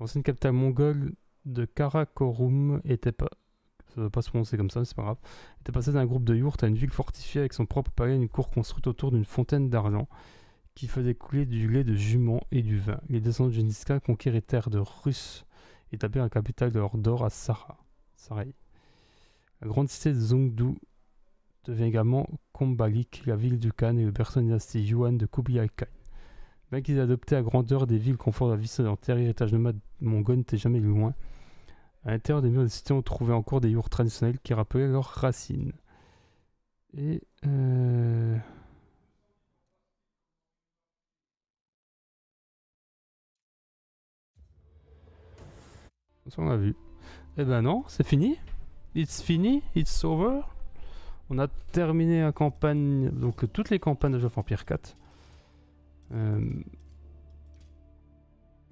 L'ancienne capitale mongole de Karakorum était pas. Doit pas se prononcer comme ça, c'est pas grave. Était passée d'un groupe de yourtes à une ville fortifiée avec son propre palais et une cour construite autour d'une fontaine d'argent qui faisait couler du lait de jument et du vin. Les descendants de Gengis Khan conquérèrent de Russes et établirent la capitale de leur d'or à Sara. Sarai. La grande cité de Zongdu devient également Kombalik, la ville du Khan et le dynastie Yuan de Kublai Khan. Bien qu'ils aient adopté à grandeur des villes confort de la vie sédentaire, l'héritage nomade mongol n'était jamais loin. À l'intérieur des murs des cités, on trouvait encore des yurts traditionnels qui rappelaient leurs racines. Et euh... Ça, on a vu. Eh ben non, c'est fini. It's fini, it's over. On a terminé la campagne, donc toutes les campagnes de of Empire 4. Euh,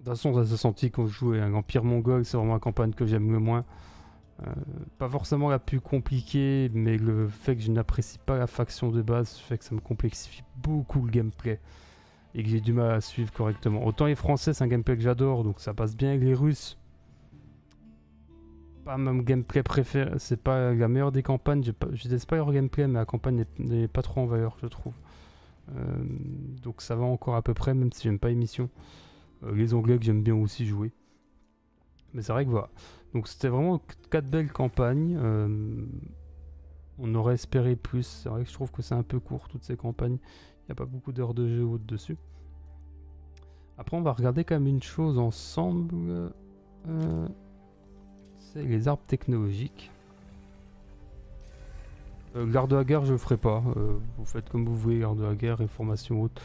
De toute façon, ça s'est senti quand je jouais à l'Empire mongol, c'est vraiment la campagne que j'aime le moins. Euh, pas forcément la plus compliquée, mais le fait que je n'apprécie pas la faction de base fait que ça me complexifie beaucoup le gameplay et que j'ai du mal à suivre correctement. Autant les Français, c'est un gameplay que j'adore, donc ça passe bien avec les Russes pas mon gameplay préféré, c'est pas la meilleure des campagnes, j'ai pas- je déteste pas leur gameplay, mais la campagne n'est- pas trop en valeur, je trouve. Euh, donc ça va encore à peu près, même si j'aime pas les missions. Euh, les anglais que j'aime bien aussi jouer. Mais c'est vrai que voilà. Donc c'était vraiment qu- quatre belles campagnes. euh, on aurait espéré plus. C'est vrai que je trouve que c'est un peu court toutes ces campagnes. Il n'y a pas beaucoup d'heures de jeu haute dessus. Après on va regarder quand même une chose ensemble. Euh, c'est les arbres technologiques. Garde de la guerre, je le ferai pas. Vous faites comme vous voulez, garde de la guerre, information haute.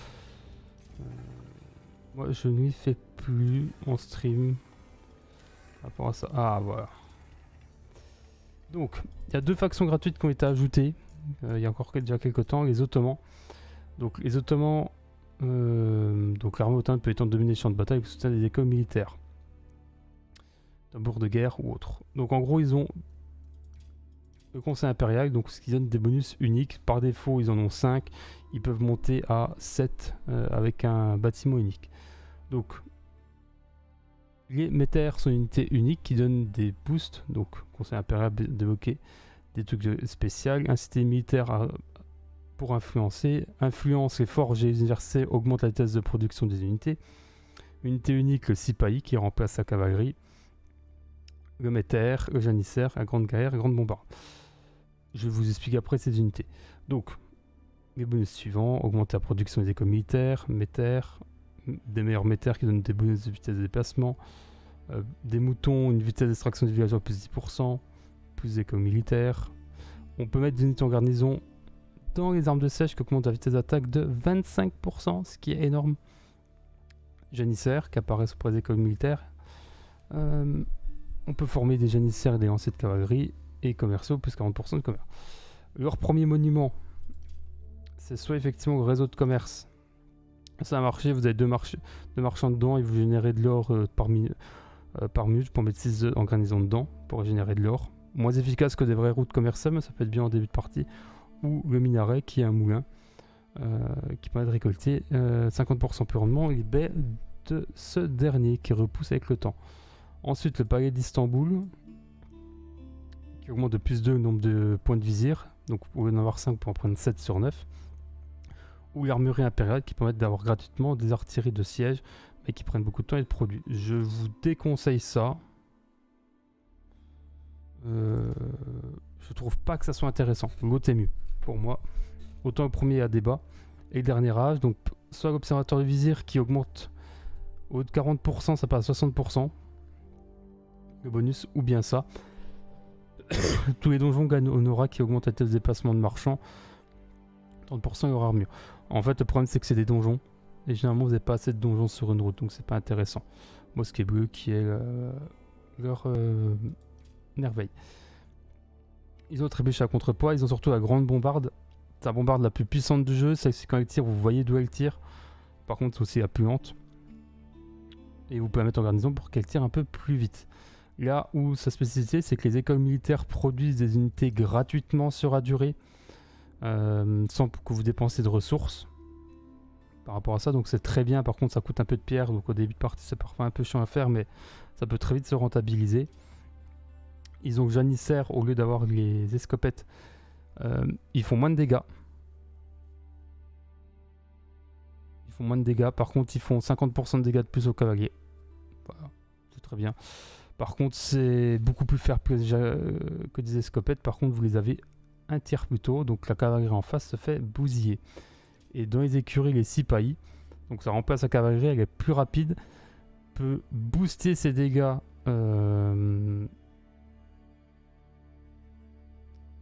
Moi, je n'y fais plus en stream. Par rapport à ça. Ah, voilà. Donc, il y a deux factions gratuites qui ont été ajoutées. euh, il y a encore déjà quelques temps, les Ottomans. Donc, les Ottomans. euh, donc, l'armée ottomane peut étendre dominer les champs de bataille avec le soutien des écoles militaires. tambour de guerre ou autre. Donc en gros, ils ont le conseil impérial, donc ce qui donne des bonus uniques. Par défaut, ils en ont 5. Ils peuvent monter à 7 euh, avec un bâtiment unique. Donc les métères sont une unité unique qui donne des boosts. Donc conseil impérial débloqué des trucs spéciaux. Incité militaire pour influencer. Influence et les universités augmente la vitesse de production des unités. Unité unique, le Sipahi qui remplace la cavalerie. Le métère, le janissaire, la grande guerre, la grande bombarde. Je vous expliquer après ces unités. Donc, les bonus suivants, augmenter la production des écoles militaires, métères, m- des meilleurs métères qui donnent des bonus de vitesse de déplacement, euh, des moutons, une vitesse d'extraction des villageois plus 10%, plus d'écoles militaires. On peut mettre des unités en garnison dans les armes de sèche qui augmentent la vitesse d'attaque de 25%, ce qui est énorme. Janissaires qui apparaissent auprès des écoles militaires. Euh, on peut former des janissaires et des lanciers de cavalerie et commerciaux, plus 40% de commerce. Leur premier monument, c'est soit effectivement le réseau de commerce. C'est un marché, vous avez deux, marchands dedans et vous générez de l'or euh, par, euh, par minute pour mettre 6 en garnison dedans pour générer de l'or. Moins efficace que des vraies routes commerciales, mais ça peut être bien en début de partie. Ou le minaret qui est un moulin euh, qui permet de récolter euh, 50% plus rendement les baies de ce dernier qui repousse avec le temps. Ensuite, le palais d'Istanbul qui augmente de plus 2 le nombre de points de visir. Donc, au lieu d'en avoir 5 pour en prendre 7 sur 9. Ou l'armurerie impériale qui permet d'avoir gratuitement des artilleries de siège mais qui prennent beaucoup de temps et de produits. Je vous déconseille ça. Euh, je trouve pas que ça soit intéressant. L'autre est mieux pour moi. Autant le premier a débat. Et le dernier âge, donc soit l'observatoire du vizir qui augmente au de 40%, ça passe à 60%. Le bonus, ou bien ça. [COUGHS] Tous les donjons gagnent Honora qui augmente la vitesse de déplacement de marchands. 30% il y aura mieux. En fait, le problème c'est que c'est des donjons. Et généralement, vous n'avez pas assez de donjons sur une route, donc c'est pas intéressant. Mosquée bleue qui est euh, leur euh, merveille. Ils ont trébuché à contrepoids, ils ont surtout la grande bombarde. C'est la bombarde la plus puissante du jeu, c'est quand elle tire, vous voyez d'où elle tire. Par contre, c'est aussi la plus lente. Et vous pouvez la mettre en garnison pour qu'elle tire un peu plus vite. Là où sa spécificité, c'est que les écoles militaires produisent des unités gratuitement sur la durée, euh, sans que vous dépensiez de ressources par rapport à ça. Donc c'est très bien. Par contre, ça coûte un peu de pierre. Donc au début de partie, c'est parfois un peu chiant à faire, mais ça peut très vite se rentabiliser. Ils ont janissaire au lieu d'avoir les escopettes. euh, ils font moins de dégâts. Ils font moins de dégâts. Par contre, ils font 50% de dégâts de plus au cavalier. Voilà, c'est très bien. Par contre, c'est beaucoup plus fair play déjà, euh, que des escopettes. Par contre, vous les avez un tiers plus tôt. Donc la cavalerie en face se fait bousiller. Et dans les écuries, les Sipahi, donc ça remplace la cavalerie, elle est plus rapide, peut booster ses dégâts euh,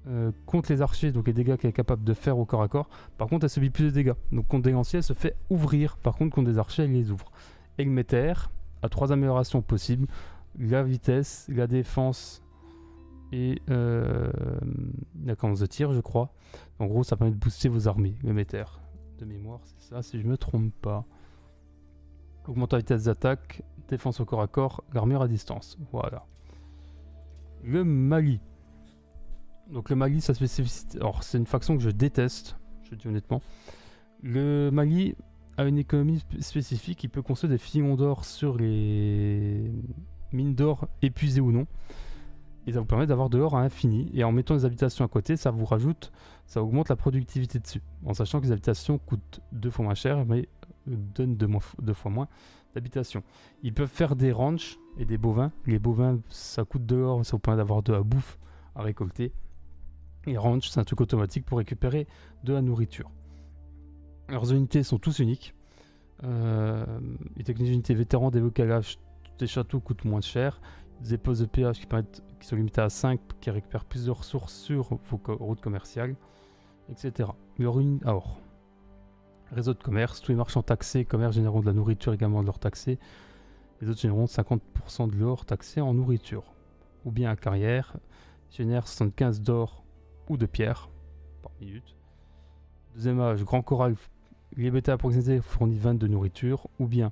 euh, contre les archers, donc les dégâts qu'elle est capable de faire au corps à corps. Par contre, elle subit plus de dégâts. Donc contre des lanciers, elle se fait ouvrir. Par contre, contre des archers, elle les ouvre. Et le métère a trois améliorations possibles la vitesse, la défense et euh, la cadence de tir, je crois. En gros, ça permet de booster vos armées, le métère. De mémoire, c'est ça, si je me trompe pas. Augmente la vitesse d'attaque, défense au corps à corps, l'armure à distance. Voilà. Le Mali. Donc le Mali, sa spécificité... Alors, c'est une faction que je déteste, je dis honnêtement. Le Mali a une économie sp- spécifique, il peut construire des filons d'or sur les mines d'or épuisées ou non. Et ça vous permet d'avoir de l'or à infini. Et en mettant des habitations à côté, ça vous rajoute, ça augmente la productivité dessus. En sachant que les habitations coûtent deux fois moins cher, mais euh, donnent deux, fois moins d'habitations. Ils peuvent faire des ranchs et des bovins. Les bovins, ça coûte de l'or, ça vous permet d'avoir de la bouffe à récolter. Les ranchs, c'est un truc automatique pour récupérer de la nourriture. Leurs unités sont tous uniques. Euh, les techniques d'unités vétérans d'évoquer l'âge des châteaux coûtent moins cher. Des de péage qui, qui sont limités à 5, qui récupèrent plus de ressources sur vos routes commerciales, etc. Alors, réseau de commerce, tous les marchands taxés, commerces généreront de la nourriture également de l'or taxé. Les autres généreront 50% de l'or taxé en nourriture. Ou bien à carrière, génère 75 d'or ou de pierre par minute. Deuxième âge, grand choral, les bêta à proximité fournit 20 de nourriture. Ou bien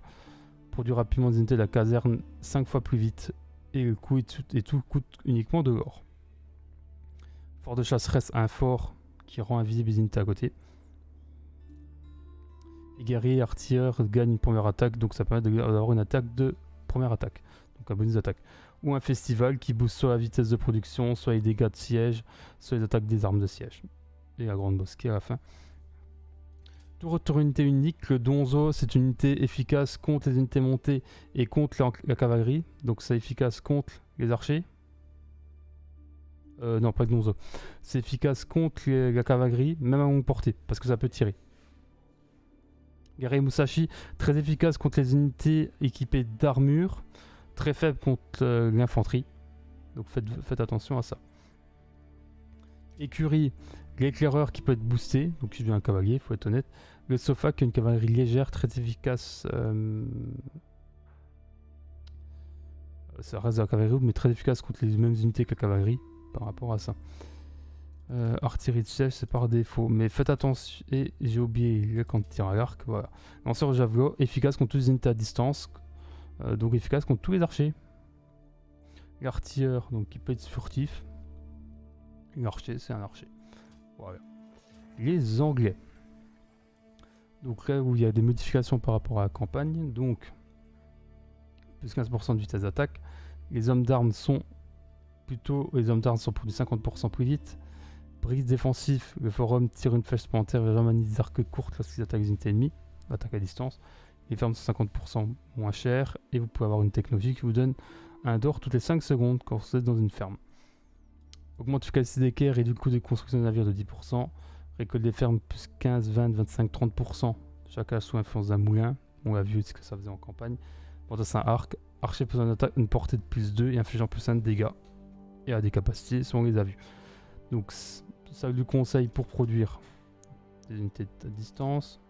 produit rapidement des unités de la caserne 5 fois plus vite et et tout coûte uniquement de l'or. Fort de chasse reste un fort qui rend invisible les unités à côté. Les guerriers artilleurs gagnent une première attaque, donc ça permet d'avoir une attaque de première attaque, donc un bonus d'attaque. Ou un festival qui booste soit la vitesse de production, soit les dégâts de siège, soit les attaques des armes de siège. Et la grande bosquet à la fin. Tour retour unité unique, le Donzo c'est une unité efficace contre les unités montées et contre la, cavalerie. Donc c'est efficace contre les archers. Euh, non, pas le Donzo. C'est efficace contre la cavalerie, même à longue portée, parce que ça peut tirer. Guerrier Musashi, très efficace contre les unités équipées d'armure, très faible contre euh, l'infanterie. Donc faites, faites attention à ça. Écurie, l'éclaireur qui peut être boosté, donc il devient un cavalier, faut être honnête. Le sofa qui est une cavalerie légère, très efficace. euh, Ça reste de la cavalerie, mais très efficace contre les mêmes unités que la cavalerie par rapport à ça. Euh, artillerie de siège, c'est par défaut. Mais faites attention. Et j'ai oublié le camp de tir à l'arc. Voilà. Lanceur javelot, efficace contre toutes les unités à distance. euh, donc efficace contre tous les archers. L'artilleur, donc qui peut être furtif. L'archer, c'est un archer. Voilà. Les anglais. Donc là où il y a des modifications par rapport à la campagne. Donc, plus 15% de vitesse d'attaque. Les hommes d'armes sont plutôt. Les hommes d'armes sont produits 50% plus vite. Brise défensif, le forum tire une flèche supplémentaire vers Germanie des arcs courtes lorsqu'ils attaquent les unités ennemies. Attaque à distance. Les fermes sont 50% moins chères. Et vous pouvez avoir une technologie qui vous donne un d'or toutes les 5 secondes quand vous êtes dans une ferme. Augmente l'efficacité des quais, réduit le coût de construction des navires de 10%. Récolte des fermes plus 15, 20, 25, 30%. Chacun sous influence d'un moulin. On l'a vu ce que ça faisait en campagne. Fantassin arc. Archer peut une attaque, une portée de plus 2 et infligeant plus 1 de dégâts. Et à des capacités selon les a vus. Donc ça lui conseille pour produire des unités à distance.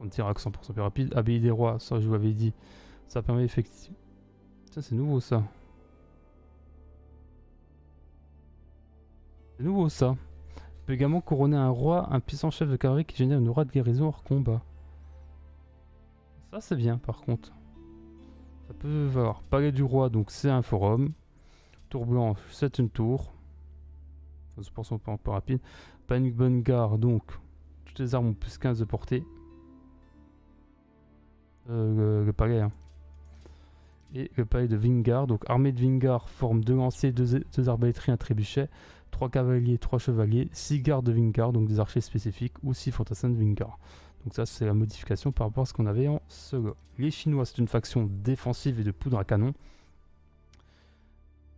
On tire à 100% plus rapide. Abbaye des rois, ça je vous l'avais dit. Ça permet effectivement. Ça c'est nouveau ça. C'est nouveau ça. Peut également couronner un roi, un puissant chef de cavalerie qui génère une aura de guérison hors combat. Ça c'est bien par contre. Ça peut valoir. Palais du roi, donc c'est un forum. Tour blanche, c'est une tour. 12% un peu rapide. Panic bonne gare, donc toutes les armes ont plus 15 de portée. Euh, le, palais. hein. Et le palais de Vingard, donc armée de Vingard forme deux lanciers, deux, deux un trébuchet, trois cavaliers, trois chevaliers, six gardes de Vingard, donc des archers spécifiques, ou six fantassins de Vingard. Donc ça c'est la modification par rapport à ce qu'on avait en solo. Les Chinois c'est une faction défensive et de poudre à canon.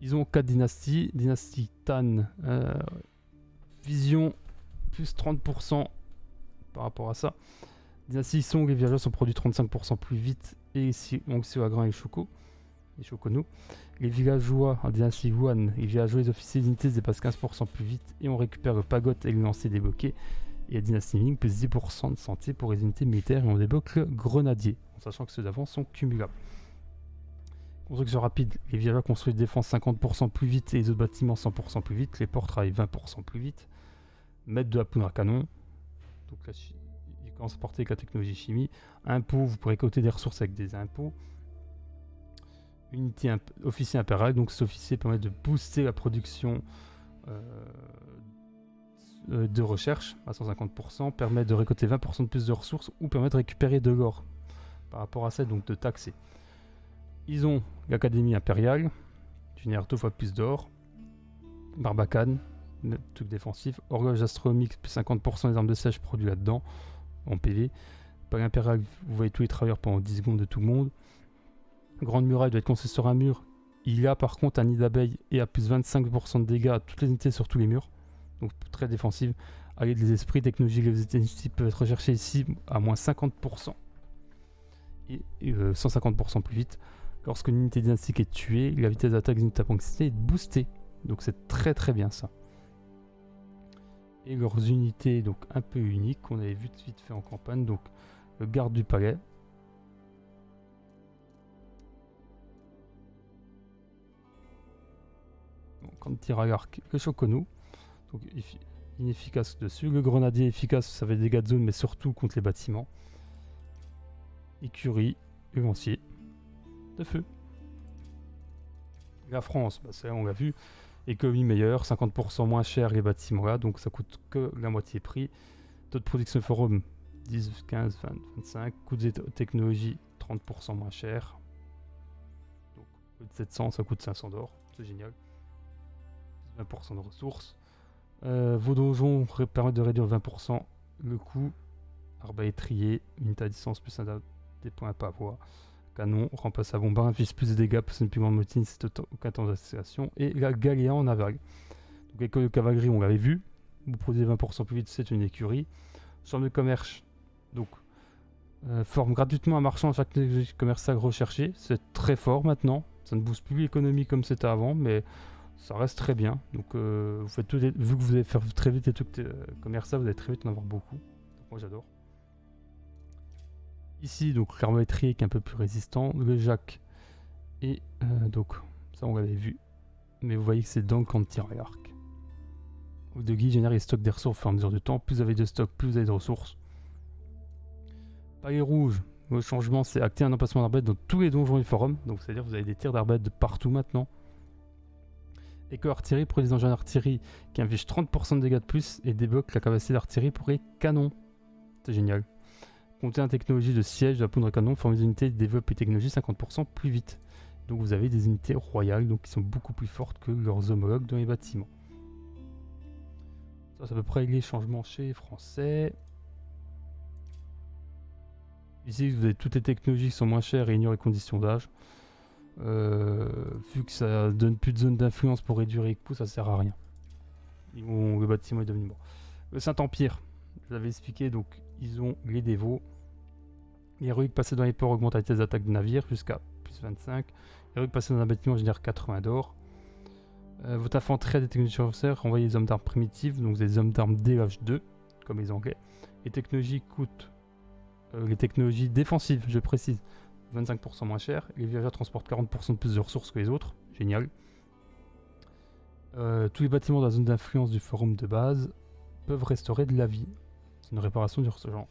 Ils ont 4 dynasties. Dynastie Tan, euh, vision plus 30% par rapport à ça. Dynastie Song, les villageois sont produits 35% plus vite. Et ici, donc Grand et Shoko. Et Shokono. Les villageois les villageois et les officiers d'unité se dépassent 15% plus vite. Et on récupère le pagote et le lancer débloqué. Et la dynastie Ming plus 10% de santé pour les unités militaires et on débloque le grenadier. En sachant que ceux d'avant sont cumulables. Construction rapide, les villageois construisent défense 50% plus vite et les autres bâtiments 100% plus vite. Les ports travaillent 20% plus vite. Mettre de la poudre à canon. Donc là, ils commencent à porter avec la technologie chimie. Impôts, vous pourrez coter des ressources avec des impôts. Unité imp- officier impérial, donc cet officier permet de booster la production euh, euh, de recherche à 150%, permet de récolter 20% de plus de ressources ou permet de récupérer de l'or par rapport à ça, donc de taxer. Ils ont l'Académie impériale, génère deux fois plus d'or. Barbacane, truc défensif. Horloge astronomique, plus 50% des armes de sèche produits là-dedans, en PV. Palais impérial, vous voyez tous les travailleurs pendant 10 secondes de tout le monde. Grande muraille doit être construite sur un mur. Il a par contre un nid d'abeilles et à plus 25% de dégâts à toutes les unités sur tous les murs. Donc très défensive. Alliés des esprits, technologie, les peuvent être recherchées ici à moins 50%. Et, et, euh, 150% plus vite. Lorsqu'une unité dynastique est tuée, la vitesse d'attaque d'une unité à est boostée. Donc c'est très très bien ça. Et leurs unités, donc un peu uniques, qu'on avait vu vite fait en campagne. Donc le garde du palais. Shokono. Donc effi- inefficace dessus. Le grenadier efficace, ça fait des dégâts de zone, mais surtout contre les bâtiments. Écurie, le lancier de feu. La France, bah, ça, on l'a vu, économie meilleure, 50% moins cher les bâtiments là, donc ça coûte que la moitié prix. Taux de production forum 10, 15, 20, 25. Coût de technologie 30% moins cher. Donc de 700, ça coûte 500 d'or. C'est génial. 20% de ressources. Euh, vos donjons permettent de réduire 20% le coût. Arbalétrier, unité à distance plus un des points à pavois. Canon, remplace à bombard, inflige plus de dégâts, possède une plus grande motive, c'est aucun temps d'accélération. Et la Galéa en aval. Donc école de cavalerie, on l'avait vu. Vous produisez 20% plus vite, c'est une écurie. Chambre de commerce, donc euh, forme gratuitement un marchand à chaque technologie commerciale recherchée. C'est très fort maintenant. Ça ne booste plus l'économie comme c'était avant, mais ça reste très bien. Donc euh, vous faites tout vu que vous allez faire très vite les trucs euh, commerciaux, vous allez très vite en avoir beaucoup. Donc moi j'adore. Ici, donc l'arbalétrier qui est un peu plus résistant, le Jacques et euh, donc ça on l'avait vu. Mais vous voyez que c'est le camp de guide génère les stocks des ressources au fur et à mesure du temps. Plus vous avez de stocks, plus vous avez de ressources. Palier rouge, le changement c'est acter un emplacement d'arbalète dans tous les donjons et forums. Donc c'est-à-dire vous avez des tirs d'arbalète partout maintenant. Éco artillerie pour les engins d'artillerie qui infligent 30% de dégâts de plus et débloque la capacité d'artillerie pour les canons. C'est génial. Comptez en technologie de siège de la poudre canon, forme des unités développe les technologies 50% plus vite. Donc vous avez des unités royales donc qui sont beaucoup plus fortes que leurs homologues dans les bâtiments. Ça, c'est à peu près les changements chez les Français. Ici, vous avez toutes les technologies qui sont moins chères et ignorent les conditions d'âge. Euh, vu que ça donne plus de zone d'influence pour réduire les coûts, ça sert à rien. Ils vont- le bâtiment est devenu bon. Le Saint-Empire, je l'avais expliqué, donc ils ont les dévots. L'héroïque passé dans les ports augmente la vitesse d'attaque de navire jusqu'à plus 25. L'héroïque passé dans un bâtiment génère 80 d'or. Euh, votre infanterie des technologies avancées, renvoyez des hommes d'armes primitives, donc des hommes d'armes DH2, comme les anglais. Les technologies coûtent. euh, les technologies défensives, je précise, 25% moins cher. Les viageurs transportent 40% de plus de ressources que les autres. Génial. Euh, tous les bâtiments dans la zone d'influence du forum de base peuvent restaurer de la vie. C'est une réparation d'urgence.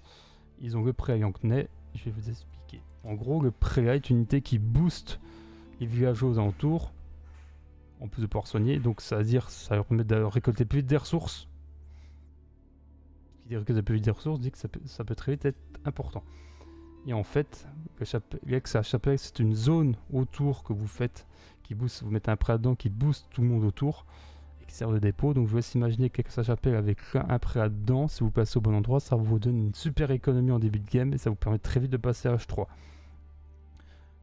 Ils ont le à Yankney. Je vais vous expliquer. En gros, le préa est une unité qui booste les villageois aux alentours, en plus de pouvoir soigner. Donc, ça veut dire ça leur permet de récolter plus vite des ressources. Qui dit récolter plus vite des ressources dit que ça peut très vite être important. Et en fait, l'ex à chapelle, c'est une zone autour que vous faites qui booste. Vous mettez un prêt dedans qui booste tout le monde autour et qui sert de dépôt. Donc, je vous laisse imaginer qu'avec sa chapelle avec un, prêt dedans, si vous passez au bon endroit, ça vous donne une super économie en début de game et ça vous permet très vite de passer à H3.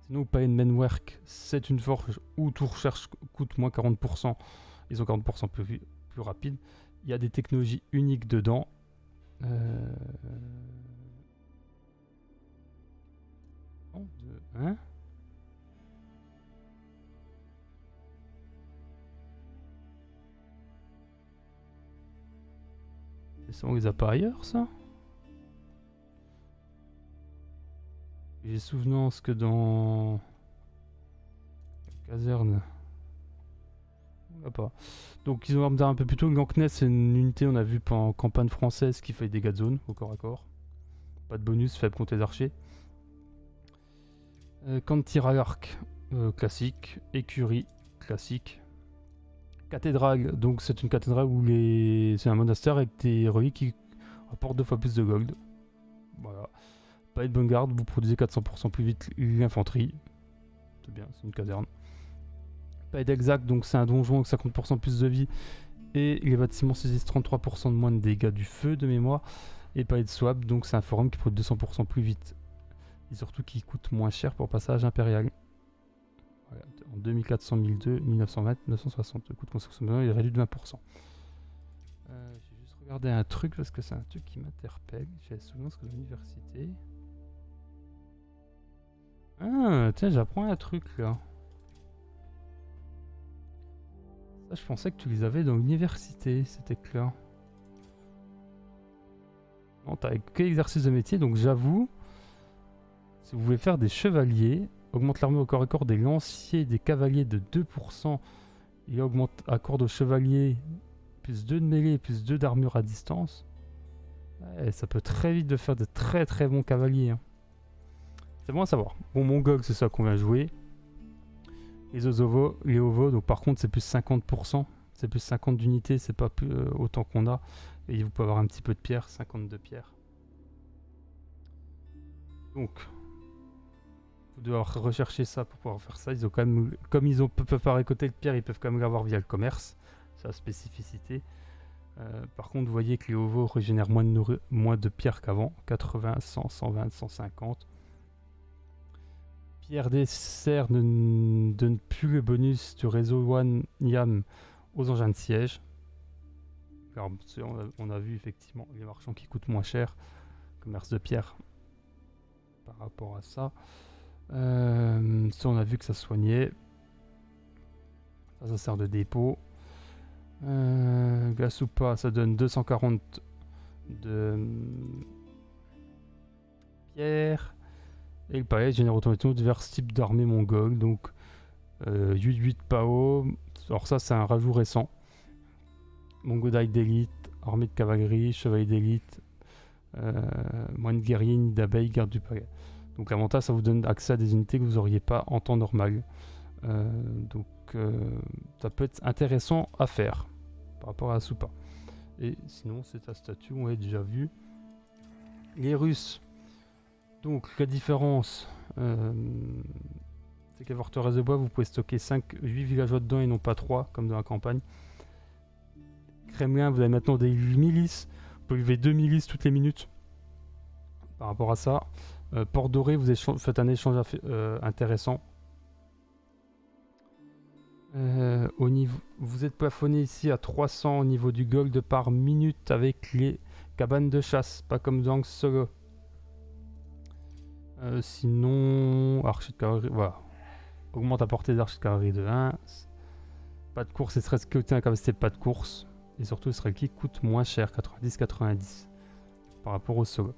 Sinon, pas une Manwork, c'est une forge où tout recherche coûte moins 40%. Ils ont 40% plus, plus rapide. Il y a des technologies uniques dedans. Euh... un, deux. Et ça, on les a pas ailleurs, ça? J'ai souvenance que dans... caserne... On l'a pas. Donc ils ont d'armes un peu plus tôt. Ganknet, c'est une unité, on a vu en campagne française, qui fait des dégâts de zone au corps à corps. Pas de bonus, faible contre les archers. Euh, camp de tir à l'arc, euh, classique. Écurie, classique. Cathédrale, donc c'est une cathédrale où les... c'est un monastère avec des reliques qui apportent deux fois plus de gold. Voilà. Pas de vous produisez 400% plus vite l'infanterie. C'est bien, c'est une caserne. Pas d'exact, donc c'est un donjon avec 50% plus de vie. Et les bâtiments saisissent 33% de moins de dégâts du feu de mémoire. Et pas de swap, donc c'est un forum qui produit 200% plus vite. Et surtout qui coûte moins cher pour passage impérial. Voilà, en 2400, 1002, 1920, 960. Le coût de construction il est réduit de 20%. Euh, J'ai juste regardé un truc parce que c'est un truc qui m'interpelle. J'ai souvenance que l'université. Ah, tiens, j'apprends un truc là. Ça, je pensais que tu les avais dans l'université, c'était clair. Non, t'as que exercice de métier, donc j'avoue, si vous voulez faire des chevaliers, augmente l'armée au corps à corps des lanciers, des cavaliers de 2%, et augmente à corde aux chevaliers, plus 2 de mêlée, plus 2 d'armure à distance. Ouais, ça peut très vite de faire de très très bons cavaliers. hein. C'est bon à savoir. Bon, Mongol, c'est ça qu'on vient jouer. Les Ozovo, les Ovo, donc par contre c'est plus 50%, c'est plus 50 d'unités, c'est pas plus, euh, autant qu'on a. Et vous pouvez avoir un petit peu de pierre, 52 pierres. Donc, devez rechercher ça pour pouvoir faire ça. Ils ont quand même, comme ils ont, peuvent pas récolter de pierre, ils peuvent quand même l'avoir via le commerce. C'est la spécificité. Euh, par contre, vous voyez que les ovos régénèrent moins de, moins de pierre qu'avant. 80, 100, 120, 150. Pierre dessert ne n- donne plus le bonus du réseau One Yam aux engins de siège. C'est- on, a, on a vu effectivement les marchands qui coûtent moins cher. Commerce de pierre par rapport à ça. Euh, on a vu que ça soignait. Ça, sert de dépôt. Euh, glace ou pas, ça donne 240 de hum, pierre. Et le palais génère automatiquement divers types d'armées mongoles. Donc, euh, 8-8 Pao. Alors, ça, c'est un rajout récent. Mongodai d'élite, armée de cavalerie, chevalier d'élite, euh, moine guerrier, nid d'abeille, garde du palais. Donc l'avantage, ça vous donne accès à des unités que vous n'auriez pas en temps normal. Euh, donc euh, ça peut être intéressant à faire par rapport à la soupa. Et sinon, c'est ta statue, on l'a déjà vu. Les Russes. Donc la différence, euh, c'est qu'à Forteresse de Bois, vous pouvez stocker 5, 8 villageois dedans et non pas 3, comme dans la campagne. Kremlin, vous avez maintenant des milices. Vous pouvez lever 2 milices toutes les minutes. Par rapport à ça. Euh, Port Doré, vous faites un échange euh, intéressant. Euh, au niveau, vous êtes plafonné ici à 300 au niveau du gold par minute avec les cabanes de chasse, pas comme dans Solo. Sinon, archer de voilà. Augmente la portée d'archer de cavalerie de 1. Pas de course et serait sculpté la capacité pas de course. Et surtout, ce serait qui coûte moins cher, 90-90 par rapport au solo.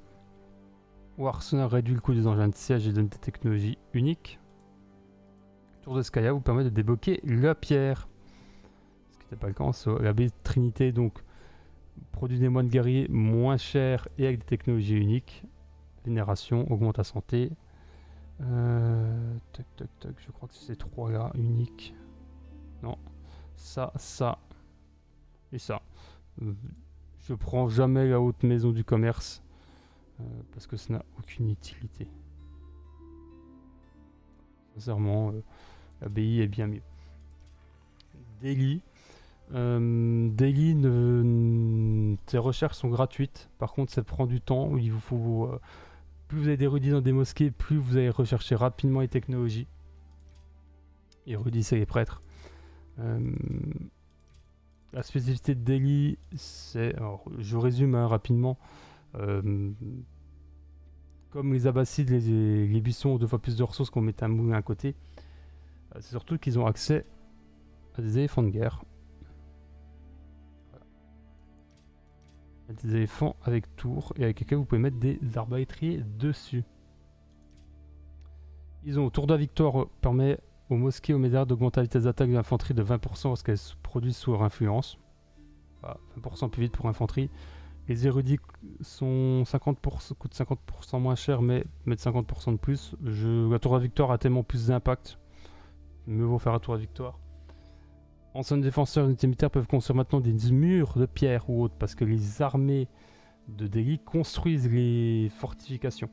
Ou Arsenal réduit le coût des engins de siège et donne des technologies uniques. Tour de Skya vous permet de débloquer la pierre. Ce qui n'était pas le cas en solo. La baie de Trinité, donc, produit des moines guerriers moins chers et avec des technologies uniques. Vénération, augmente la santé. Euh, tac, tac, tac, je crois que c'est ces trois-là, uniques. Non. Ça, ça. Et ça. Euh, Je prends jamais la haute maison du commerce. Euh, parce que ça n'a aucune utilité. Sincèrement, euh, l'abbaye est bien mieux. Delhi. Euh, n- tes recherches sont gratuites. Par contre, ça prend du temps. Il vous faut, euh, plus vous avez d'érudits dans des mosquées, plus vous allez rechercher rapidement les technologies. Érudits, c'est les prêtres. La spécificité de Delhi, c'est. je résume hein, rapidement. Comme les Abbassides, les, buissons ont deux fois plus de ressources qu'on met un moulin à côté. euh, C'est surtout qu'ils ont accès à des éléphants de guerre. Des éléphants avec tour et avec lesquels vous pouvez mettre des arbalétriers dessus. Ils ont tour de la victoire euh, permet aux mosquées aux médards d'augmenter la vitesse d'attaque de l'infanterie de 20% lorsqu'elles se produisent sous leur influence. Voilà, 20% plus vite pour l'infanterie. Les érudits sont 50%, coûtent 50% moins cher, mais mettent 50% de plus. Je, la tour la victoire a tellement plus d'impact. Mieux vaut faire la tour de la victoire. Anciens défenseurs et unités militaires peuvent construire maintenant des murs de pierre ou autres, parce que les armées de Delhi construisent les fortifications.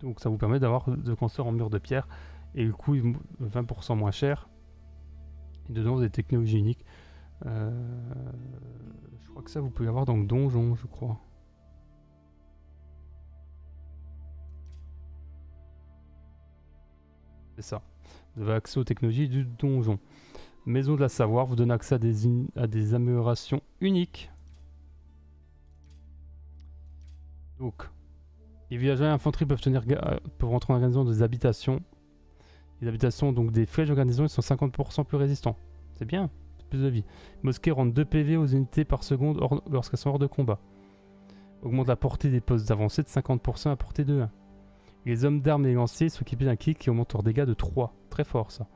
Donc ça vous permet d'avoir de construire en murs de pierre et le coût est mo- 20% moins cher. Et dedans, des technologies uniques. Euh, je crois que ça, vous pouvez l'avoir dans le donjon, je crois. C'est ça. Vous avez accès aux technologies du donjon. Maison de la Savoir vous donne accès à des, améliorations uniques. Donc, les villageois et l'infanterie peuvent, peuvent rentrer en garnison des habitations. Les habitations, donc des flèches de garnison, ils sont 50% plus résistants. C'est bien, plus de vie. Mosquée rend 2 PV aux unités par seconde lorsqu'elles sont hors de combat. Augmente la portée des postes avancés de 50% à portée de 1. Les hommes d'armes et lanciers équipés d'un kit qui augmente leurs dégâts de 3. Très fort ça.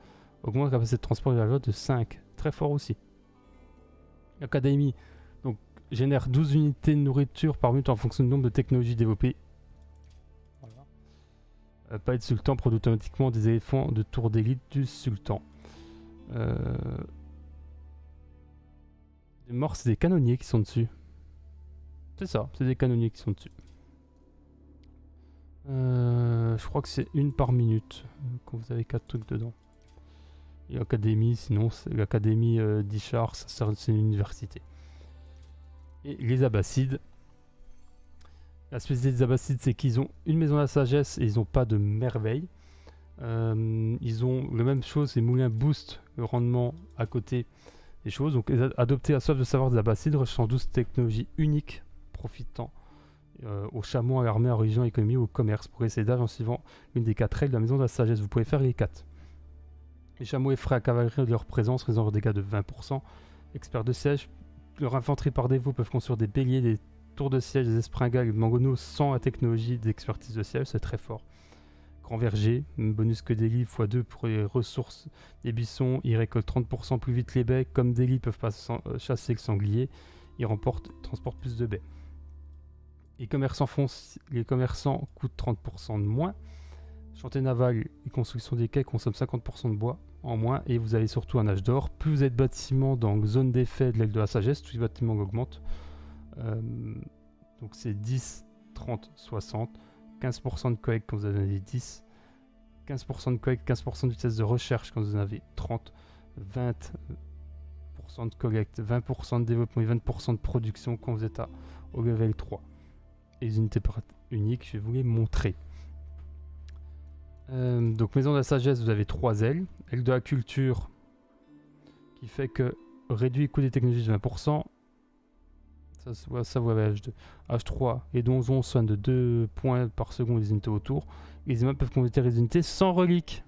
Augmente la capacité de transport des villageois de 5. Très fort aussi. L'académie donc, génère 12 unités de nourriture par minute en fonction du nombre de technologies développées. Voilà. Euh, pas être sultan produit automatiquement des éléphants de tour d'élite du sultan. Euh... Les morts, c'est des canonniers qui sont dessus. C'est ça, c'est des canonniers qui sont dessus. Euh, je crois que c'est une par minute euh, quand vous avez quatre trucs dedans. Et l'académie, sinon, l'académie euh, sert- c'est une université. Et les Abbassides. La spécialité des Abbassides, c'est qu'ils ont une maison de la sagesse et ils n'ont pas de merveille. Euh, ils ont la même chose, ces moulins boostent le rendement à côté des choses. Donc, les adopter la soif de savoir des Abbassides, recherchant 12 technologies uniques, profitant euh, aux chameaux, à l'armée, à la religion, à ou au commerce. Pour essayer d'âge en suivant une des quatre règles de la maison de la sagesse. Vous pouvez faire les quatre. Les chameaux effraient la cavalerie de leur présence, résolvant des dégâts de 20%. Experts de siège, leur infanterie par défaut peuvent construire des béliers, des tours de siège, des espringales, des mangonos sans la technologie d'expertise de siège, c'est très fort. Grand verger, bonus que Delhi x2 pour les ressources des buissons, ils récoltent 30% plus vite les baies, comme Delhi peuvent pas euh, chasser le sanglier, ils remportent, transportent plus de baies. Les commerçants, foncent, les commerçants coûtent 30% de moins. Chantier naval et construction des quais consomment 50% de bois en moins et vous avez surtout un âge d'or. Plus vous êtes bâtiment dans zone d'effet de l'aile de la sagesse, tous les bâtiments augmentent. Euh, donc c'est 10, 30, 60. 15% de collecte quand vous en avez 10. 15% de collecte, 15% de vitesse de recherche quand vous en avez 30. 20% de collecte, 20% de développement et 20% de production quand vous êtes à, au level 3. Et les unités uniques, je vais vous les montrer. Euh, donc maison de la sagesse, vous avez trois ailes. Aile de la culture, qui fait que réduit le coût des technologies de 20%. Ça, avez H2. H3 et donjon soignent de 2 points par seconde les unités autour. Les immeubles peuvent convertir les unités sans reliques.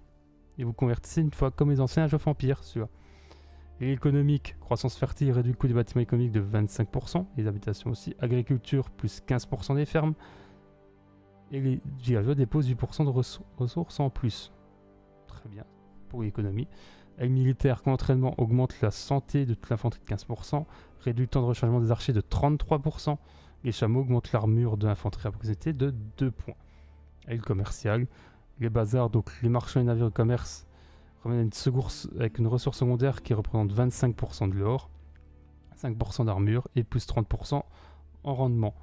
Et vous convertissez une fois comme les anciens Age of Empire, celui-là. Et économique, croissance fertile réduit le coût des bâtiments économiques de 25%, les habitations aussi. Agriculture, plus 15% des fermes. Et les villageois déposent 8% de ressou- ressources en plus. Très bien, pour l'économie. Aide militaire, quand entraînement augmente la santé de toute l'infanterie de 15%, réduit le temps de rechargement des archers de 33%. Les chameaux augmentent l'armure de l'infanterie à proximité de 2 points. Aide commerciale, les bazars, donc les marchands et navires de commerce, reviennent une secours avec une ressource secondaire qui représente 25% de l'or, 5% d'armure et plus 30% en rendement.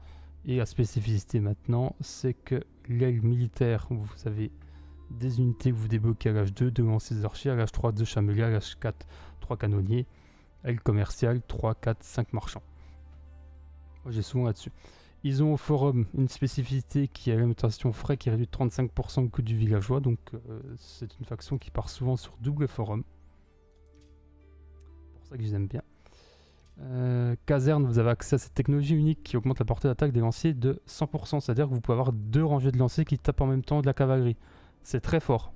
Et la spécificité maintenant, c'est que l'aile militaire, vous avez des unités que vous débloquez à l'âge 2, 2 lanciers des archers, à l'âge 3, 2 chameliers, à l'âge 4, 3 canonniers, aile commerciale, 3, 4, 5 marchands. J'ai souvent là-dessus. Ils ont au forum une spécificité qui est l'alimentation frais qui réduit de 35% le coût du villageois, donc euh, c'est une faction qui part souvent sur double forum. C'est pour ça que je les aime bien. Euh, caserne, vous avez accès à cette technologie unique qui augmente la portée d'attaque des lanciers de 100%, c'est-à-dire que vous pouvez avoir deux rangées de lanciers qui tapent en même temps de la cavalerie. C'est très fort.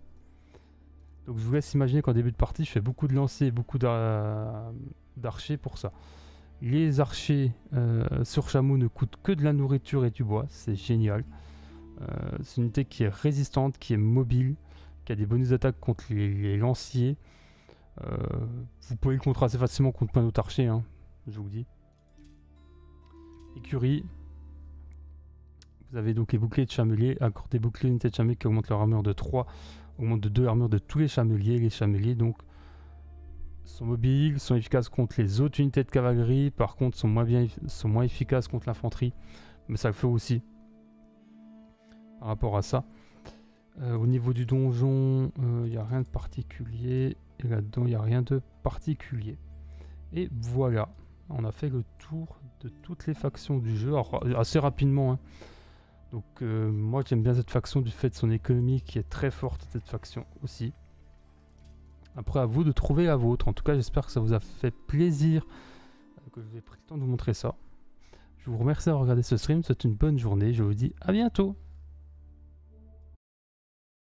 Donc je vous laisse imaginer qu'en début de partie, je fais beaucoup de lanciers et beaucoup d'ar- d'archers pour ça. Les archers euh, sur chameau ne coûtent que de la nourriture et du bois, c'est génial. Euh, c'est une unité qui est résistante, qui est mobile, qui a des bonus d'attaque contre les, lanciers. Euh, vous pouvez le contre assez facilement contre plein d'autres archers, hein, je vous dis. Écurie. Vous avez donc les boucliers de chamelier. Encore des boucliers unités de chamelier qui augmentent leur armure de 3, augmentent de 2 l'armure de tous les chameliers. Les chameliers donc sont mobiles, sont efficaces contre les autres unités de cavalerie. Par contre, sont moins, bien, sont moins efficaces contre l'infanterie. Mais ça le fait aussi. Par rapport à ça. Euh, au niveau du donjon, il n'y a rien de particulier. Et là-dedans, il n'y a rien de particulier. Et voilà, on a fait le tour de toutes les factions du jeu, alors, euh, assez rapidement. hein. Donc euh, moi j'aime bien cette faction du fait de son économie qui est très forte, cette faction aussi. Après à vous de trouver la vôtre. En tout cas j'espère que ça vous a fait plaisir euh, que je ai pris le temps de vous montrer ça. Je vous remercie d'avoir regardé ce stream, c'est une bonne journée, je vous dis à bientôt